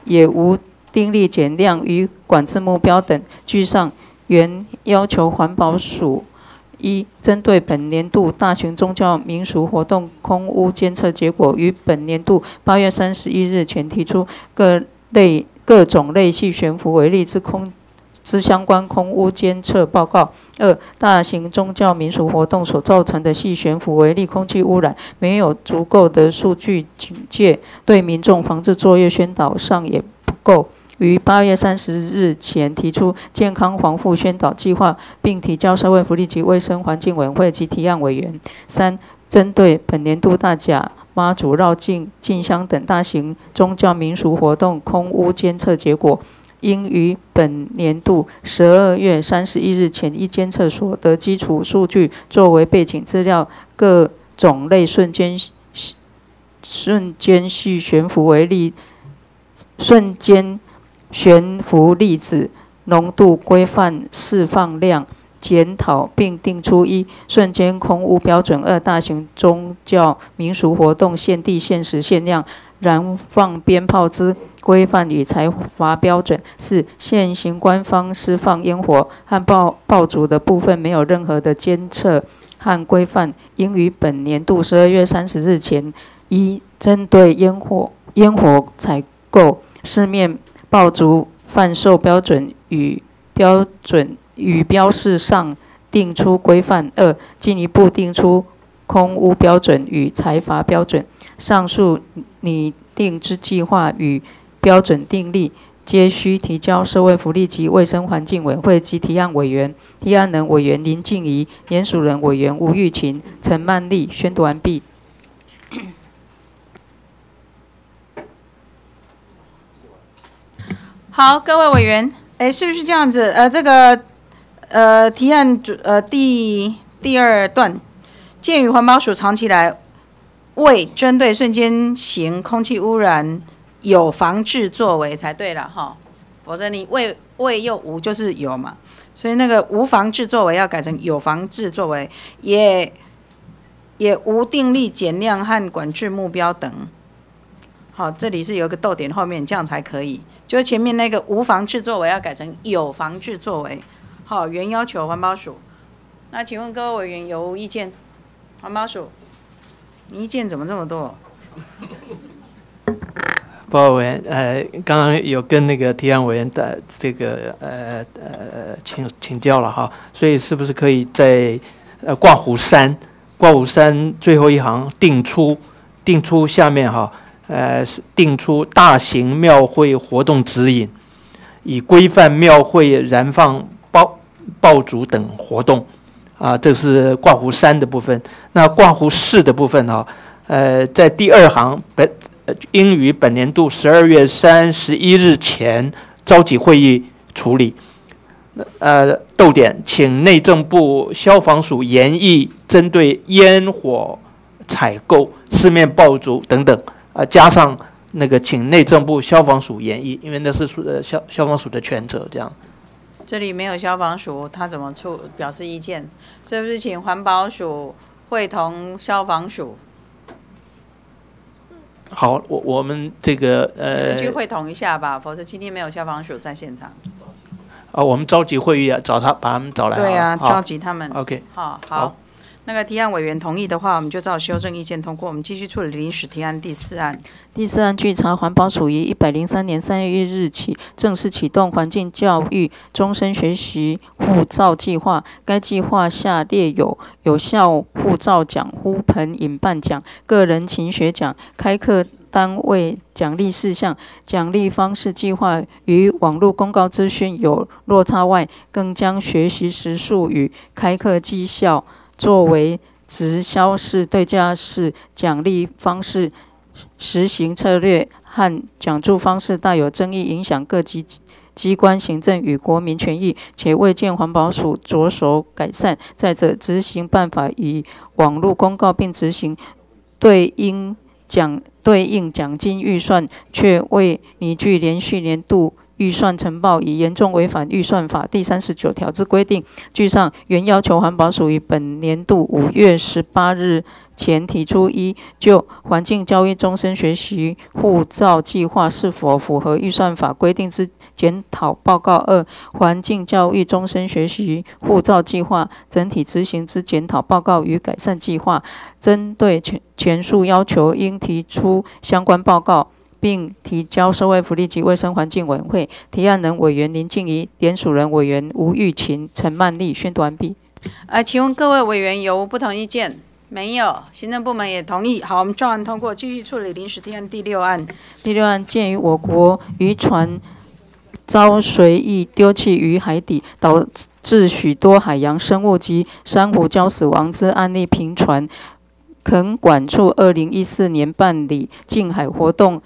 也无丁力减量与管制目标等，据上原要求环保署一、针对本年度大型宗教民俗活动空污监测结果，于本年度八月三十一日前提出各类各种类细悬浮微粒之空之相关空污监测报告。二、大型宗教民俗活动所造成的细悬浮微粒空气污染，没有足够的数据警戒，对民众防治作业宣导上也不够。于八月三十日前提出健康防护宣导计划，并提交社会福利及卫生环境委员会及提案委员。三、针对本年度大甲妈祖绕境进香等大型宗教民俗活动空污监测结果，应于本年度十二月三十一日前依监测所得基础数据作为背景资料，各种类瞬间瞬间细悬浮为例，瞬间悬浮粒子浓度规范释放量检讨，并定出一瞬间空污标准；二大型宗教民俗活动限地限时限量燃放鞭炮之规范与裁罚标准；四现行官方释放烟火和爆爆竹的部分没有任何的监测和规范，应于本年度十二月三十日前，一针对烟火烟火采购市面。爆竹贩售标准与标准与标示上定出规范；二、进一步定出空污标准与裁罚标准。上述拟定之计划与标准订立，皆需提交社会福利及卫生环境委员会及提案委员。提案人委员林静怡，联署人委员吴玉琴、陈曼丽。宣读完毕。好，各位委员，哎，是不是这样子？呃，这个呃提案主呃第第二段，鉴于环保署长期来未针对瞬间型空气污染有防治作为才对了哈，否则你未未又无就是有嘛，所以那个无防治作为要改成有防治作为，也也无定力减量和管制目标等。好，这里是有个逗点，后面这样才可以。就是前面那个无防治作为要改成有防治作为。好，原要求环保署。那请问各位委员有无意见？环保署，你意见怎么这么多？报告委员，呃，刚刚有跟那个提案委员的这个呃呃请请教了哈，所以是不是可以在呃挂湖山挂湖山最后一行定出定出下面哈？呃，是定出大型庙会活动指引，以规范庙会燃放爆爆竹等活动。啊，这是挂湖山的部分。那挂湖四的部分哈，呃，在第二行本应于本年度十二月三十一日前召集会议处理。呃，逗点，请内政部消防署研议针对烟火采购、四面爆竹等等，啊，加上那个请内政部消防署研议，因为那是属呃消消防署的权责，这样。这里没有消防署，他怎么出表示意见？是不是请环保署会同消防署好，我我们这个呃，去会同一下吧？否则今天没有消防署在现场。啊，我们召集会议啊，找他把他们找来。对啊，召集他们。OK，好好。那个提案委员同意的话，我们就照修正意见通过。我们继续处理临时提案第四案。第四案，据查，环保署于一百零三年三月一日起正式启动环境教育终身学习护照计划。该计划下列有有效护照奖、呼朋引伴奖、个人勤学奖、开课单位奖励事项。奖励方式计划与网络公告资讯有落差外，更将学习时数与开课绩效作为直销式对价式奖励方式。实行策略和奖助方式大有争议，影响各级机关行政与国民权益，且未见环保署着手改善。再者，执行办法以网络公告并执行对应奖对应奖金预算，却未拟具连续年度。预算呈报已严重违反预算法第三十九条之规定。据上，原要求环保署于本年度五月十八日前提出一就环境教育终身学习护照计划是否符合预算法规定之检讨报告；二、环境教育终身学习护照计划整体执行之检讨报告与改善计划。针对前前述要求，应提出相关报告。并提交社会福利及卫生环境委员会。提案人委员林静怡，联署人委员吴玉琴、陈曼丽。宣读完毕。呃，请问各位委员有无不同意见？没有，行政部门也同意。好，我们照案通过，继续处理临时提案第六案。第六案，鉴于我国渔船遭随意丢弃于海底，导致许多海洋生物及珊瑚礁死亡之案例频传，垦管处二零一四年办理近海活动。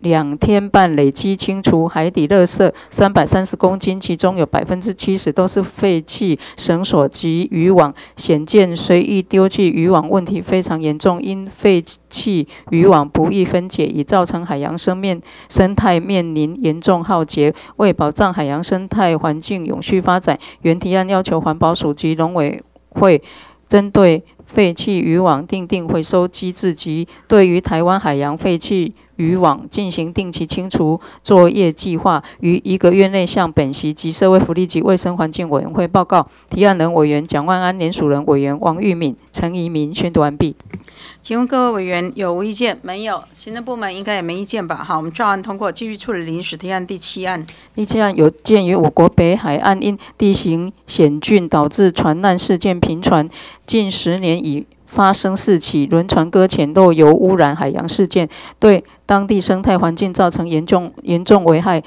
两天半累积清除海底垃圾三百三十公斤，其中有百分之七十都是废弃绳索及渔网，显见随意丢弃渔网问题非常严重。因废弃渔网不易分解，已造成海洋生面生态面临严重浩劫。为保障海洋生态环境永续发展，原提案要求环保署及农委会针对废弃渔网订定回收机制及对于台湾海洋废弃。渔网进行定期清除作业计划，于一个月内向本席及社会福利及卫生环境委员会报告。提案人委员蒋万安，联署人委员王玉敏、陈怡民。宣读完毕。请问各位委员有无意见？没有，行政部门应该也没意见吧？好，我们照案通过，继续处理临时提案第七案。第七案有鉴于我国北海岸因地形险峻导致船难事件频传，近十年已。发生四起轮船搁浅漏油污染海洋事件，对当地生态环境造成严重严重危害。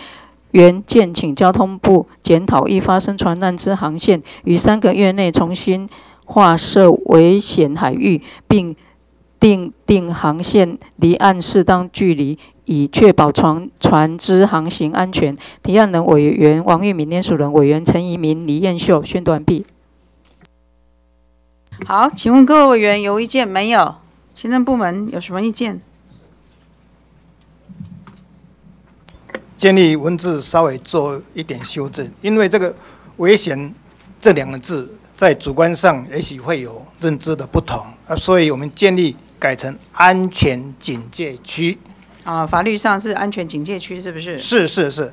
原建请交通部检讨易发生船难之航线，于三个月内重新划设危险海域，并定定航线离岸适当距离，以确保船船只航行安全。提案人委员王玉敏，联署人委员陈怡民、李彦秀。宣读完毕。好，请问各位委员有意见没有？行政部门有什么意见？建议文字稍微做一点修正，因为这个“危险”这两个字在主观上也许会有认知的不同啊，所以我们建议改成“安全警戒区”。啊，法律上是安全警戒区，是不是？是是是。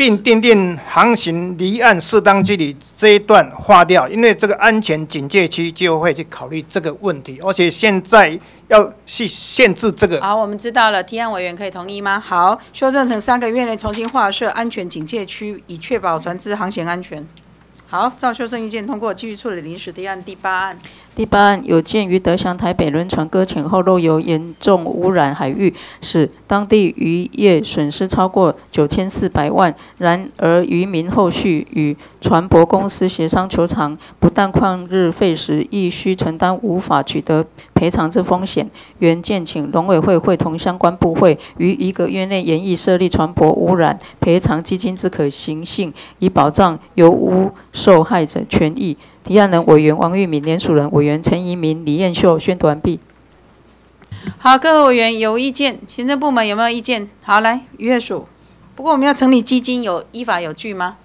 并订定航行离岸适当距离这一段划掉，因为这个安全警戒区就会去考虑这个问题，而且现在要去限制这个。好，我们知道了，提案委员可以同意吗？好，修正成三个月内重新划设安全警戒区，以确保船只航行安全。好，照修正意见通过，继续处理临时提案第八案。第八案有鉴于德祥台北轮船搁浅后漏油严重污染海域，使当地渔业损失超过九千四百万。然而渔民后续与船舶公司协商求偿，不但旷日费时，亦需承担无法取得赔偿之风险。原建请农委会会同相关部会于一个月内研议设立船舶污染赔偿基金之可行性，以保障油污受害者权益。提案人委员王玉敏，联署人委员陈怡民、李彦秀，宣读完毕。好，各位委员有意见，行政部门有没有意见？好，来渔业署。不过我们要成立基金，有依法有据吗？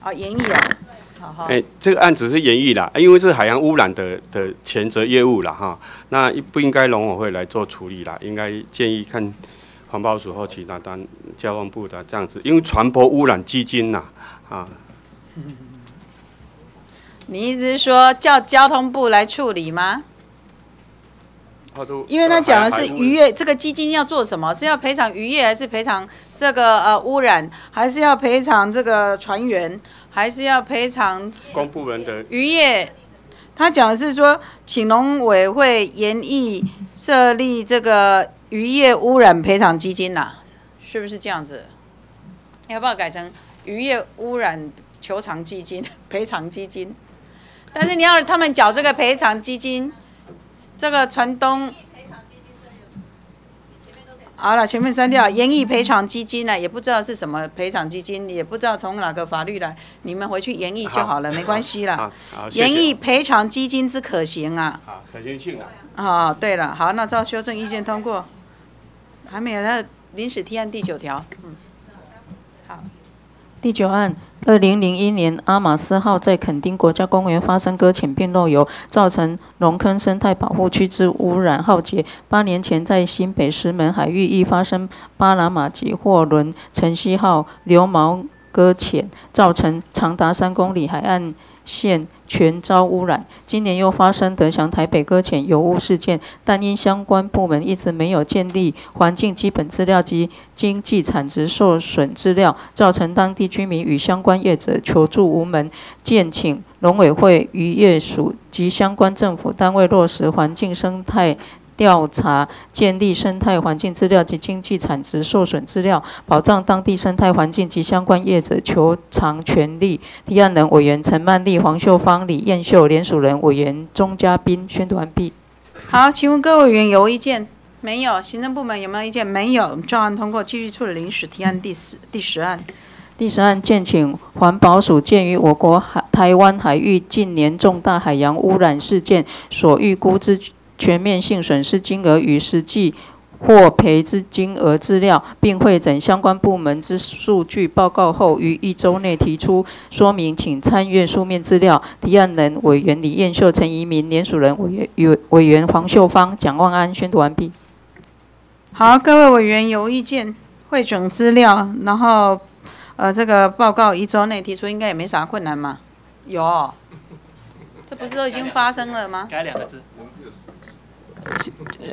啊，研议啊。好好。哎，这个案子是研议啦，因为是海洋污染的的前责业务啦，哈，那不应该农委会来做处理啦，应该建议看环保署或其他单交通部的这样子，因为船舶污染基金呐，啊。你意思是说叫交通部来处理吗？因为他讲的是渔业这个基金要做什么？是要赔偿渔业，还是赔偿这个呃污染，还是要赔偿这个船员，还是要赔偿公部门的渔业？他讲的是说，请农委会研议设立这个渔业污染赔偿基金呐，是不是这样子？要不要改成渔业污染求偿基金、赔偿基金？但是你要他们缴这个赔偿基金，这个船东，好了，前面删掉，延议赔偿基金呢，也不知道是什么赔偿基金，也不知道从哪个法律来，你们回去研议就好了，没关系了。严议赔偿基金之可行啊。好，可行性啊。哦，对了，好，那照修正意见通过，还没有那临时提案第九条，嗯，好，第九案。二零零一年，阿马斯号在垦丁国家公园发生搁浅并漏油，造成龙坑生态保护区之污染浩劫。八年前，在新北石门海域亦发生巴拿马籍货轮晨曦号流锚搁浅，造成长达三公里海岸。县全遭污染，今年又发生德祥台北搁浅油污事件，但因相关部门一直没有建立环境基本资料及经济产值受损资料，造成当地居民与相关业者求助无门，建请农委会、渔业署及相关政府单位落实环境生态。调查建立生态环境资料及经济产值受损资料，保障当地生态环境及相关业者求偿权利。提案人委员陈曼丽、黄秀芳、李燕秀，联署人委员钟嘉宾。宣读完毕。好，请问各位委员有意见？没有。行政部门有没有意见？没有。照案通过，继续处理临时提案第十第十案。第十案，建请环保署鉴于我国海台湾海域近年重大海洋污染事件所预估之。全面性损失金额与实际获赔之金额资料，并会诊相关部门之数据报告后，于一周内提出说明，请参阅书面资料。提案人委员李燕秀、陈怡民，联署人委员与委员黄秀芳、蒋万安。宣读完毕。好，各位委员有意见，会诊资料，然后呃，这个报告一周内提出，应该也没啥困难嘛？有，这不是都已经发生了吗？改两个字。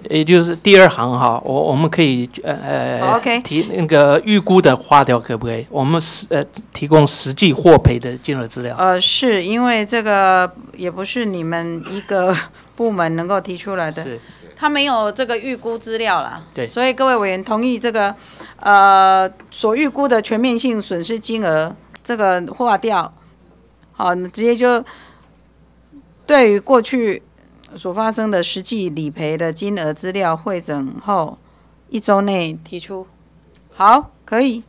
也就是第二行哈，我我们可以呃呃提那个预估的花掉可不可以？我们实呃提供实际获赔的金额资料。呃，是因为这个也不是你们一个部门能够提出来的，他没有这个预估资料啦。对，所以各位委员同意这个呃所预估的全面性损失金额这个划掉，好，直接就对于过去。所发生的实际理赔的金额资料会诊后，一周内提出。好，可以。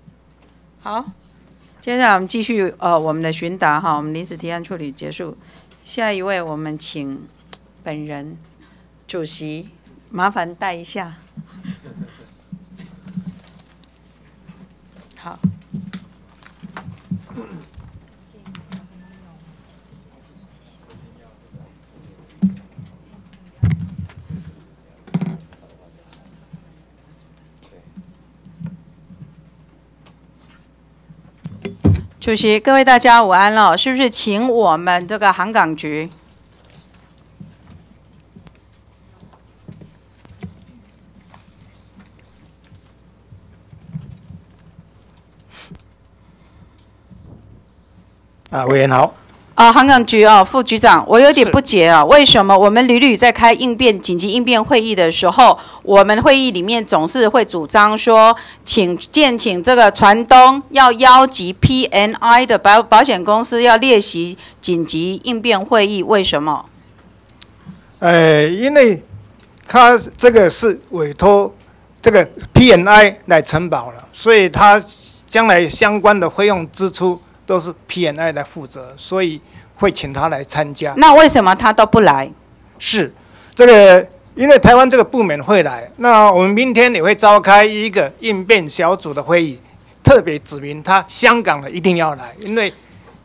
好，接下来我们继续呃我们的询答哈，我们临时提案处理结束。下一位，我们请本人主席麻烦带一下。好。主席，各位大家午安了，是不是请我们这个航港局？啊，委员好。啊，航港局啊，副局长，我有点不解啊，为什么我们屡屡在开应变紧急应变会议的时候，我们会议里面总是会主张说，请建请这个船东要邀集 PNI 的保保险公司要列席紧急应变会议，为什么？呃，因为他这个是委托这个 PNI 来承保了，所以他将来相关的费用支出。都是 PNI 来负责，所以会请他来参加。那为什么他都不来？是这个，因为台湾这个部门会来。那我们明天也会召开一个应变小组的会议，特别指明他香港的一定要来，因为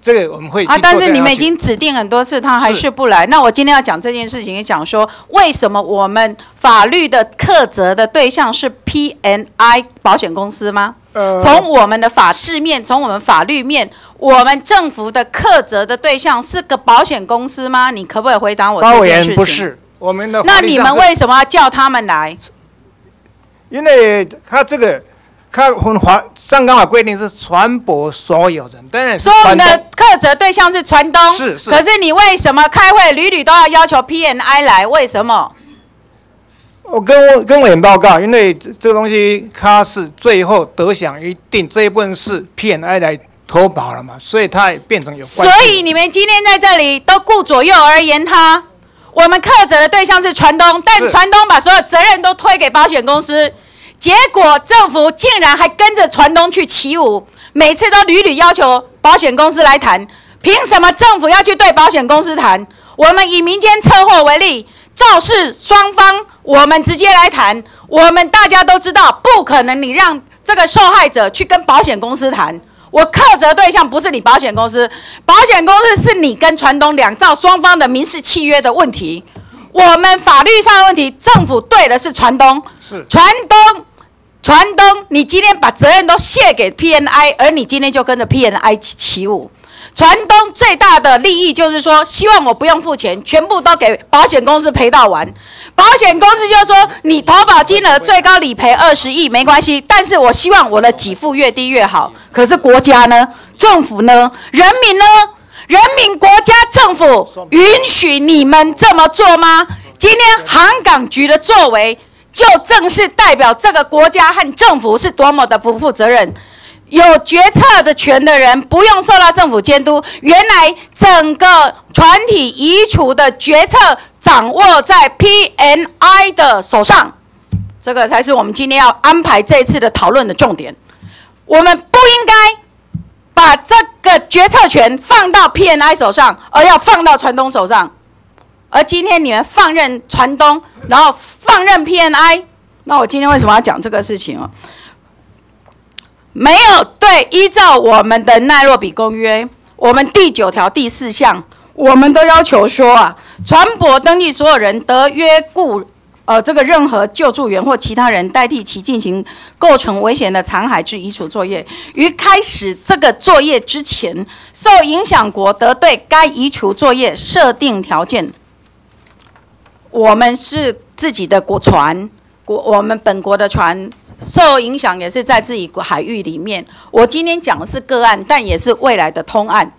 这个我们会啊。但是你们已经指定很多次，他还是不来。那我今天要讲这件事情，也讲说为什么我们法律的苛责的对象是 PNI 保险公司吗？从我们的法制面，从我们法律面，我们政府的克责的对象是个保险公司吗？你可不可以回答我这件事情？不是，我们的。那你们为什么要叫他们来？因为他这个，他法上纲法规定是船舶所有人，当然说我们的克责对象是船东，是是。可是你为什么开会屡屡都要要求 PNI 来？为什么？我跟我跟委员报告，因为这这个东西它是最后得享一定这一部分是 PNI 来投保了嘛，所以它也变成有。所以你们今天在这里都顾左右而言他。我们客责的对象是船东，但船东把所有责任都推给保险公司，结果政府竟然还跟着船东去起舞，每次都屡屡要求保险公司来谈，凭什么政府要去对保险公司谈？我们以民间车祸为例。肇事双方，我们直接来谈。我们大家都知道，不可能你让这个受害者去跟保险公司谈。我克责对象不是你保险公司，保险公司是你跟船东两造双方的民事契约的问题。我们法律上的问题，政府对的是船东，是船东，船东，你今天把责任都卸给 PNI，而你今天就跟着 PNI 起舞。船东最大的利益就是说，希望我不用付钱，全部都给保险公司赔到完。保险公司就说，你投保金额最高理赔二十亿没关系，但是我希望我的给付越低越好。可是国家呢？政府呢？人民呢？人民、国家、政府允许你们这么做吗？今天航港局的作为，就正是代表这个国家和政府是多么的不负责任。有决策的权的人不用受到政府监督，原来整个团体移除的决策掌握在 PNI 的手上，这个才是我们今天要安排这次的讨论的重点。我们不应该把这个决策权放到 PNI 手上，而要放到船东手上。而今天你们放任船东，然后放任 PNI，那我今天为什么要讲这个事情哦？没有对，依照我们的奈洛比公约，我们第九条第四项，我们都要求说啊，船舶登记所有人得约雇，呃，这个任何救助员或其他人代替其进行构成危险的残骸之移除作业，于开始这个作业之前，受影响国得对该移除作业设定条件。我们是自己的国船，国我们本国的船。受影响也是在自己海域里面。我今天讲的是个案，但也是未来的通案。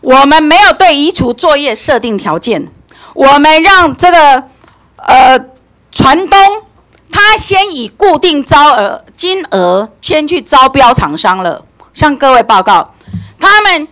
我们没有对移除作业设定条件，我们让这个呃船东他先以固定招额金额先去招标厂商了。向各位报告，他们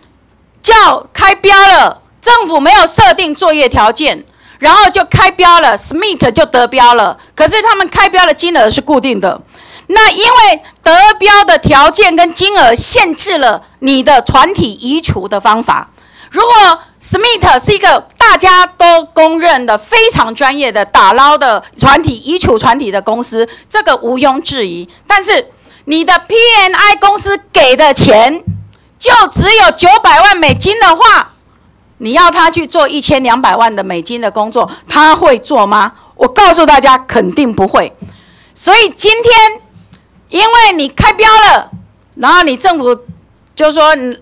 叫开标了，政府没有设定作业条件，然后就开标了，Smith 就得标了。可是他们开标的金额是固定的。那因为得标的条件跟金额限制了你的船体移除的方法。如果 Smith 是一个大家都公认的非常专业的打捞的船体移除船体的公司，这个毋庸置疑。但是你的 PNI 公司给的钱就只有九百万美金的话，你要他去做一千两百万的美金的工作，他会做吗？我告诉大家，肯定不会。所以今天。因为你开标了，然后你政府就说你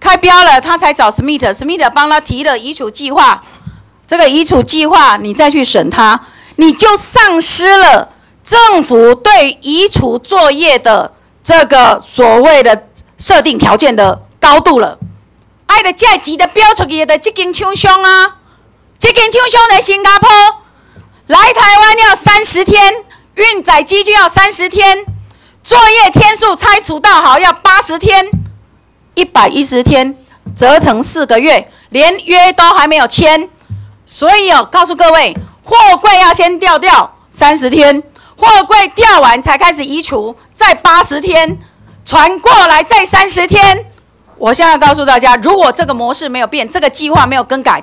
开标了，他才找 Smith，Smith 帮他提了移除计划，这个移除计划你再去审他，你就丧失了政府对移除作业的这个所谓的设定条件的高度了。爱的价钱的标出去的这间厂商啊，这间厂商在新加坡来台湾要三十天，运载机就要三十天，作业天数拆除到好要八十天，一百一十天折成四个月，连约都还没有签，所以哦，告诉各位，货柜要先调掉三十天，货柜调完才开始移除，再八十天，船过来再三十天。我现在告诉大家，如果这个模式没有变，这个计划没有更改，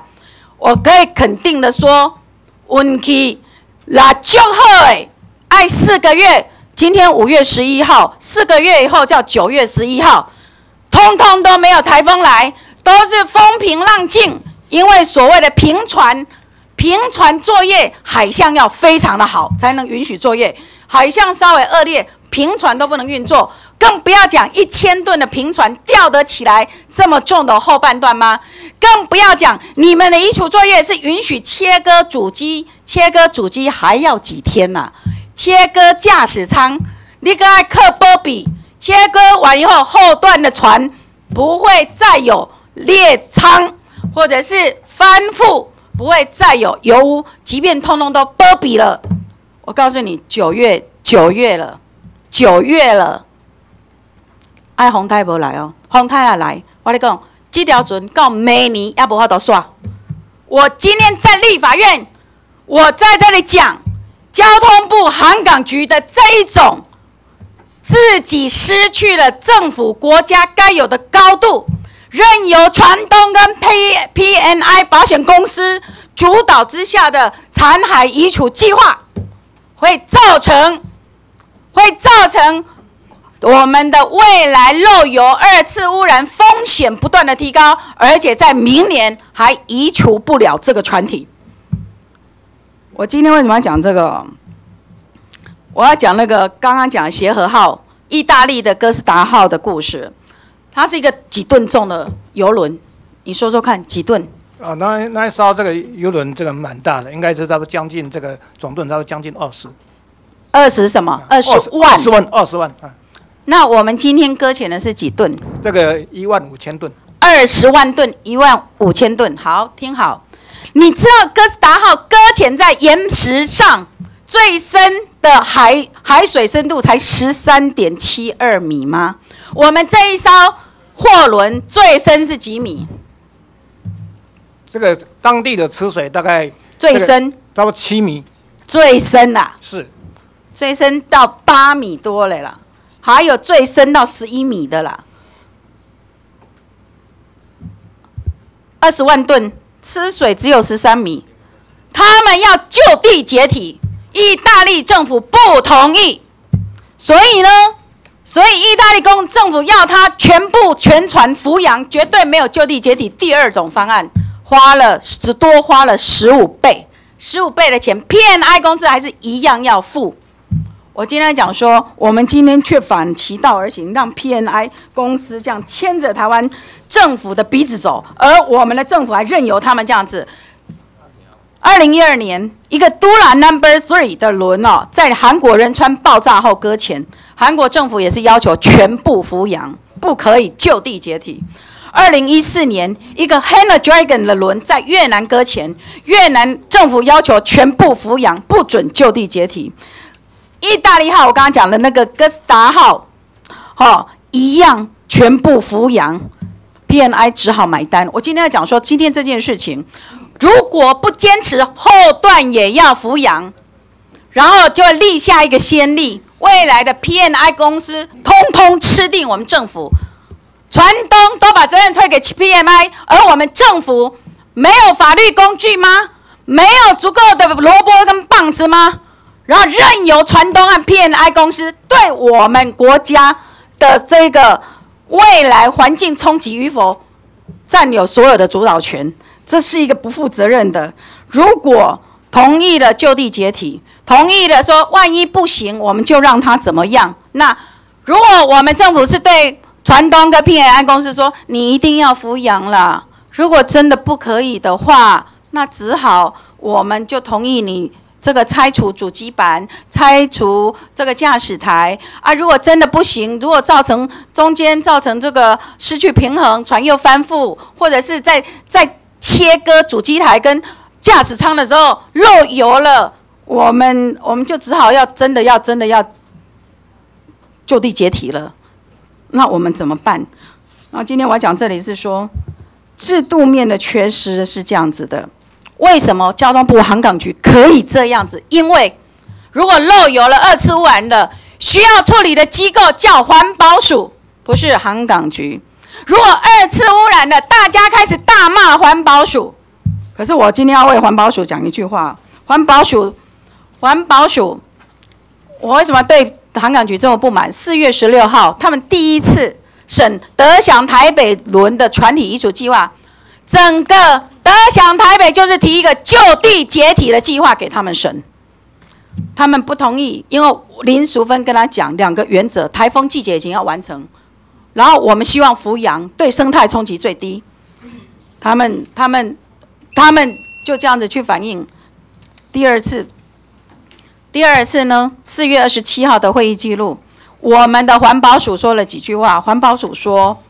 我可以肯定的说，运气那就好诶，爱四个月，今天五月十一号，四个月以后叫九月十一号，通通都没有台风来，都是风平浪静，因为所谓的平船，平船作业，海象要非常的好，才能允许作业，海象稍微恶劣，平船都不能运作。更不要讲一千吨的平船吊得起来这么重的后半段吗？更不要讲你们的移除作业是允许切割主机，切割主机还要几天呢？切割驾驶舱，你个爱克波比，切割完以后后段的船不会再有裂舱或者是翻覆，不会再有油污，即便通通都波比了，我告诉你，九月九月了，九月了。爱洪泰无来哦，洪泰也来。我跟你讲，这条船到明年也无法度刷。我今天在立法院，我在这里讲，交通部航港局的这一种自己失去了政府国家该有的高度，任由船东跟 P P N I 保险公司主导之下的残骸移除计划，会造成，会造成。我们的未来漏油二次污染风险不断的提高，而且在明年还移除不了这个船体。我今天为什么要讲这个？我要讲那个刚刚讲协和号、意大利的哥斯达号的故事。它是一个几吨重的游轮，你说说看，几吨？啊，那那一艘这个游轮这个蛮大的，应该是差不多将近这个总吨差不多将近二十。二十什么？二十万？二十万？二十万啊！那我们今天搁浅的是几吨？这个一万五千吨，二十万吨，一万五千吨。好，听好，你知道哥斯达号搁浅在岩石上最深的海海水深度才十三点七二米吗？我们这一艘货轮最深是几米？这个当地的吃水大概最深，差不多七米，最深啊，是最深到八米多了啦。还有最深到十一米的啦，二十万吨吃水只有十三米，他们要就地解体，意大利政府不同意，所以呢，所以意大利公政府要他全部全船扶扬，绝对没有就地解体。第二种方案花了只多花了十五倍，十五倍的钱，PNI 公司还是一样要付。我今天讲说，我们今天却反其道而行，让 PNI 公司这样牵着台湾政府的鼻子走，而我们的政府还任由他们这样子。二零一二年，一个都兰 Number Three 的轮哦，在韩国仁川爆炸后搁浅，韩国政府也是要求全部扶扬，不可以就地解体。二零一四年，一个 Hanna Dragon 的轮在越南搁浅，越南政府要求全部扶扬，不准就地解体。意大利号，我刚刚讲的那个哥斯达号，哦，一样全部扶扬，PNI 只好买单。我今天要讲说，今天这件事情，如果不坚持后段也要扶扬，然后就会立下一个先例，未来的 PNI 公司通通吃定我们政府，船东都把责任推给 PNI，而我们政府没有法律工具吗？没有足够的萝卜跟棒子吗？然后任由船东和 PNI 公司对我们国家的这个未来环境冲击与否占有所有的主导权，这是一个不负责任的。如果同意了就地解体，同意了说万一不行，我们就让他怎么样？那如果我们政府是对船东跟 PNI 公司说你一定要扶养了，如果真的不可以的话，那只好我们就同意你。这个拆除主机板，拆除这个驾驶台啊。如果真的不行，如果造成中间造成这个失去平衡，船又翻覆，或者是在在切割主机台跟驾驶舱的时候漏油了，我们我们就只好要真的要真的要就地解体了。那我们怎么办？那今天我要讲这里是说，制度面的缺失是这样子的。为什么交通部航港局可以这样子？因为如果漏油了、二次污染的，需要处理的机构叫环保署，不是航港局。如果二次污染的，大家开始大骂环保署。可是我今天要为环保署讲一句话：环保署，环保署，我为什么对航港局这么不满？四月十六号，他们第一次。省德享台北轮的船体移除计划，整个德享台北就是提一个就地解体的计划给他们审，他们不同意，因为林淑芬跟他讲两个原则：台风季节已经要完成，然后我们希望扶阳对生态冲击最低，他们他们他们就这样子去反映。第二次，第二次呢？四月二十七号的会议记录。我们的环保署说了几句话。环保署说，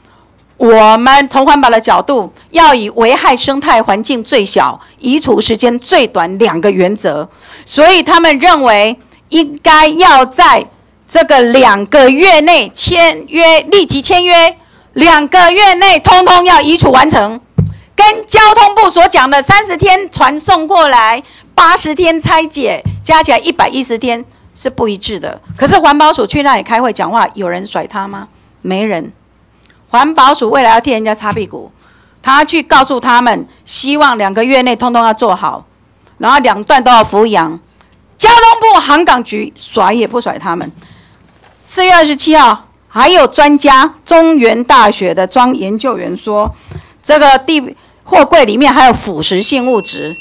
我们从环保的角度，要以危害生态环境最小、移除时间最短两个原则，所以他们认为应该要在这个两个月内签约，立即签约，两个月内通通要移除完成，跟交通部所讲的三十天传送过来，八十天拆解，加起来一百一十天。是不一致的。可是环保署去那里开会讲话，有人甩他吗？没人。环保署为了要替人家擦屁股，他去告诉他们，希望两个月内通通要做好，然后两段都要扶养。交通部航港局甩也不甩他们。四月二十七号，还有专家，中原大学的庄研究员说，这个地货柜里面还有腐蚀性物质。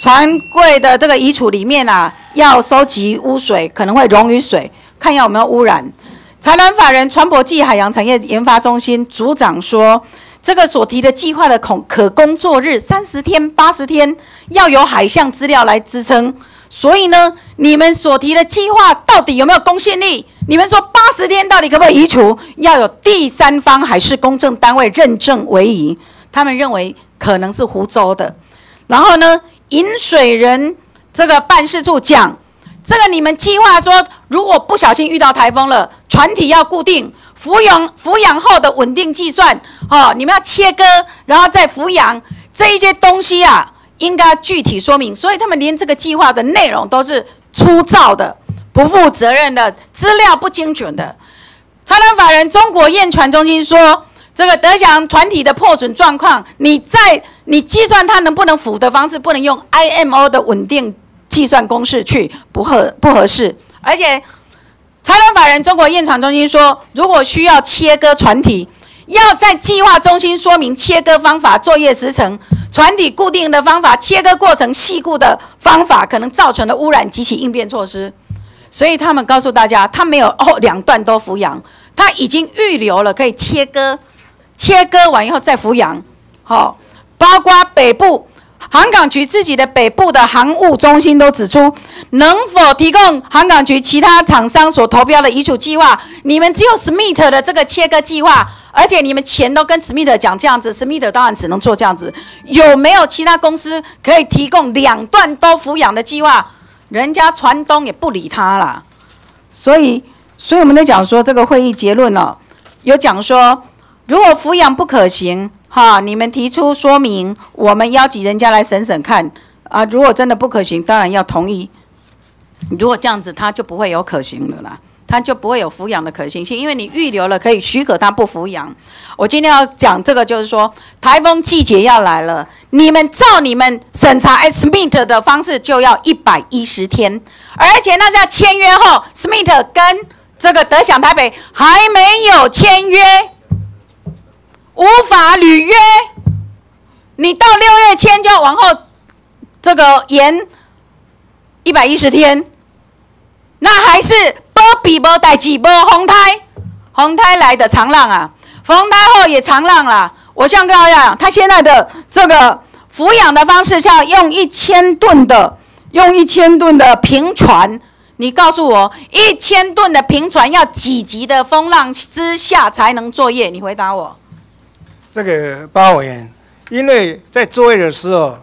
船柜的这个移除里面啊，要收集污水，可能会溶于水，看有没有污染。财团法人船舶暨海洋产业研发中心组长说，这个所提的计划的恐可工作日三十天、八十天，要有海象资料来支撑。所以呢，你们所提的计划到底有没有公信力？你们说八十天到底可不可以移除？要有第三方海事公证单位认证为宜。他们认为可能是湖州的。然后呢？引水人这个办事处讲，这个你们计划说，如果不小心遇到台风了，船体要固定，浮养浮养后的稳定计算，哦，你们要切割，然后再浮养这一些东西啊，应该具体说明。所以他们连这个计划的内容都是粗糙的、不负责任的、资料不精准的。财团法人中国验船中心说。这个德翔船体的破损状况，你在你计算它能不能浮的方式，不能用 IMO 的稳定计算公式去，不合不合适。而且，财团法人中国验船中心说，如果需要切割船体，要在计划中心说明切割方法、作业时程、船体固定的方法、切割过程细固的方法可能造成的污染及其应变措施。所以他们告诉大家，他没有哦两段都扶养，他已经预留了可以切割。切割完以后再扶养，好，包括北部航港局自己的北部的航务中心都指出，能否提供航港局其他厂商所投标的移除计划？你们只有 Smith 的这个切割计划，而且你们钱都跟 Smith 讲这样子，Smith 当然只能做这样子。有没有其他公司可以提供两段都抚养的计划？人家船东也不理他了。所以，所以我们在讲说这个会议结论呢，有讲说。如果抚养不可行，哈，你们提出说明，我们邀请人家来审审看，啊，如果真的不可行，当然要同意。如果这样子，他就不会有可行的啦，他就不会有抚养的可行性，因为你预留了可以许可他不抚养。我今天要讲这个，就是说台风季节要来了，你们照你们审查 Smith 的方式，就要一百一十天，而且那是要签约后，Smith 跟这个德享台北还没有签约。无法履约，你到六月签就要往后这个延一百一十天，那还是波比波带几波红胎，红胎来的长浪啊，红胎后也长浪了。我像刚刚讲，他现在的这个抚养的方式，是要用一千吨的用一千吨的平船，你告诉我，一千吨的平船要几级的风浪之下才能作业？你回答我。这个八委员，因为在作业的时候，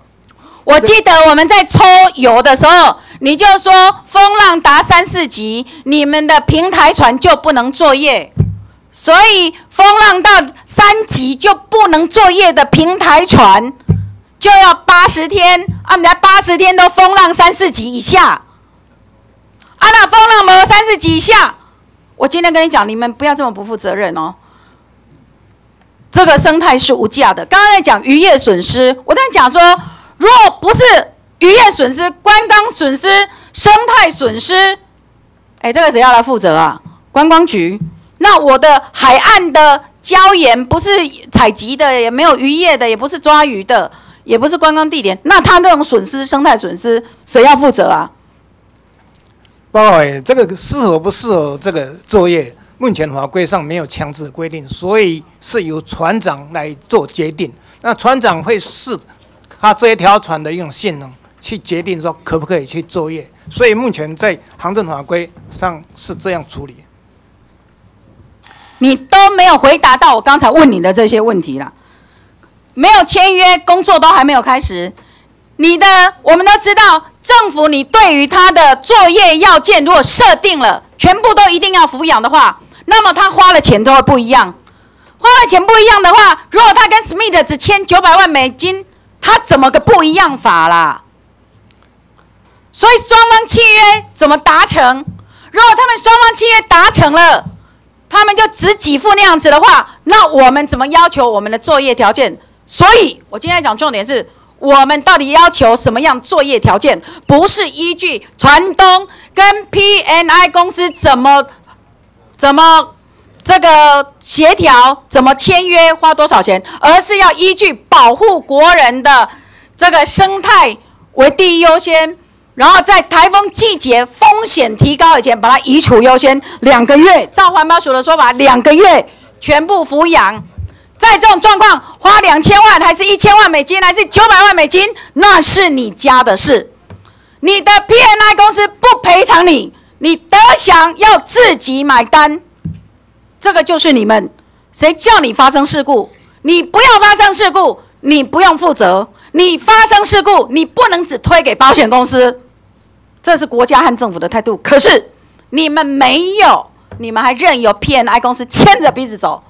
我记得我们在抽油的时候，你就说风浪达三四级，你们的平台船就不能作业，所以风浪到三级就不能作业的平台船。就要八十天，啊，你八十天都风浪三四级以下，啊，那风浪没有三四级以下，我今天跟你讲，你们不要这么不负责任哦。这个生态是无价的。刚刚在讲渔业损失，我在讲说，如果不是渔业损失、观光损失、生态损失，哎，这个谁要来负责啊？观光局。那我的海岸的礁岩不是采集的，也没有渔业的，也不是抓鱼的。也不是观光地点，那他这种损失、生态损失，谁要负责啊？报告委，这个适合不适合这个作业？目前法规上没有强制规定，所以是由船长来做决定。那船长会视他这一条船的一种性能，去决定说可不可以去作业。所以目前在航政法规上是这样处理。你都没有回答到我刚才问你的这些问题了。没有签约，工作都还没有开始。你的，我们都知道，政府你对于他的作业要件，如果设定了全部都一定要抚养的话，那么他花的钱都会不一样。花的钱不一样的话，如果他跟 Smith 只签九百万美金，他怎么个不一样法啦？所以双方契约怎么达成？如果他们双方契约达成了，他们就只给付那样子的话，那我们怎么要求我们的作业条件？所以，我今天讲重点是我们到底要求什么样作业条件？不是依据船东跟 PNI 公司怎么怎么这个协调，怎么签约，花多少钱，而是要依据保护国人的这个生态为第一优先，然后在台风季节风险提高以前把它移除优先，两个月，照环保署的说法，两个月全部抚养。在这种状况，花两千万还是一千万美金，还是九百万美金，那是你家的事。你的 PNI 公司不赔偿你，你得享要自己买单。这个就是你们，谁叫你发生事故？你不要发生事故，你不用负责。你发生事故，你不能只推给保险公司，这是国家和政府的态度。可是你们没有，你们还任由 PNI 公司牵着鼻子走。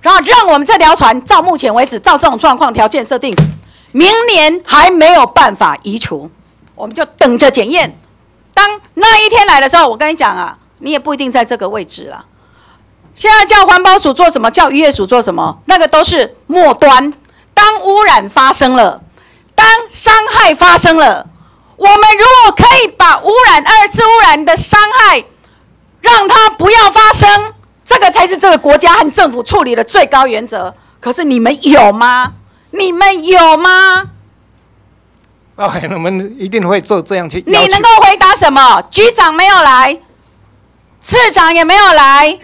然后让我们这条船，照目前为止，照这种状况条件设定，明年还没有办法移除，我们就等着检验。当那一天来的时候，我跟你讲啊，你也不一定在这个位置了。现在叫环保署做什么？叫渔业署做什么？那个都是末端。当污染发生了，当伤害发生了，我们如果可以把污染、二次污染的伤害，让它不要发生。这个才是这个国家和政府处理的最高原则。可是你们有吗？你们有吗？啊，我们一定会做这样去。你能够回答什么？局长没有来，市长也没有来，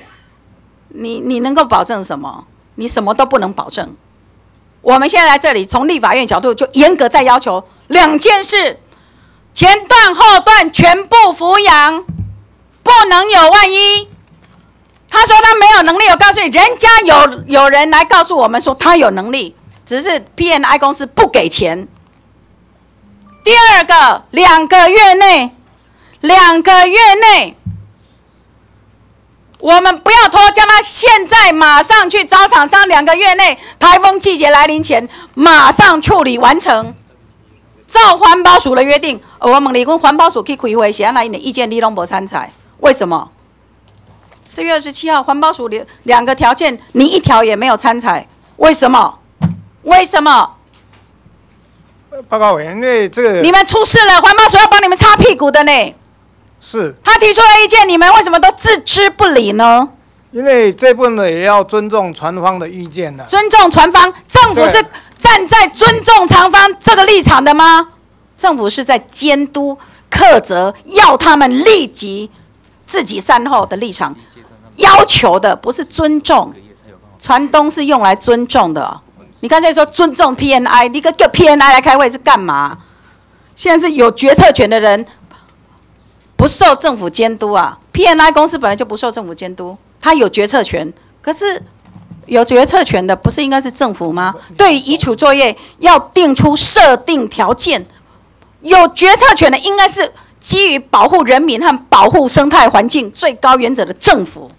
你你能够保证什么？你什么都不能保证。我们现在来这里，从立法院角度就严格在要求两件事：前段后段全部抚养，不能有万一。他说他没有能力，我告诉你，人家有有人来告诉我们说他有能力，只是 P N I 公司不给钱。第二个，两个月内，两个月内，我们不要拖，叫他现在马上去找厂商，两个月内，台风季节来临前马上处理完成。照环保署的约定，我们理工环保署去开会，写下来你的意见，你拢无参采，为什么？四月二十七号，环保署两两个条件，你一条也没有参采，为什么？为什么？报告委员，因为这个你们出事了，环保署要帮你们擦屁股的呢。是。他提出了意见，你们为什么都置之不理呢？因为这部分呢，也要尊重船方的意见的。尊重船方，政府是站在尊重船方这个立场的吗？政府是在监督、苛责，要他们立即自己善后的立场。要求的不是尊重，船东是用来尊重的。你刚才说尊重 PNI，你个叫 PNI 来开会是干嘛？现在是有决策权的人不受政府监督啊。！PNI 公司本来就不受政府监督，它有决策权，可是有决策权的不是应该是政府吗？对于移除作业要定出设定条件，有决策权的应该是基于保护人民和保护生态环境最高原则的政府。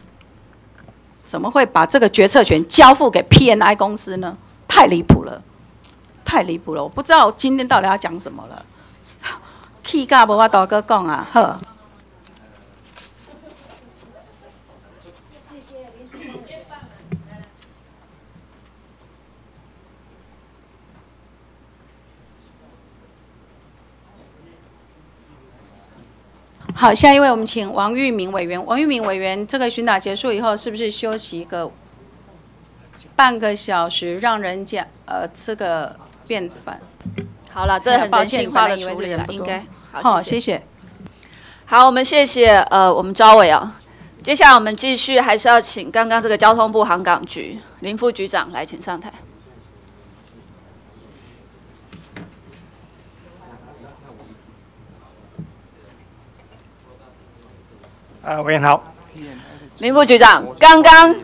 怎么会把这个决策权交付给 PNI 公司呢？太离谱了，太离谱了！我不知道今天到底要讲什么了。气甲无法多个讲啊，呵。好，下一位我们请王玉明委员。王玉明委员，这个巡打结束以后，是不是休息一个半个小时，让人家呃吃个便子饭？好了，这很人性化的处理了，应该。好，谢谢。好，我们谢谢呃我们招委啊。接下来我们继续，还是要请刚刚这个交通部航港局林副局长来，请上台。啊，委员好，林副局长，刚刚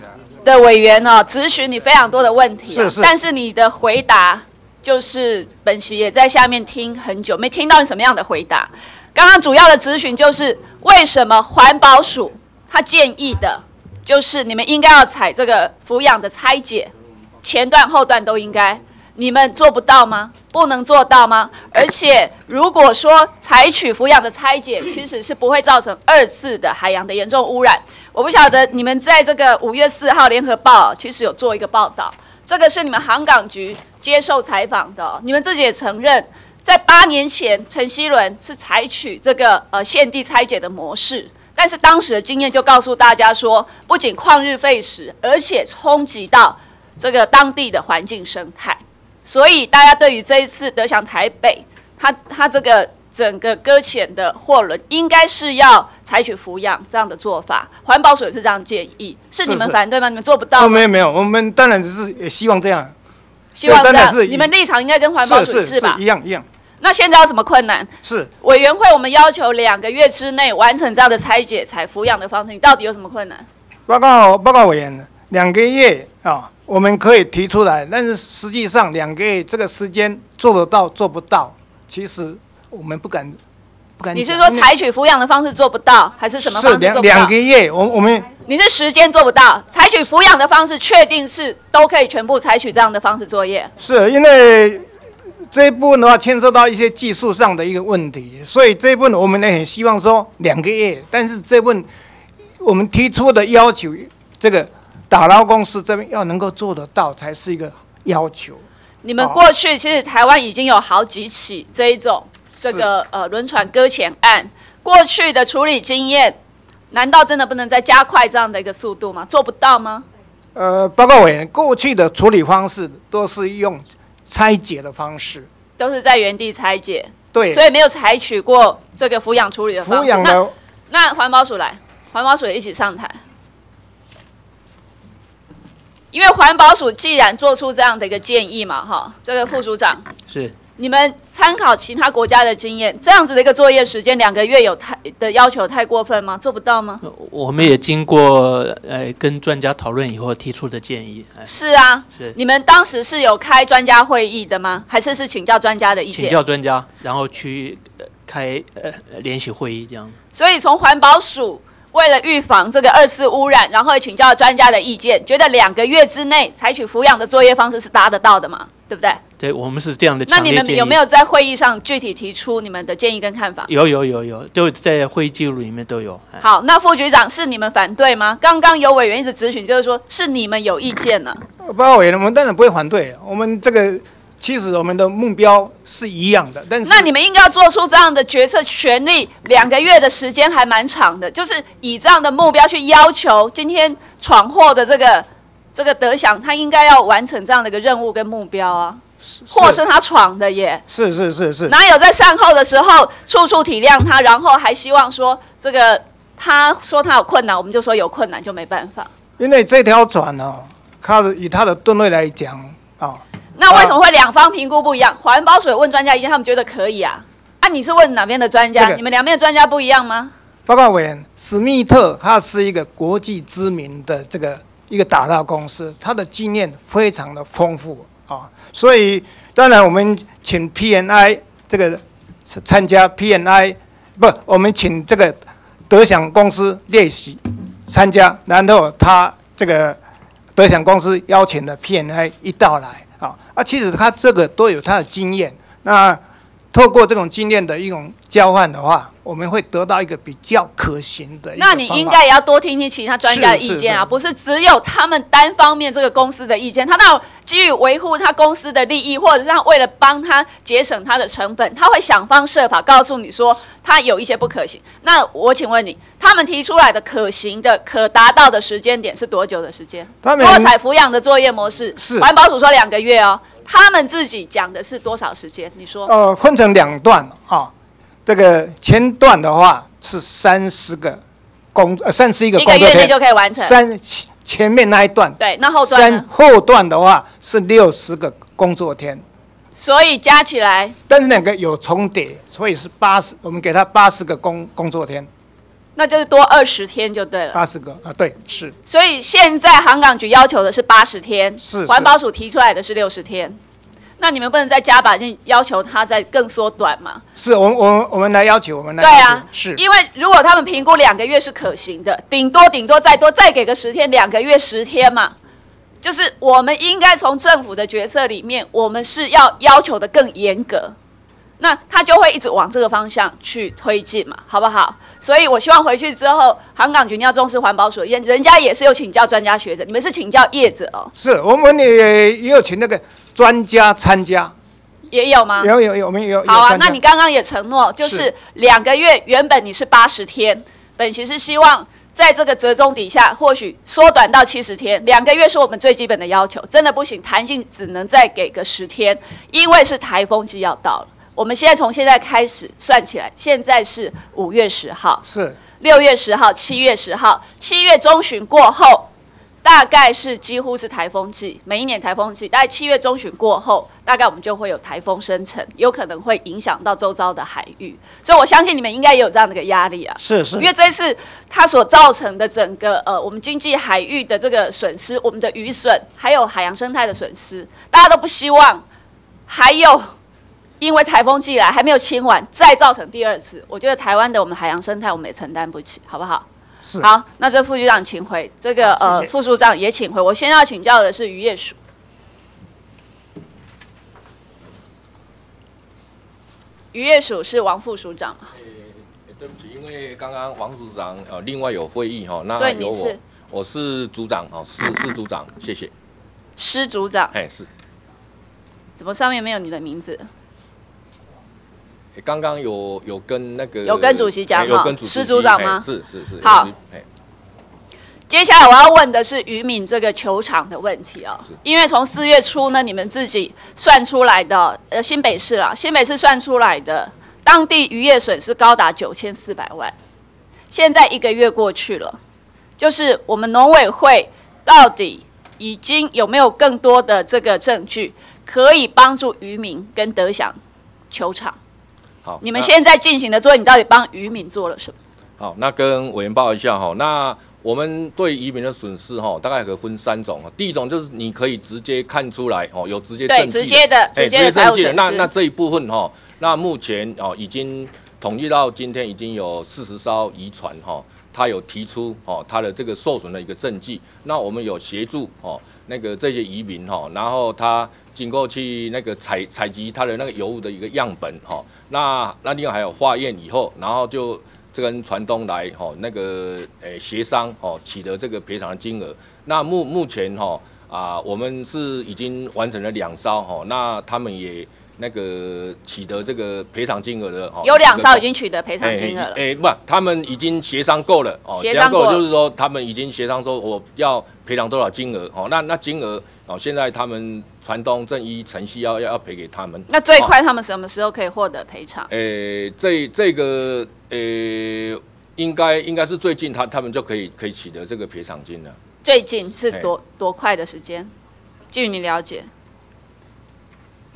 的委员呢，咨询你非常多的问题，是是，但是你的回答就是本席也在下面听很久，没听到你什么样的回答。刚刚主要的咨询就是为什么环保署他建议的，就是你们应该要采这个抚养的拆解，前段后段都应该。你们做不到吗？不能做到吗？而且如果说采取抚养的拆解，其实是不会造成二次的海洋的严重污染。我不晓得你们在这个五月四号联合报其实有做一个报道，这个是你们航港局接受采访的，你们自己也承认，在八年前陈锡伦是采取这个呃现地拆解的模式，但是当时的经验就告诉大家说，不仅旷日费时，而且冲击到这个当地的环境生态。所以大家对于这一次得享台北，它它这个整个搁浅的货轮，应该是要采取抚养这样的做法。环保署也是这样建议，是你们反对吗？你们做不到吗？没有没有，我们当然只是也希望这样，希望这样。你们立场应该跟环保署一致吧？一样一样。那现在有什么困难？是委员会，我们要求两个月之内完成这样的拆解、采抚养的方式，你到底有什么困难？报告报告委员，两个月啊。我们可以提出来，但是实际上两个月这个时间做得到做不到，其实我们不敢不敢。你是说采取抚养的方式做不到，还是什么方式做不到？两两个月，我我们你是时间做不到，采取抚养的方式，确定是都可以全部采取这样的方式作业。是因为这一部分的话牵涉到一些技术上的一个问题，所以这一部分我们也很希望说两个月，但是这部分我们提出的要求，这个。打捞公司这边要能够做得到，才是一个要求。你们过去其实台湾已经有好几起这一种这个呃轮船搁浅案，过去的处理经验，难道真的不能再加快这样的一个速度吗？做不到吗？呃，报告委员，过去的处理方式都是用拆解的方式，都是在原地拆解，对，所以没有采取过这个抚养处理的方式。抚养的，那环保署来，环保署也一起上台。因为环保署既然做出这样的一个建议嘛，哈，这个副署长是你们参考其他国家的经验，这样子的一个作业时间两个月有太的要求太过分吗？做不到吗？我们也经过呃跟专家讨论以后提出的建议。是啊，是你们当时是有开专家会议的吗？还是是请教专家的意见？请教专家，然后去开呃联席会议这样。所以从环保署。为了预防这个二次污染，然后请教专家的意见，觉得两个月之内采取抚养的作业方式是达得到的嘛？对不对？对，我们是这样的。那你们有没有在会议上具体提出你们的建议跟看法？有有有有，都在会议记录里面都有。好，那副局长是你们反对吗？刚刚有委员一直咨询，就是说是你们有意见呢。报告委员，我们当然不会反对，我们这个。其实我们的目标是一样的，但是那你们应该要做出这样的决策权利，两个月的时间还蛮长的，就是以这样的目标去要求今天闯祸的这个这个德享，他应该要完成这样的一个任务跟目标啊。祸是他闯的耶，是是是是，哪有在善后的时候处处体谅他，然后还希望说这个他说他有困难，我们就说有困难就没办法。因为这条船呢，它的以它的吨位来讲啊。那为什么会两方评估不一样？环保署问专家意见，他们觉得可以啊。啊，啊，你是问哪边的专家？这个你们两边的专家不一样吗？报告委员，史密特他是一个国际知名的这个一个打造公司，他的经验非常的丰富啊，所以当然我们请 PNI 这个参加 PNI，不，我们请这个德享公司列席参加，然后他这个德享公司邀请的 PNI 一道来啊啊，其实他这个都有他的经验，那透过这种经验的一种交换的话，我们会得到一个比较可行的那你应该也要多听听其他专家的意见啊，不是只有他们单方面这个公司的意见。他那基于维护他公司的利益，或者是他为了帮他节省他的成本，他会想方设法告诉你说他有一些不可行。那我请问你，他们提出来的可行的、可达到的时间点是多久的时间？他们多彩抚养的作业模式，是环保署说两个月哦，他们自己讲的是多少时间？你说？呃，分成两段啊，这个前段的话是三十个工呃三十一个一工作天。个月内就可以完成。三前前面那一段。对，那后段三？后段的话是六十个工作天，所以加起来。但是两个有重叠，所以是八十，我们给他八十个工工作天，那就是多二十天就对了。八十个啊，对，是所以现在航港局要求的是八十天，是环保署提出来的是六十天。那你们不能再加把劲，要求它再更缩短嘛？是，我们我们我们来要求，我们来对啊，是，因为如果他们评估两个月是可行的，顶多顶多再多再给个十天，两个月十天嘛。就是我们应该从政府的决策里面，我们是要要求的更严格，那他就会一直往这个方向去推进嘛，好不好？所以我希望回去之后，航港局你要重视环保署，人人家也是有请教专家学者，你们是请教业者哦，是我们也也有请那个专家参加，也有吗？有有有，我们有有好啊，那你刚刚也承诺，就是是两个月，原本你是八十天，本席是希望在这个折中底下，或许缩短到七十天，两个月是我们最基本的要求，真的不行，弹性只能再给个十天，因为是台风季要到了。我们现在从现在开始算起来，现在是五月十号，是。六月十号、七月十号，七月中旬过后，大概是几乎是台风季，每一年台风季，大概七月中旬过后，大概我们就会有台风生成，有可能会影响到周遭的海域，所以我相信你们应该也有这样的一个压力啊。是是。因为这一次它所造成的整个呃我们经济海域的这个损失，我们的渔损，还有海洋生态的损失，大家都不希望还有因为台风季来还没有清完，再造成第二次。我觉得台湾的我们海洋生态我们也承担不起，好不好？是好，那这副局长请回，这个好谢谢呃副署长也请回。我先要请教的是渔业署。渔业署是王副署长嘛？对不起，因为刚刚王组长呃另外有会议哈，那所以你由我是我是组长哦，是是组长，谢谢。施组长，哎是，怎么上面没有你的名字？诶刚刚有有跟那个有跟主席讲有跟主席施组长吗哎是是是，好接下来我要问的是渔民这个球场的问题啊、因为从四月初呢，你们自己算出来的，呃，新北市啦，新北市算出来的当地渔业损失高达九千四百万。现在一个月过去了，就是我们农委会到底已经有没有更多的这个证据，可以帮助渔民跟德享球场？好，你们那现在进行的作业，你到底帮渔民做了什么？好，那跟委员报一下哈。那我们对渔民的损失哈，大概可分三种。第一种就是你可以直接看出来哦，有直接对证据直接的哎直接的证据那那这一部分哈，那目前哦已经统计到今天已经有四十艘渔船哈，他有提出哦他的这个受损的一个证据。那我们有协助哦那个这些渔民哈，然后他经过去那个采采集他的那个油污的一个样本哈，那那另外还有化验以后，然后就。跟船东来吼那个诶协商哦，取得这个赔偿的金额。那目目前哈啊，我们是已经完成了两艘哈，那他们也那个取得这个赔偿金额的哦，有两艘已经取得赔偿金额了。诶、不，他们已经协商够了哦，协商够就是说他们已经协商说我要赔偿多少金额哦，那那金额哦，现在他们船东正一程序要要要赔给他们。那最哦快他们什么时候可以获得赔偿？诶、这这个诶、应该应该是最近他他们就可以可以取得这个赔偿金了。最近是多多快的时间？据你了解，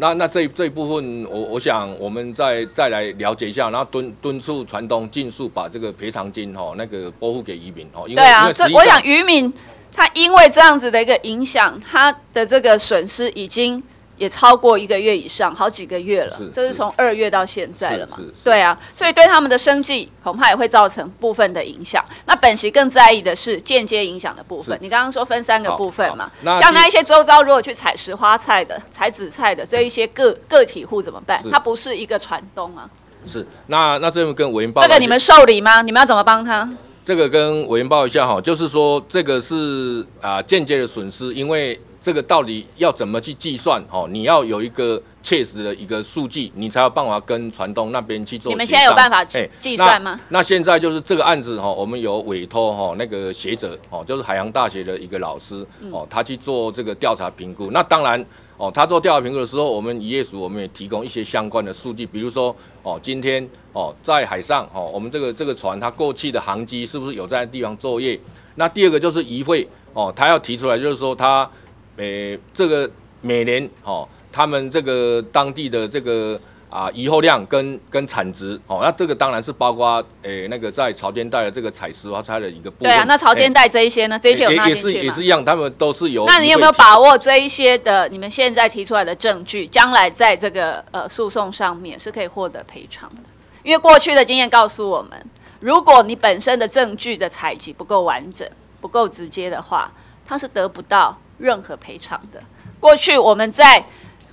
那那这这一部分，我我想我们再再来了解一下，然后敦敦促船东尽速把这个赔偿金哦那个拨付给渔民哦，因为对啊，这我想渔民他因为这样子的一个影响，他的这个损失已经也超过一个月以上，好几个月了，这是从二月到现在了嘛？对啊，所以对他们的生计恐怕也会造成部分的影响。那本席更在意的是间接影响的部分。你刚刚说分三个部分嘛，那像那一些周遭如果去采石花菜的、采紫菜的这一些个个体户怎么办是？他不是一个船东啊，是那那这边跟委员报告这个你们受理吗？你们要怎么帮他？这个跟委员报一下哈，就是说这个是啊、间接的损失，因为这个到底要怎么去计算哦？你要有一个切实的一个数据，你才有办法跟船东那边去做。你们现在有办法哎计算吗那那现在就是这个案子哈，我们有委托哈那个学者哦，就是海洋大学的一个老师哦，他去做这个调查评估。那当然哦，他做调查评估的时候，我们渔业署我们也提供一些相关的数据，比如说哦，今天哦在海上哦，我们这个这个船它过去的航机是不是有在地方作业？那第二个就是渔会哦，他要提出来就是说他呃这个每年哦，他们这个当地的这个。啊，遗后量跟跟产值哦，那这个当然是包括诶、那个在潮间带的这个采石花菜的一个部分。对啊，那潮间带这一些呢？这一些有也也是纳进去吗？也是一样，他们都是有。那你有没有把握这一些的你们现在提出来的证据，将来在这个呃诉讼上面是可以获得赔偿的？因为过去的经验告诉我们，如果你本身的证据的采集不够完整、不够直接的话，它是得不到任何赔偿的。过去我们在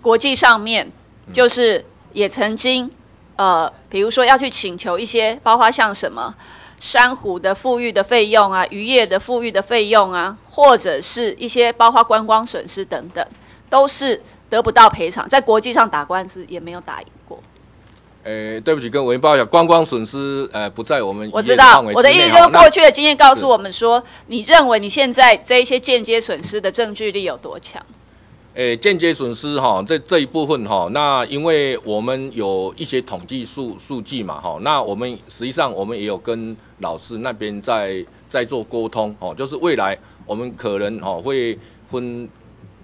国际上面就是也曾经呃，比如说要去请求一些，包括像什么。珊瑚的富裕的费用啊，渔业的富裕的费用啊，或者是一些包括观光损失等等，都是得不到赔偿。在国际上打官司也没有打赢过。呃，对不起，跟委员报一下，观光损失呃不在我们我知道我的意思就是过去的经验告诉我们说，你认为你现在这一些间接损失的证据力有多强？诶，间接损失哈，这这一部分哈，那因为我们有一些统计数数据嘛哈，那我们实际上我们也有跟老师那边在在做沟通哦，就是未来我们可能哈会分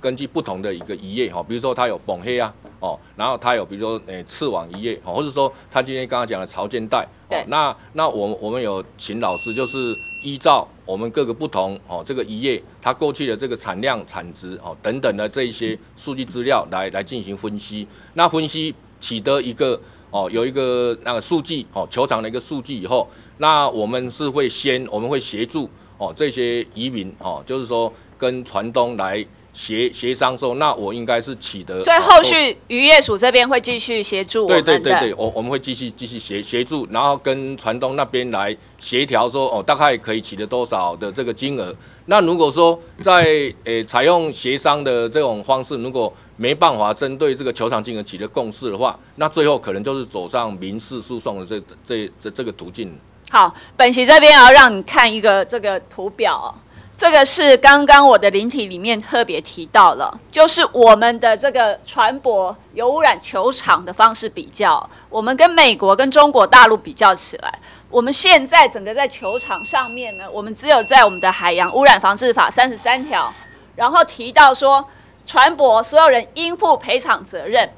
根据不同的一个渔业哈，比如说它有崩黑啊哦，然后它有比如说诶刺网渔业哦，或者说它今天刚刚讲的潮间带哦对，那那我们我们有请老师就是依照我们各个不同哦这个渔业它过去的这个产量、产值哦等等的这一些数据资料来来进行分析。那分析取得一个哦有一个那个数据哦球场的一个数据以后，那我们是会先我们会协助哦这些移民哦，就是说跟船东来协协商说，那我应该是取得所以哦后续渔业署这边会继续协助我对。对对对，我我们会继续继续协协助，然后跟船东那边来协调说，哦，大概可以取得多少的这个金额。那如果说在诶采用协商的这种方式，如果没办法针对这个球场金额取得共识的话，那最后可能就是走上民事诉讼的这这这这这个途径。好，本席这边要让你看一个这个图表哦，这个是刚刚我的灵体里面特别提到了，就是我们的这个船舶油污染球场的方式比较，我们跟美国跟中国大陆比较起来，我们现在整个在球场上面呢，我们只有在我们的海洋污染防治法三十三条，然后提到说，船舶所有人应负赔偿责任，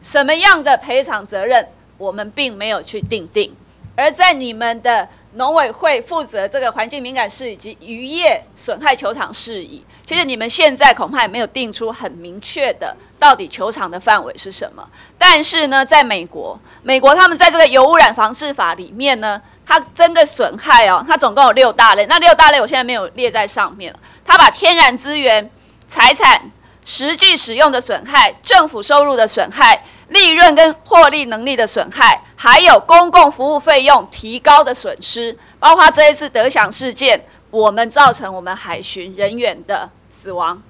什么样的赔偿责任，我们并没有去定定。而在你们的农委会负责这个环境敏感事以及渔业损害球场事宜，其实你们现在恐怕也没有定出很明确的到底球场的范围是什么。但是呢，在美国，美国他们在这个油污染防治法里面呢，它针对损害哦，它总共有六大类。那六大类我现在没有列在上面了。它把天然资源、财产、实际使用的损害、政府收入的损害、利润跟获利能力的损害，还有公共服务费用提高的损失，包括这一次得奖事件，我们造成我们海巡人员的死亡，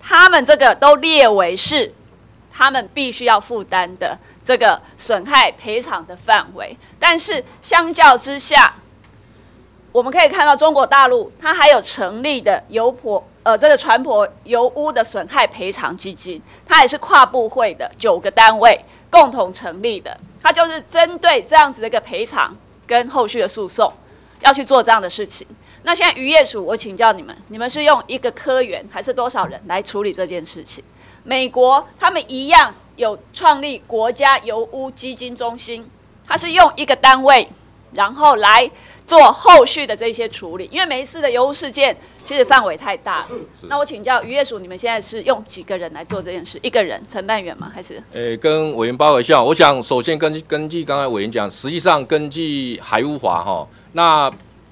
他们这个都列为是他们必须要负担的这个损害赔偿的范围。但是相较之下，我们可以看到中国大陆它还有成立的油泊呃这个船舶油污的损害赔偿基金，它也是跨部会的九个单位共同成立的，它就是针对这样子的一个赔偿跟后续的诉讼要去做这样的事情。那现在渔业署，我请教你们，你们是用一个科员还是多少人来处理这件事情？美国他们一样有创立国家油污基金中心，它是用一个单位，然后来做后续的这些处理。因为每一次的油污事件其实范围太大了。那我请教渔业署，你们现在是用几个人来做这件事？一个人承办员吗？还是？呃，跟委员报告一下，我想首先根据根据刚才委员讲，实际上根据海污法哈，那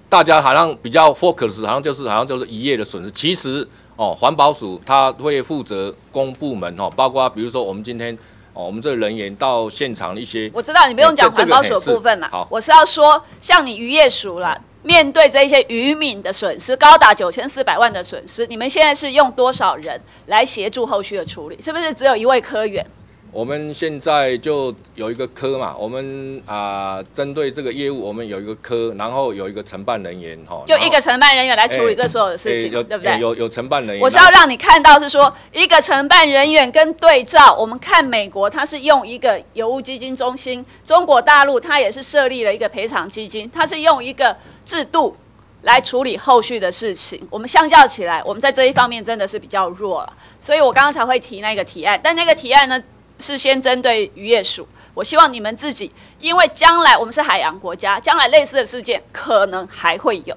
大家好像比较 focus，好像就是好像就是一夜的损失。其实哦，环保署它会负责公部门哦，包括比如说我们今天哦，我们这个人员到现场的一些，我知道你不用讲环保署的部分啦，我是要说像你渔业署啦，面对这一些渔民的损失高达九千四百万的损失，你们现在是用多少人来协助后续的处理？是不是只有一位科员？我们现在就有一个科嘛，我们啊针对这个业务，我们有一个科，然后有一个承办人员哈，就一个承办人员来处理这所有的事情，对不对？有有承办人员，我是要让你看到是说一个承办人员跟对照，我们看美国，它是用一个油污基金中心，中国大陆它也是设立了一个赔偿基金，它是用一个制度来处理后续的事情。我们相较起来，我们在这一方面真的是比较弱了，所以我刚刚才会提那个提案，但那个提案呢？是先针对渔业署，我希望你们自己，因为将来我们是海洋国家，将来类似的事件可能还会有，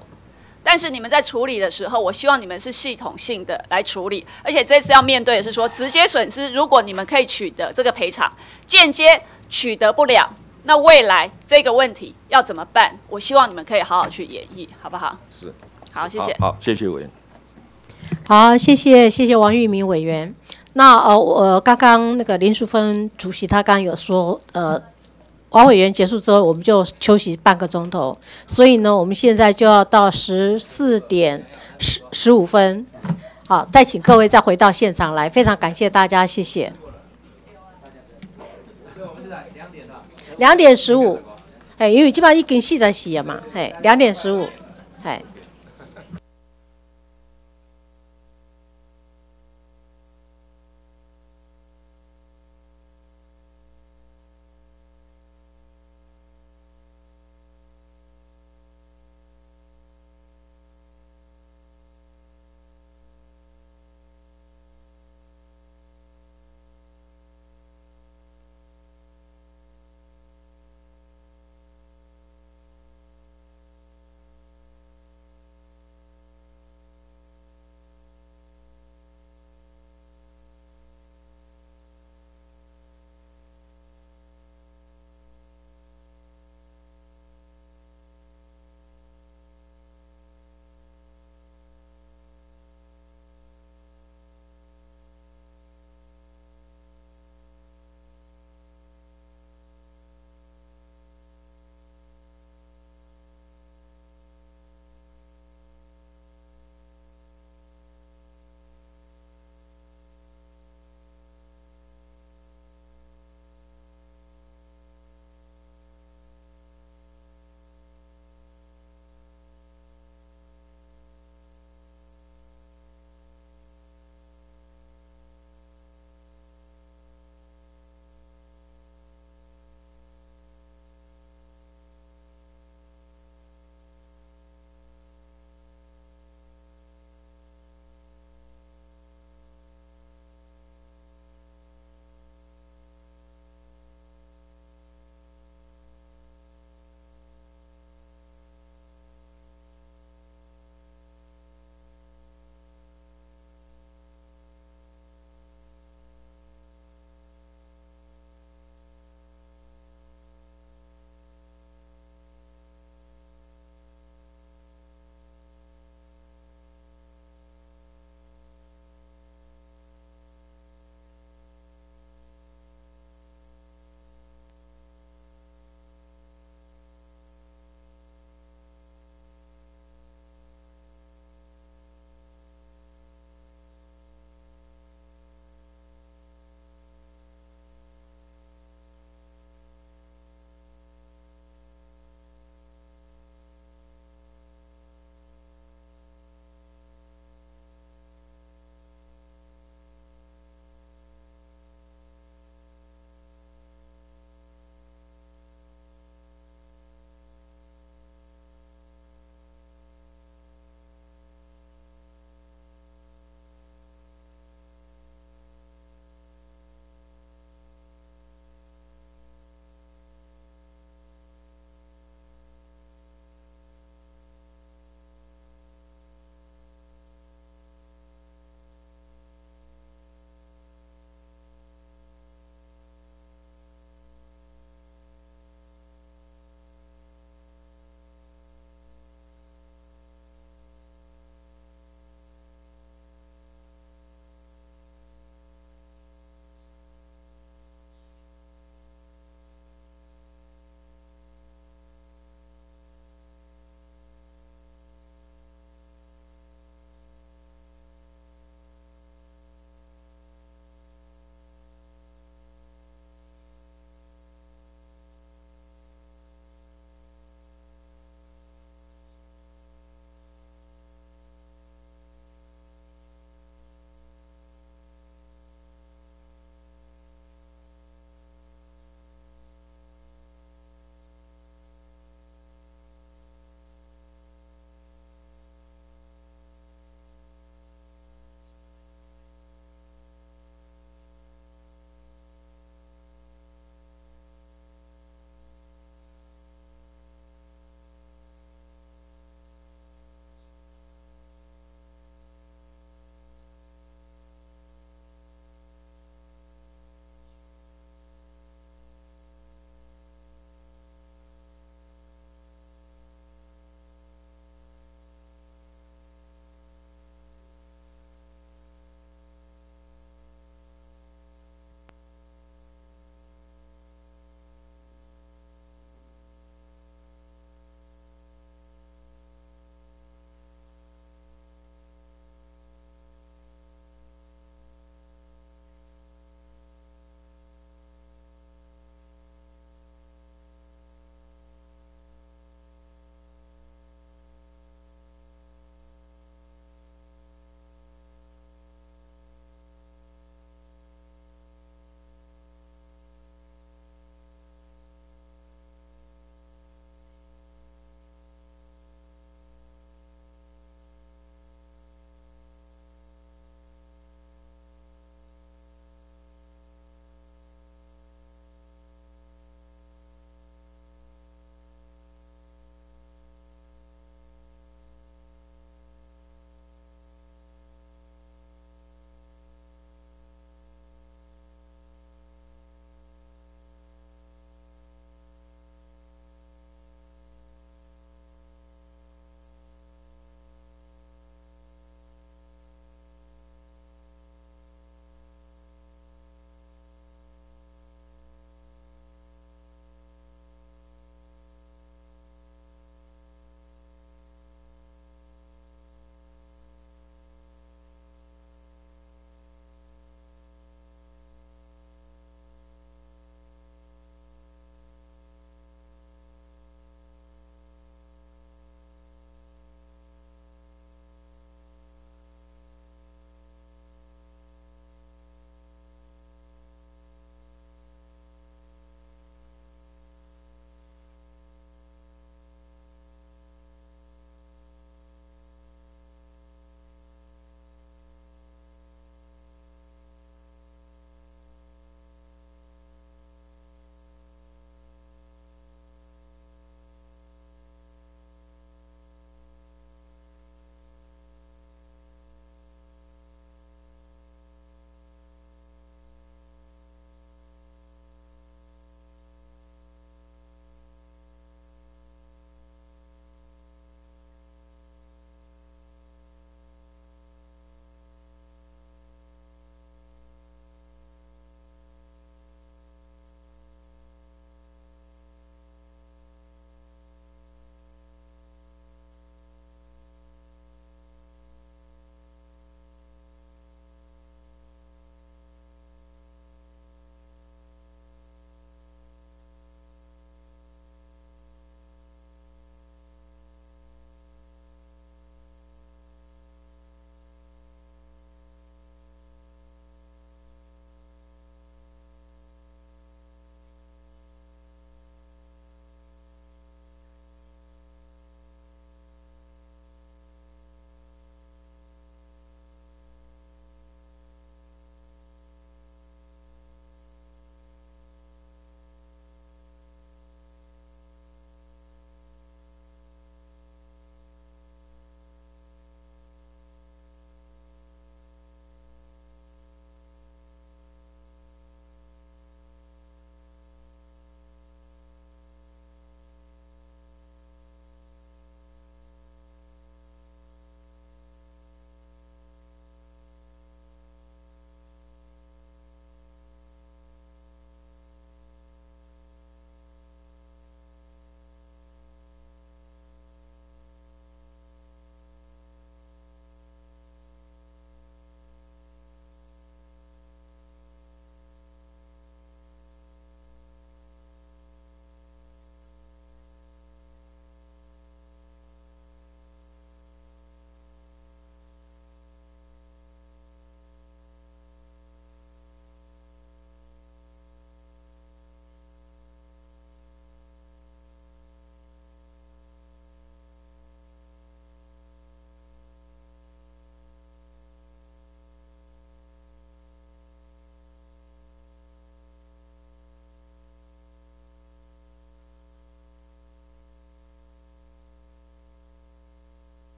但是你们在处理的时候，我希望你们是系统性的来处理，而且这次要面对的是说直接损失，如果你们可以取得这个赔偿，间接取得不了，那未来这个问题要怎么办？我希望你们可以好好去演绎，好不好？是，好，谢谢。好，谢谢委员。好，谢谢谢谢王玉明委员。那呃，我刚刚那个林淑芬主席他刚有说，呃，王委员结束之后，我们就休息半个钟头，所以呢，我们现在就要到十四点十十五分，好，再请各位再回到现场来，非常感谢大家，谢谢。两点十五，哎，因为基本上已经四在洗了嘛，哎，两点十五，哎。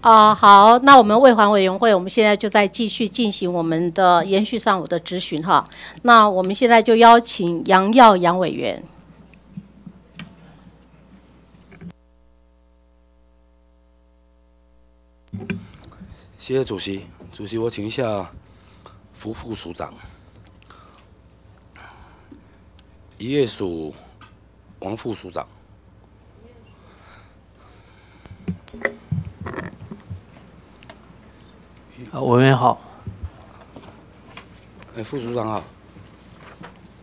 啊、好，那我们卫环委员会，我们现在就在继续进行我们的延续上午的质询哈。那我们现在就邀请杨耀杨委员。谢谢主席。主席，我请一下副副署长，渔业署王副署长。啊，啊委员好。哎，副署长好。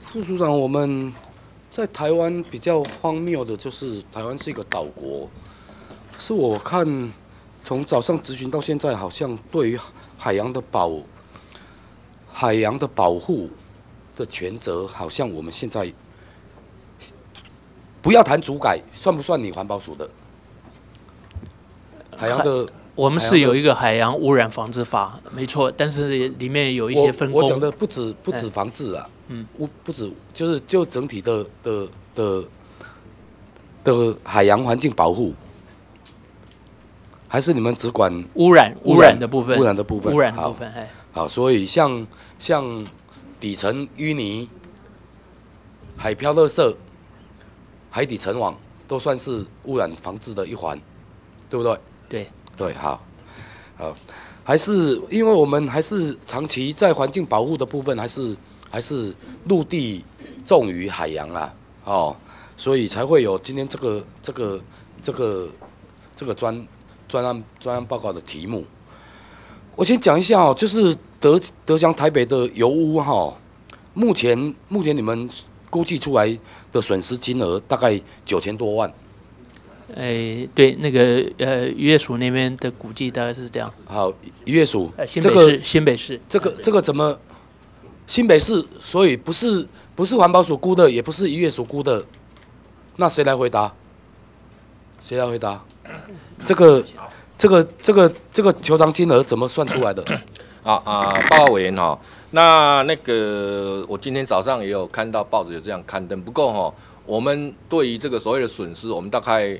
副署长，我们在台湾比较荒谬的就是，台湾是一个岛国，是我看从早上咨询到现在，好像对于海洋的保海洋的保护的权责，好像我们现在不要谈主改，算不算你环保署的？海洋的，我们是有一个海洋污染防治法，没错，但是里面有一些分工。我我讲的不止不止哎防治啊，嗯，不不止就是就整体的的的的海洋环境保护，还是你们只管污染污染的部分污染的部分，污染的部分哎好，所以像像底层淤泥、海漂垃圾、海底沉网，都算是污染防治的一环，对不对？对对，好，好，还是因为我们还是长期在环境保护的部分，还是还是陆地重于海洋啊，哦，所以才会有今天这个这个这个这个专专案专案报告的题目。我先讲一下哦，就是德德江台北的油污哈、目前目前你们估计出来的损失金额大概九千多万。哎，对，那个呃，渔业署那边的估计大概是这样。好，渔业署呃，新这个北市，新北市，这个这个怎么？新北市，所以不是不是环保署估的，也不是渔业署估的，那谁来回答？谁来回答？这个这个这个这个求偿金额怎么算出来的？啊啊，报告委员哈，那那个我今天早上也有看到报纸有这样刊登，不过哈，我们对于这个所谓的损失，我们大概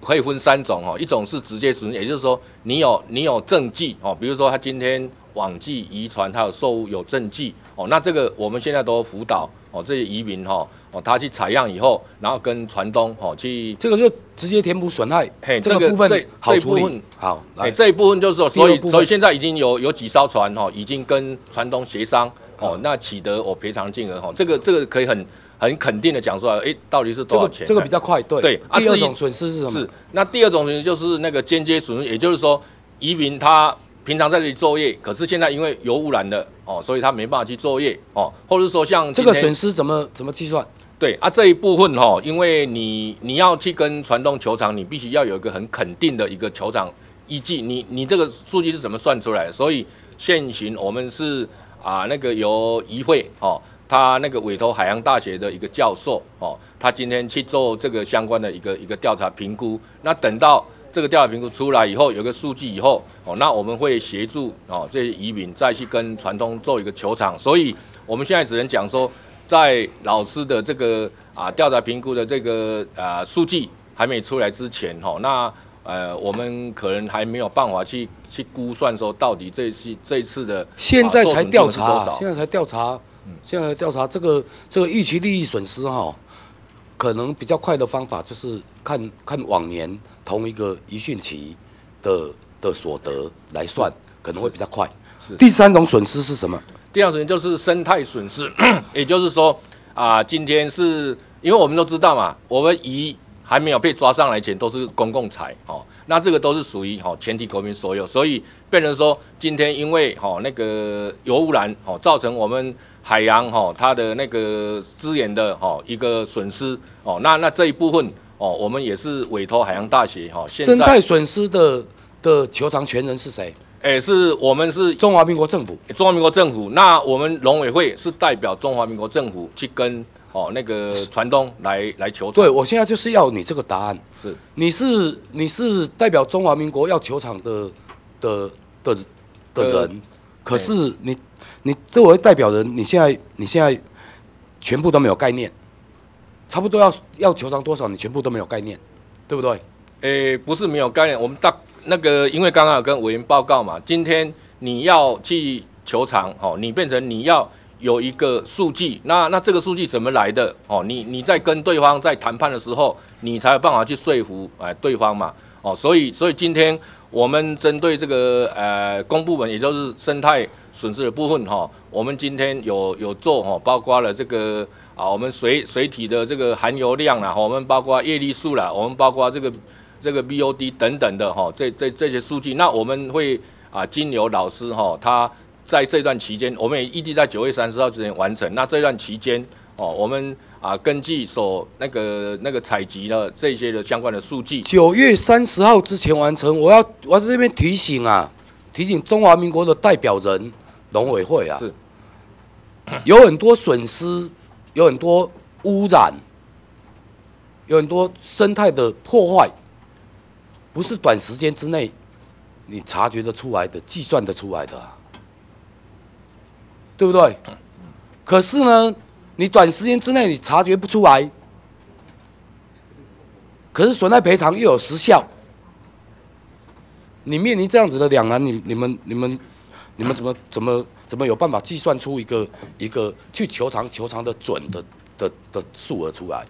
可以分三种哦，一种是直接损失，也就是说你有你有证据哦，比如说他今天网际遗传，他有受误有证据哦，那这个我们现在都辅导哦这些移民哈哦，他去采样以后，然后跟船东哦去这个就直接填补损害，嘿，这个部分这好处理这一部分。好，哎，这一部分就是说，所以所以现在已经有有几艘船哈、哦，已经跟船东协商哦，那取得我赔偿金额哈、哦，这个这个可以很很肯定的讲出来，哎，到底是多少钱？这个比较快，对。对。啊第二种损失是什么？是，那第二种损失就是那个间接损失，也就是说，移民他平常在这里作业，可是现在因为油污染的哦，所以他没办法去作业哦，或者说像这个损失怎么怎么计算？对啊，这一部分哈、哦，因为你你要去跟船东球场，你必须要有一个很肯定的一个球场依据。你你这个数据是怎么算出来的？所以现行我们是啊那个由议会哦，他那个委托海洋大学的一个教授哦，他今天去做这个相关的一个一个调查评估。那等到这个调查评估出来以后，有个数据以后哦，那我们会协助哦这些移民再去跟船东做一个球场。所以我们现在只能讲说。在老师的这个啊调查评估的这个啊数据还没出来之前，哈，那呃我们可能还没有办法去去估算说到底这次这次的现在才调啊受损金额是多查，少现在才调查，现在才调查这个这个预期利益损失哈，可能比较快的方法就是看看往年同一个一汛期的的所得来算，可能会比较快。是第三种损失是什么？第二种就是生态损失，也就是说啊，今天是因为我们都知道嘛，我们鱼还没有被抓上来前都是公共财哦，那这个都是属于哦全体国民所有，所以变成说今天因为哦那个油污染哦造成我们海洋哦它的那个资源的哦一个损失哦，那那这一部分哦我们也是委托海洋大学哦现在生态损失的的求偿权人是谁？哎，是我们是中华民国政府，中华民国政府。那我们农委会是代表中华民国政府去跟哦那个船东来来求偿。对，我现在就是要你这个答案。是，你是你是代表中华民国要球场的的的的呃人，可是你你作为代表人，你现在你现在全部都没有概念，差不多要要求偿多少，你全部都没有概念，对不对？诶，不是没有概念，我们大那个，因为刚刚有跟委员报告嘛，今天你要去球场，哦，你变成你要有一个数据，那那这个数据怎么来的？哦，你你在跟对方在谈判的时候，你才有办法去说服哎对方嘛，哦，所以所以今天我们针对这个呃公部门，也就是生态损失的部分，哈，我们今天有有做哈，包括了这个啊，我们水水体的这个含油量啦，我们包括叶绿素啦，我们包括这个。这个 BOD 等等的哈，这这这些数据，那我们会啊，金牛老师哈，他在这段期间，我们也预计在九月三十号之前完成。那这段期间哦，我们啊，根据所那个那个采集的这些的相关的数据，九月三十号之前完成。我要我在这边提醒啊，提醒中华民国的代表人农委会啊，是有很多损失，有很多污染，有很多生态的破坏。不是短时间之内你察觉得出来的、计算得出来的，对不对？可是呢，你短时间之内你察觉不出来，可是损害赔偿又有时效，你面临这样子的两难，你、你们、你们、你们怎么、怎么、怎么有办法计算出一个一个去求偿、求偿的准的的的数额出来？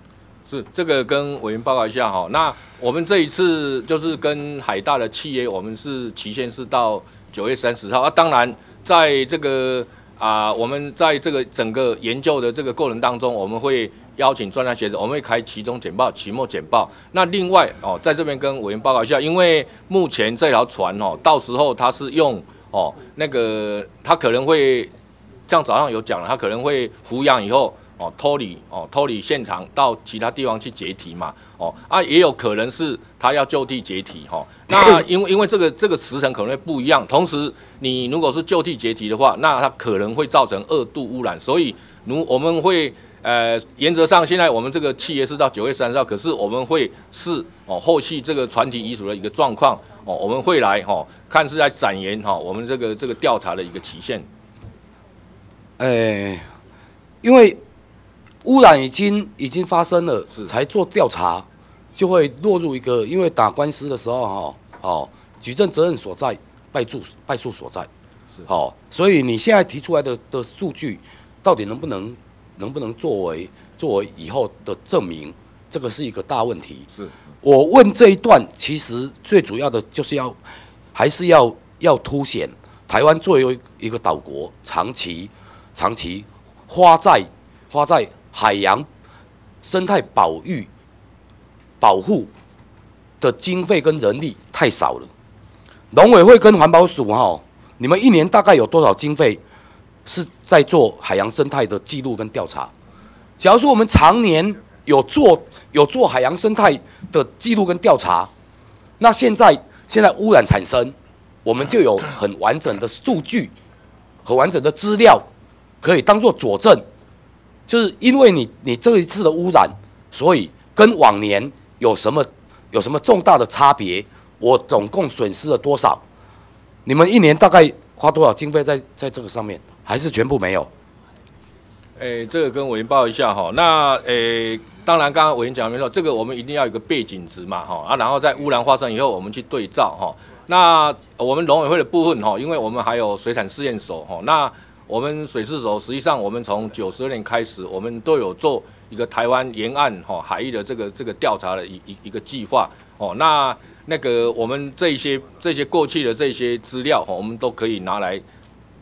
是这个跟委员报告一下哈，那我们这一次就是跟海大的企业，我们是期限是到九月三十号。啊，当然在这个啊，我们在这个整个研究的这个过程当中，我们会邀请专家学者，我们会开期中简报、期末简报。那另外哦，在这边跟委员报告一下，因为目前这条船哦，到时候它是用哦那个，它可能会像早上有讲了，它可能会抚养以后。哦，脱离哦，脱离现场到其他地方去解体嘛，哦啊，也有可能是他要就地解体哈。那因为因为这个这个时程可能会不一样，同时你如果是就地解体的话，那它可能会造成二度污染，所以如我们会呃原则上现在我们这个契约是到九月三十号，可是我们会是哦后续这个船体遗属的一个状况哦，我们会来哈看是在展延哈我们这个这个调查的一个期限。哎，因为。污染已经已经发生了，才做调查，就会落入一个，因为打官司的时候哈，哦，举证责任所在，败诉败诉所在，是，好，所以你现在提出来的的数据，到底能不能能不能作为作为以后的证明，这个是一个大问题。是，我问这一段，其实最主要的就是要，还是要要凸显台湾作为一个岛国，长期长期花在花在。海洋生态保育、保护的经费跟人力太少了。农委会跟环保署哈，你们一年大概有多少经费是在做海洋生态的记录跟调查？假如说我们常年有做有做海洋生态的记录跟调查，那现在现在污染产生，我们就有很完整的数据、很完整的资料可以当做佐证。就是因为你你这一次的污染，所以跟往年有什么有什么重大的差别？我总共损失了多少？你们一年大概花多少经费在在这个上面？还是全部没有？诶，这个跟委员报一下哈。那诶，当然刚刚委员讲没错，这个我们一定要有个背景值嘛哈啊，然后在污染发生以后，我们去对照哈。那我们农委会的部分哈，因为我们还有水产试验所哈，那。我们水事所实际上，我们从九十二年开始，我们都有做一个台湾沿岸哈海域的这个这个调查的一一一个计划哦。那那个我们这些这些过去的这些资料哈，我们都可以拿来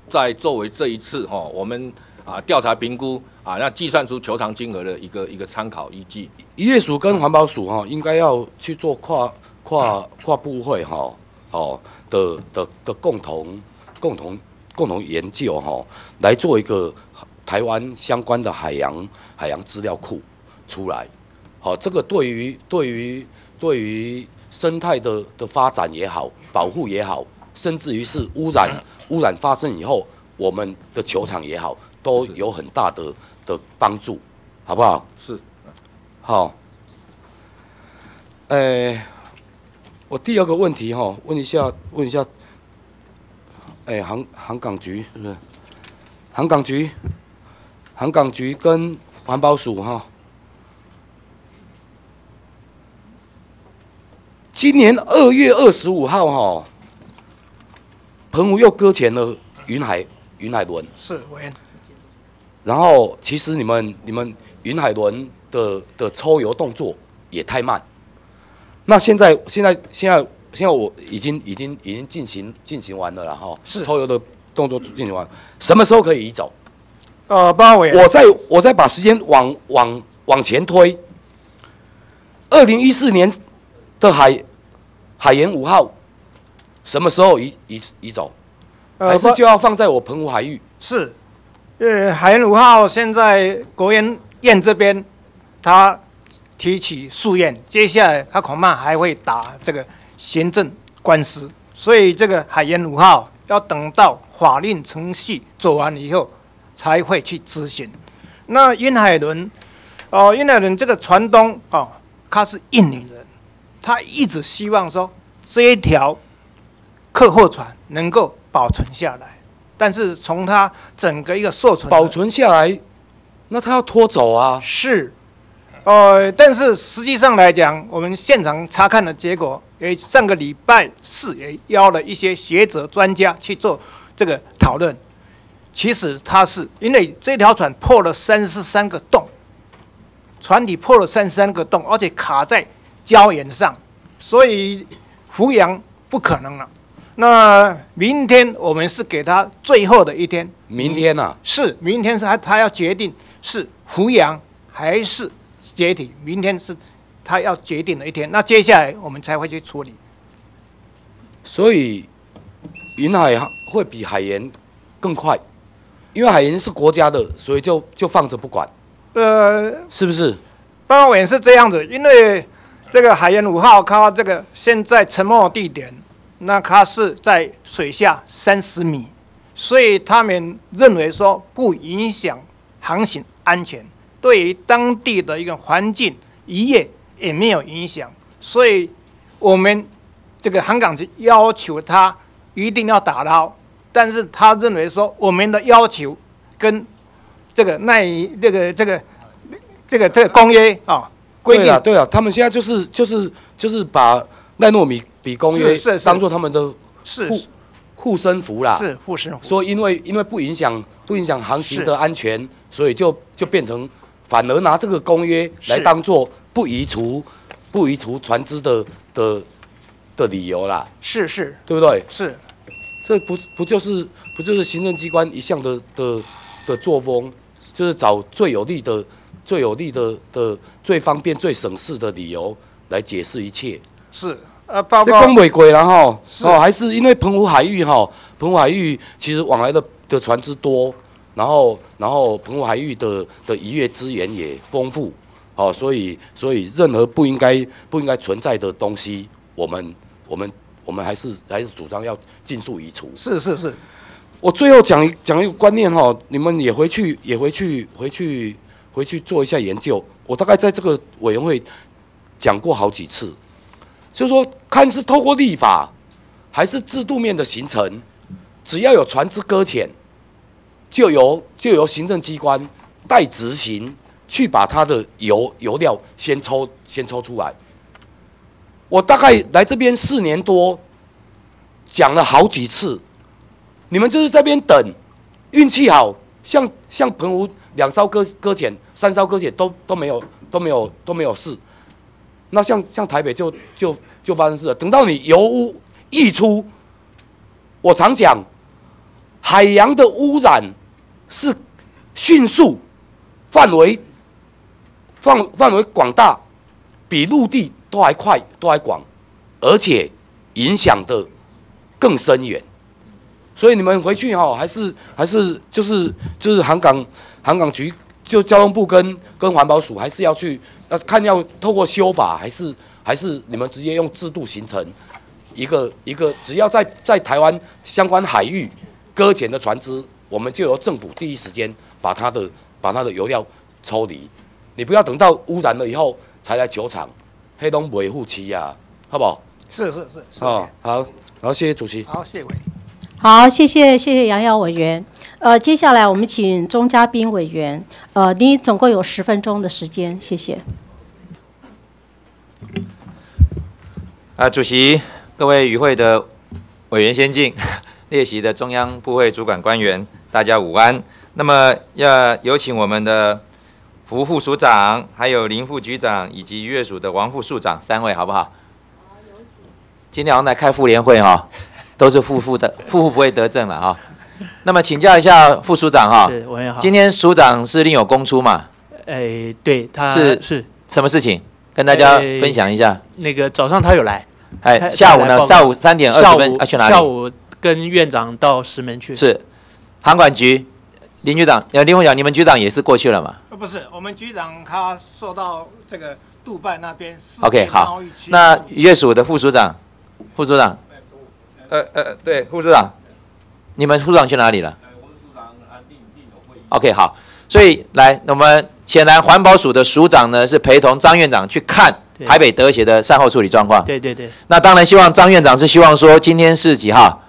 再作为这一次哈我们啊调查评估啊，那计算出求偿金额的一个一个参考依据。渔业署跟环保署哈，应该要去做跨跨跨部会哈哦的的的共同共同。共同研究哈，来做一个台湾相关的海洋海洋资料库出来，好，这个对于对于对于生态的的发展也好，保护也好，甚至于是污染污染发生以后，我们的球场也好，都有很大的的帮助，好不好？是，好。诶，我第二个问题哈，问一下，问一下。哎，航航港局是不是？航港局，航港局跟环保署哈，今年二月二十五号哈，澎湖又搁浅了云海云海轮。是委员。然后其实你们你们云海轮的的抽油动作也太慢。那现在现在现在现在我已经已经已经进行进行完了然后，是抽油的动作进行完，什么时候可以移走？呃，八委员，我再我再把时间往往往前推，二零一四年的海海盐五号什么时候移移移走？呃还是就要放在我澎湖海域？是，呃，海盐五号现在国研院这边，他提起诉愿，接下来他恐怕还会打这个行政官司，所以这个海盐五号要等到法令程序走完以后，才会去执行。那殷海轮，哦，殷海轮这个船东哦，他是印尼人，他一直希望说这一条客货船能够保存下来，但是从他整个一个受存保存下来，那他要拖走啊？是，呃，但是实际上来讲，我们现场查看的结果，也上个礼拜四也邀了一些学者专家去做这个讨论。其实它是因为这条船破了三十三个洞，船体破了三十三个洞，而且卡在礁岩上，所以浮扬不可能了。那明天我们是给他最后的一天，明天啊？是明天是他他要决定是浮扬还是解体，明天是他要决定的一天。那接下来我们才会去处理。所以云海会比海盐更快，因为海盐是国家的，所以就就放着不管，呃，是不是？报告委员是这样子，因为这个海盐五号它这个现在沉没地点，那它是在水下三十米，所以他们认为说不影响航行安全，对于当地的一个环境渔业也没有影响，所以我们这个航港局要求他一定要打捞，但是他认为说我们的要求跟这个耐这个这个这个这个公约啊规定。对啊，对啊，他们现在就是就是就是把奈诺米比公约当做他们的是护护身符啦，是护身符。说因为因为不影响不影响航行的安全，所以就就变成反而拿这个公约来当做不移除不移除船只的的的理由啦，是是，对不对？是，这不不就是不就是行政机关一向的的的作风，就是找最有利的、最有利的的、最方便、最省事的理由来解释一切。是。呃，报这告讲袂过啦吼，是。哦，还是因为澎湖海域哈，澎湖海域其实往来的的船只多，然后然后澎湖海域的的渔业资源也丰富，哦，所以所以任何不应该不应该存在的东西，我们我们我们还是还是主张要尽速移除。是是是，我最后讲一讲一个观念哈，你们也回去也回去回去回去做一下研究。我大概在这个委员会讲过好几次，就是说看是透过立法还是制度面的形成，只要有船只搁浅，就由就由行政机关代执行去把它的油油料先抽先抽出来。我大概来这边四年多，讲了好几次，你们就是这边等，运气好，像像澎湖两艘搁搁浅，三艘搁浅都都没有都没有都没有事。那像像台北就就就发生事了，等到你油污溢出，我常讲，海洋的污染是迅速、范围范范围广大，比陆地都还快，都还广，而且影响的更深远。所以你们回去哈、还是还是就是就是航港航港局就交通部跟跟环保署还是要去呃看要透过修法，还是还是你们直接用制度形成一个一个，只要在在台湾相关海域搁浅的船只，我们就由政府第一时间把它的把它的油料抽离，你不要等到污染了以后才来酒厂，黑龙维护期呀，好不好？是是是是，哦，好，好，谢谢主席。好，谢谢委员。好，谢谢谢谢杨耀委员。呃，接下来我们请钟嘉宾委员。呃，你总共有十分钟的时间，谢谢。啊，主席，各位与会的委员先进，列席的中央部会主管官员，大家午安。那么要有请我们的副副署长，还有林副局长以及乐署的王副署长三位，好不好？今天好像在开妇联会哈，都是副副的，副副不会得证了哈。那么请教一下副署长哈。今天署长是另有公出嘛？哎，对，他是是什么事情？跟大家分享一下。那个早上他有来，哎，他下午呢？下午三点二十分午啊，去哪里？下午跟院长到石门去。是，航管局林局长，呃，林副长，你们局长也是过去了嘛呃，不是，我们局长他受到这个杜拜那边世？OK，好。那渔业署的副署长，副署长，呃呃，对，副署长，你们副署长去哪里了？OK，好，所以来，我们显然环保署的署长呢是陪同张院长去看台北德协的善后处理状况。对对对，那当然希望张院长是希望说今天是几号？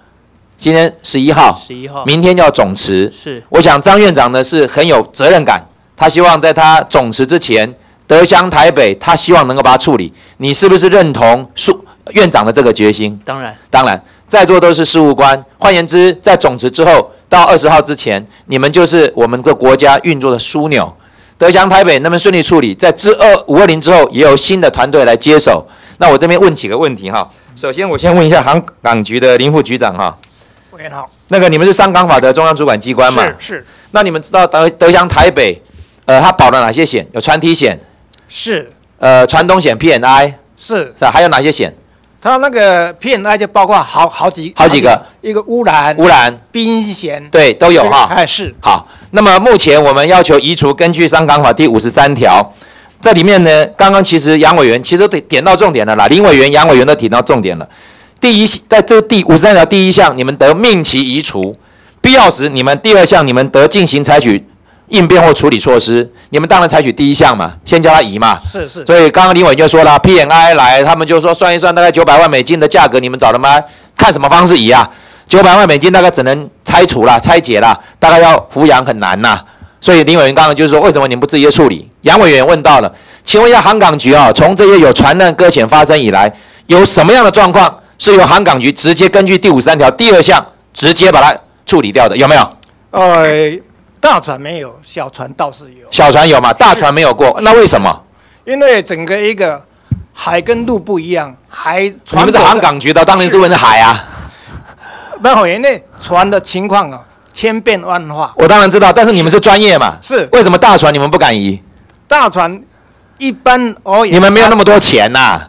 今天十一号，十一号明天要总辞。是我想张院长呢是很有责任感，他希望在他总辞之前，德乡台北他希望能够把它处理。你是不是认同苏院长的这个决心？当然，当然，在座都是事务官。换言之，在总辞之后到二十号之前，你们就是我们的国家运作的枢纽。德祥台北能不能顺利处理？在之二五二零之后，也有新的团队来接手。那我这边问几个问题哈。首先，我先问一下航港局的林副局长哈，委员好，那个你们是上港法的中央主管机关嘛？是是那你们知道德德翔台北，呃，它保了哪些险？有船体险，是呃，船东险 P N I 是，是吧？还有哪些险？他那个 P N I 就包括好好几好几个，一个污染、污染、冰险，对，都有哈。哎是。好，那么目前我们要求移除，根据《商港法》第五十三条，这里面呢，刚刚其实杨委员其实都点点到重点了啦，林委员、杨委员都点到重点了。第一，在这第五十三条第一项，你们得命其移除，必要时你们第二项你们得进行采取应变或处理措施。你们当然采取第一项嘛，先叫他移嘛。是是所以刚刚林委员就说了，PNI 来，他们就说算一算，大概九百万美金的价格，你们找他妈看什么方式移啊？九百万美金大概只能拆除啦、拆解啦，大概要抚养很难呐、所以林委员刚刚就是说，为什么你们不直接处理？杨委员问到了，请问一下航港局啊，从这些有船难搁浅发生以来，有什么样的状况是由航港局直接根据第五十三条第二项直接把它处理掉的？有没有？呃，大船没有，小船倒是有。小船有嘛？大船没有过，那为什么？因为整个一个海跟陆不一样，海你船们是航港局的，当然是问的海啊。办法员内船的情况啊，千变万化。我当然知道，但是你们是专业嘛？是。为什么大船你们不敢移？大船一般而言，你们没有那么多钱呐、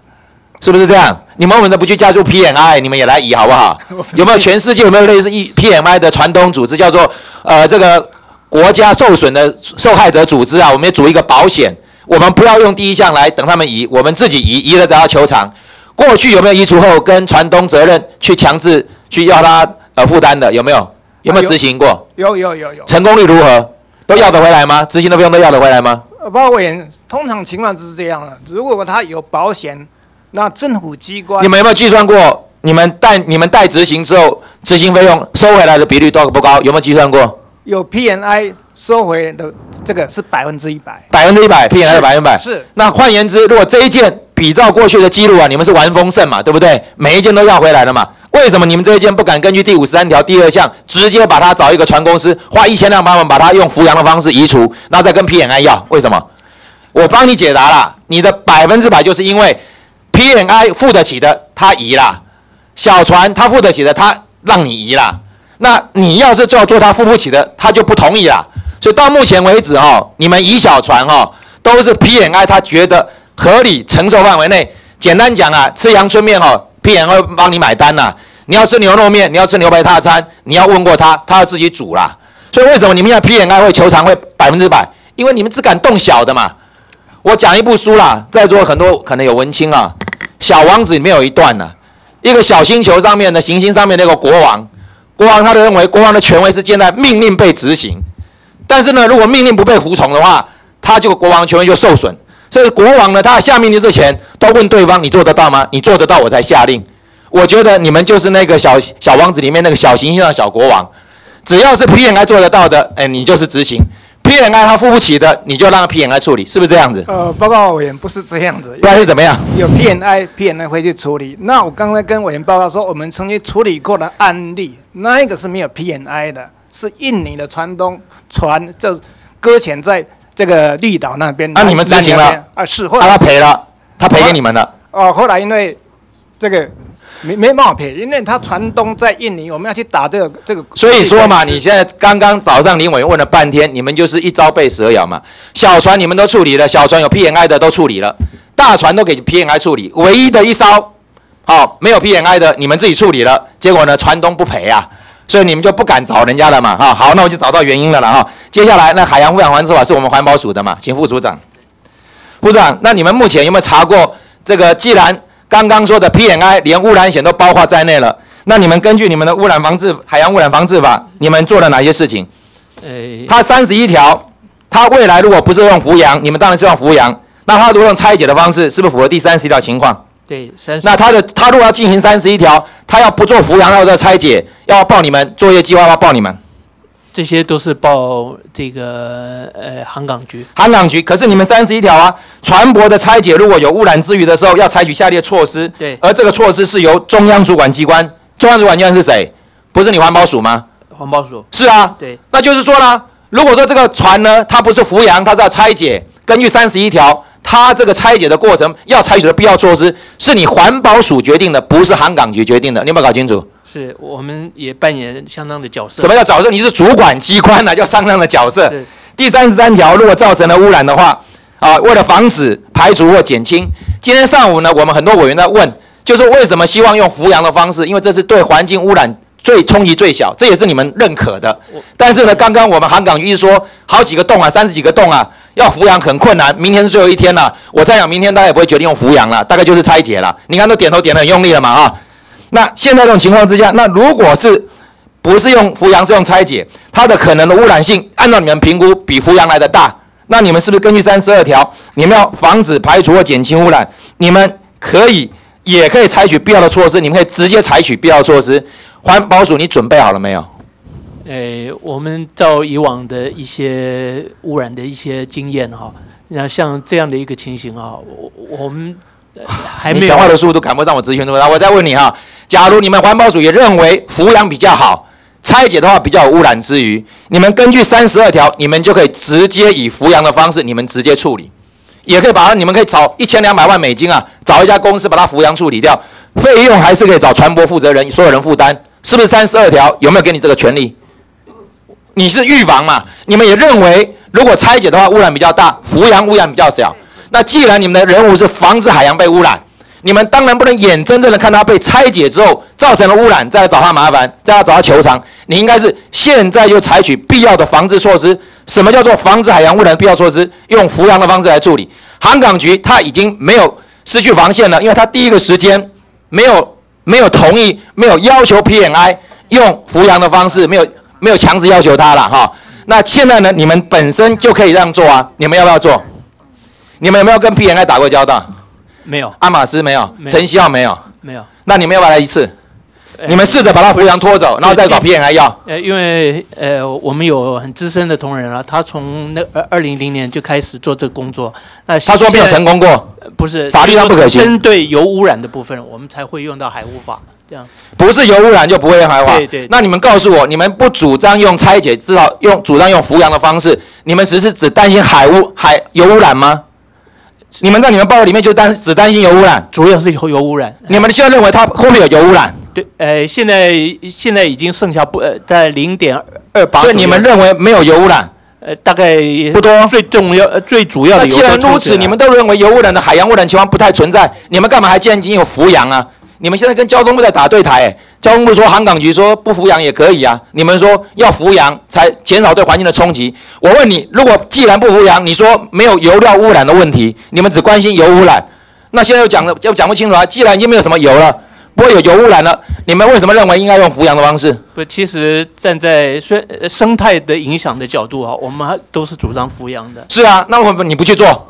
是不是这样？你们为什么不去加入 PMI？你们也来移好不好？有没有全世界有没有类似 E PMI 的传统组织，叫做呃这个国家受损的受害者组织啊？我们也组一个保险，我们不要用第一项来等他们移，我们自己移，移了再要求偿。过去有没有移除后跟船东责任去强制去要他呃负担的？有没有？有没有执行过？有有有有。成功率如何？都要得回来吗？执行的费用都要得回来吗？呃，包括委员，通常情况就是这样的。如果他有保险，那政府机关你们有没有计算过？你们代你们代执行之后，执行费用收回来的比率多不高？有没有计算过？有 P N I 收回的这个是百分之一百。百分之一百 P N I 是百分百？是。那换言之，如果这一件比照过去的记录啊，你们是玩丰盛嘛，对不对？每一件都要回来了嘛？为什么你们这一件不敢根据第五十三条第二项，直接把它找一个船公司，花一千两百万把它用扶养的方式移除，然后再跟 P N I 要？为什么？我帮你解答了，你的百分之百就是因为 P&I 付得起的，他移啦；小船他付得起的，他让你移啦。那你要是就要做他付不起的，他就不同意啦。所以到目前为止哦，你们移小船哦，都是 P&I 他觉得合理承受范围内。简单讲啊，吃阳春面哦，P&I 帮你买单呐、你要吃牛肉面，你要吃牛排大餐，你要问过他，他要自己煮啦。所以为什么你们现在 P&I 会求偿会百分之百？因为你们只敢动小的嘛。我讲一部书啦，在座很多可能有文青啊，《小王子》里面有一段呢、一个小星球上面的行星上面那个国王，国王他认为国王的权威是建在命令被执行，但是呢，如果命令不被服从的话，他就国王权威就受损。所以国王呢，他下命令之前都问对方：你做得到吗？你做得到，我才下令。我觉得你们就是那个小小王子里面那个小行星上的小国王，只要是 P N I 做得到的，哎，你就是执行 PNI 他付不起的，你就让 PNI 处理，是不是这样子？呃，报告委员不是这样子，不然是怎么样？有 PNI，PNI 会去处理。那我刚才跟委员报告说，我们曾经处理过的案例，那一个是没有 PNI 的，是印尼的船东船就搁浅在这个绿岛那边。那你们执行了啊？是，啊，他赔了，他赔给你们了。哦，后来因为这个。没没办法赔，因为他船东在印尼，我们要去打这个这个。所以说嘛，你现在刚刚早上林委问了半天，你们就是一朝被蛇咬嘛。小船你们都处理了，小船有 PNI 的都处理了，大船都给 PNI 处理，唯一的一艘，好没有 PNI 的，你们自己处理了，结果呢船东不赔啊，所以你们就不敢找人家了嘛，哈，好，那我就找到原因了了哈。接下来那海洋污染防治法是我们环保署的嘛，请副署长。副署长，那你们目前有没有查过这个？既然刚刚说的 PNI 连污染险都包括在内了，那你们根据你们的污染防治海洋污染防治法，你们做了哪些事情？诶，它三十一条，它未来如果不是用浮阳，你们当然是用浮阳。那它如果用拆解的方式，是不是符合第三十一条情况？对，三十。那它的它如果要进行三十一条，它要不做浮扬，要做拆解，要报你们作业计划，要报你们。这些都是报这个呃航港局，航港局。可是你们三十一条啊，船舶的拆解如果有污染之余的时候，要采取下列措施。对。而这个措施是由中央主管机关，中央主管机关是谁？不是你环保署吗？环保署。是啊。对。那就是说呢，如果说这个船呢，它不是浮洋，它是要拆解，根据三十一条，它这个拆解的过程要采取的必要措施，是你环保署决定的，不是航港局决定的，你有没有搞清楚？是，我们也扮演相当的角色。什么叫角色？你是主管机关呢，叫相当的角色。第三十三条，如果造成了污染的话，啊，为了防止、排除或减轻，今天上午呢，我们很多委员在问，就是为什么希望用扶扬的方式？因为这是对环境污染最冲击最小，这也是你们认可的。但是呢，刚刚我们航港局说，好几个洞啊，三十几个洞啊，要扶扬很困难。明天是最后一天了，我在想，明天大家也不会决定用扶扬了，大概就是拆解了。你看都点头点得很用力了嘛，啊。那现在这种情况之下，那如果是不是用扶阳，是用拆解，它的可能的污染性，按照你们评估比扶阳来的大，那你们是不是根据三十二条，你们要防止、排除或减轻污染，你们可以也可以采取必要的措施，你们可以直接采取必要措施。环保署，你准备好了没有？诶，我们照以往的一些污染的一些经验哈，那像这样的一个情形啊，我我们。还没讲话的速度赶不上我咨询的。我再问你哈，假如你们环保署也认为抚养比较好，拆解的话比较有污染之余，你们根据三十二条，你们就可以直接以抚养的方式，你们直接处理，也可以把它，你们可以找一千两百万美金啊，找一家公司把它抚养处理掉，费用还是可以找船舶负责人所有人负担，是不是三十二条有没有给你这个权利？你是预防嘛？你们也认为如果拆解的话污染比较大，抚养污染比较小。那既然你们的任务是防止海洋被污染，你们当然不能眼睁睁的看它被拆解之后造成了污染，再来找他麻烦，再来找他求偿。你应该是现在就采取必要的防治措施。什么叫做防止海洋污染的必要措施？用扶扬的方式来处理。航港局他已经没有失去防线了，因为他第一个时间没有没有同意，没有要求 PNI 用扶扬的方式，没有没有强制要求他了哈。那现在呢，你们本身就可以这样做啊，你们要不要做？你们有没有跟 PNI 打过交道？没有。阿马斯没有。陈希浩没有。没有。那你们要不要来一次？你们试着把他扶阳拖走，然后再找 PNI 要。呃，因为呃，我们有很资深的同仁了，他从那二二零零年就开始做这个工作。那他说没有成功过。不是。法律上不可行。针对油污染的部分，我们才会用到海污法。这样。不是油污染就不会用海污法。对对。那你们告诉我，你们不主张用拆解，至少用主张用扶阳的方式，你们只是只担心海污海油污染吗？你们在你们报告里面就担只担心油污染，主要是油油污染。你们现在认为它后面有油污染？对，呃，现在现在已经剩下不呃在零点二八。所以你们认为没有油污染？呃，大概不多。最重要、最主要的。那既然如此，你们都认为油污染的海洋污染情况不太存在，你们干嘛还建议有浮氧啊？你们现在跟交通部在打对台，交通部说，航港局说不扶养也可以啊。你们说要扶养才减少对环境的冲击。我问你，如果既然不扶养，你说没有油料污染的问题，你们只关心油污染，那现在又讲了又讲不清楚啊。既然已经没有什么油了，不会有油污染了，你们为什么认为应该用扶养的方式？不，其实站在生生态的影响的角度啊，我们还都是主张扶养的。是啊，那为什么你不去做？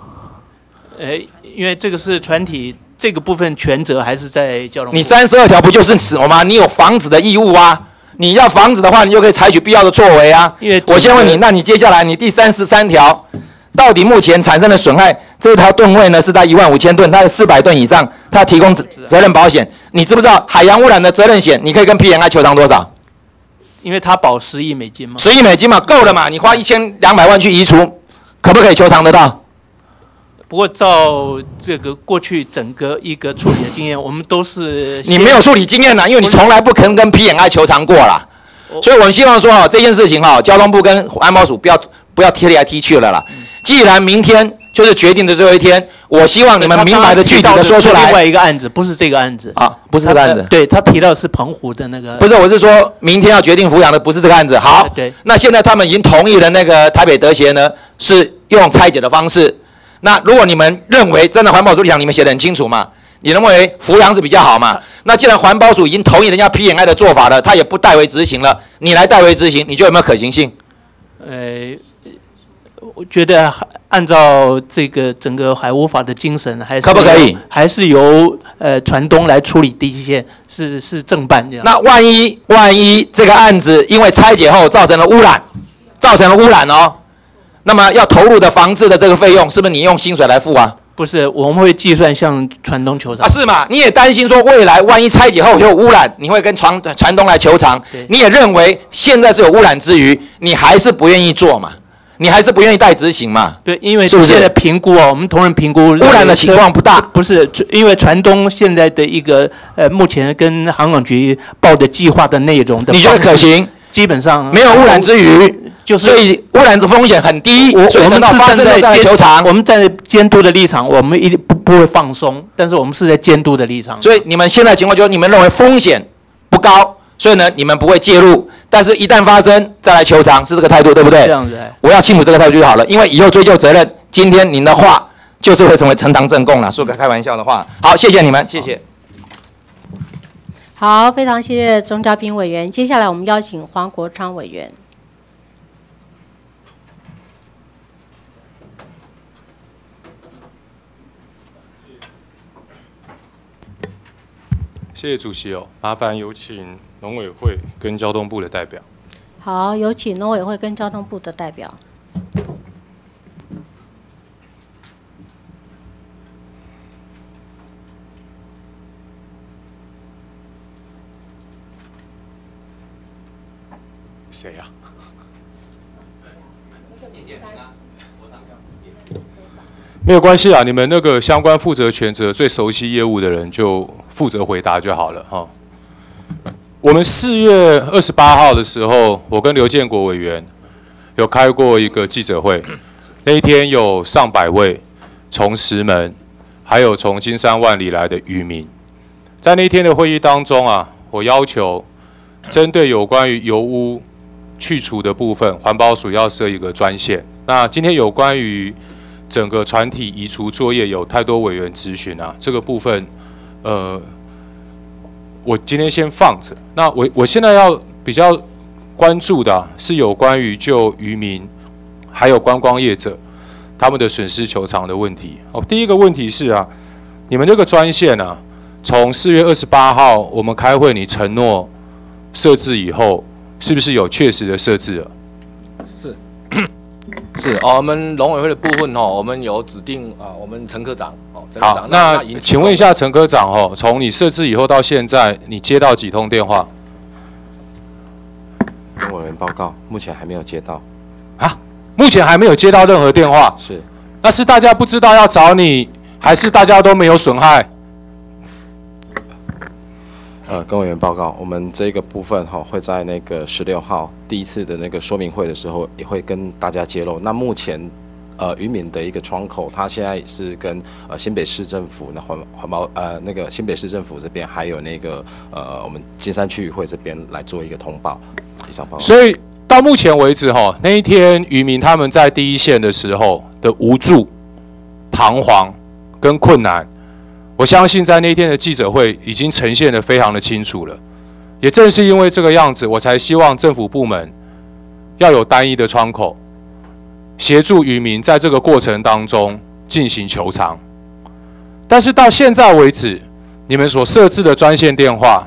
呃，因为这个是船体。这个部分全责还是在交通？你三十二条不就是什么吗？你有防止的义务啊！你要防止的话，你就可以采取必要的作为啊。因为我先问你，那你接下来你第三十三条，到底目前产生的损害，这条吨位呢是在一万五千吨，它的四百吨以上，它提供责责任保险，你知不知道海洋污染的责任险，你可以跟 P N I 求偿多少？因为它保十亿美金嘛。十亿美金嘛，够了嘛？你花一千两百万去移除，可不可以求偿得到？不过照这个过去整个一个处理的经验，我们都是你没有处理经验呐，因为你从来不肯跟 P N I 求偿过啦。所以我们希望说哈，这件事情哈，交通部跟安保署不要不要踢来踢去了啦。既然明天就是决定的最后一天，我希望你们明白的具体的说出来。另外一个案子不是这个案子啊，不是这个案子。对他提到是澎湖的那个。不是，我是说明天要决定抚养的不是这个案子。好，对。那现在他们已经同意了，那个台北德协呢是用拆解的方式。那如果你们认为真的环保署立场，你们写的很清楚嘛？你认为扶阳是比较好嘛？那既然环保署已经同意人家 P N I 的做法了，他也不代为执行了，你来代为执行，你觉得有没有可行性？呃，我觉得按照这个整个海污法的精神，还是可不可以？还是由呃船东来处理第一线，是是正办这样。那万一万一这个案子因为拆解后造成了污染，造成了污染哦。那么要投入的防治的这个费用，是不是你用薪水来付啊？不是，我们会计算向船东求偿啊？是嘛？你也担心说未来万一拆解后有污染，你会跟船船东来求偿？你也认为现在是有污染之余，你还是不愿意做嘛？你还是不愿意代执行嘛？对，因为是不是现在评估哦，我们同仁评估污染的情况不大。不是，因为船东现在的一个呃，目前跟航港局报的计划的内容的，你觉得可行？基本上没有污染之余，就是所以污染的风险很低。我们是站发生在球场。我们站在监督的立场，我们一定不不会放松，但是我们是在监督的立场。所以你们现在情况就是你们认为风险不高，所以呢你们不会介入，但是一旦发生再来求偿，是这个态度对不对？这样子哎我要清楚这个态度就好了，因为以后追究责任，今天您的话就是会成为呈堂证供了，说个开玩笑的话。好，谢谢你们，谢谢。好，非常谢谢钟嘉宾委员。接下来我们邀请黄国昌委员。谢谢主席哦，麻烦有请农委会跟交通部的代表。好，有请农委会跟交通部的代表。谁呀、没有关系啊，你们那个相关负责权责、最熟悉业务的人就负责回答就好了哈。我们四月二十八号的时候，我跟刘建国委员有开过一个记者会，那一天有上百位从石门，还有从金山万里来的渔民，在那一天的会议当中啊，我要求针对有关于油污去除的部分，环保署要设一个专线。那今天有关于整个船体移除作业有太多委员咨询啊，这个部分，呃，我今天先放着。那我我现在要比较关注的、是有关于就渔民还有观光业者他们的损失求偿的问题。哦，第一个问题是啊，你们这个专线啊，从四月二十八号我们开会，你承诺设置以后，是不是有确实的设置了？是 是哦，我们农委会的部分哦，我们有指定啊，我们陈科长哦，陈科好长，那请问一下陈科长哦，从你设置以后到现在，你接到几通电话？跟委员报告，目前还没有接到。啊目前还没有接到任何电话。是，那是大家不知道要找你，还是大家都没有损害？呃，跟委员报告，我们这个部分哈、会在那个十六号第一次的那个说明会的时候，也会跟大家揭露。那目前呃渔民的一个窗口，它现在是跟呃新北市政府那环环保呃那个新北市政府这边，还有那个呃我们金山区域会这边来做一个通报。以上报告。所以到目前为止哈，那一天渔民他们在第一线的时候的无助、彷徨跟困难，我相信在那天的记者会已经呈现的非常的清楚了。也正是因为这个样子，我才希望政府部门要有单一的窗口，协助渔民在这个过程当中进行求偿。但是到现在为止，你们所设置的专线电话，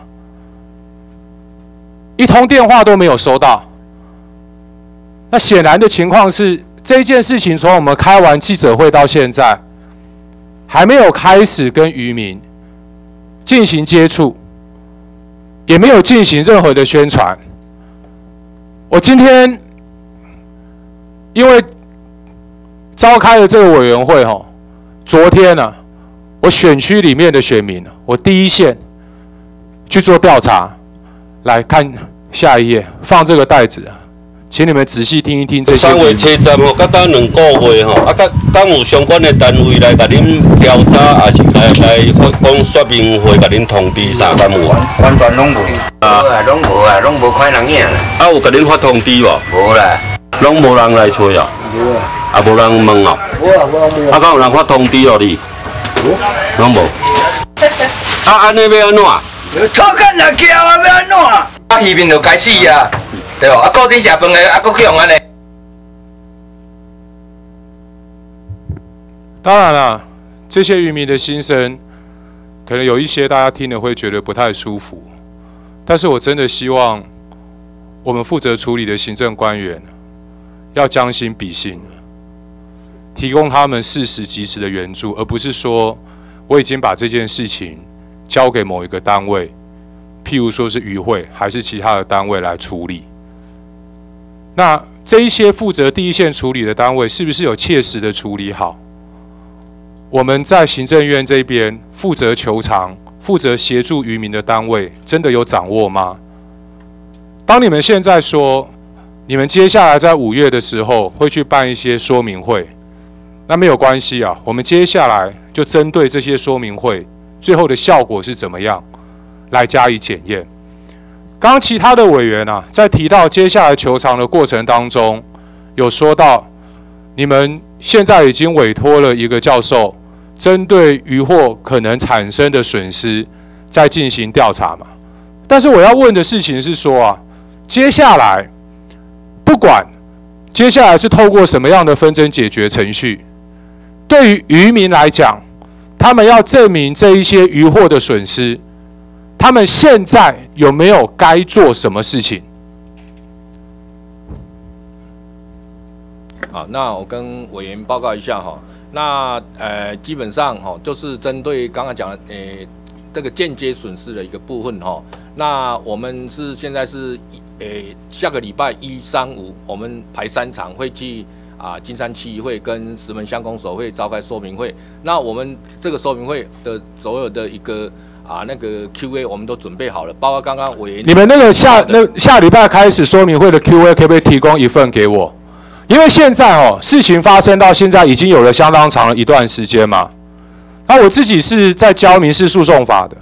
一通电话都没有收到。那显然的情况是，这件事情从我们开完记者会到现在，还没有开始跟渔民进行接触，也没有进行任何的宣传。我今天因为召开了这个委员会，哈，昨天呢，我选区里面的选民，我第一线去做调查，来看下一页，放这个袋子，请你们仔细听一听这些。三月七十吼，到等两个月吼，啊，甲敢有相关的单位来甲恁调查，还是来来讲说明会，甲恁通知啥？敢有？完全拢无。啊，拢无啊，拢无看人影。啊，有甲恁发通知无？无啦。拢无人来催啊？无啊。啊，无人问哦。无啊，无啊。啊，敢有人发通知哦你？无。拢无。啊，安尼要安怎？错干哪叫啊？要安怎？啊，渔民就该死啊！对哦，啊，固定食饭的，啊，搁去用安尼。当然了，这些渔民的心声，可能有一些大家听了会觉得不太舒服，但是我真的希望我们负责处理的行政官员要将心比心，提供他们适时及时的援助，而不是说我已经把这件事情交给某一个单位，譬如说是渔会还是其他的单位来处理。那这一些负责第一线处理的单位，是不是有切实的处理好？我们在行政院这边负责求偿、负责协助渔民的单位，真的有掌握吗？当你们现在说，你们接下来在五月的时候会去办一些说明会，那没有关系啊。我们接下来就针对这些说明会最后的效果是怎么样，来加以检验。刚刚其他的委员啊，在提到接下来求偿的过程当中，有说到你们现在已经委托了一个教授。针对渔获可能产生的损失，在进行调查嘛？但是我要问的事情是说啊，接下来不管接下来是透过什么样的纷争解决程序，对于渔民来讲，他们要证明这一些渔获的损失，他们现在有没有该做什么事情？好，那我跟委员报告一下哈。那呃，基本上哈，就是针对刚刚讲的呃这个间接损失的一个部分哈。那我们是现在是呃下个礼拜一、三、五，我们排三场会去啊金山区议会跟石门乡公所会召开说明会。那我们这个说明会的所有的一个啊那个 Q&A 我们都准备好了，包括刚刚委员你们那个下那下礼拜开始说明会的 Q&A 可不可以提供一份给我？因为现在哦，事情发生到现在已经有了相当长的一段时间嘛。那我自己是在教民事诉讼法的。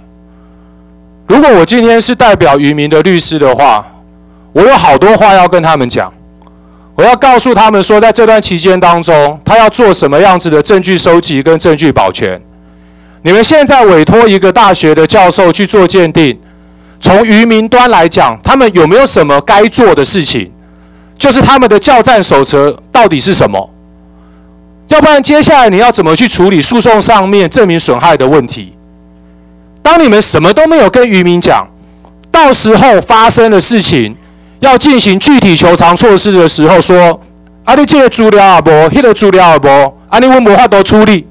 如果我今天是代表渔民的律师的话，我有好多话要跟他们讲。我要告诉他们说，在这段期间当中，他要做什么样子的证据收集跟证据保全。你们现在委托一个大学的教授去做鉴定，从渔民端来讲，他们有没有什么该做的事情？就是他们的教战手册到底是什么？要不然接下来你要怎么去处理诉讼上面证明损害的问题？当你们什么都没有跟渔民讲，到时候发生的事情要进行具体求偿措施的时候，说啊，你这个资料啊不，那个资料啊不，啊你问无法都处理，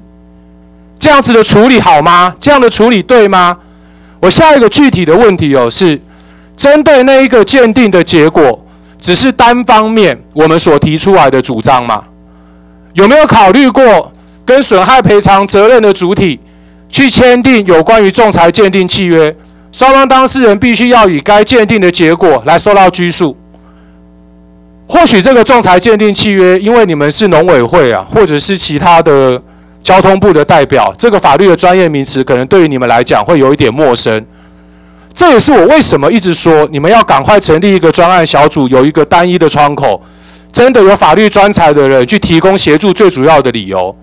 这样子的处理好吗？这样的处理对吗？我下一个具体的问题哦，是针对那一个鉴定的结果。只是单方面我们所提出来的主张吗？有没有考虑过跟损害赔偿责任的主体去签订有关于仲裁鉴定契约？双方当事人必须要以该鉴定的结果来受到拘束。或许这个仲裁鉴定契约，因为你们是农委会啊，或者是其他的交通部的代表，这个法律的专业名词可能对于你们来讲会有一点陌生。这也是我为什么一直说你们要赶快成立一个专案小组，有一个单一的窗口，真的有法律专才的人去提供协助。最主要的理由，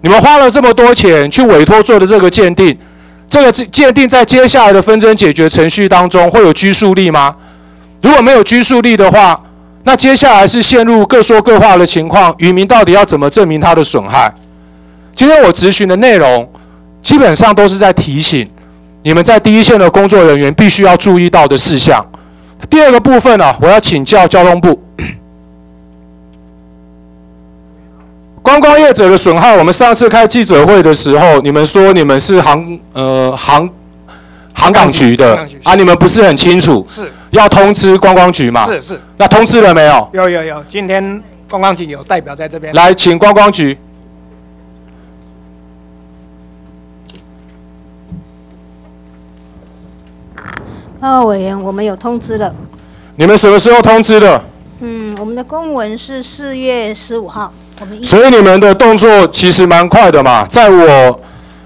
你们花了这么多钱去委托做的这个鉴定，这个鉴定在接下来的纷争解决程序当中会有拘束力吗？如果没有拘束力的话，那接下来是陷入各说各话的情况。渔民到底要怎么证明他的损害？今天我咨询的内容，基本上都是在提醒。你们在第一线的工作人员必须要注意到的事项，第二个部分呢、我要请教交通部。观光业者的损害，我们上次开记者会的时候，你们说你们是航呃航航港局的啊，你们不是很清楚，是要通知观光局嘛？是是，那通知了没有？有有有，今天观光局有代表在这边。来，请观光局。报告委员，我们有通知了。你们什么时候通知的？嗯，我们的公文是四月十五号。我们所以你们的动作其实蛮快的嘛，在我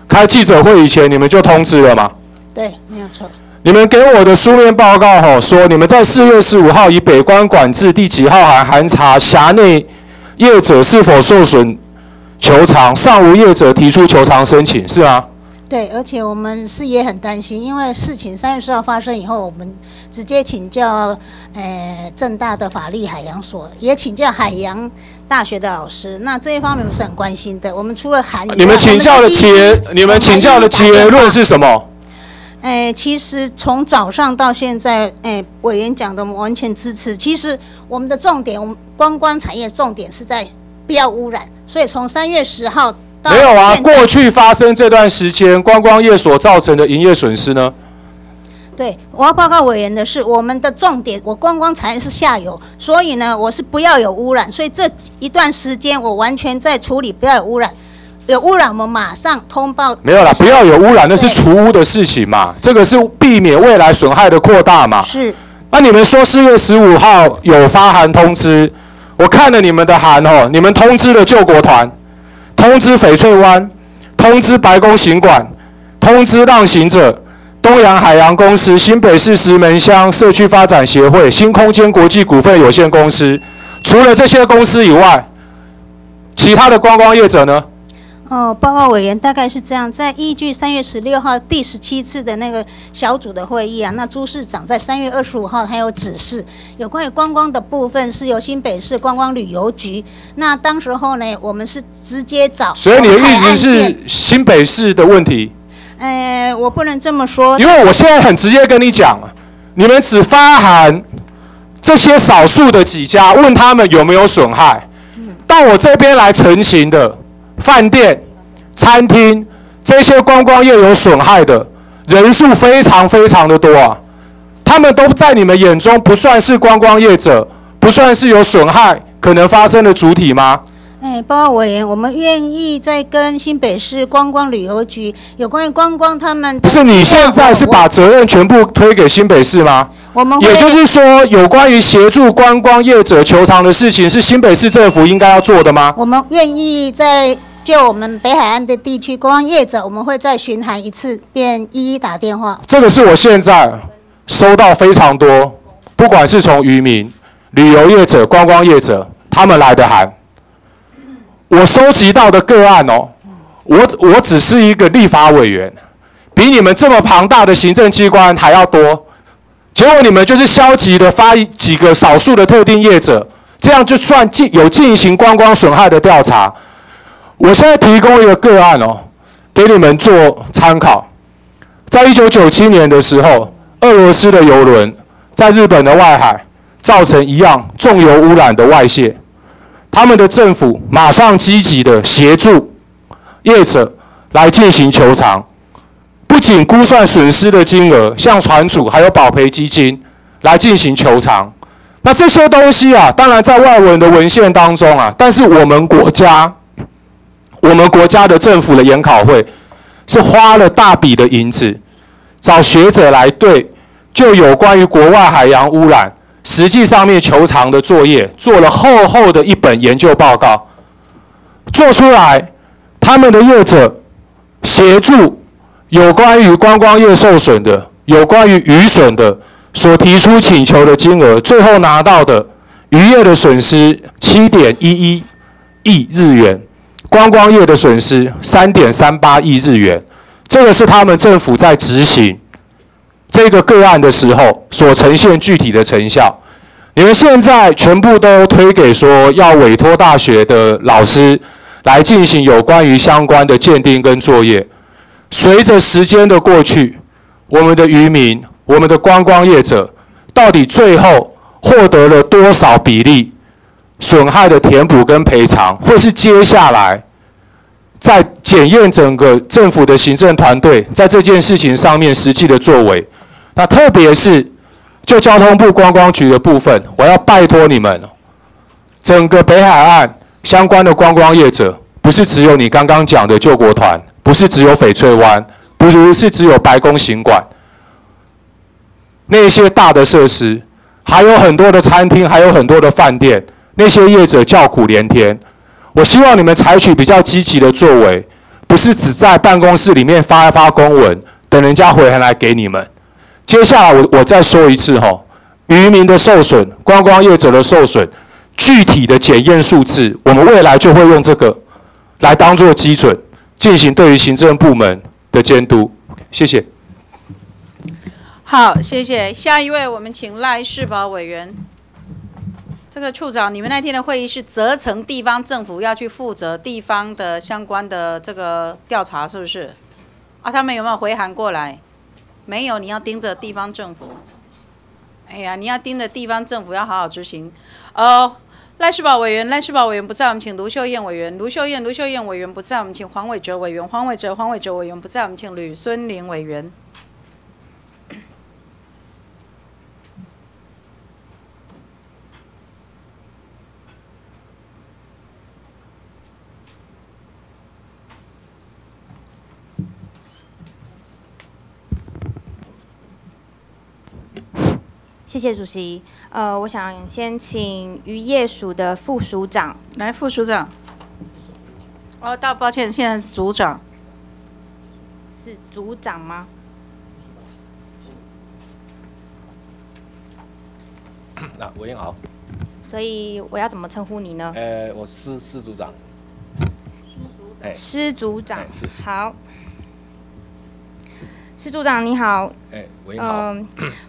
开记者会以前，你们就通知了嘛。对，没有错。你们给我的书面报告吼说，你们在四月十五号以北关管制第几号函函查辖内业者是否受损求偿，尚无业者提出求偿申请，是吗？对，而且我们是也很担心，因为事情三月四号发生以后，我们直接请教呃正大的法律海洋所，也请教海洋大学的老师。那这一方面我们是很关心的。我们除了海，你们请教的结，你们请教的结论是什么？哎，其实从早上到现在，哎，委员讲的？我们完全支持。其实我们的重点，我们观光产业重点是在不要污染，所以从三月十号没有啊，过去发生这段时间观光业所造成的营业损失呢？对，我要报告委员的是，我们的重点，我观光产业是下游，所以呢，我是不要有污染，所以这一段时间我完全在处理不要有污染，有污染我们马上通报。没有啦，不要有污染，那是除污的事情嘛，这个是避免未来损害的扩大嘛。是。那你们说四月十五号有发函通知，我看了你们的函哦，你们通知了救国团，通知翡翠湾，通知白宫行馆，通知浪行者，东洋海洋公司、新北市石门乡社区发展协会、新空间国际股份有限公司。除了这些公司以外，其他的观光业者呢？哦，报告委员大概是这样，在依据三月十六号第十七次的那个小组的会议啊，那朱市长在三月二十五号他有指示，有关于观光的部分是由新北市观光旅游局。那当时候呢，我们是直接找，所以你的意思是新北市的问题？呃，我不能这么说，因为我现在很直接跟你讲，你们只发函这些少数的几家，问他们有没有损害。到我这边来成型的饭店、餐厅这些观光业有损害的人数非常非常的多啊，他们都在你们眼中不算是观光业者，不算是有损害可能发生的主体吗？哎，报告委员，我们愿意再跟新北市观光旅游局有关于观光他们不是你现在是把责任全部推给新北市吗？我们也就是说，有关于协助观光业者求偿的事情，是新北市政府应该要做的吗？我们愿意在就我们北海岸的地区观光业者，我们会再巡函一次，便一一打电话。这个是我现在收到非常多，不管是从渔民、旅游业者、观光业者他们来的函，我收集到的个案哦，我我只是一个立法委员，比你们这么庞大的行政机关还要多。结果你们就是消极的发几个少数的特定业者，这样就算进有进行观光损害的调查。我现在提供一个个案哦，给你们做参考。在一九九七年的时候，俄罗斯的油轮在日本的外海造成一样重油污染的外泄，他们的政府马上积极的协助业者来进行求偿，不仅估算损失的金额，向船主还有保赔基金来进行求偿。那这些东西啊，当然在外文的文献当中啊，但是我们国家，我们国家的政府的研讨会是花了大笔的银子，找学者来对就有关于国外海洋污染实际上面球场的作业，做了厚厚的一本研究报告，做出来，他们的业者协助有关于观光业受损的、有关于渔损的所提出请求的金额，最后拿到的渔业的损失七点一一亿日元，观光业的损失三点三八亿日元，这个是他们政府在执行这个个案的时候所呈现具体的成效。你们现在全部都推给说要委托大学的老师来进行有关于相关的鉴定跟作业。随着时间的过去，我们的渔民、我们的观光业者到底最后获得了多少比例损害的填补跟赔偿，或是接下来在检验整个政府的行政团队在这件事情上面实际的作为。那特别是就交通部观光局的部分，我要拜托你们，整个北海岸相关的观光业者，不是只有你刚刚讲的救国团，不是只有翡翠湾，不如是只有白宫行馆，那些大的设施，还有很多的餐厅，还有很多的饭店，那些业者叫苦连天。我希望你们采取比较积极的作为，不是只在办公室里面发一发公文，等人家回函来给你们。接下来我我再说一次哈，渔民的受损，观光业者的受损，具体的检验数字，我们未来就会用这个来当做基准，进行对于行政部门的监督。谢谢。好，谢谢。下一位，我们请赖世宝委员。这个处长，你们那天的会议是责成地方政府要去负责地方的相关的这个调查，是不是？啊，他们有没有回函过来？没有，你要盯着地方政府。哎呀，你要盯着地方政府，要好好执行。哦，赖世宝委员，赖世宝委员不在，我们请卢秀燕委员。卢秀燕，卢秀燕委员不在，我们请黄伟哲委员。黄伟哲，黄伟哲委员不在，我们请吕孙林委员。谢谢主席。呃，我想先请渔业署的副署长来，副署长。哦，大抱歉，现在是组长。是组长吗？那委员好。所以我要怎么称呼你呢？呃，我施施组长。施组长。是。好。施组长你好，哎，嗯，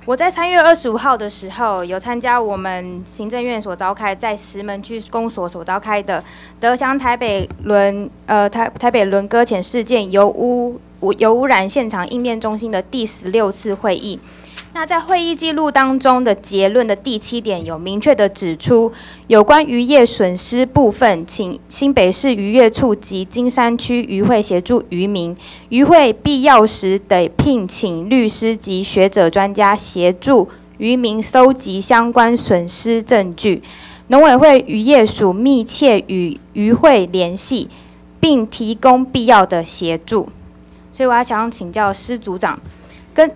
我在三月二十五号的时候有参加我们行政院所召开，在石门区公所所召开的德翔台北轮呃台台北轮搁浅事件油污油污染现场应变中心的第十六次会议。那在会议记录当中的结论的第七点有明确的指出，有关渔业损失部分，请新北市渔业处及金山区渔会协助渔民，渔会必要时得聘请律师及学者专家协助渔民收集相关损失证据。农委会渔业署密切与渔会联系，并提供必要的协助。所以我要想请教施组长，跟。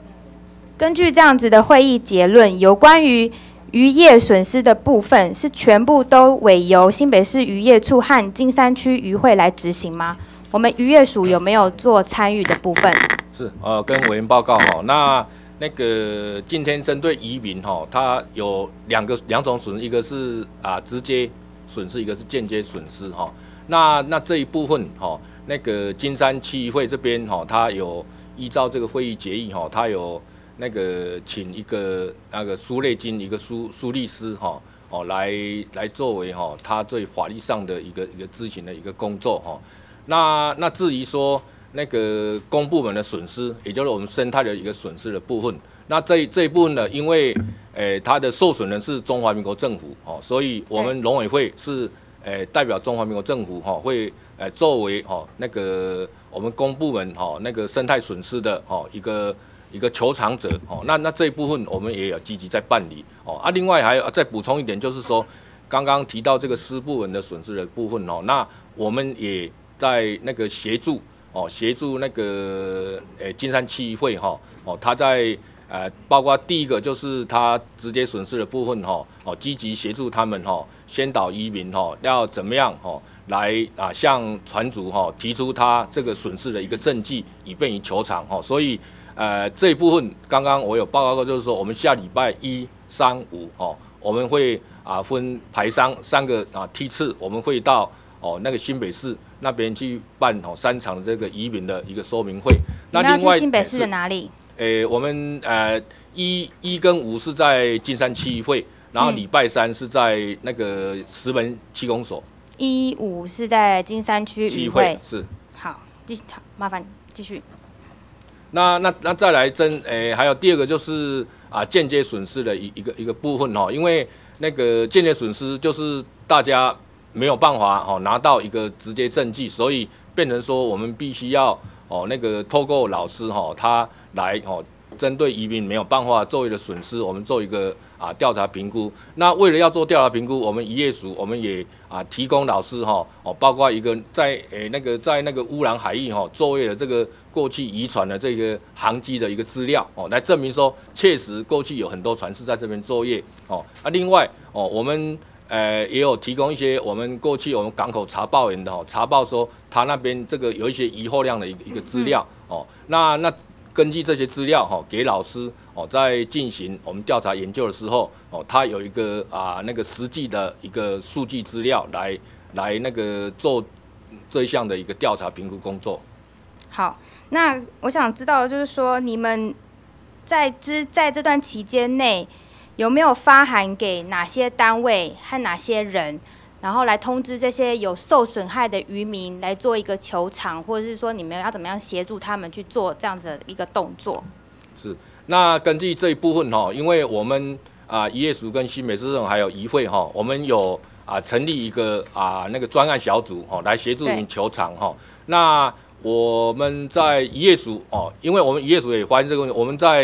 根据这样子的会议结论，有关于渔业损失的部分，是全部都委由新北市渔业处和金山区渔会来执行吗？我们渔业署有没有做参与的部分？是，呃，跟委员报告哈，那那个今天针对渔民哈，他有两个两种损失，一个是啊直接损失，一个是间接损失哈。那那这一部分哈，那个金山区渔会这边哈，他有依照这个会议决议哈，他有。那个请一个那个苏瑞金一个苏苏律师哈哦来来作为哈他对法律上的一个一个咨询的一个工作哈。那那至于说那个公部门的损失，也就是我们生态的一个损失的部分，那这这一部分呢，因为诶它的受损人是中华民国政府哦，所以我们农委会是诶代表中华民国政府哈会诶作为哈那个我们公部门哈那个生态损失的哦一个。一个求偿者哦，那那这一部分我们也有积极在办理哦啊，另外还有再补充一点，就是说刚刚提到这个私部门的损失的部分哦，那我们也在那个协助哦，协助那个诶金山区议会哈哦，他在呃包括第一个就是他直接损失的部分哈哦，积极协助他们哈，先导移民哈，要怎么样哈来啊向船主哈提出他这个损失的一个证据，以便于求偿哈，所以。呃，这一部分刚刚我有报告过，就是说我们下礼拜一、三、五哦，我们会啊分排三三个啊梯次，我们会到哦那个新北市那边去办哦三场这个移民的一个说明会。那另外新北市的哪里？诶，我们呃一一跟五是在金山区会，然后礼拜三是在那个石门气功所。一五是在金山区议会是。好，继续，麻烦继续。那那那再来争诶，还有第二个就是啊间接损失的一一个一个部分哦，因为那个间接损失就是大家没有办法哦拿到一个直接证据，所以变成说我们必须要哦那个透过老师哈他来哦。针对移民没有办法作为的损失，我们做一个啊调查评估。那为了要做调查评估，我们渔业署我们也啊提供老师哈哦，包括一个在诶那个在那个乌兰海域哈作业的这个过去渔船的这个航机的一个资料哦，来证明说确实过去有很多船是在这边作业哦。啊，另外哦，我们呃也有提供一些我们过去我们港口查报员的哦查报说他那边这个有一些疑货量的一个一个资料哦。那那。根据这些资料哈，给老师哦，在进行我们调查研究的时候哦，他有一个啊那个实际的一个数据资料来来那个做这一项的一个调查评估工作。好，那我想知道就是说，你们在之在这段期间内有没有发函给哪些单位和哪些人？然后来通知这些有受损害的渔民来做一个求偿，或者是说你们要怎么样协助他们去做这样子的一个动作？是，那根据这一部分哈，因为我们啊渔业署跟新北市政府还有渔会哈，我们有啊成立一个啊那个专案小组哈，来协助你求偿哈。那我们在渔业署哦，因为我们渔业署也发现这个问题，我们在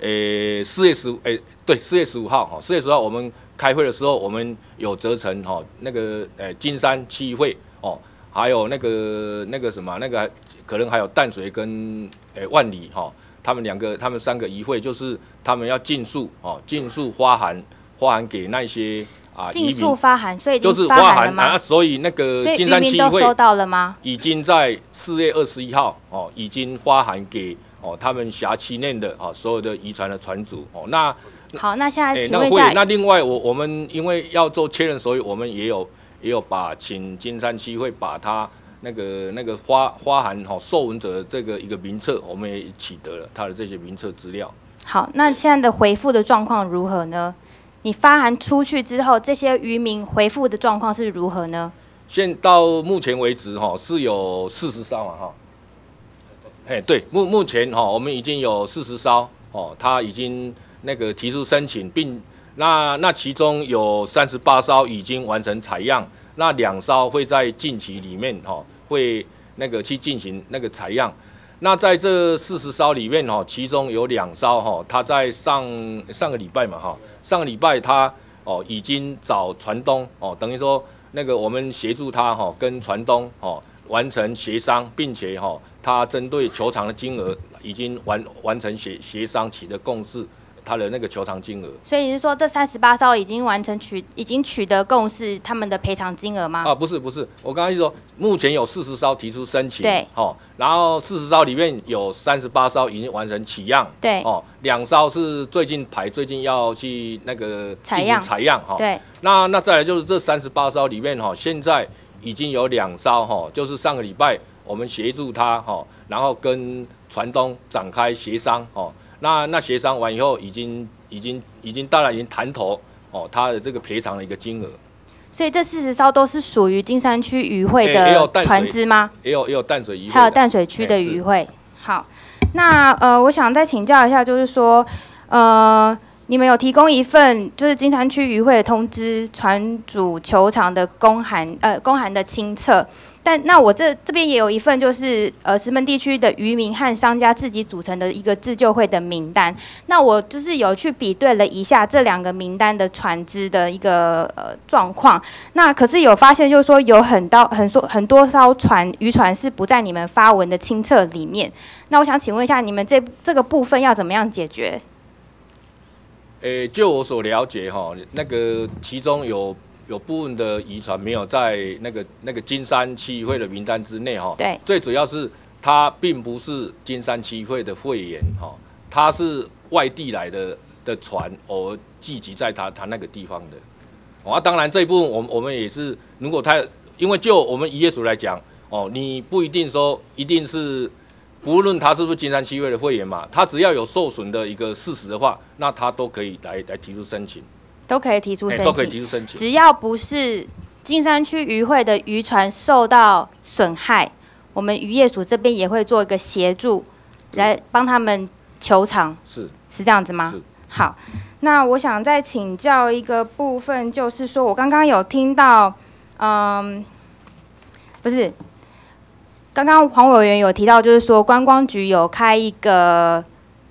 诶四月十五诶对四月十五号哈，四月十五号我们。开会的时候，我们有责成哈，那个呃金山七会哦，还有那个那个什么那个可能还有淡水跟诶万里哈，他们两个他们三个一会就是他们要尽速哦，尽速发函发函给那些啊尽速发函，所以就是发函啊，所以那个金山区议会收到了吗？已经在四月二十一号哦，已经发函给哦他们辖区内的哦所有的渔船的船主哦那。好，那现在请问一下，那另外我我们因为要做确认，所以我们也有也有把请金山区会把他那个那个花花函哈受文者这个一个名册，我们也取得了他的这些名册资料。好，那现在的回复的状况如何呢？你发函出去之后，这些渔民回复的状况是如何呢？现到目前为止哈是有四十艘嘛哈，哎对，目目前哈我们已经有四十艘哦，他已经。那个提出申请，并那那其中有三十八艘已经完成采样，那两艘会在近期里面哈会那个去进行那个采样。那在这四十艘里面哈，其中有两艘哈，它在上上个礼拜嘛哈，上个礼拜它哦已经找船东哦，等于说那个我们协助他哈跟船东哦完成协商，并且哈他针对球场的金额已经完完成协协商起的共识。他的那个求偿金额，所以你是说这三十八艘已经完成取，已经取得共识，他们的赔偿金额吗？啊，不是不是，我刚刚就说目前有四十艘提出申请，对，哦，然后四十艘里面有三十八艘已经完成取样，对，哦，两艘是最近排，最近要去那个采样。采样，哈，对，那那再来就是这三十八艘里面哈，现在已经有两艘哈，就是上个礼拜我们协助他哈，然后跟船东展开协商，哦。那那协商完以后，已经已经已经当然已经谈头哦，他的这个赔偿的一个金额。所以这四十艘都是属于金山区渔会的船只吗？也有也有淡水渔会，还有淡水区的渔会。好，那呃，我想再请教一下，就是说，呃，你们有提供一份就是金山区渔会的通知船主球场的公函，呃，公函的清册。但那我这这边也有一份，就是呃石门地区的渔民和商家自己组成的一个自救会的名单。那我就是有去比对了一下这两个名单的船只的一个呃状况。那可是有发现，就是说有很多很多很多艘船渔船是不在你们发文的清册里面。那我想请问一下，你们这这个部分要怎么样解决？诶，就我所了解哈，那个其中有。有部分的遗传没有在那个那个金山区议会的名单之内哈，对，最主要是他并不是金山区议会的会员哈，他是外地来的的船而聚集在他他那个地方的，啊，当然这一部分我我们也是，如果他因为就我们渔业署来讲哦，你不一定说一定是，无论他是不是金山区议会的会员嘛，他只要有受损的一个事实的话，那他都可以来来提出申请。都可以提出申请，都可以提出申请。只要不是金山区渔会的渔船受到损害，我们渔业署这边也会做一个协助，来帮他们求偿。是是这样子吗？好，那我想再请教一个部分，就是说我刚刚有听到，嗯，不是，刚刚黄委员有提到，就是说观光局有开一个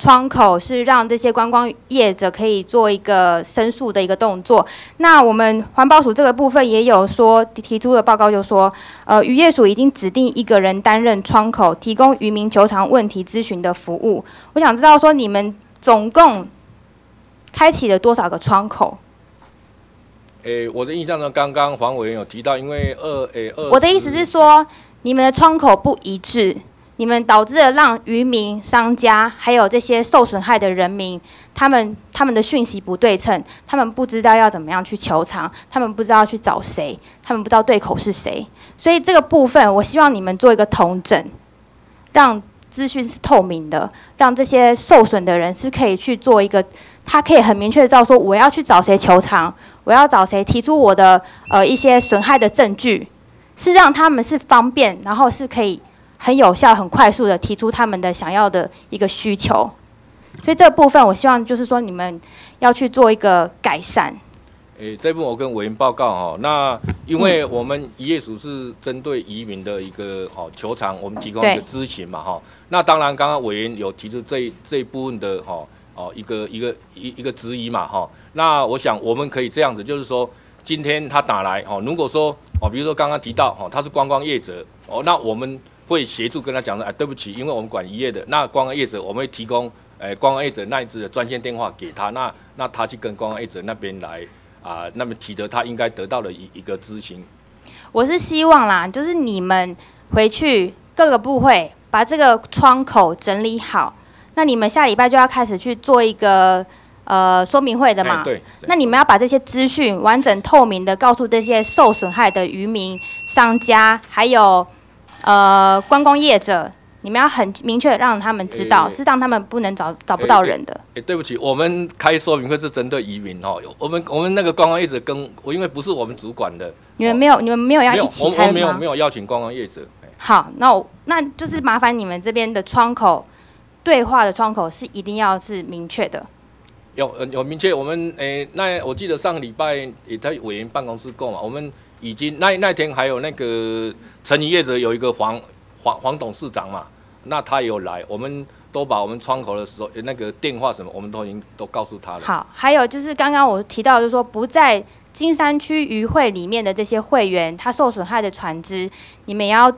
窗口，是让这些观光业者可以做一个申诉的一个动作。那我们环保署这个部分也有说提出的报告，就说，呃，渔业署已经指定一个人担任窗口，提供渔民求偿问题咨询的服务。我想知道说你们总共开启了多少个窗口？诶，我的印象中，刚刚黄委员有提到，因为二诶二，我的意思是说，你们的窗口不一致，你们导致了让渔民、商家还有这些受损害的人民，他们他们的讯息不对称，他们不知道要怎么样去求偿，他们不知道去找谁，他们不知道对口是谁，所以这个部分，我希望你们做一个统整，让资讯是透明的，让这些受损的人是可以去做一个，他可以很明确的知道说，我要去找谁求偿，我要找谁提出我的呃一些损害的证据，是让他们是方便，然后是可以很有效、很快速的提出他们的想要的一个需求。所以这部分，我希望就是说你们要去做一个改善。诶，这部分我跟委员报告哈，那因为我们渔业署是针对移民的一个哦球场，我们提供一个咨询嘛哈。那当然，刚刚委员有提出这这一部分的哈哦一个一个一一个质疑嘛哈。那我想我们可以这样子，就是说今天他打来哦，如果说哦，比如说刚刚提到哦，他是观光业者哦，那我们会协助跟他讲说，哎，对不起，因为我们管渔业的，那观光业者我们会提供哎观光业者那一支的专线电话给他，那那他去跟观光业者那边来。啊，那么提得他应该得到的一一个咨询，我是希望啦，就是你们回去各个部会把这个窗口整理好，那你们下礼拜就要开始去做一个呃说明会的嘛。对。那你们要把这些资讯完整透明的告诉这些受损害的渔民、商家，还有呃观光业者。你们要很明确让他们知道，是让他们不能找找不到人的。哎，对不起，我们开说明会是针对移民哦。我们我们那个观光业者跟我，因为不是我们主管的。你们没有，你们没有要一起开吗？没有没有邀请观光业者。好，那我那就是麻烦你们这边的窗口对话的窗口是一定要是明确的。有有明确，我们诶，那我记得上个礼拜也在委员办公室过嘛，我们已经那那天还有那个成营业者有一个黄。黄黄董事长嘛，那他也有来，我们都把我们窗口的时候那个电话什么，我们都已经都告诉他了。好，还有就是刚刚我提到，就是说不在金山区渔会里面的这些会员，他受损害的船只，你们也要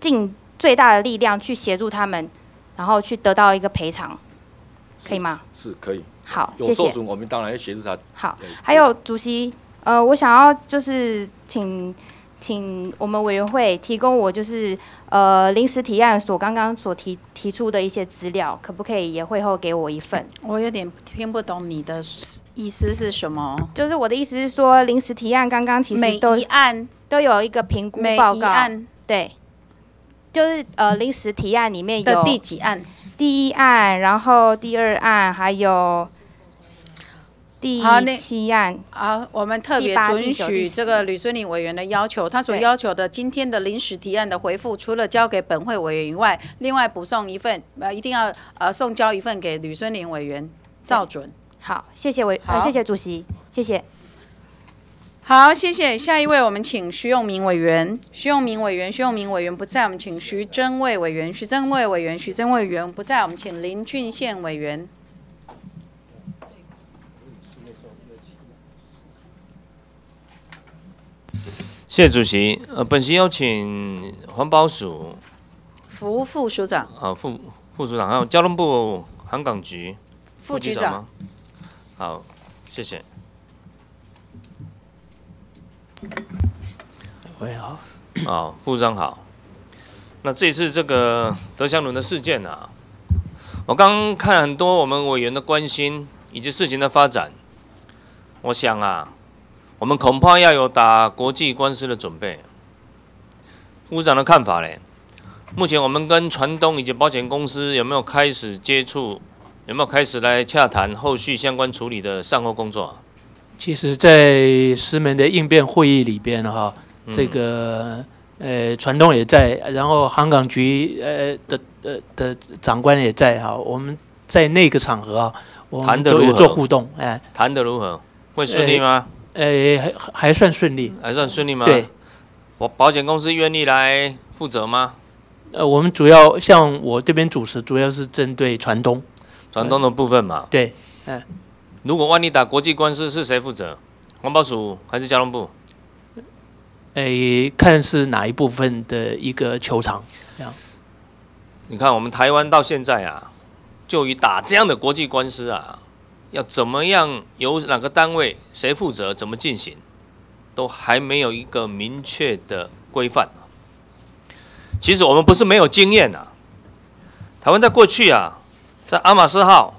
尽最大的力量去协助他们，然后去得到一个赔偿，可以吗？是可以。好，谢谢。有受损，我们当然要协助他。好，还有主席，呃，我想要就是请。请我们委员会提供我就是呃临时提案所刚刚所提提出的一些资料，可不可以也会后给我一份？我有点听不懂你的意思是什么？就是我的意思是说，临时提案刚刚其实都案都有一个评估报告，对，就是呃临时提案里面有第几案？第一案，然后第二案，还有。第七案啊，我们特别准许这个吕孙林委员的要求，他所要求的今天的临时提案的回复，除了交给本会委员以外，另外补送一份，呃，一定要呃送交一份给吕孙林委员照准。好，谢谢委，呃，谢谢主席，谢谢。好，谢谢。下一位，我们请徐永明委员。徐永明委员，徐永明委员不在，我们请徐增卫委员。徐增卫委员，徐增卫委员不在，我们请林俊宪委员。谢谢主席。呃，本席邀请环保署副副署长啊，副副署长，还有交通部航港局副局长吗？好，谢谢。喂，好。啊，副长好。那这次这个德祥轮的事件啊，我刚看很多我们委员的关心以及事情的发展，我想啊。我们恐怕要有打国际官司的准备。部长的看法呢？目前我们跟船东以及保险公司有没有开始接触？有没有开始来洽谈后续相关处理的善后工作？其实，在石门的应变会议里边哈，这个呃船东也在，然后航港局呃的呃的长官也在哈，我们在那个场合啊，我谈得如何们都有做互动，哎，谈得如何？会顺利吗？呃，还还算顺利，还算顺利吗？对，我保险公司愿意来负责吗？呃，我们主要像我这边主持，主要是针对船东，船东的部分嘛。对，哎，如果万一打国际官司，是谁负责？环保署还是交通部？诶，看是哪一部分的一个球场，你看，我们台湾到现在啊，就以打这样的国际官司啊，要怎么样由哪个单位谁负责，怎么进行，都还没有一个明确的规范。其实我们不是没有经验啊，台湾在过去啊，在阿马斯号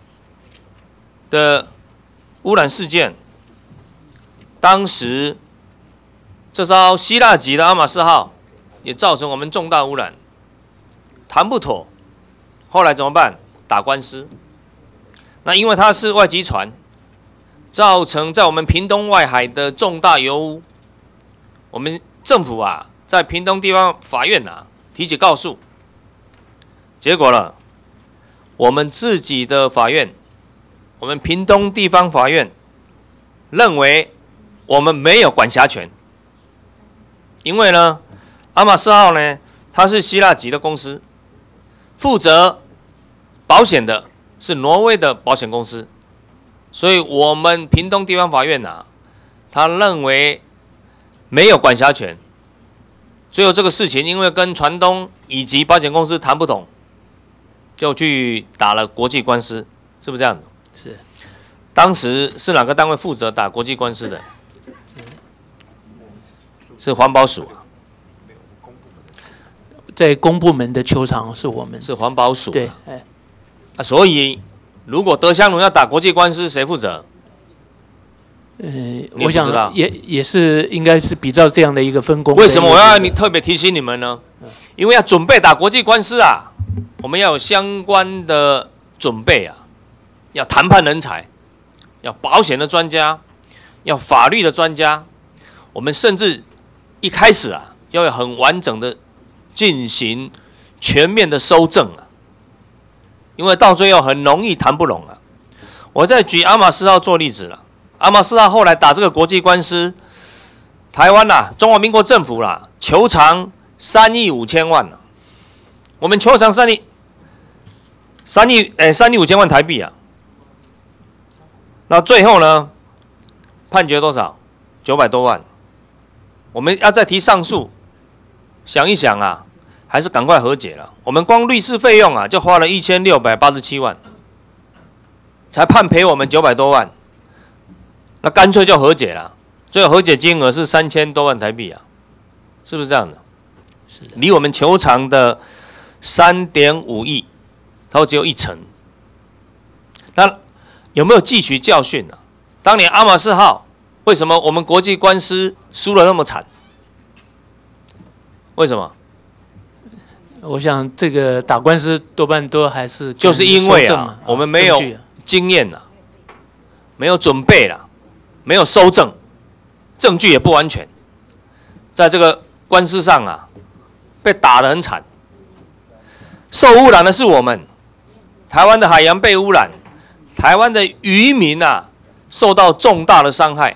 的污染事件，当时这艘希腊籍的阿马斯号也造成我们重大污染。谈不妥，后来怎么办？打官司。那因为它是外籍船，造成在我们屏东外海的重大油污，我们政府啊，在屏东地方法院啊提起告诉，结果了，我们自己的法院，我们屏东地方法院认为我们没有管辖权，因为呢，阿马斯号呢，它是希腊籍的公司。负责保险的是挪威的保险公司，所以我们屏东地方法院呐，他认为没有管辖权。最后这个事情因为跟船东以及保险公司谈不懂，就去打了国际官司，是不是这样的？是。当时是哪个单位负责打国际官司的？是环保署啊。在公部门的球场是我们是环保署对，哎，啊，所以如果德香龙要打国际官司，谁负责？呃，我想也也是应该是比照这样的一个分工。为什么我要你特别提醒你们呢？因为要准备打国际官司啊，我们要有相关的准备啊，要谈判人才，要保险的专家，要法律的专家，我们甚至一开始啊，要有很完整的。进行全面的收证啊，因为到最后很容易谈不拢啊。我再举阿马斯号做例子了，阿马斯号后来打这个国际官司，台湾呐，中华民国政府啦，求偿三亿五千万了，我们求偿三亿，三亿哎，三亿五千万台币啊。那最后呢，判决多少？九百多万，我们要再提上诉，想一想啊。还是赶快和解了。我们光律师费用啊，就花了一千六百八十七万，才判赔我们九百多万。那干脆就和解了，最后和解金额是三千多万台币啊，是不是这样的？是的。离我们球场的三点五亿，它只有一成。那有没有汲取教训呢？当年阿马斯号为什么我们国际官司输了那么惨？为什么？我想这个打官司多半都还是就是因为啊，我们没有经验呐，没有准备了，没有收证，证据也不完全，在这个官司上啊，被打得很惨。受污染的是我们，台湾的海洋被污染，台湾的渔民啊受到重大的伤害，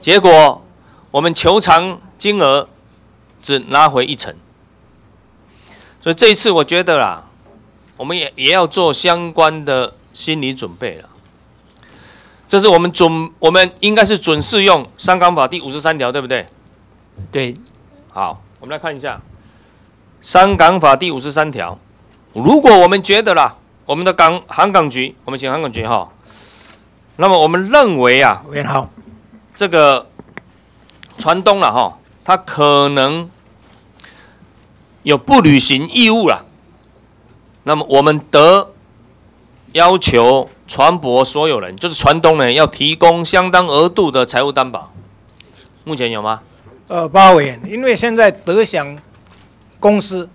结果我们求偿金额只拿回一成。所以这一次，我觉得啦，我们也也要做相关的心理准备了。这是我们准，我们应该是准适用《香港法》第五十三条，对不对？对。好，我们来看一下《香港法》第五十三条。如果我们觉得啦，我们的港航港局，我们请航港局哈，那么我们认为啊，委员好，这个船东了哈，他可能。有不履行义务了，那么我们得要求船舶所有人，就是船东呢，要提供相当额度的财务担保。目前有吗？呃，八委员，因为现在德享公司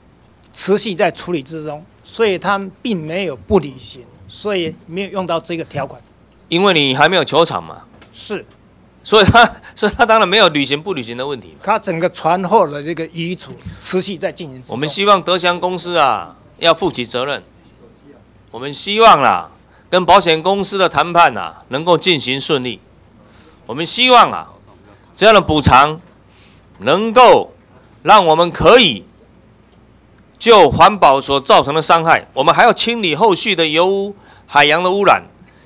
持续在处理之中，所以他们并没有不履行，所以没有用到这个条款。因为你还没有球场嘛。是。所以他，所以他当然没有履行不履行的问题。他整个船后的这个遗嘱持续在进行。我们希望德祥公司啊要负起责任。我们希望啦，跟保险公司的谈判呐，能够进行顺利。我们希望啊，这样的补偿能够让我们可以就环保所造成的伤害，我们还要清理后续的油污、海洋的污染，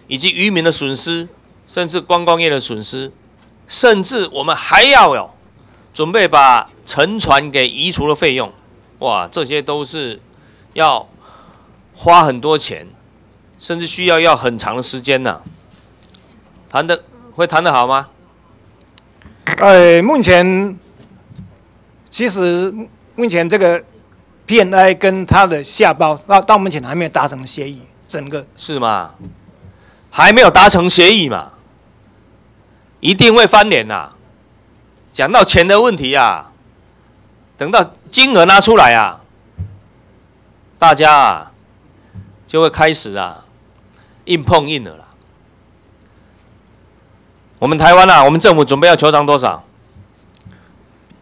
以及渔民的损失，甚至观光业的损失，甚至我们还要有准备把沉船给移除的费用。哇，这些都是要花很多钱，甚至需要要很长的时间呢。谈的会谈得好吗？呃，目前其实目前这个 PNI 跟他的下包到到目前还没有达成协议，整个是吗？还没有达成协议嘛？一定会翻脸呐！讲到钱的问题啊，等到金额拿出来啊，大家啊就会开始啊硬碰硬了啦。我们台湾啊，我们政府准备要求偿多少？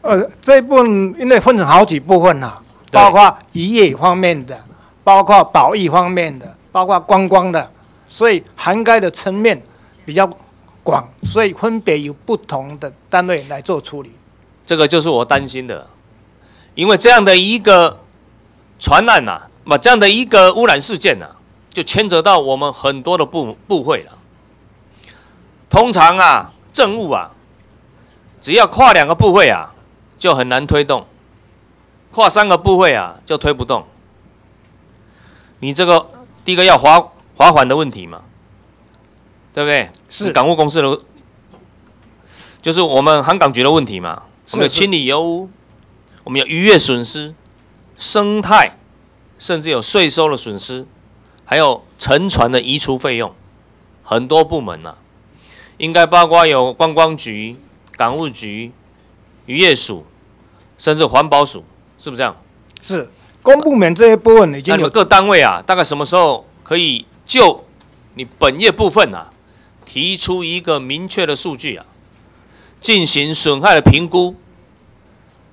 呃，这一部分因为分成好几部分啊、包括渔业方面的，包括保育方面的，包括观光的，所以涵盖的层面比较广，所以分别由不同的单位来做处理。这个就是我担心的，因为这样的一个传染呐、把这样的一个污染事件呐、就牵扯到我们很多的部部会了。通常啊，政务啊，只要跨两个部会啊，就很难推动；跨三个部会啊，就推不动。你这个第一个要划划款的问题嘛，对不对？是港务公司的，就是我们航港局的问题嘛。是我们有清理油污，我们有渔业损失、生态，甚至有税收的损失，还有沉船的移除费用，很多部门呐、应该包括有观光局、港务局、渔业署，甚至环保署，是不是这样？是公部门这一部分已经有那你们各单位啊，大概什么时候可以就你本业部分啊，提出一个明确的数据啊，进行损害的评估？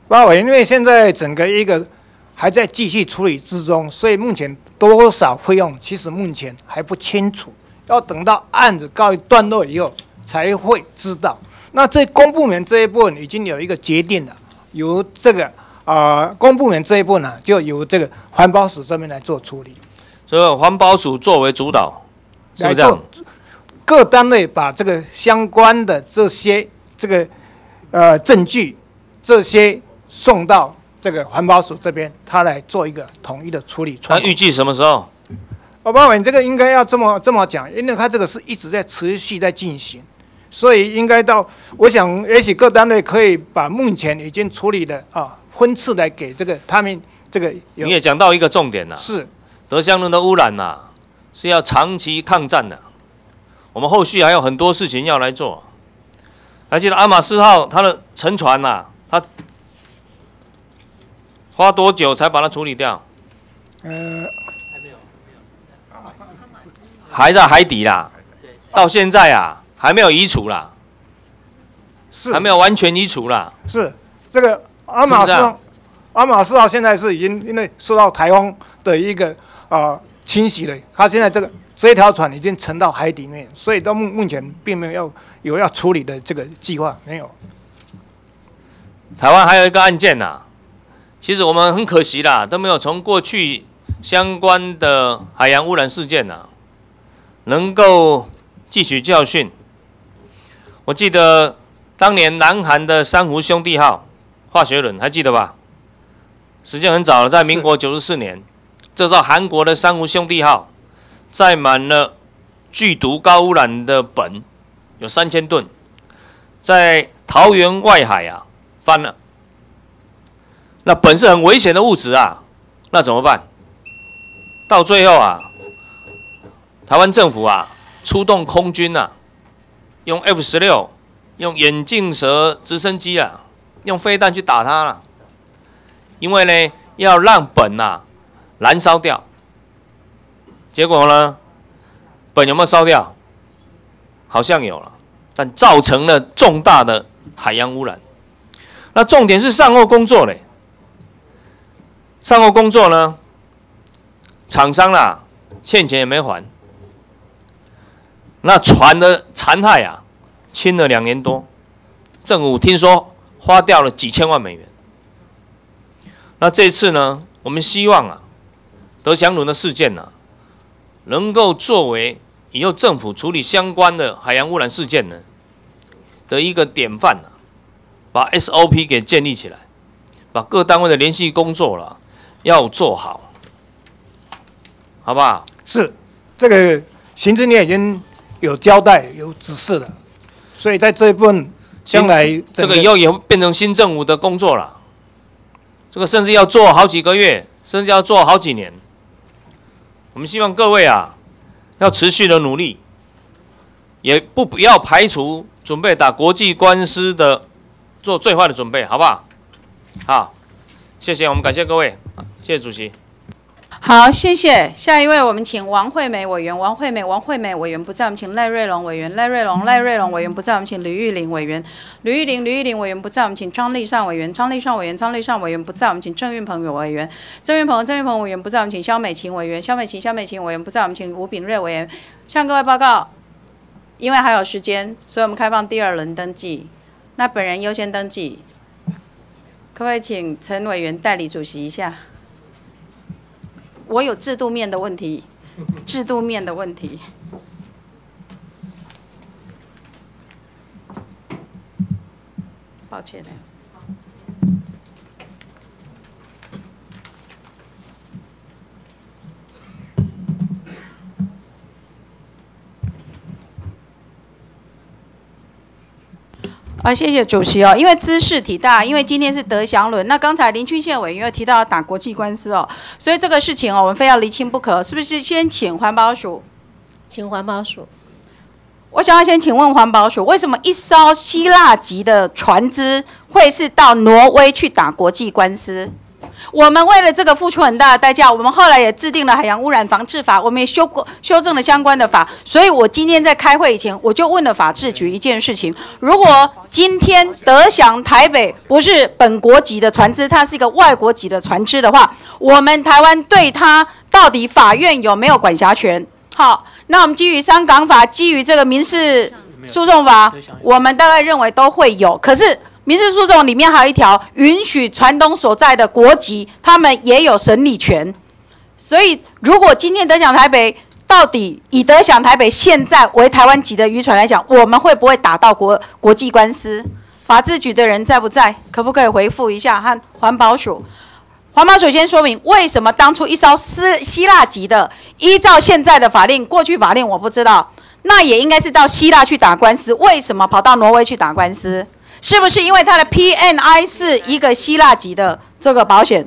包委因为现在整个一个还在继续处理之中，所以目前多少费用其实目前还不清楚，要等到案子告一段落以后才会知道。那这公部门这一部分已经有一个决定了，由这个啊、呃公部门这一部分呢，就由这个环保署这边来做处理，所以环保署作为主导，是不是这样做？各单位把这个相关的这些这个呃证据这些送到这个环保署这边，他来做一个统一的处理。那预计什么时候？我包委这个应该要这么这么讲，因为他这个是一直在持续在进行，所以应该到，我想也许各单位可以把目前已经处理的啊分次来给这个他们这个你也讲到一个重点呐、是德香轮的污染呐、是要长期抗战的，我们后续还有很多事情要来做。还记得阿玛四号它的沉船呐、它花多久才把它处理掉？呃还在海底啦，到现在啊还没有移除啦，是还没有完全移除啦。是这个阿马是不是啊四号，阿玛四号现在是已经因为受到台风的一个啊、侵袭了，它现在这个这条船已经沉到海底面，所以到目目前并没有要有要处理的这个计划，没有。台湾还有一个案件呐、其实我们很可惜啦，都没有从过去相关的海洋污染事件呐、能够汲取教训。我记得当年南韩的珊瑚兄弟号化学轮，还记得吧？时间很早了，在民国九十四年，这时候韩国的珊瑚兄弟号载满了剧毒高污染的苯，有三千吨，在桃园外海啊翻了。那苯是很危险的物质啊，那怎么办？到最后啊，台湾政府啊出动空军啊，用 F 十六，用眼镜蛇直升机啊，用飞弹去打它了。因为呢，要让苯呐、燃烧掉。结果呢，本有没有烧掉？好像有了，但造成了重大的海洋污染。那重点是善后工作嘞。善后工作呢，厂商啦欠钱也没还。那船的残骸啊，清了两年多，政府听说花掉了几千万美元。那这次呢，我们希望啊，德祥轮的事件呢，能够作为以后政府处理相关的海洋污染事件呢的一个典范啊，把 SOP 给建立起来，把各单位的联系工作了要做好，好不好？是，这个行政院已经有交代、有指示了，所以在这一部分将来这个以后也会变成新政府的工作了。这个甚至要做好几个月，甚至要做好几年。我们希望各位啊，要持续的努力，也不不要排除准备打国际官司的，做最坏的准备，好不好？好，谢谢，我们感谢各位，谢谢主席。好，谢谢。下一位，我们请王惠美委员。王惠美，王惠美委员不在，我们请赖瑞龙委员。赖瑞龙，赖瑞龙委员不在，我们请吕玉玲委员。吕玉玲，吕玉玲委员不在，我们请张立善委员。张立善委员，张立善委员不在，我们请郑运鹏委员。郑运鹏，郑运鹏委员不在，我们请肖美琴委员。肖美琴，肖美琴委员不在，我们请吴炳瑞委员向各位报告。因为还有时间，所以我们开放第二轮登记。那本人优先登记，可不可以请陈委员代理主席一下？我有制度面的问题，制度面的问题。抱歉呢。啊，谢谢主席哦。因为知识体大，因为今天是德祥轮，那刚才林俊宪委员又提到要打国际官司哦，所以这个事情哦，我们非要厘清不可，是不是？先请环保署，请环保署。我想要先请问环保署，为什么一艘希腊籍的船只会是到挪威去打国际官司？我们为了这个付出很大的代价，我们后来也制定了海洋污染防治法，我们也修过修正了相关的法。所以我今天在开会以前，我就问了法制局一件事情：如果今天德翔台北不是本国籍的船只，它是一个外国籍的船只的话，我们台湾对它到底法院有没有管辖权？好，那我们基于香港法，基于这个民事诉讼法，我们大概认为都会有。可是。民事诉讼里面还有一条，允许船东所在的国籍，他们也有审理权。所以，如果今天德享台北到底以德享台北现在为台湾籍的渔船来讲，我们会不会打到国国际官司？法制局的人在不在？可不可以回复一下？和环保署，环保署先说明为什么当初一艘斯希腊籍的，依照现在的法令，过去法令我不知道，那也应该是到希腊去打官司，为什么跑到挪威去打官司？是不是因为它的 PNI 是一个希腊籍的这个保险？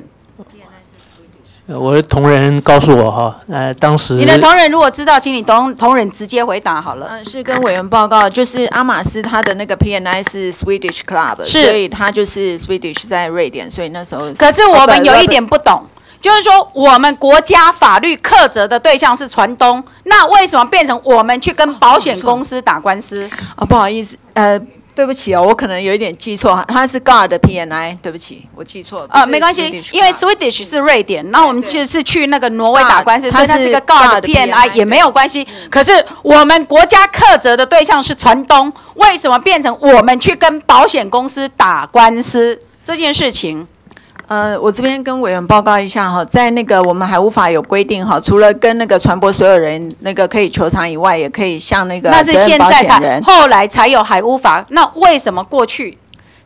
我的同仁告诉我哈，呃，当时你的同仁如果知道，请你同同仁直接回答好了。嗯，是跟委员报告，就是阿马斯他的那个 PNI 是 Swedish Club，是，所以他就是 Swedish 在瑞典，所以那时候。可是我们有一点不懂，就是说我们国家法律苛责的对象是船东，那为什么变成我们去跟保险公司打官司？啊，不好意思，呃。对不起哦，我可能有一点记错，它是 Guard 的 PNI，对不起，我记错了。啊，没关系，因为 Swedish 是瑞典，那我们其实是去那个挪威打官司，所以它是一个 Guard 的 PNI 也没有关系。可是我们国家克责的对象是船东，为什么变成我们去跟保险公司打官司这件事情？呃，我这边跟委员报告一下哈，在那个我们海务法有规定哈，除了跟那个船舶所有人那个可以求偿以外，也可以向那个那是现在才后来才有海务法，那为什么过去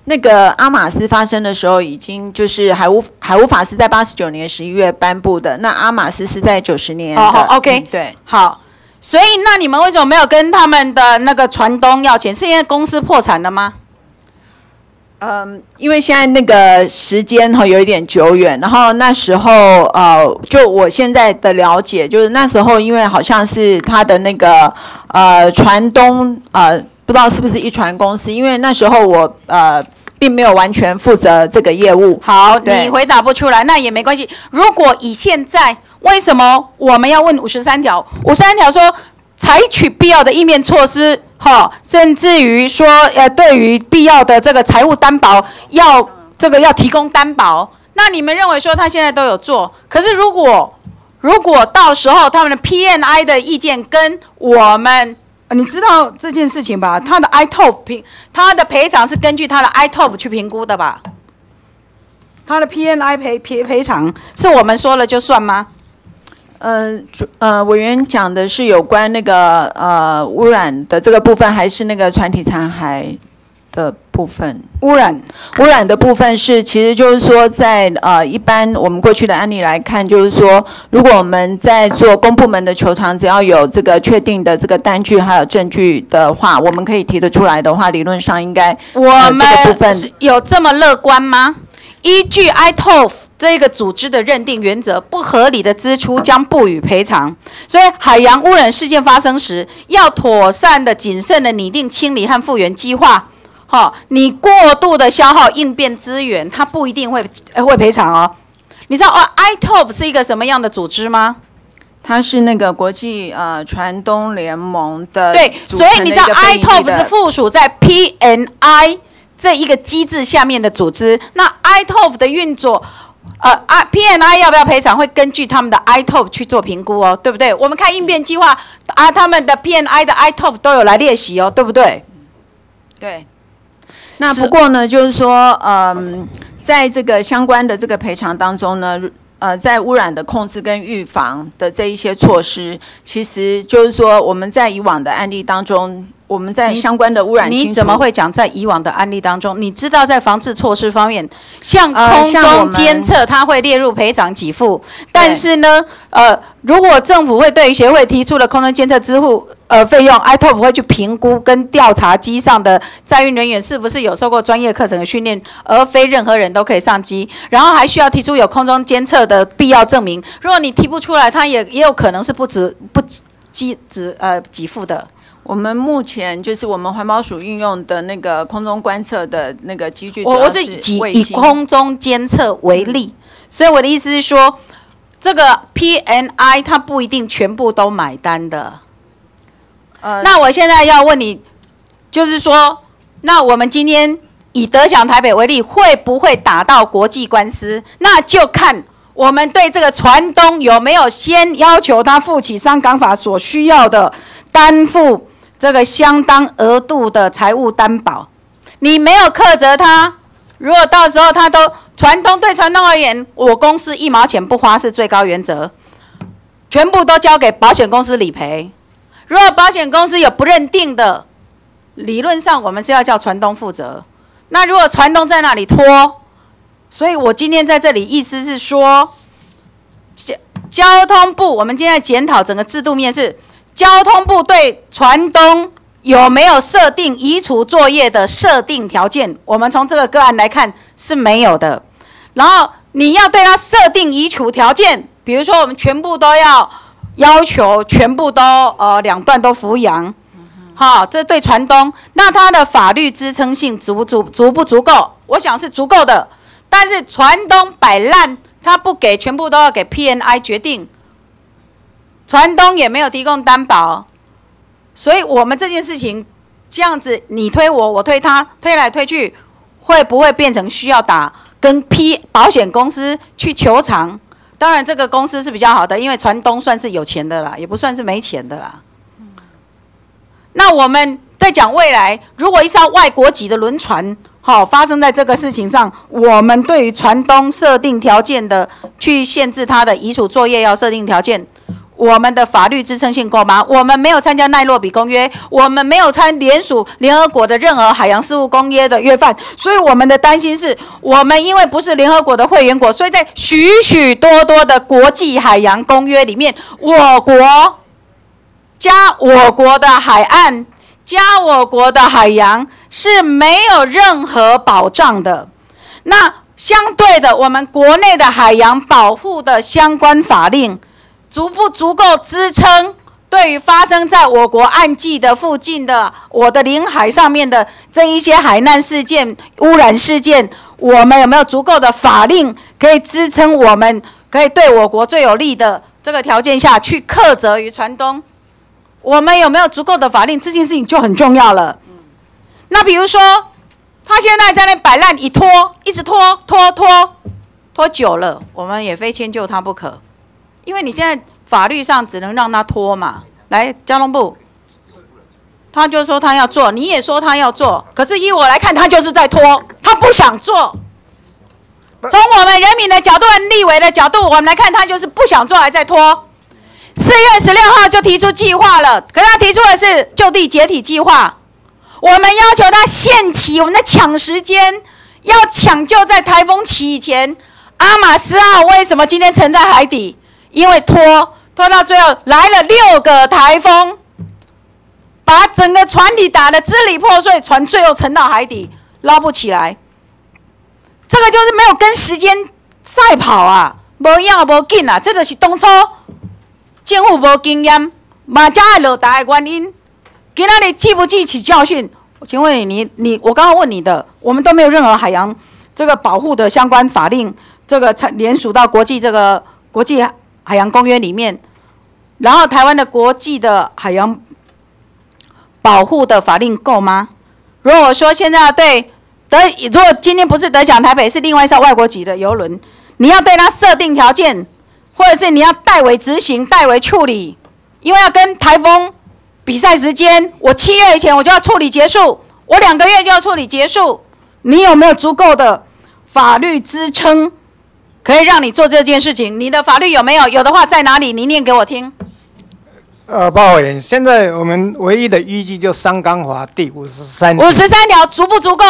那个阿马斯发生的时候，已经就是海务海务法是在八十九年十一月颁布的，那阿马斯是在九十年。哦，OK，对，好，所以那你们为什么没有跟他们的那个船东要钱？是因为公司破产了吗？嗯，因为现在那个时间哈有一点久远，然后那时候呃，就我现在的了解，就是那时候因为好像是他的那个呃船东呃不知道是不是一船公司，因为那时候我呃并没有完全负责这个业务。好，你回答不出来那也没关系。如果以现在为什么我们要问五十三条？五十三条说采取必要的应变措施。好，甚至于说，呃，对于必要的这个财务担保，要这个要提供担保。那你们认为说他现在都有做？可是如果如果到时候他们的 PNI 的意见跟我们，你知道这件事情吧？他的 ITOP 评，他的赔偿是根据他的 ITOP 去评估的吧？他的 PNI 赔赔赔偿是我们说了就算吗？呃，主呃，委员讲的是有关那个呃污染的这个部分，还是那个船体残骸的部分？污染，污染的部分是，其实就是说在，呃一般我们过去的案例来看，就是说，如果我们在做公部门的球场，只要有这个确定的这个单据还有证据的话，我们可以提得出来的话，理论上应该我呃这个部分们有这么乐观吗？依据 ITOF 这个组织的认定原则，不合理的支出将不予赔偿。所以，海洋污染事件发生时，要妥善的、谨慎的拟定清理和复原计划。好、你过度的消耗应变资源，它不一定会呃会赔偿哦。你知道哦，ITOF 是一个什么样的组织吗？它是那个国际呃船东联盟的对，所以你知道成的一个非营利 ITOF 的是附属在 PNI 这一个机制下面的组织。那 ITOF 的运作，呃啊 PNI 要不要赔偿，会根据他们的 I T O P 去做评估哦，对不对？我们看应变计划啊，他们的 PNI 的 I T O P 都有来练习哦，对不对？对。那不过呢，就是说，嗯，在这个相关的这个赔偿当中呢，呃，在污染的控制跟预防的这一些措施，其实就是说我们在以往的案例当中，我们在相关的污染你怎么会讲在以往的案例当中？你知道在防治措施方面，像呃空中监测，它会列入赔偿给付，但是呢，呃，如果政府会对于协会提出的空中监测支付呃费用，ITOP 会去评估跟调查机上的载运人员是不是有受过专业课程的训练，而非任何人都可以上机，然后还需要提出有空中监测的必要证明。如果你提不出来，它也也有可能是不止不机只呃给付的。我们目前就是我们环保署运用的那个空中观测的那个机具，我我是以以空中监测为例，所以我的意思是说，这个 PNI 它不一定全部都买单的。呃那我现在要问你，就是说，那我们今天以德享台北为例，会不会打到国际官司？那就看我们对这个船东有没有先要求他负起商港法所需要的担负这个相当额度的财务担保。你没有苛责他，如果到时候他都船东对船东而言，我公司一毛钱不花是最高原则，全部都交给保险公司理赔。如果保险公司有不认定的，理论上我们是要叫船东负责。那如果船东在那里拖，所以我今天在这里意思是说，交交通部我们今天在检讨整个制度面是交通部对船东有没有设定移除作业的设定条件？我们从这个个案来看是没有的。然后你要对他设定移除条件，比如说我们全部都要要求全部都呃两段都扶扬，好，这对船东，那它的法律支撑性足足足不足够？我想是足够的，但是船东摆烂，他不给，全部都要给 PNI 决定，船东也没有提供担保，所以我们这件事情这样子，你推我，我推他，推来推去，会不会变成需要打跟 P 保险公司去求偿？当然，这个公司是比较好的，因为船东算是有钱的啦，也不算是没钱的啦。那我们在讲未来，如果一艘外国籍的轮船，好、发生在这个事情上，我们对于船东设定条件的，去限制他的移除作业要设定条件，我们的法律支撑性够吗？我们没有参加奈洛比公约，我们没有参联署联合国的任何海洋事务公约的约范，所以我们的担心是我们因为不是联合国的会员国，所以在许许多多的国际海洋公约里面，我国加我国的海岸加我国的海洋是没有任何保障的。那相对的，我们国内的海洋保护的相关法令，足不足够支撑对于发生在我国岸际的附近的我的领海上面的这一些海难事件、污染事件，我们有没有足够的法令可以支撑我们可以对我国最有利的这个条件下去苛责于船东？我们有没有足够的法令？这件事情就很重要了。那比如说，他现在在那摆烂，一拖，一直拖，拖拖拖久了，我们也非迁就他不可。因为你现在法律上只能让他拖嘛。来，交通部，他就说他要做，你也说他要做，可是依我来看，他就是在拖，他不想做。从我们人民的角度、立委的角度，我们来看，他就是不想做，还在拖。四月十六号就提出计划了，可是他提出的是就地解体计划。我们要求他限期，我们在抢时间，要抢救在台风起以前。阿马斯号为什么今天沉在海底？因为拖拖到最后来了六个台风，把整个船体打得支离破碎，船最后沉到海底，捞不起来。这个就是没有跟时间赛跑啊，无要无紧啊，这就是当初政府无经验，马家爱落大的原因。今仔日记不记起教训？请问你，你你，我刚刚问你的，我们都没有任何海洋这个保护的相关法令，这个才联署到国际这个国际海洋公约里面，然后台湾的国际的海洋保护的法令够吗？如果说现在要对德，如果今天不是德享台北，是另外一艘外国籍的游轮，你要对它设定条件，或者是你要代为执行、代为处理，因为要跟台风。比赛时间，我七月以前我就要处理结束，我两个月就要处理结束。你有没有足够的法律支撑，可以让你做这件事情？你的法律有没有？有的话在哪里？你念给我听。呃，报委员，现在我们唯一的依据就《三纲法》第五十三五十三条足不足够？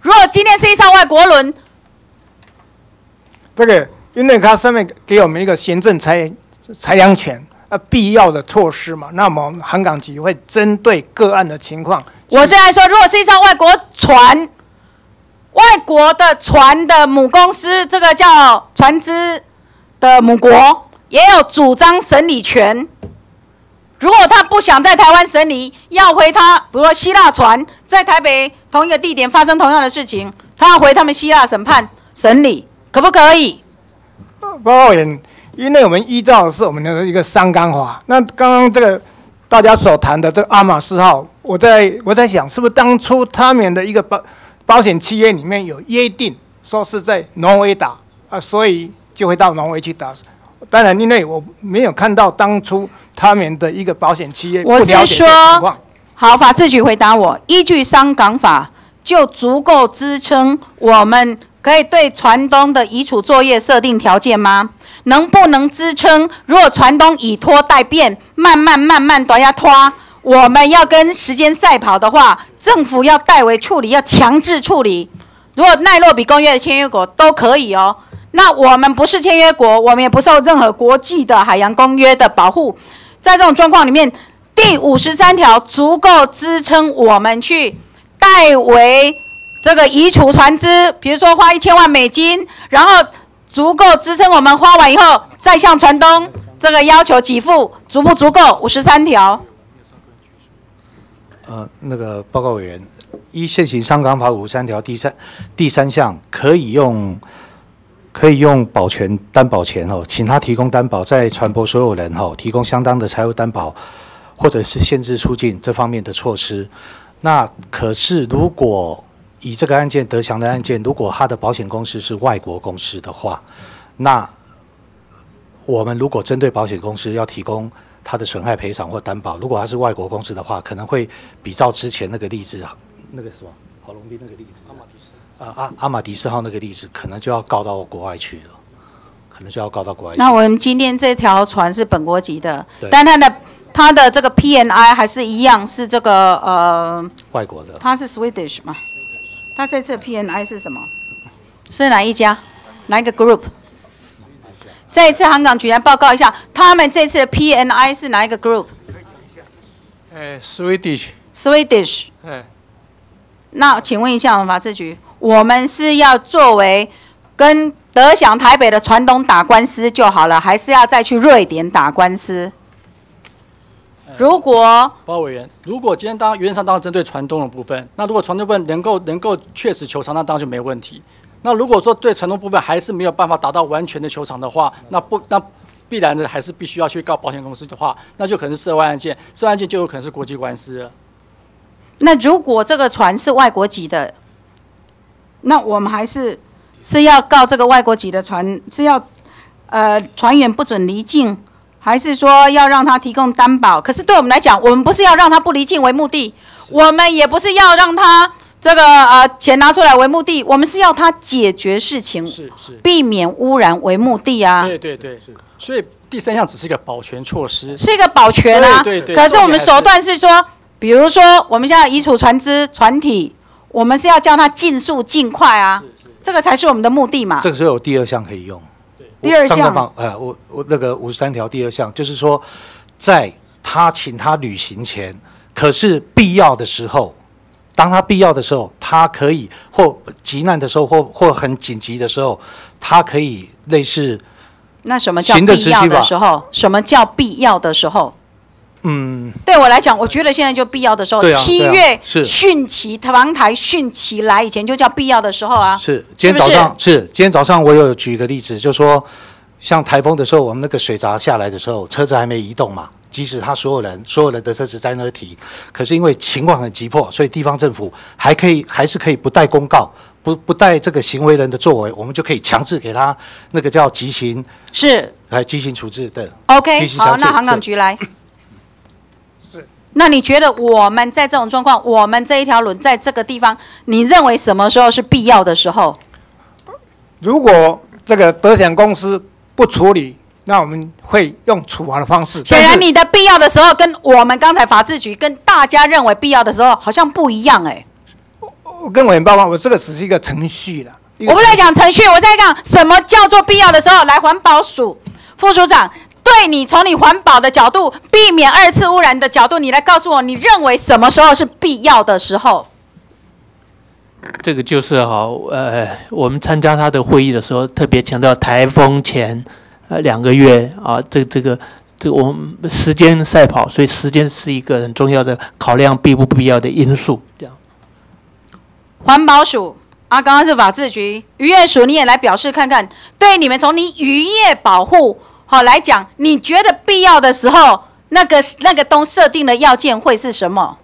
如果今天是一艘外国轮，这个因为它上面给我们一个行政裁裁量权。呃，必要的措施嘛，那么航港局会针对个案的情况。我是在说，如果是一艘外国船，外国的船的母公司，这个叫船只的母国，也有主张审理权。如果他不想在台湾审理，要回他，比如说希腊船在台北同一个地点发生同样的事情，他要回他们希腊审判审理，可不可以？包委员。因为我们依照的是我们的一个三纲法，那刚刚这个大家所谈的这个阿马斯号，我在我在想，是不是当初他们的一个保保险契约里面有约定，说是在挪威打啊，所以就会到挪威去打。当然，因为我没有看到当初他们的一个保险契约，我是说，好，法制局回答我，依据香港法就足够支撑我们可以对船东的移除作业设定条件吗？能不能支撑？如果船东以拖代变，慢慢慢慢都要拖，我们要跟时间赛跑的话，政府要代为处理，要强制处理。如果奈洛比公约的签约国都可以哦，那我们不是签约国，我们也不受任何国际的海洋公约的保护。在这种状况里面，第五十三条足够支撑我们去代为这个移除船只，比如说花一千万美金，然后。足够支撑我们花完以后再向船东这个要求给付，足不足够？五十三条。呃，那个报告委员，依现行商港法五十三条第三第三项，可以用可以用保全担保权哦，请他提供担保，在船舶所有人哦提供相当的财务担保，或者是限制出境这方面的措施。那可是如果以这个案件德祥的案件，如果他的保险公司是外国公司的话，那我们如果针对保险公司要提供他的损害赔偿或担保，如果他是外国公司的话，可能会比照之前那个例子，那个什么郝龙斌那个例子，阿马迪斯啊阿阿马迪斯号那个例子，可能就要告到国外去了，可能就要告到国外。那我们今天这条船是本国籍的，但它的它的这个 PNI 还是一样是这个呃外国的，它是 Swedish 嘛？它这次 PNI 是什么？是哪一家？哪一个 group？这一次航港局来报告一下，他们这次的 PNI 是哪一个 group？呃，Swedish。Swedish。那请问一下我们法制局，我们是要作为跟德享台北的传统打官司就好了，还是要再去瑞典打官司？如果包委员，如果今天当原则上当然针对船东的部分，那如果船东部分能够能够确实求偿，那当然就没问题。那如果说对船东部分还是没有办法达到完全的求偿的话，那不那必然的还是必须要去告保险公司的话，那就可能是涉外案件，涉外案件就有可能是国际官司了。那如果这个船是外国籍的，那我们还是是要告这个外国籍的船，是要呃船员不准离境，还是说要让他提供担保？可是对我们来讲，我们不是要让他不离境为目的，我们也不是要让他这个呃钱拿出来为目的，我们是要他解决事情，是是，避免污染为目的啊。对对对，是。所以第三项只是一个保全措施，是一个保全啊。对对对。可是我们手段是说，比如说我们现在移除船只、船体，我们是要叫他尽速、尽快啊，这个才是我们的目的嘛。这个时候有第二项可以用。第二项呃，我我那个五十三条第二项就是说，在他请他旅行前，可是必要的时候，当他必要的时候，他可以或急难的时候，或或很紧急的时候，他可以类似。那什么叫必要的时候？什么叫必要的时候？嗯，对我来讲，我觉得现在就必要的时候。七月汛期，台台汛期来以前就叫必要的时候啊。是，今天早上是今天早上我有举一个例子，就说像台风的时候，我们那个水闸下来的时候，车子还没移动嘛。即使他所有人所有人的车子在那停，可是因为情况很急迫，所以地方政府还可以还是可以不带公告。不不带这个行为人的作为，我们就可以强制给他那个叫急行，是来急行处置的。OK，好，那航港局来。是。那你觉得我们在这种状况，我们这一条轮在这个地方，你认为什么时候是必要的时候？如果这个德险公司不处理，那我们会用处罚的方式。显然，你的必要的时候，跟我们刚才法制局跟大家认为必要的时候，好像不一样哎。我跟委员报告，我这个只是一个程序了。我不在讲程序，我在讲什么叫做必要的时候。来，环保署副署长，对你从你环保的角度，避免二次污染的角度，你来告诉我，你认为什么时候是必要的时候？这个就是哈，呃，我们参加他的会议的时候，特别强调台风前呃两个月啊，这这个这我们时间赛跑，所以时间是一个很重要的考量，必不必要的因素，这样。环保署啊，刚刚是法制局渔业署，你也来表示看看，对你们从你渔业保护好来讲，你觉得必要的时候，那个那个东设定的要件会是什么？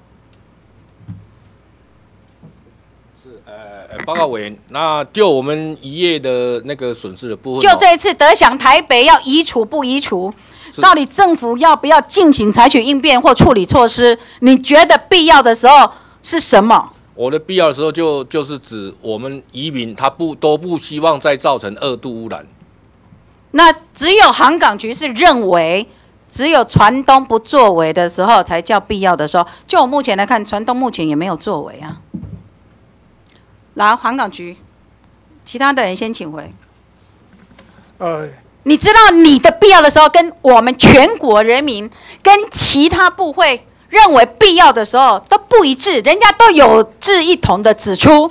是呃，报告委员，那就我们一业的那个损失的部分，就这一次德享台北要移除不移除，到底政府要不要进行采取应变或处理措施？你觉得必要的时候是什么？我的必要的时候，就就是指我们移民，他不都不希望再造成二度污染。那只有航港局是认为，只有船东不作为的时候，才叫必要的时候。就我目前来看，船东目前也没有作为啊。来，黄港局，其他的人先请回。呃，你知道你的必要的时候，跟我们全国人民，跟其他部会。认为必要的时候都不一致，人家都有志一同的指出，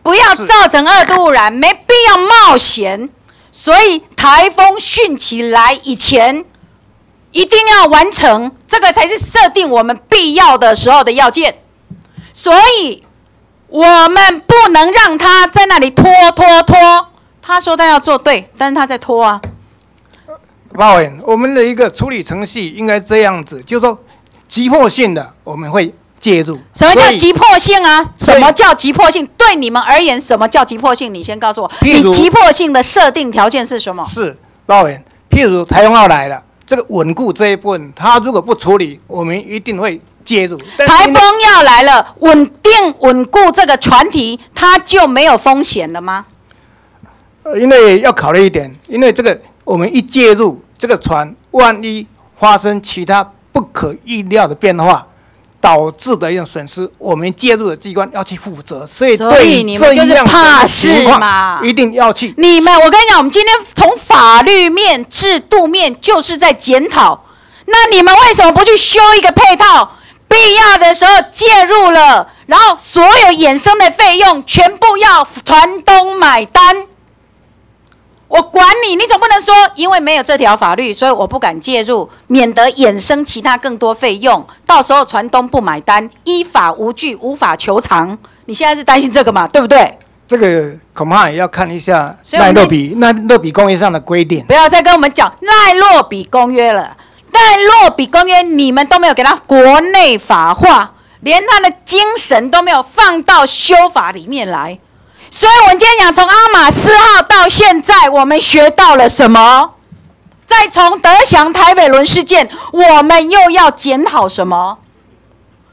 不要造成二度污染，没必要冒险。所以台风汛期来以前，一定要完成，这个才是设定我们必要的时候的要件。所以我们不能让他在那里拖拖拖。他说他要做对，但是他在拖啊。报委，我们的一个处理程序应该这样子，就是说。急迫性的我们会介入。什么叫急迫性啊？什么叫急迫性？对你们而言，什么叫急迫性？你先告诉我，你急迫性的设定条件是什么？是，报员，譬如台风号来了，这个稳固这一部分，他如果不处理，我们一定会介入。台风要来了，稳定稳固这个船体，它就没有风险了吗？呃，因为要考虑一点，因为这个我们一介入，这个船万一发生其他。不可预料的变化导致的一种损失，我们介入的机关要去负责。所以，所以你们就是怕事嘛，一定要去。你们，我跟你讲，我们今天从法律面、制度面就是在检讨。那你们为什么不去修一个配套？必要的时候介入了，然后所有衍生的费用全部要船东买单。我管你，你总不能说因为没有这条法律，所以我不敢介入，免得衍生其他更多费用，到时候船东不买单，依法无据，无法求偿。你现在是担心这个嘛？对不对？这个恐怕也要看一下奈洛比奈洛比公约上的规定。不要再跟我们讲奈洛比公约了，奈洛比公约你们都没有给他国内法化，连他的精神都没有放到修法里面来。所以，我们今天讲从阿玛四号到现在，我们学到了什么？再从德祥台北轮事件，我们又要检讨什么？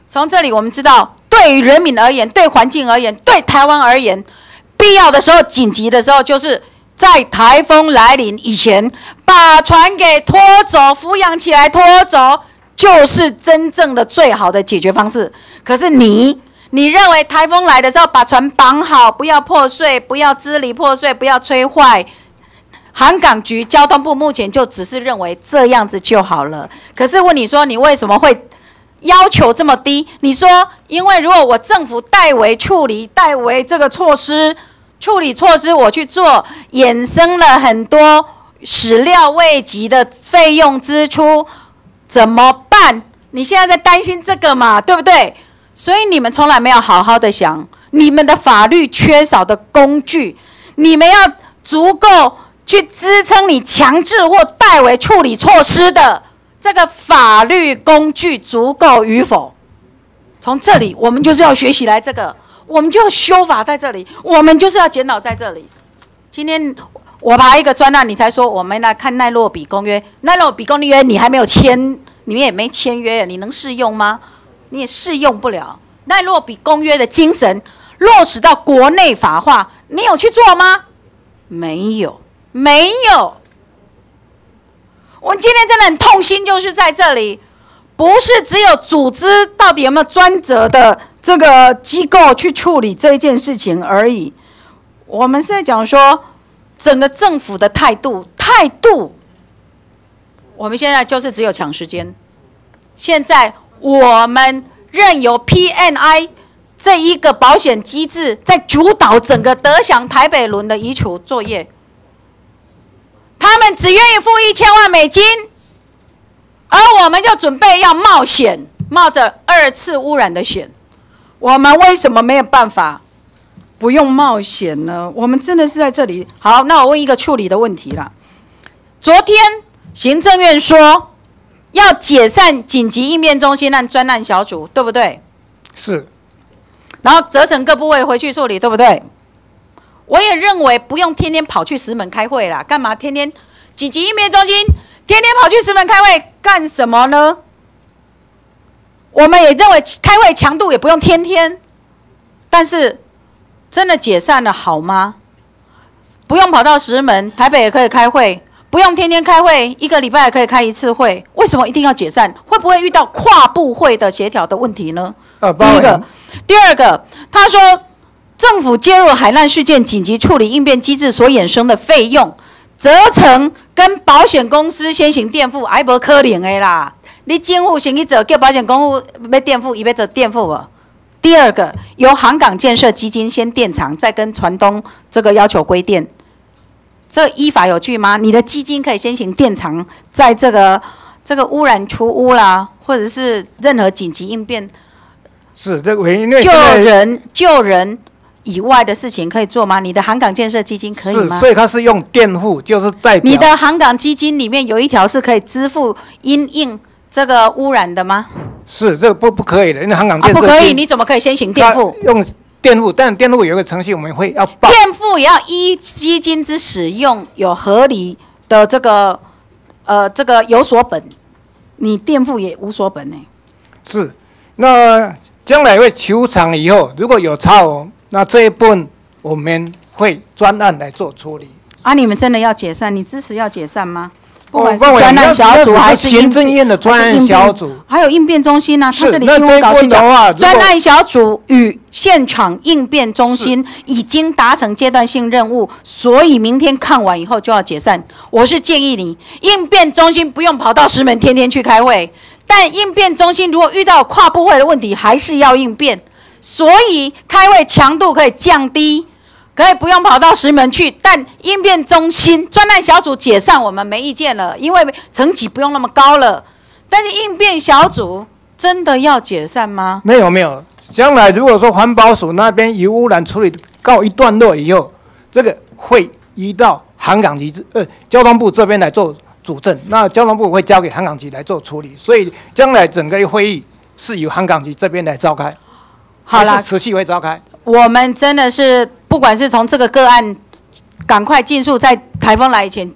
从这里我们知道，对于人民而言，对环境而言，对台湾而言，必要的时候、紧急的时候，就是在台风来临以前，把船给拖走、扶养起来、拖走，就是真正的最好的解决方式。可是你，你认为台风来的时候把船绑好，不要破碎，不要支离破碎，不要吹坏。航港局、交通部目前就只是认为这样子就好了。可是问你说，你为什么会要求这么低？你说，因为如果我政府代为处理、代为这个措施处理措施，我去做，衍生了很多始料未及的费用支出，怎么办？你现在在担心这个嘛，对不对？所以你们从来没有好好的想，你们的法律缺少的工具，你们要足够。去支撑你强制或代为处理措施的这个法律工具足够与否？从这里，我们就是要学习来这个，我们就要修法在这里，我们就是要检讨在这里。今天我排一个专案，你才说我们来看奈洛比公约，奈洛比公约你还没有签，你们也没签约，你能适用吗？你也适用不了。奈洛比公约的精神落实到国内法化，你有去做吗？没有。没有，我们今天真的很痛心，就是在这里，不是只有组织到底有没有专责的这个机构去处理这件事情而已。我们是在讲说，整个政府的态度，态度，我们现在就是只有抢时间。现在我们任由 PNI 这一个保险机制在主导整个德享台北轮的移除作业。他们只愿意付一千万美金，而我们就准备要冒险，冒着二次污染的险。我们为什么没有办法不用冒险呢？我们真的是在这里。好，那我问一个处理的问题了。昨天行政院说要解散紧急应变中心和专案小组，对不对？是。然后责成各部位回去处理，对不对？我也认为不用天天跑去石门开会啦，干嘛天天紧急应变中心天天跑去石门开会干什么呢？我们也认为开会强度也不用天天，但是真的解散了好吗？不用跑到石门，台北也可以开会，不用天天开会，一个礼拜也可以开一次会，为什么一定要解散？会不会遇到跨部会的协调的问题呢？啊第一个，第二个，他说。政府介入海难事件紧急处理应变机制所衍生的费用，责成跟保险公司先行垫付，还无可能的啦。你政府先去做，叫保险公司要垫付，伊要做垫付无？第二个，由航港建设基金先垫偿，再跟船东这个要求归垫，这依法有据吗？你的基金可以先行垫偿，在这个这个污染出污啦，或者是任何紧急应变，是这个因为救人救人。以外的事情可以做吗？你的航港建设基金可以吗？是，所以它是用垫付，就是代表你的航港基金里面有一条是可以支付因应这个污染的吗？是，这个不不可以的，因为航港建设不可以，你怎么可以先行垫付？用垫付，但垫付有一个程序，我们会要报。垫付也要依基金之使用有合理的这个呃这个有所本，你垫付也无所本呢。是，那将来会球场以后，如果有差额。那这一部分我们会专案来做处理。啊，你们真的要解散？你支持要解散吗？不管是专案小组还是行政院的专案小组，还有应变中心呢？他这里新闻稿是讲，专案小组与现场应变中心已经达成阶段性任务，所以明天看完以后就要解散。我是建议你，应变中心不用跑到石门天天去开会，但应变中心如果遇到跨部会的问题，还是要应变。所以开会强度可以降低，可以不用跑到石门去，但应变中心专案小组解散，我们没意见了，因为层级不用那么高了。但是应变小组真的要解散吗？没有没有，将来如果说环保署那边油污染处理告一段落以后，这个会移到航港局呃交通部这边来做主政，那交通部会交给航港局来做处理，所以将来整个会议是由航港局这边来召开。好了，持续会召开。我们真的是不管是从这个个案，赶快尽速在台风来以前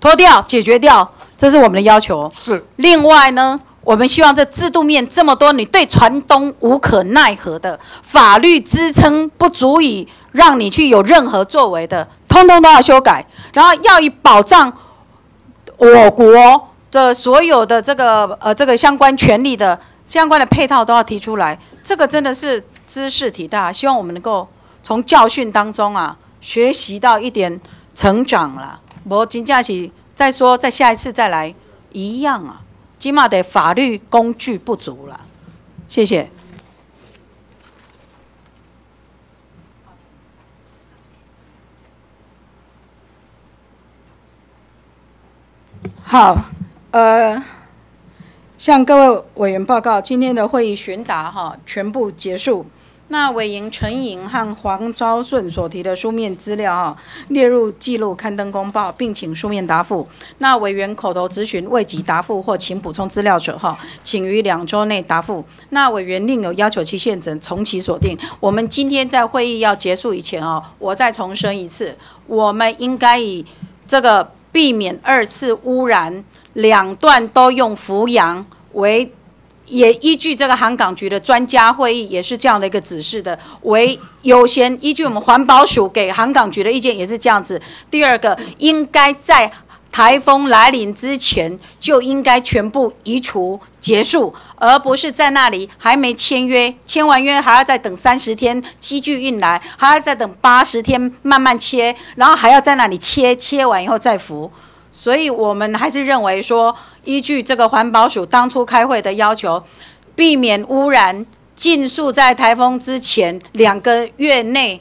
脱掉解决掉，这是我们的要求。是。另外呢，我们希望这制度面这么多，你对船东无可奈何的法律支撑不足以让你去有任何作为的，通通都要修改，然后要以保障我国的所有的这个呃这个相关权利的相关的配套都要提出来。这个真的是知识体大，希望我们能够从教训当中啊学习到一点成长啦。无真正是再说再下一次再来一样啊，起码的法律工具不足了。谢谢。好，呃，向各位委员报告，今天的会议询答哈全部结束。那委员陈颖和黄昭顺所提的书面资料哈列入记录刊登公报，并请书面答复。那委员口头咨询未及答复或请补充资料者哈，请于两周内答复。那委员另有要求期限者，从其锁定。我们今天在会议要结束以前哦，我再重申一次，我们应该以这个避免二次污染，两段都用扶阳为。也依据这个航港局的专家会议，也是这样的一个指示的为优先。依据我们环保署给航港局的意见，也是这样子。第二个，应该在台风来临之前就应该全部移除结束，而不是在那里还没签约，签完约还要再等三十天机具运来，还要再等八十天慢慢切，然后还要在那里切，切完以后再浮。所以我们还是认为说，依据这个环保署当初开会的要求，避免污染，尽速在台风之前两个月内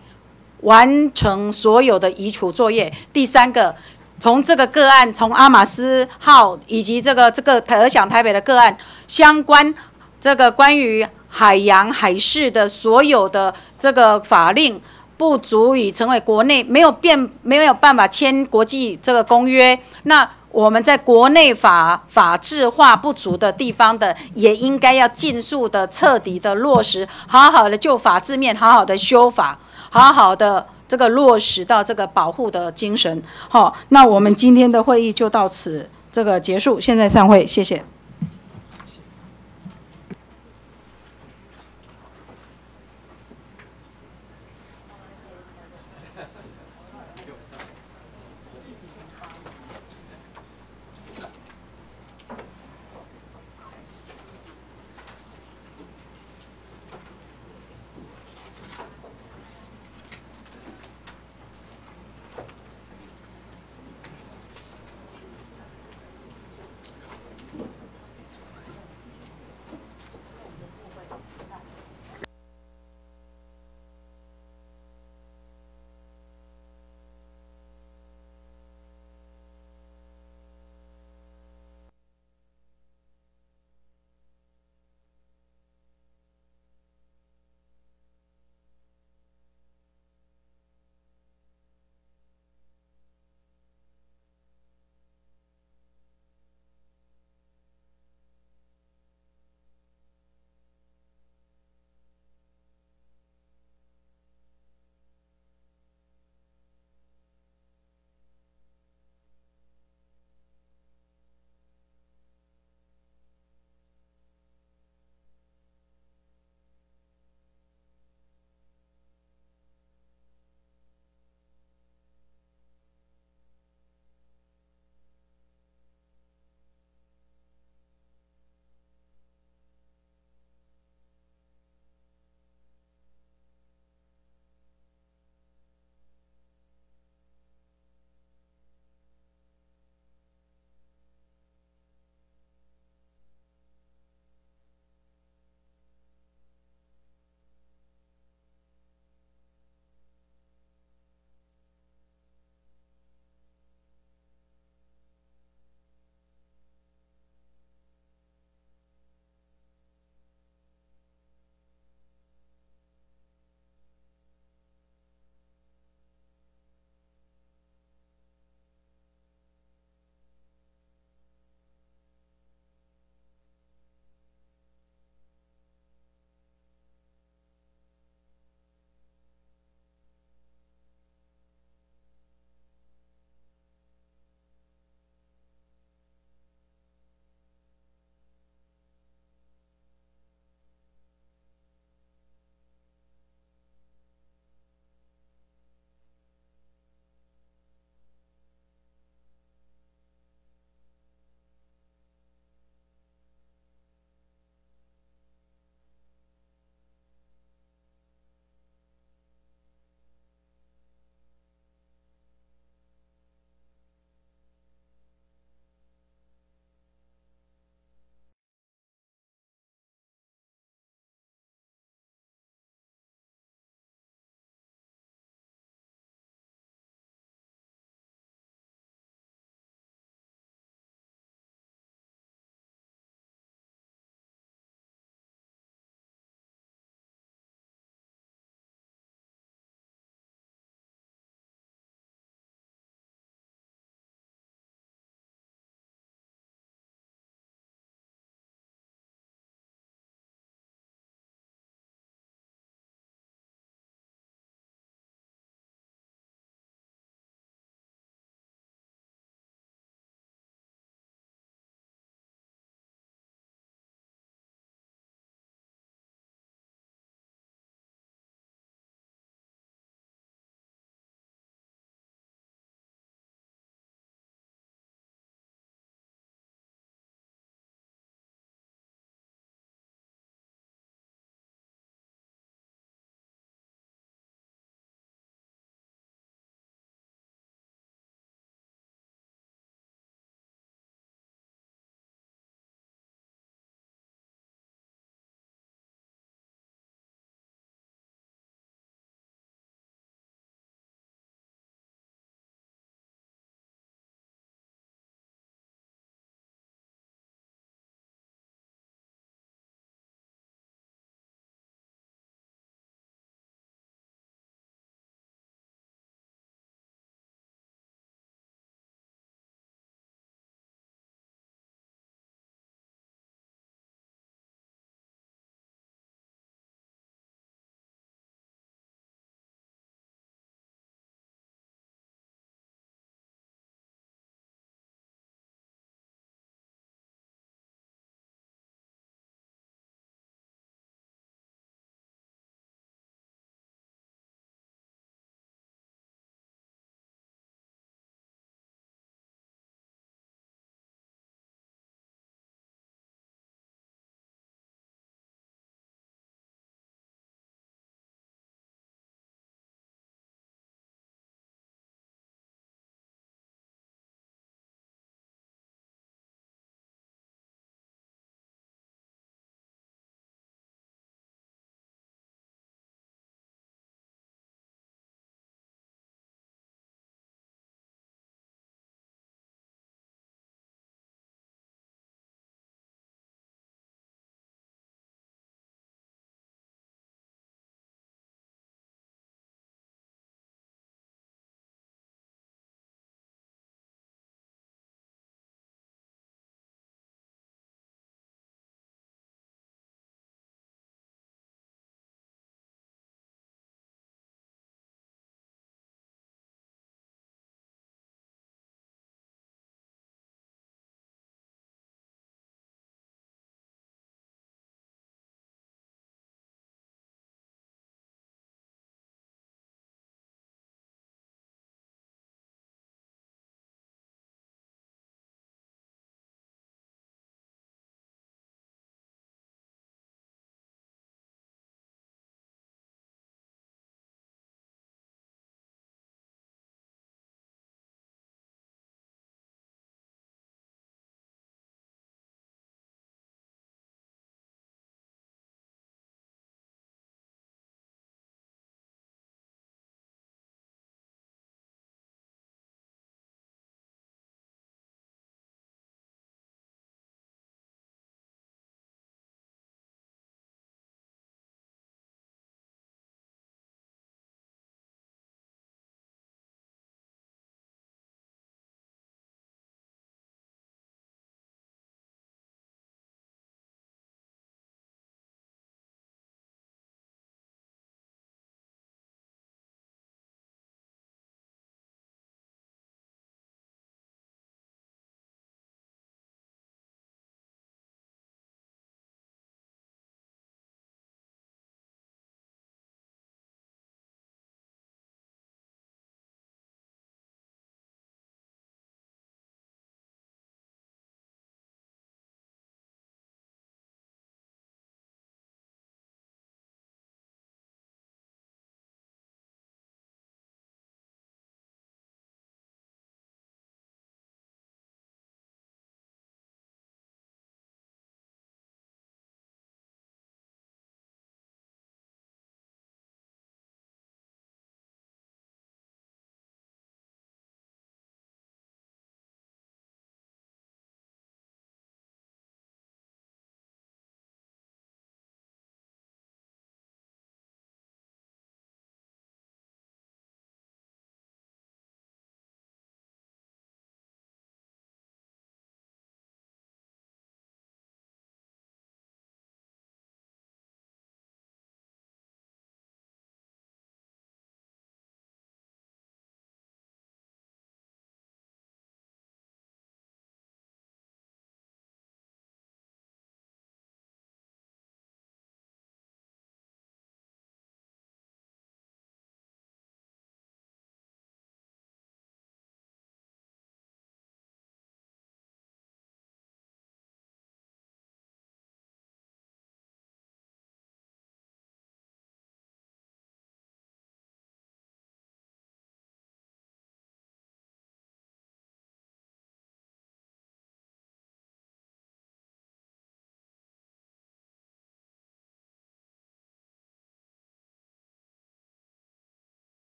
完成所有的移除作业。第三个，从这个个案，从阿马斯号以及这个这个台响台北的个案相关，这个关于海洋海事的所有的这个法令。不足以成为国内没有变没有办法签国际这个公约，那我们在国内法法制化不足的地方的，也应该要尽速的彻底的落实，好好的就法制面好好的修法，好好的这个落实到这个保护的精神。好，那我们今天的会议就到此这个结束，现在散会，谢谢。